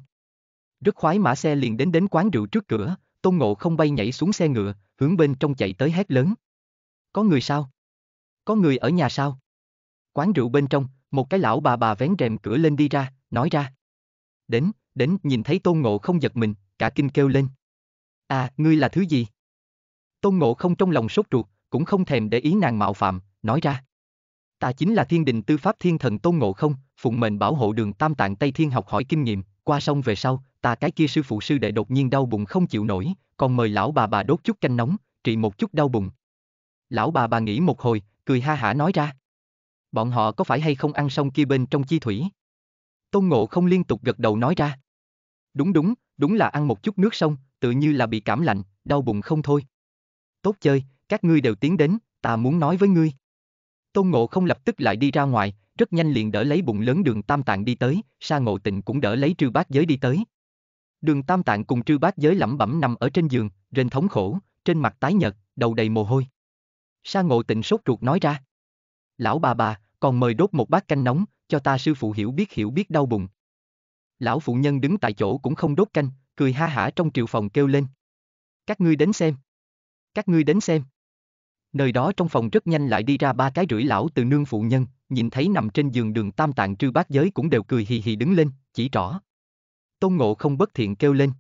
Rất khoái mã xe liền đến đến quán rượu trước cửa, tôn ngộ không bay nhảy xuống xe ngựa, hướng bên trong chạy tới hét lớn. Có người sao? Có người ở nhà sao? Quán rượu bên trong, một cái lão bà bà vén rèm cửa lên đi ra, nói ra. Đến, đến, nhìn thấy tôn ngộ không giật mình, cả kinh kêu lên. À, ngươi là thứ gì? Tôn ngộ không trong lòng sốt ruột, cũng không thèm để ý nàng mạo phạm, nói ra. Ta chính là thiên đình tư pháp thiên thần tôn ngộ không, phụng mệnh bảo hộ đường tam tạng Tây Thiên học hỏi kinh nghiệm, qua sông về sau, ta cái kia sư phụ sư đệ đột nhiên đau bụng không chịu nổi, còn mời lão bà bà đốt chút canh nóng, trị một chút đau bụng. Lão bà bà nghĩ một hồi, cười ha hả nói ra. Bọn họ có phải hay không ăn xong kia bên trong chi thủy? Tôn Ngộ không liên tục gật đầu nói ra. Đúng đúng, đúng là ăn một chút nước sông, tự như là bị cảm lạnh, đau bụng không thôi. Tốt chơi, các ngươi đều tiến đến, ta muốn nói với ngươi. Tôn Ngộ không lập tức lại đi ra ngoài, rất nhanh liền đỡ lấy bụng lớn đường Tam Tạng đi tới, Sa Ngộ Tịnh cũng đỡ lấy Trư Bát Giới đi tới. Đường Tam Tạng cùng Trư Bát Giới lẩm bẩm nằm ở trên giường, rên thống khổ, trên mặt tái nhợt, đầu đầy mồ hôi. Sa Ngộ Tịnh sốt ruột nói ra. Lão bà bà, còn mời đốt một bát canh nóng, cho ta sư phụ hiểu biết hiểu biết đau bụng. Lão phụ nhân đứng tại chỗ cũng không đốt canh, cười ha hả trong triều phòng kêu lên. Các ngươi đến xem. Các ngươi đến xem. Nơi đó trong phòng rất nhanh lại đi ra ba cái rưỡi lão từ nương phụ nhân, nhìn thấy nằm trên giường đường tam tạng trư bát giới cũng đều cười hì hì đứng lên, chỉ rõ. Tôn ngộ không bất thiện kêu lên.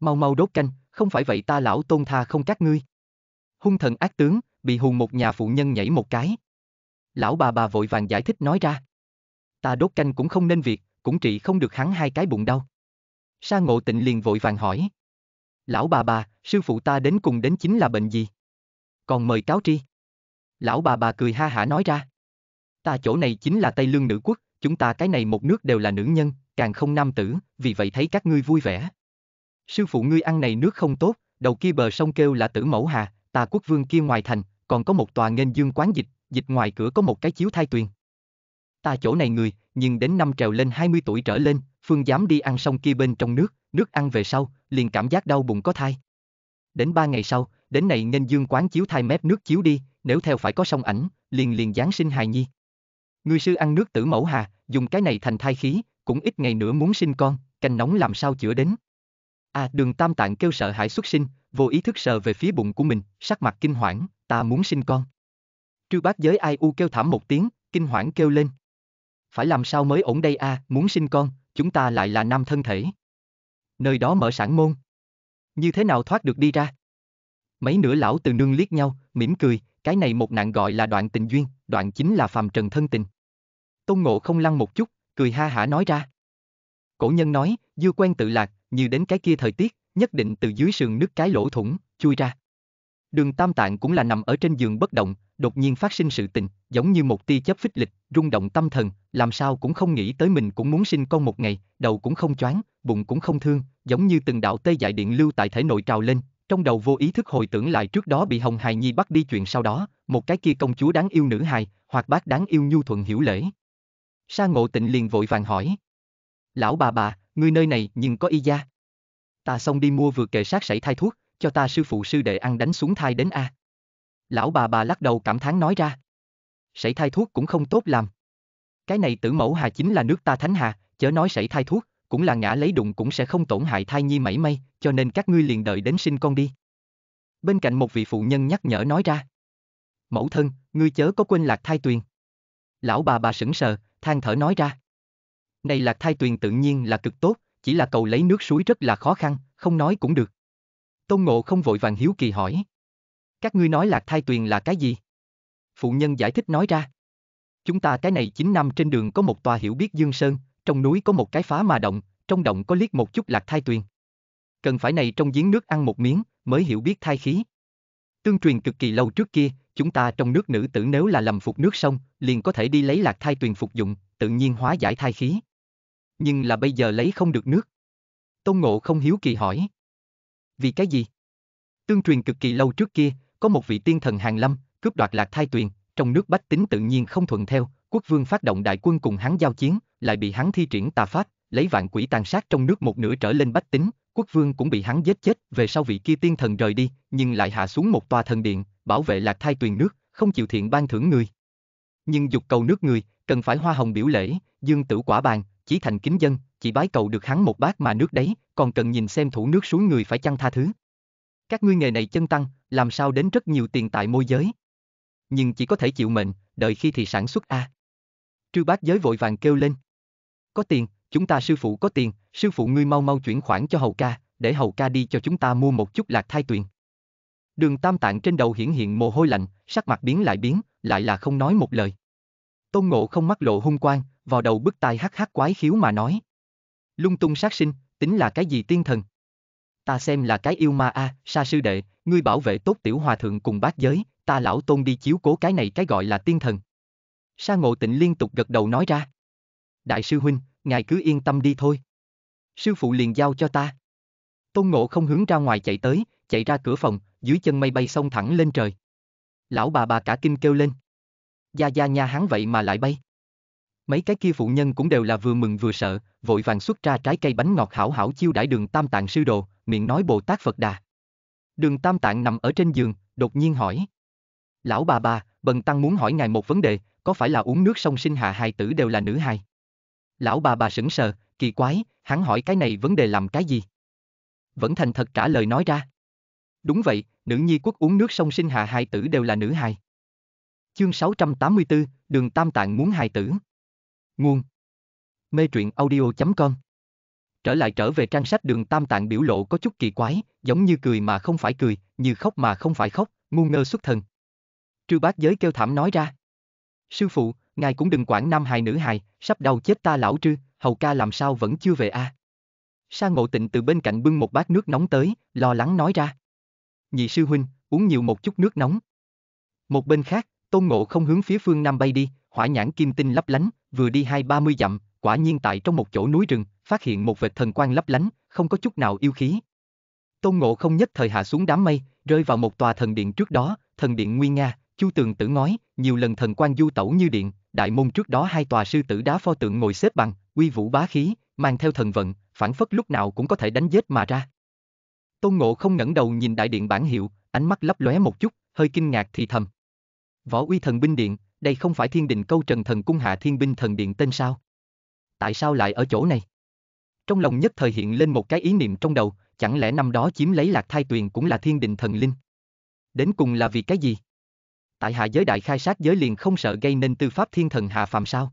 Mau mau đốt canh, không phải vậy ta lão tôn tha không các ngươi. Hung thần ác tướng, bị hùn một nhà phụ nhân nhảy một cái. Lão bà bà vội vàng giải thích nói ra. Ta đốt canh cũng không nên việc, cũng trị không được hắn hai cái bụng đau. Sa ngộ tịnh liền vội vàng hỏi. Lão bà bà, sư phụ ta đến cùng đến chính là bệnh gì? Còn mời cáo tri. Lão bà bà cười ha hả nói ra. Ta chỗ này chính là Tây Lương nữ quốc, chúng ta cái này một nước đều là nữ nhân, càng không nam tử, vì vậy thấy các ngươi vui vẻ. Sư phụ ngươi ăn này nước không tốt, đầu kia bờ sông kêu là tử mẫu hà, ta quốc vương kia ngoài thành, còn có một tòa nghênh dương quán dịch, dịch ngoài cửa có một cái chiếu thai tuyền. Ta chỗ này người, nhưng đến năm trèo lên 20 tuổi trở lên, phương dám đi ăn sông kia bên trong nước, nước ăn về sau, liền cảm giác đau bụng có thai. Đến ba ngày sau, đến này nên dương quán chiếu thai mép nước chiếu đi, nếu theo phải có sông ảnh, liền liền giáng sinh hài nhi. Người sư ăn nước tử mẫu hà, dùng cái này thành thai khí, cũng ít ngày nữa muốn sinh con, canh nóng làm sao chữa đến. À đường tam tạng kêu sợ hãi xuất sinh, vô ý thức sờ về phía bụng của mình, sắc mặt kinh hoảng, ta muốn sinh con. Trư bát giới ai u kêu thảm một tiếng, kinh hoảng kêu lên. Phải làm sao mới ổn đây a, muốn sinh con, chúng ta lại là nam thân thể. Nơi đó mở sản môn. Như thế nào thoát được đi ra? Mấy nửa lão từ nương liếc nhau, mỉm cười, cái này một nạn gọi là đoạn tình duyên, đoạn chính là phàm trần thân tình. Tôn ngộ không lăng một chút, cười ha hả nói ra. Cổ nhân nói, dưa quen tự lạc, như đến cái kia thời tiết, nhất định từ dưới sườn nước cái lỗ thủng, chui ra. Đường Tam Tạng cũng là nằm ở trên giường bất động, đột nhiên phát sinh sự tình, giống như một tia chớp phích lịch, rung động tâm thần, làm sao cũng không nghĩ tới mình cũng muốn sinh con một ngày, đầu cũng không choáng, bụng cũng không thương, giống như từng đạo tê dại điện lưu tại thể nội trào lên, trong đầu vô ý thức hồi tưởng lại trước đó bị Hồng Hài Nhi bắt đi chuyện sau đó, một cái kia công chúa đáng yêu nữ hài, hoặc bác đáng yêu nhu thuận hiểu lễ. Sa ngộ tịnh liền vội vàng hỏi. Lão bà bà, người nơi này nhưng có y gia. Ta xong đi mua vừa kệ sát sảy thai thuốc, cho ta sư phụ sư đệ ăn đánh xuống thai đến A. Lão bà bà lắc đầu cảm thán nói ra. Sảy thai thuốc cũng không tốt làm. Cái này tử mẫu hà chính là nước ta thánh hà, chớ nói sảy thai thuốc, cũng là ngã lấy đụng cũng sẽ không tổn hại thai nhi mảy may, cho nên các ngươi liền đợi đến sinh con đi. Bên cạnh một vị phụ nhân nhắc nhở nói ra. Mẫu thân, ngươi chớ có quên lạc thai tuyền. Lão bà bà sững sờ, than thở nói ra. Này lạc thai tuyền tự nhiên là cực tốt, chỉ là cầu lấy nước suối rất là khó khăn, không nói cũng được. Tôn Ngộ không vội vàng hiếu kỳ hỏi. Các ngươi nói lạc thai tuyền là cái gì? Phụ nhân giải thích nói ra. Chúng ta cái này 9 năm trên đường có một tòa hiểu biết dương sơn, trong núi có một cái phá mà động, trong động có liếc một chút lạc thai tuyền. Cần phải này trong giếng nước ăn một miếng, mới hiểu biết thai khí. Tương truyền cực kỳ lâu trước kia, chúng ta trong nước nữ tử nếu là lầm phục nước sông, liền có thể đi lấy lạc thai tuyền phục dụng, tự nhiên hóa giải thai khí. Nhưng là bây giờ lấy không được nước. Tôn Ngộ không hiếu kỳ hỏi. Vì cái gì? Tương truyền cực kỳ lâu trước kia, có một vị tiên thần hàng lâm, cướp đoạt lạc thai tuyền, trong nước bách tính tự nhiên không thuận theo, quốc vương phát động đại quân cùng hắn giao chiến, lại bị hắn thi triển tà pháp, lấy vạn quỷ tàn sát trong nước một nửa trở lên bách tính, quốc vương cũng bị hắn giết chết, về sau vị kia tiên thần rời đi, nhưng lại hạ xuống một tòa thần điện, bảo vệ lạc thai tuyền nước, không chịu thiện ban thưởng người. Nhưng dục cầu nước người, cần phải hoa hồng biểu lễ, dương tử quả bàn, chỉ thành kính dân, chỉ bái cầu được hắn một bát mà nước đấy, còn cần nhìn xem thủ nước suối người phải chăng tha thứ. Các ngươi nghề này chân tăng, làm sao đến rất nhiều tiền tại môi giới. Nhưng chỉ có thể chịu mệnh, đợi khi thì sản xuất A. Trư bác giới vội vàng kêu lên. Có tiền, chúng ta sư phụ có tiền, sư phụ ngươi mau mau chuyển khoản cho hầu ca, để hầu ca đi cho chúng ta mua một chút lạc thai tuyền. Đường tam tạng trên đầu hiển hiện mồ hôi lạnh, sắc mặt biến lại biến, lại là không nói một lời. Tôn ngộ không mắt lộ hung quang, vào đầu bức tai hắc hắc quái khiếu mà nói. Lung tung sát sinh, tính là cái gì tiên thần? Ta xem là cái yêu ma a, sa sư đệ, ngươi bảo vệ tốt tiểu hòa thượng cùng bát giới, ta lão tôn đi chiếu cố cái này cái gọi là tiên thần. Sa ngộ tịnh liên tục gật đầu nói ra. Đại sư huynh, ngài cứ yên tâm đi thôi. Sư phụ liền giao cho ta. Tôn ngộ không hướng ra ngoài chạy tới, chạy ra cửa phòng, dưới chân mây bay xông thẳng lên trời. Lão bà bà cả kinh kêu lên. Gia gia nha hắn vậy mà lại bay. Mấy cái kia phụ nhân cũng đều là vừa mừng vừa sợ, vội vàng xuất ra trái cây bánh ngọt hảo hảo chiêu đãi đường tam tạng sư đồ, miệng nói Bồ Tát Phật Đà. Đường tam tạng nằm ở trên giường, đột nhiên hỏi. Lão bà bà, bần tăng muốn hỏi ngài một vấn đề, có phải là uống nước sông sinh hạ hài tử đều là nữ hài? Lão bà bà sững sờ, kỳ quái, hắn hỏi cái này vấn đề làm cái gì? Vẫn thành thật trả lời nói ra. Đúng vậy, nữ nhi quốc uống nước sông sinh hạ hài tử đều là nữ hài. Chương 684, đường Tam Tạng muốn hài tử. Nguồn Mê truyện audio.com Trở lại trở về trang sách đường Tam Tạng biểu lộ có chút kỳ quái, giống như cười mà không phải cười, như khóc mà không phải khóc, ngu ngơ xuất thần. Trư bác giới kêu thảm nói ra. Sư phụ, ngài cũng đừng quản nam hài nữ hài, sắp đau chết ta lão trư, hầu ca làm sao vẫn chưa về a? Sa ngộ tịnh từ bên cạnh bưng một bát nước nóng tới, lo lắng nói ra. Nhị sư huynh, uống nhiều một chút nước nóng. Một bên khác, tôn ngộ không hướng phía phương nam bay đi, hỏa nhãn kim tinh lấp lánh, vừa đi hai ba mươi dặm, quả nhiên tại trong một chỗ núi rừng, phát hiện một vệt thần quang lấp lánh, không có chút nào yêu khí. Tôn ngộ không nhất thời hạ xuống đám mây, rơi vào một tòa thần điện trước đó, thần điện nguy nga, chu tường tử ngói, nhiều lần thần quang du tẩu như điện, đại môn trước đó hai tòa sư tử đá pho tượng ngồi xếp bằng, uy vũ bá khí, mang theo thần vận, phản phất lúc nào cũng có thể đánh giết mà ra. Tôn Ngộ không ngẩng đầu nhìn đại điện bản hiệu, ánh mắt lấp lóe một chút, hơi kinh ngạc thì thầm. Võ uy thần binh điện, đây không phải thiên đình câu trần thần cung hạ thiên binh thần điện tên sao? Tại sao lại ở chỗ này? Trong lòng nhất thời hiện lên một cái ý niệm trong đầu, chẳng lẽ năm đó chiếm lấy lạc thai tuyền cũng là thiên đình thần linh? Đến cùng là vì cái gì? Tại hạ giới đại khai sát giới liền không sợ gây nên tư pháp thiên thần hạ phàm sao?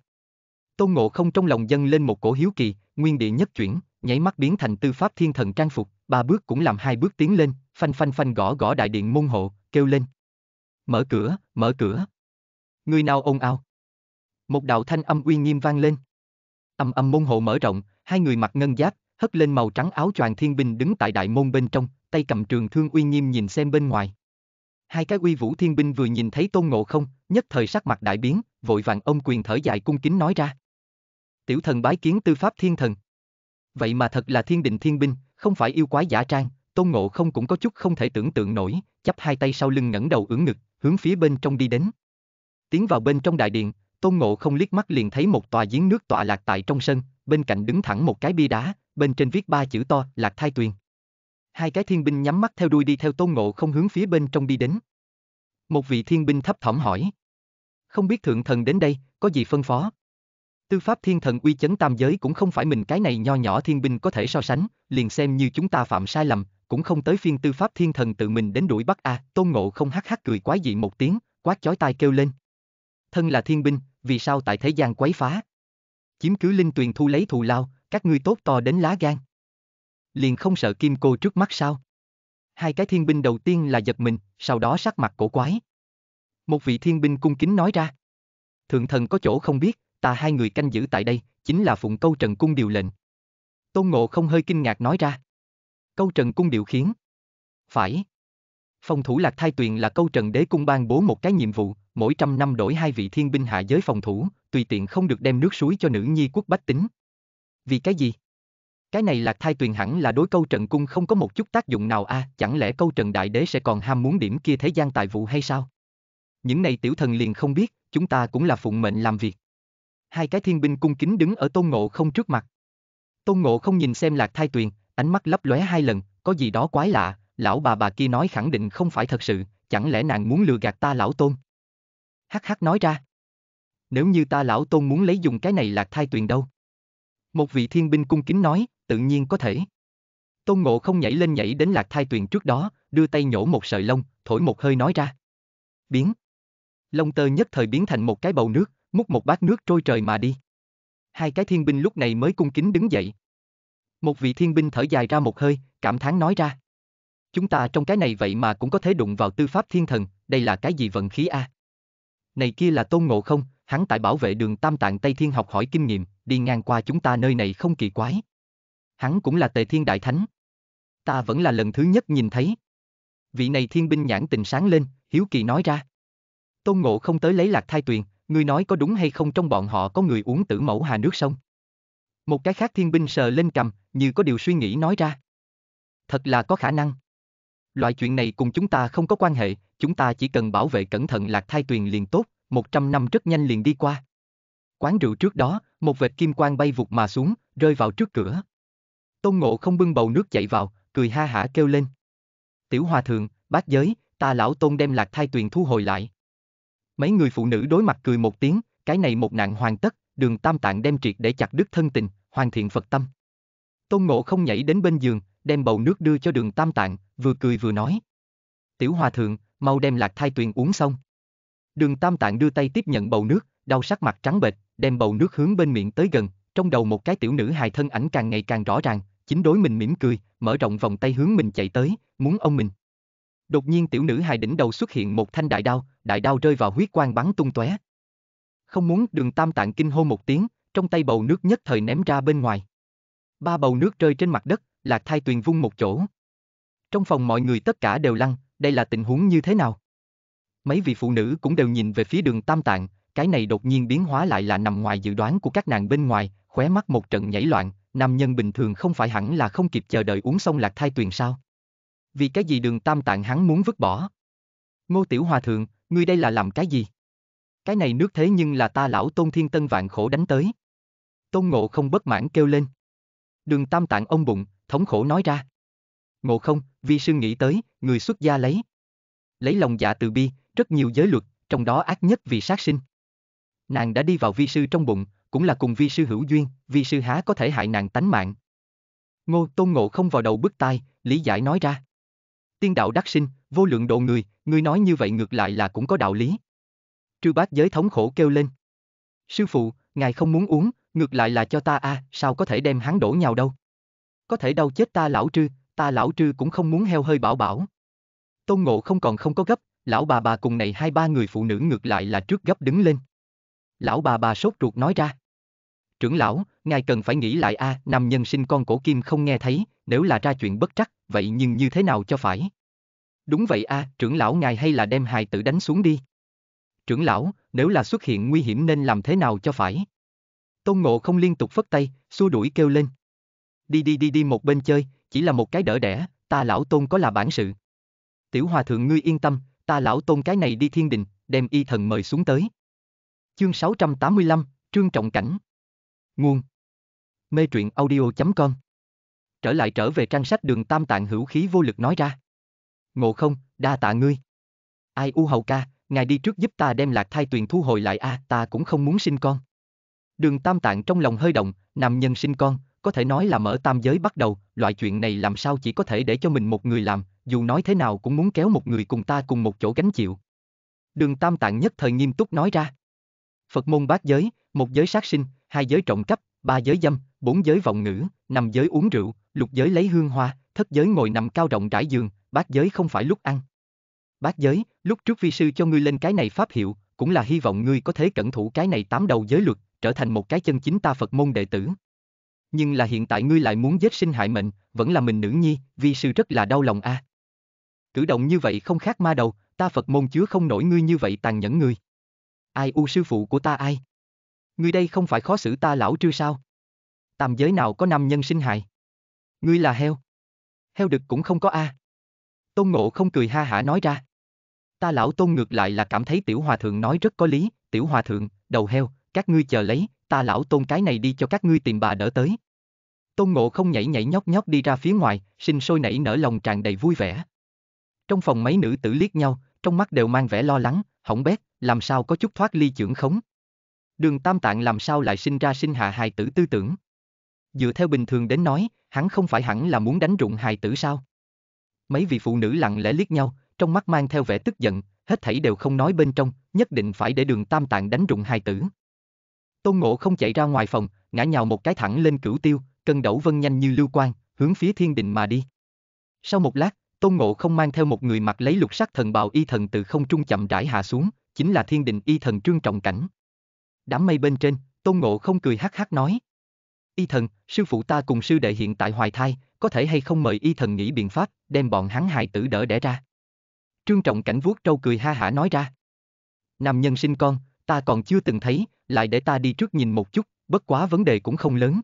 Tôn Ngộ không trong lòng dâng lên một cổ hiếu kỳ, nguyên địa nhất chuyển, nháy mắt biến thành tư pháp thiên thần trang phục, ba bước cũng làm hai bước tiến lên, phanh phanh phanh gõ gõ đại điện môn hộ, kêu lên. Mở cửa, mở cửa. Người nào ồn ào? Một đạo thanh âm uy nghiêm vang lên. Âm âm môn hộ mở rộng, hai người mặc ngân giáp, hất lên màu trắng áo choàng thiên binh đứng tại đại môn bên trong, tay cầm trường thương uy nghiêm nhìn xem bên ngoài. Hai cái uy vũ thiên binh vừa nhìn thấy tôn ngộ không, nhất thời sắc mặt đại biến, vội vàng ông quyền thở dài cung kính nói ra. Tiểu thần bái kiến tư pháp thiên thần. Vậy mà thật là thiên định thiên binh, không phải yêu quái giả trang, tôn ngộ không cũng có chút không thể tưởng tượng nổi, chắp hai tay sau lưng ngẩng đầu ưỡn ngực, hướng phía bên trong đi đến. Tiến vào bên trong đại điện, tôn ngộ không liếc mắt liền thấy một tòa giếng nước tọa lạc tại trong sân, bên cạnh đứng thẳng một cái bia đá, bên trên viết ba chữ to, lạc thai tuyền. Hai cái thiên binh nhắm mắt theo đuôi đi theo tôn ngộ không hướng phía bên trong đi đến. Một vị thiên binh thấp thỏm hỏi. Không biết thượng thần đến đây, có gì phân phó? Tư pháp thiên thần uy chấn tam giới cũng không phải mình cái này nho nhỏ thiên binh có thể so sánh, liền xem như chúng ta phạm sai lầm, cũng không tới phiên tư pháp thiên thần tự mình đến đuổi bắt a. tôn ngộ không hắc hắc cười quái dị một tiếng, quát chói tai kêu lên. Thân là thiên binh, vì sao tại thế gian quấy phá? Chiếm cứ linh tuyền thu lấy thù lao, các ngươi tốt to đến lá gan. Liền không sợ kim cô trước mắt sao? Hai cái thiên binh đầu tiên là giật mình, sau đó sắc mặt cổ quái. Một vị thiên binh cung kính nói ra. Thượng thần có chỗ không biết, ta hai người canh giữ tại đây, chính là phụng câu trần cung điều lệnh. Tôn Ngộ không hơi kinh ngạc nói ra. Câu trần cung điều khiến. Phải. Phòng thủ lạc thai tuyền là câu trần đế cung ban bố một cái nhiệm vụ, mỗi trăm năm đổi hai vị thiên binh hạ giới phòng thủ, tùy tiện không được đem nước suối cho nữ nhi quốc bách tính. Vì cái gì? Cái này lạc thai tuyền hẳn là đối câu trận cung không có một chút tác dụng nào a, chẳng lẽ câu trận đại đế sẽ còn ham muốn điểm kia thế gian tài vụ hay sao? Những này tiểu thần liền không biết, chúng ta cũng là phụng mệnh làm việc. Hai cái thiên binh cung kính đứng ở tôn ngộ không trước mặt. Tôn ngộ không nhìn xem lạc thai tuyền, ánh mắt lấp lóe hai lần, có gì đó quái lạ, lão bà bà kia nói khẳng định không phải thật sự, chẳng lẽ nàng muốn lừa gạt ta lão tôn? Hắc hắc nói ra. Nếu như ta lão tôn muốn lấy dùng cái này lạc thai tuyền đâu? Một vị thiên binh cung kính nói, tự nhiên có thể. Tôn ngộ không nhảy lên nhảy đến lạc thai tuyền trước đó, đưa tay nhổ một sợi lông, thổi một hơi nói ra. Biến. Lông tơ nhất thời biến thành một cái bầu nước, múc một bát nước trôi trời mà đi. Hai cái thiên binh lúc này mới cung kính đứng dậy. Một vị thiên binh thở dài ra một hơi, cảm thán nói ra. Chúng ta trong cái này vậy mà cũng có thể đụng vào tư pháp thiên thần, đây là cái gì vận khí a? Này kia là tôn ngộ không, hắn tại bảo vệ đường Tam Tạng Tây Thiên học hỏi kinh nghiệm, đi ngang qua chúng ta nơi này không kỳ quái. Hắn cũng là tề thiên đại thánh. Ta vẫn là lần thứ nhất nhìn thấy. Vị này thiên binh nhãn tình sáng lên, hiếu kỳ nói ra. Tôn ngộ không tới lấy lạc thai tuyền, ngươi nói có đúng hay không trong bọn họ có người uống tử mẫu hà nước sông. Một cái khác thiên binh sờ lên cầm, như có điều suy nghĩ nói ra. Thật là có khả năng. Loại chuyện này cùng chúng ta không có quan hệ, chúng ta chỉ cần bảo vệ cẩn thận lạc thai tuyền liền tốt, 100 năm rất nhanh liền đi qua. Quán rượu trước đó, một vệt kim quang bay vụt mà xuống, rơi vào trước cửa. Tôn Ngộ không bưng bầu nước chạy vào, cười ha hả kêu lên. Tiểu hòa thượng, bác giới, ta lão tôn đem lạc thai tuyền thu hồi lại. Mấy người phụ nữ đối mặt cười một tiếng, cái này một nạn hoàn tất, đường tam tạng đem triệt để chặt đứt thân tình, hoàn thiện Phật tâm. Tôn Ngộ không nhảy đến bên giường, đem bầu nước đưa cho đường tam tạng, vừa cười vừa nói. Tiểu hòa thượng, mau đem lạc thai tuyền uống xong. Đường tam tạng đưa tay tiếp nhận bầu nước, đau sắc mặt trắng bệch, đem bầu nước hướng bên miệng tới gần, trong đầu một cái tiểu nữ hài thân ảnh càng ngày càng rõ ràng, chính đối mình mỉm cười, mở rộng vòng tay hướng mình chạy tới, muốn ông mình. Đột nhiên tiểu nữ hài đỉnh đầu xuất hiện một thanh đại đao, đại đao rơi vào huyết quang bắn tung tóe. Không muốn, Đường Tam Tạng kinh hô một tiếng, trong tay bầu nước nhất thời ném ra bên ngoài. Ba bầu nước rơi trên mặt đất, Lạc Thai Tuyền vung một chỗ. Trong phòng mọi người tất cả đều lăn, đây là tình huống như thế nào? Mấy vị phụ nữ cũng đều nhìn về phía Đường Tam Tạng, cái này đột nhiên biến hóa lại là nằm ngoài dự đoán của các nàng bên ngoài, khóe mắt một trận nhảy loạn, nam nhân bình thường không phải hẳn là không kịp chờ đợi uống xong lạc thai tuyền sao? Vì cái gì đường tam tạng hắn muốn vứt bỏ? Ngô Tiểu Hòa Thượng, ngươi đây là làm cái gì? Cái này nước thế nhưng là ta lão tôn thiên tân vạn khổ đánh tới. Tôn ngộ không bất mãn kêu lên. Đường tam tạng ông bụng, thống khổ nói ra. Ngộ không, vi sư nghĩ tới, người xuất gia lấy. Lấy lòng dạ từ bi, rất nhiều giới luật, trong đó ác nhất vì sát sinh. Nàng đã đi vào vi sư trong bụng, cũng là cùng vi sư hữu duyên, vi sư há có thể hại nàng tánh mạng. Ngô Tôn Ngộ không vào đầu bức tai, lý giải nói ra. Tiên đạo đắc sinh, vô lượng độ người, ngươi nói như vậy ngược lại là cũng có đạo lý. Trư bát giới thống khổ kêu lên. Sư phụ, ngài không muốn uống, ngược lại là cho ta a, sao có thể đem hắn đổ nhau đâu. Có thể đau chết ta lão trư, ta lão trư cũng không muốn heo hơi bảo bảo. Tôn Ngộ không còn không có gấp, lão bà bà cùng này hai ba người phụ nữ ngược lại là trước gấp đứng lên. Lão bà bà sốt ruột nói ra. Trưởng lão, ngài cần phải nghĩ lại a, nam nhân sinh con cổ kim không nghe thấy, nếu là ra chuyện bất trắc, vậy nhưng như thế nào cho phải? Đúng vậy a, trưởng lão ngài hay là đem hài tử đánh xuống đi. Trưởng lão, nếu là xuất hiện nguy hiểm nên làm thế nào cho phải? Tôn Ngộ không liên tục phất tay, xua đuổi kêu lên. Đi đi đi đi một bên chơi, chỉ là một cái đỡ đẻ, ta lão Tôn có là bản sự. Tiểu hòa thượng ngươi yên tâm, ta lão Tôn cái này đi thiên đình, đem y thần mời xuống tới. Chương 685, Trương Trọng Cảnh Nguồn Mê truyện audio.com Trở lại trở về trang sách đường tam tạng hữu khí vô lực nói ra. Ngộ không, đa tạ ngươi. Ai u hầu ca, ngài đi trước giúp ta đem lạc thai tuyền thu hồi lại a, ta cũng không muốn sinh con. Đường tam tạng trong lòng hơi động, nam nhân sinh con, có thể nói là mở tam giới bắt đầu, loại chuyện này làm sao chỉ có thể để cho mình một người làm, dù nói thế nào cũng muốn kéo một người cùng ta cùng một chỗ gánh chịu. Đường tam tạng nhất thời nghiêm túc nói ra. Phật môn bát giới, một giới sát sinh, hai giới trộm cắp, ba giới dâm, bốn giới vọng ngữ, năm giới uống rượu, lục giới lấy hương hoa, thất giới ngồi nằm cao rộng trải giường, bát giới không phải lúc ăn. Bát giới, lúc trước vi sư cho ngươi lên cái này pháp hiệu, cũng là hy vọng ngươi có thể cẩn thủ cái này tám đầu giới luật, trở thành một cái chân chính ta Phật môn đệ tử. Nhưng là hiện tại ngươi lại muốn giết sinh hại mệnh, vẫn là mình nữ nhi, vi sư rất là đau lòng a. Cử động như vậy không khác ma đầu, ta Phật môn chứa không nổi ngươi như vậy tàn nhẫn ngươi. Ai u sư phụ của ta ai? Ngươi đây không phải khó xử ta lão trư sao? Tam giới nào có nam nhân sinh hại? Ngươi là heo. Heo đực cũng không có a. Tôn Ngộ không cười ha hả nói ra. Ta lão Tôn ngược lại là cảm thấy tiểu hòa thượng nói rất có lý, tiểu hòa thượng, đầu heo, các ngươi chờ lấy, ta lão Tôn cái này đi cho các ngươi tìm bà đỡ tới. Tôn Ngộ không nhảy nhảy nhóc nhóc đi ra phía ngoài, sinh sôi nảy nở lòng tràn đầy vui vẻ. Trong phòng mấy nữ tử liếc nhau, trong mắt đều mang vẻ lo lắng, hỏng bét, làm sao có chút thoát ly trưởng khống. Đường Tam Tạng làm sao lại sinh ra sinh hạ hài tử tư tưởng. Dựa theo bình thường đến nói, hắn không phải hẳn là muốn đánh rụng hài tử sao? Mấy vị phụ nữ lặng lẽ liếc nhau, trong mắt mang theo vẻ tức giận, hết thảy đều không nói bên trong, nhất định phải để đường Tam Tạng đánh rụng hài tử. Tôn Ngộ không chạy ra ngoài phòng, ngã nhào một cái thẳng lên cửu tiêu, cân đẩu vân nhanh như lưu quang, hướng phía thiên định mà đi. Sau một lát, Tôn Ngộ không mang theo một người mặc lấy lục sắc thần bào y thần từ không trung chậm rãi hạ xuống, chính là thiên định y thần trương trọng cảnh. Đám mây bên trên, Tôn Ngộ không cười hắc hắc nói. Y thần, sư phụ ta cùng sư đệ hiện tại hoài thai, có thể hay không mời y thần nghĩ biện pháp, đem bọn hắn hài tử đỡ đẻ ra. Trương trọng cảnh vuốt trâu cười ha hả nói ra. Nam nhân sinh con, ta còn chưa từng thấy, lại để ta đi trước nhìn một chút, bất quá vấn đề cũng không lớn.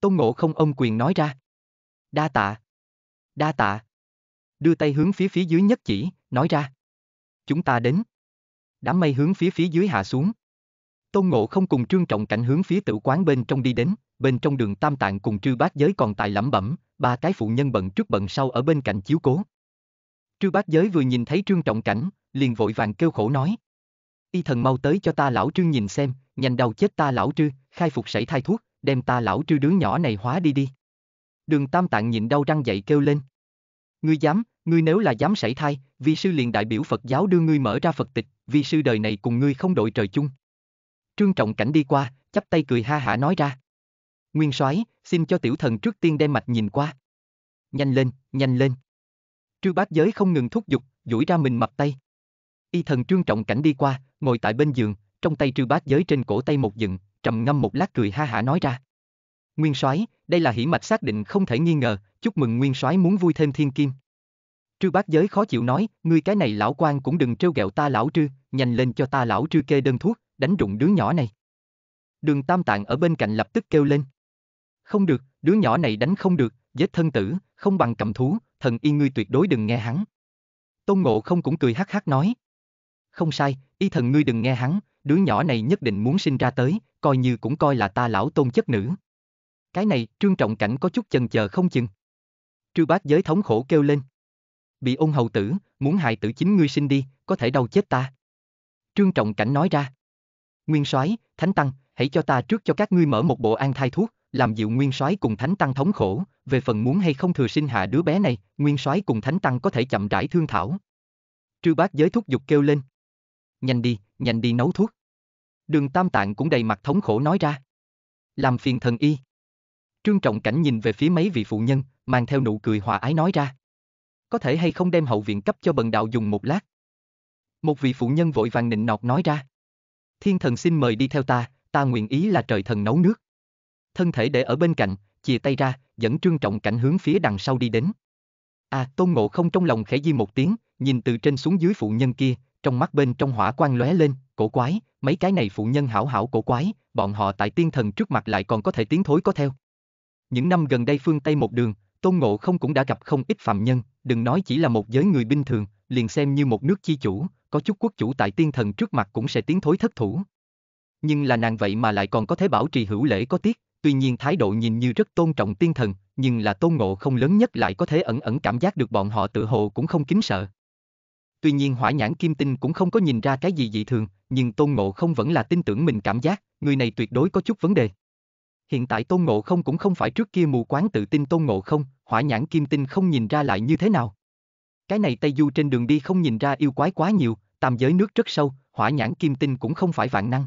Tôn Ngộ không ông quyền nói ra. Đa tạ. Đa tạ. Đưa tay hướng phía phía dưới nhất chỉ, nói ra. Chúng ta đến. Đám mây hướng phía phía dưới hạ xuống. Tôn Ngộ không cùng trương trọng cảnh hướng phía tử quán bên trong đi đến, bên trong đường tam tạng cùng trư bát giới còn tại lẩm bẩm, ba cái phụ nhân bận trước bận sau ở bên cạnh chiếu cố. Trư bát giới vừa nhìn thấy trương trọng cảnh, liền vội vàng kêu khổ nói. Y thần mau tới cho ta lão trương nhìn xem, nhanh đầu chết ta lão trư, khai phục sảy thai thuốc, đem ta lão trư đứa nhỏ này hóa đi đi. Đường tam tạng nhịn đau răng dậy kêu lên. Ngươi dám, ngươi nếu là dám sảy thai, vi sư liền đại biểu Phật giáo đưa ngươi mở ra Phật tịch, vi sư đời này cùng ngươi không đội trời chung. Trương trọng cảnh đi qua, chắp tay cười ha hả nói ra. Nguyên soái, xin cho tiểu thần trước tiên đem mạch nhìn qua. Nhanh lên, nhanh lên. Trư bát giới không ngừng thúc giục, duỗi ra mình mập tay. Y thần trương trọng cảnh đi qua, ngồi tại bên giường, trong tay trư bát giới trên cổ tay một dựng, trầm ngâm một lát cười ha hả nói ra. Nguyên soái, đây là hỉ mạch xác định không thể nghi ngờ, chúc mừng Nguyên soái muốn vui thêm thiên kim. Trư bát giới khó chịu nói, ngươi cái này lão quan cũng đừng trêu ghẹo ta lão trư, nhanh lên cho ta lão trư kê đơn thuốc, đánh rụng đứa nhỏ này. Đường Tam Tạng ở bên cạnh lập tức kêu lên. Không được, đứa nhỏ này đánh không được, giết thân tử, không bằng cầm thú, thần y ngươi tuyệt đối đừng nghe hắn. Tôn Ngộ không cũng cười hắc hắc nói. Không sai, y thần ngươi đừng nghe hắn, đứa nhỏ này nhất định muốn sinh ra tới, coi như cũng coi là ta lão tôn chất nữ. Cái này, trương trọng cảnh có chút chần chờ không chừng. Trư bác giới thống khổ kêu lên. Bị ôn hầu tử, muốn hại tử chính ngươi sinh đi, có thể đau chết ta. Trương trọng cảnh nói ra. Nguyên soái, Thánh Tăng, hãy cho ta trước cho các ngươi mở một bộ an thai thuốc, làm dịu Nguyên soái cùng Thánh Tăng thống khổ, về phần muốn hay không thừa sinh hạ đứa bé này, Nguyên soái cùng Thánh Tăng có thể chậm rãi thương thảo. Trư bác giới thúc giục kêu lên. Nhanh đi, nhanh đi nấu thuốc. Đường Tam Tạng cũng đầy mặt thống khổ nói ra. Làm phiền thần y. Trương Trọng Cảnh nhìn về phía mấy vị phụ nhân, mang theo nụ cười hòa ái nói ra. Có thể hay không đem hậu viện cấp cho bần đạo dùng một lát. Một vị phụ nhân vội vàng nịnh nọt nói ra. Thiên thần xin mời đi theo ta, ta nguyện ý là trời thần nấu nước. Thân thể để ở bên cạnh, chìa tay ra, dẫn trương trọng cảnh hướng phía đằng sau đi đến. À, Tôn Ngộ không trong lòng khẽ di một tiếng, nhìn từ trên xuống dưới phụ nhân kia, trong mắt bên trong hỏa quang lóe lên, cổ quái, mấy cái này phụ nhân hảo hảo cổ quái, bọn họ tại tiên thần trước mặt lại còn có thể tiến thối có theo. Những năm gần đây phương Tây một đường, Tôn Ngộ không cũng đã gặp không ít phạm nhân, đừng nói chỉ là một giới người bình thường, liền xem như một nước chi chủ, có chút quốc chủ tại tiên thần trước mặt cũng sẽ tiến thối thất thủ. Nhưng là nàng vậy mà lại còn có thể bảo trì hữu lễ có tiết, tuy nhiên thái độ nhìn như rất tôn trọng tiên thần, nhưng là tôn ngộ không lớn nhất lại có thể ẩn ẩn cảm giác được bọn họ tự hồ cũng không kính sợ. Tuy nhiên hỏa nhãn kim tinh cũng không có nhìn ra cái gì dị thường, nhưng tôn ngộ không vẫn là tin tưởng mình cảm giác, người này tuyệt đối có chút vấn đề. Hiện tại tôn ngộ không cũng không phải trước kia mù quáng tự tin tôn ngộ không, hỏa nhãn kim tinh không nhìn ra lại như thế nào. Cái này Tây Du trên đường đi không nhìn ra yêu quái quá nhiều, tam giới nước rất sâu, hỏa nhãn kim tinh cũng không phải vạn năng.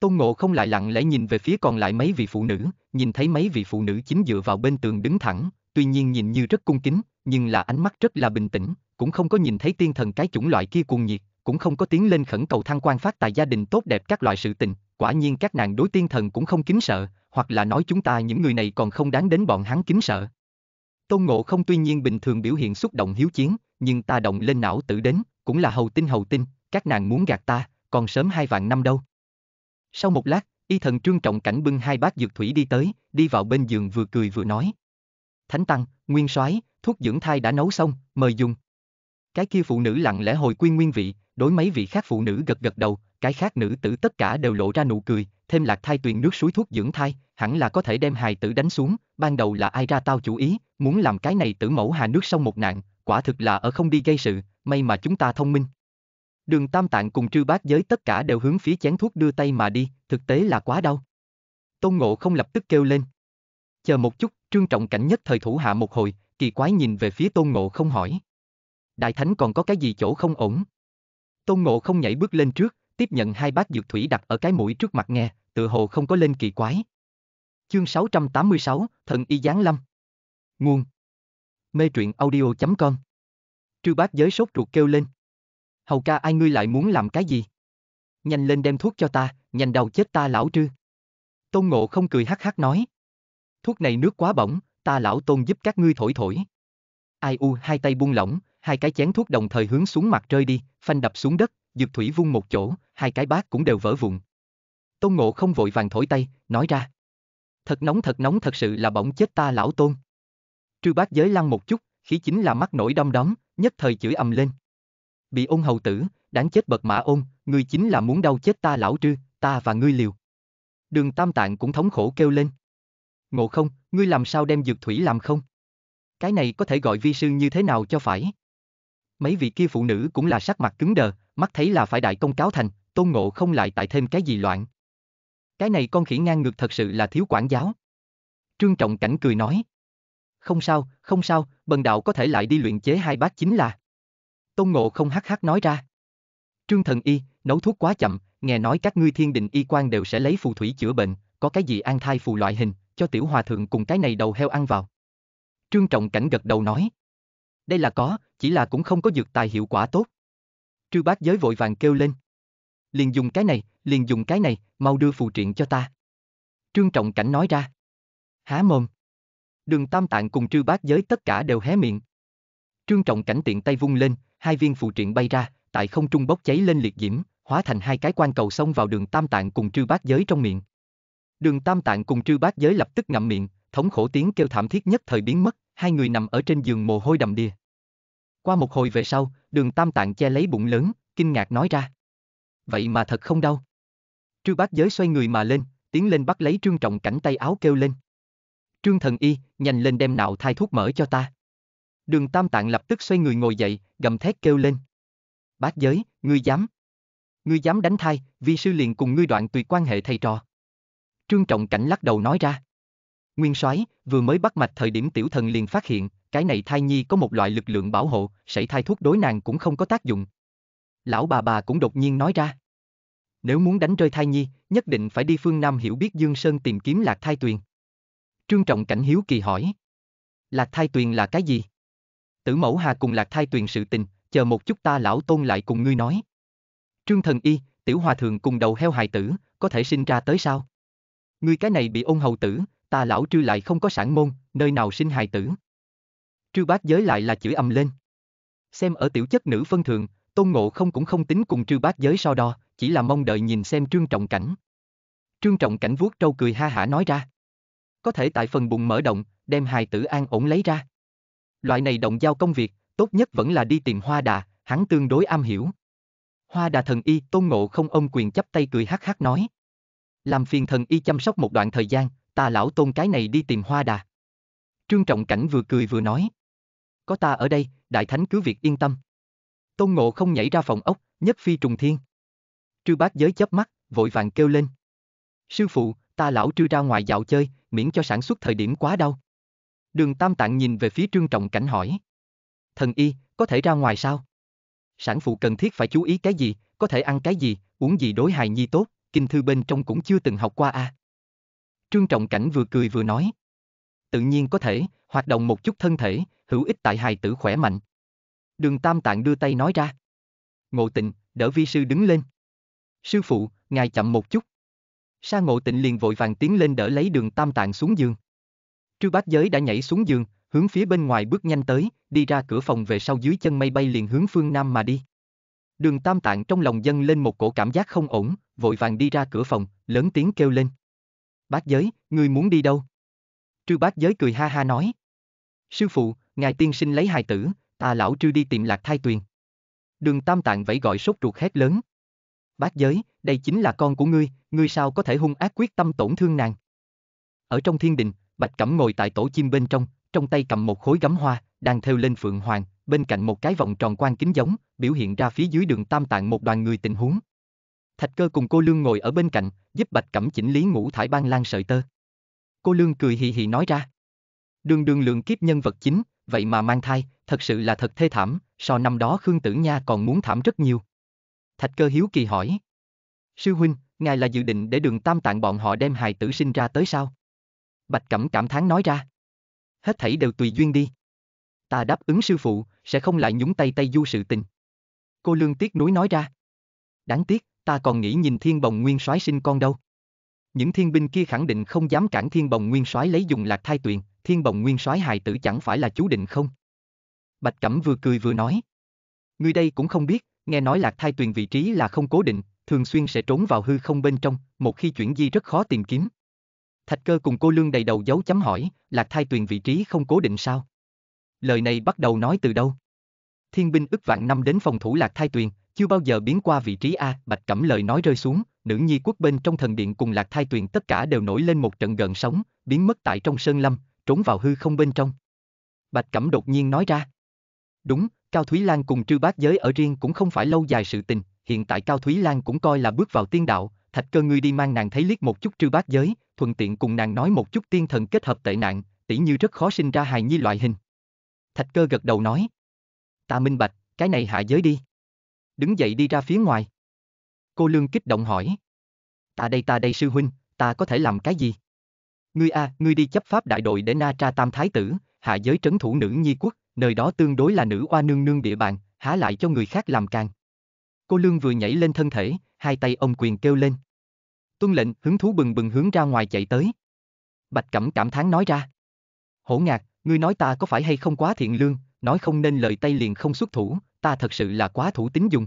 Tôn Ngộ không lại lặng lẽ nhìn về phía còn lại mấy vị phụ nữ, nhìn thấy mấy vị phụ nữ chính dựa vào bên tường đứng thẳng, tuy nhiên nhìn như rất cung kính, nhưng là ánh mắt rất là bình tĩnh, cũng không có nhìn thấy tiên thần cái chủng loại kia cuồng nhiệt, cũng không có tiếng lên khẩn cầu thăng quan phát tài gia đình tốt đẹp các loại sự tình, quả nhiên các nàng đối tiên thần cũng không kính sợ, hoặc là nói chúng ta những người này còn không đáng đến bọn hắn kính sợ. Tôn Ngộ không tuy nhiên bình thường biểu hiện xúc động hiếu chiến, nhưng ta động lên não tử đến, cũng là hầu tinh hầu tinh, các nàng muốn gạt ta, còn sớm hai vạn năm đâu. Sau một lát, y thần trương trọng cảnh bưng hai bát dược thủy đi tới, đi vào bên giường vừa cười vừa nói. Thánh Tăng, Nguyên soái thuốc dưỡng thai đã nấu xong, mời dùng. Cái kia phụ nữ lặng lẽ hồi quy nguyên vị, đối mấy vị khác phụ nữ gật gật đầu, cái khác nữ tử tất cả đều lộ ra nụ cười, thêm lạc thai tuyền nước suối thuốc dưỡng thai, hẳn là có thể đem hài tử đánh xuống, ban đầu là ai ra tao chủ ý, muốn làm cái này tử mẫu hà nước sông một nạn, quả thực là ở không đi gây sự, may mà chúng ta thông minh. Đường Tam Tạng cùng trư bát giới tất cả đều hướng phía chén thuốc đưa tay mà đi, thực tế là quá đau. Tôn Ngộ không lập tức kêu lên. Chờ một chút, trương trọng cảnh nhất thời thủ hạ một hồi, kỳ quái nhìn về phía Tôn Ngộ không hỏi. Đại Thánh còn có cái gì chỗ không ổn? Tôn Ngộ không nhảy bước lên trước, tiếp nhận hai bát dược thủy đặt ở cái mũi trước mặt nghe, tự hồ không có lên kỳ quái. Chương 686, Thần Y Giáng Lâm Nguồn Mê truyện audio.com Trư bát giới sốt ruột kêu lên. Hầu ca ai ngươi lại muốn làm cái gì? Nhanh lên đem thuốc cho ta, nhanh đầu chết ta lão trư. Tôn ngộ không cười hắc hắc nói. Thuốc này nước quá bỏng, ta lão tôn giúp các ngươi thổi thổi. Ai u hai tay buông lỏng, hai cái chén thuốc đồng thời hướng xuống mặt rơi đi, phanh đập xuống đất, dược thủy vung một chỗ, hai cái bát cũng đều vỡ vụn. Tôn ngộ không vội vàng thổi tay, nói ra. Thật nóng thật nóng thật sự là bỏng chết ta lão tôn. Trư bát giới lăn một chút, khí chính là mắt nổi đom đóm, nhất thời chửi ầm lên. Bị ôn hầu tử, đáng chết bật mã ôn, ngươi chính là muốn đau chết ta lão trư, ta và ngươi liều. Đường Tam Tạng cũng thống khổ kêu lên. Ngộ không, ngươi làm sao đem dược thủy làm không? Cái này có thể gọi vi sư như thế nào cho phải? Mấy vị kia phụ nữ cũng là sắc mặt cứng đờ, mắt thấy là phải đại công cáo thành, tôn ngộ không lại tại thêm cái gì loạn. Cái này con khỉ ngang ngược thật sự là thiếu quản giáo. Trương Trọng Cảnh cười nói. Không sao, không sao, bần đạo có thể lại đi luyện chế hai bát chính là. Tôn Ngộ không hắc hắc nói ra. Trương Thần Y, nấu thuốc quá chậm, nghe nói các ngươi thiên định y quan đều sẽ lấy phù thủy chữa bệnh, có cái gì an thai phù loại hình, cho tiểu hòa thượng cùng cái này đầu heo ăn vào. Trương Trọng Cảnh gật đầu nói. Đây là có, chỉ là cũng không có dược tài hiệu quả tốt. Trư bác giới vội vàng kêu lên. Liền dùng cái này, liền dùng cái này, mau đưa phù triện cho ta. Trương Trọng Cảnh nói ra. Há mồm. Đường Tam Tạng cùng trư bác giới tất cả đều hé miệng. Trương Trọng Cảnh tiện tay vung lên, hai viên phù triện bay ra, tại không trung bốc cháy lên liệt diễm, hóa thành hai cái quan cầu xông vào đường Tam Tạng cùng trư bát giới trong miệng. Đường Tam Tạng cùng trư bát giới lập tức ngậm miệng, thống khổ tiếng kêu thảm thiết nhất thời biến mất, hai người nằm ở trên giường mồ hôi đầm đìa. Qua một hồi về sau, đường Tam Tạng che lấy bụng lớn, kinh ngạc nói ra. Vậy mà thật không đau. Trư bác giới xoay người mà lên, tiến lên bắt lấy trương trọng cảnh tay áo kêu lên. Trương thần y, nhanh lên đem nạo thai thuốc mở cho ta. Đường Tam Tạng lập tức xoay người ngồi dậy, gầm thét kêu lên. bác giới, ngươi dám. Ngươi dám đánh thai, vi sư liền cùng ngươi đoạn tuyệt quan hệ thầy trò. Trương Trọng Cảnh lắc đầu nói ra. Nguyên soái vừa mới bắt mạch thời điểm tiểu thần liền phát hiện, cái này thai nhi có một loại lực lượng bảo hộ, sảy thai thuốc đối nàng cũng không có tác dụng. Lão bà bà cũng đột nhiên nói ra. Nếu muốn đánh rơi thai nhi, nhất định phải đi phương Nam hiểu biết Dương Sơn tìm kiếm lạc thai tuyền. Trương Trọng Cảnh hiếu kỳ hỏi. Lạc thai tuyền là cái gì? Tử mẫu hà cùng lạc thai tuyền sự tình, chờ một chút ta lão tôn lại cùng ngươi nói. Trương thần y, tiểu hòa thượng cùng đầu heo hài tử, có thể sinh ra tới sao? Ngươi cái này bị ôn hầu tử, ta lão trư lại không có sản môn, nơi nào sinh hài tử. Trư bát giới lại là chửi ầm lên. Xem ở tiểu chất nữ phân thượng, tôn ngộ không cũng không tính cùng trư bát giới so đo, chỉ là mong đợi nhìn xem trương trọng cảnh. Trương trọng cảnh vuốt trâu cười ha hả nói ra. Có thể tại phần bụng mở động, đem hài tử an ổn lấy ra. Loại này động giao công việc, tốt nhất vẫn là đi tìm hoa đà, hắn tương đối am hiểu. Hoa đà thần y tôn ngộ không ôm quyền chấp tay cười hắc hắc nói. Làm phiền thần y chăm sóc một đoạn thời gian, ta lão tôn cái này đi tìm hoa đà. Trương Trọng Cảnh vừa cười vừa nói. Có ta ở đây, đại thánh cứ việc yên tâm. Tôn ngộ không nhảy ra phòng ốc, nhất phi trùng thiên. Trư bác giới chớp mắt, vội vàng kêu lên. Sư phụ, ta lão trư ra ngoài dạo chơi, miễn cho sản xuất thời điểm quá đau. Đường Tam Tạng nhìn về phía Trương Trọng Cảnh hỏi. Thần y, có thể ra ngoài sao? Sản phụ cần thiết phải chú ý cái gì, có thể ăn cái gì, uống gì đối hài nhi tốt, kinh thư bên trong cũng chưa từng học qua a. À. Trương Trọng Cảnh vừa cười vừa nói. Tự nhiên có thể, hoạt động một chút thân thể, hữu ích tại hài tử khỏe mạnh. Đường Tam Tạng đưa tay nói ra. Ngộ tịnh, đỡ vi sư đứng lên. Sư phụ, ngài chậm một chút. Sa ngộ tịnh liền vội vàng tiến lên đỡ lấy đường Tam Tạng xuống giường. Trư bát giới đã nhảy xuống giường, hướng phía bên ngoài bước nhanh tới, đi ra cửa phòng về sau dưới chân mây bay liền hướng phương Nam mà đi. Đường Tam Tạng trong lòng dâng lên một cổ cảm giác không ổn, vội vàng đi ra cửa phòng, lớn tiếng kêu lên. Bát giới, ngươi muốn đi đâu? Trư bát giới cười ha ha nói. Sư phụ, ngài tiên sinh lấy hài tử, ta lão trư đi tìm lạc thai tuyền. Đường Tam Tạng vẫy gọi sốt ruột hét lớn. Bát giới, đây chính là con của ngươi, ngươi sao có thể hung ác quyết tâm tổn thương nàng. Ở trong thiên đình, Bạch Cẩm ngồi tại tổ chim bên trong, trong tay cầm một khối gấm hoa, đang theo lên phượng hoàng, bên cạnh một cái vòng tròn quan kính giống, biểu hiện ra phía dưới đường tam tạng một đoàn người tình huống. Thạch cơ cùng cô Lương ngồi ở bên cạnh, giúp Bạch Cẩm chỉnh lý ngũ thải ban lan sợi tơ. Cô Lương cười hì hì nói ra. Đường đường lượng kiếp nhân vật chính, vậy mà mang thai, thật sự là thật thê thảm, so năm đó Khương Tử Nha còn muốn thảm rất nhiều. Thạch cơ hiếu kỳ hỏi. Sư huynh, ngài là dự định để đường tam tạng bọn họ đem hài tử sinh ra tới sao? Bạch Cẩm cảm thán nói ra. Hết thảy đều tùy duyên đi. Ta đáp ứng sư phụ, sẽ không lại nhúng tay tay du sự tình. Cô Lương tiếc núi nói ra. Đáng tiếc, ta còn nghĩ nhìn thiên bồng nguyên soái sinh con đâu. Những thiên binh kia khẳng định không dám cản thiên bồng nguyên soái lấy dùng lạc thai tuyền, thiên bồng nguyên soái hài tử chẳng phải là chú định không. Bạch Cẩm vừa cười vừa nói. Người đây cũng không biết, nghe nói lạc thai tuyền vị trí là không cố định, thường xuyên sẽ trốn vào hư không bên trong, một khi chuyển di rất khó tìm kiếm. Thạch cơ cùng cô lương đầy đầu dấu chấm hỏi, lạc thai tuyền vị trí không cố định sao? Lời này bắt đầu nói từ đâu? Thiên binh ức vạn năm đến phòng thủ lạc thai tuyền, chưa bao giờ biến qua vị trí A, bạch cẩm lời nói rơi xuống, nữ nhi quốc bên trong thần điện cùng lạc thai tuyền tất cả đều nổi lên một trận gần sóng, biến mất tại trong sơn lâm, trốn vào hư không bên trong. Bạch cẩm đột nhiên nói ra. Đúng, Cao Thúy Lan cùng trư bát giới ở riêng cũng không phải lâu dài sự tình, hiện tại Cao Thúy Lan cũng coi là bước vào tiên đạo, thạch cơ ngươi đi mang nàng thấy liếc một chút trư bát giới, thuận tiện cùng nàng nói một chút tiên thần kết hợp tệ nạn, tỉ như rất khó sinh ra hài nhi loại hình. Thạch cơ gật đầu nói. Ta minh bạch, cái này hạ giới đi. Đứng dậy đi ra phía ngoài. Cô Lương kích động hỏi. Ta đây ta đây sư huynh, ta có thể làm cái gì? Ngươi a, ngươi đi chấp pháp đại đội để na tra tam thái tử, hạ giới trấn thủ nữ nhi quốc, nơi đó tương đối là nữ oa nương nương địa bàn, há lại cho người khác làm càng. Cô Lương vừa nhảy lên thân thể, hai tay ông quyền kêu lên. Tuân lệnh, hứng thú bừng bừng hướng ra ngoài chạy tới. Bạch Cẩm cảm thán nói ra. Hổ ngạc, ngươi nói ta có phải hay không quá thiện lương, nói không nên lời tay liền không xuất thủ, ta thật sự là quá thủ tính dùng.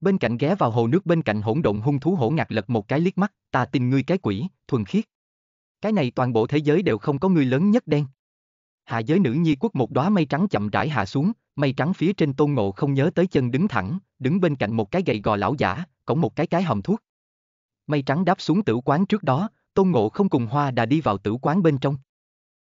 Bên cạnh ghé vào hồ nước bên cạnh hỗn độn hung thú hổ ngạc lật một cái liếc mắt, ta tin ngươi cái quỷ, thuần khiết. Cái này toàn bộ thế giới đều không có ngươi lớn nhất đen. Hạ giới nữ nhi quốc một đóa mây trắng chậm rãi hạ xuống, mây trắng phía trên tôn ngộ không nhớ tới chân đứng thẳng, đứng bên cạnh một cái gậy gò lão giả, cổng một cái cái hầm thuốc. Mây trắng đáp xuống tử quán trước đó, tôn ngộ không cùng hoa đã đi vào tử quán bên trong.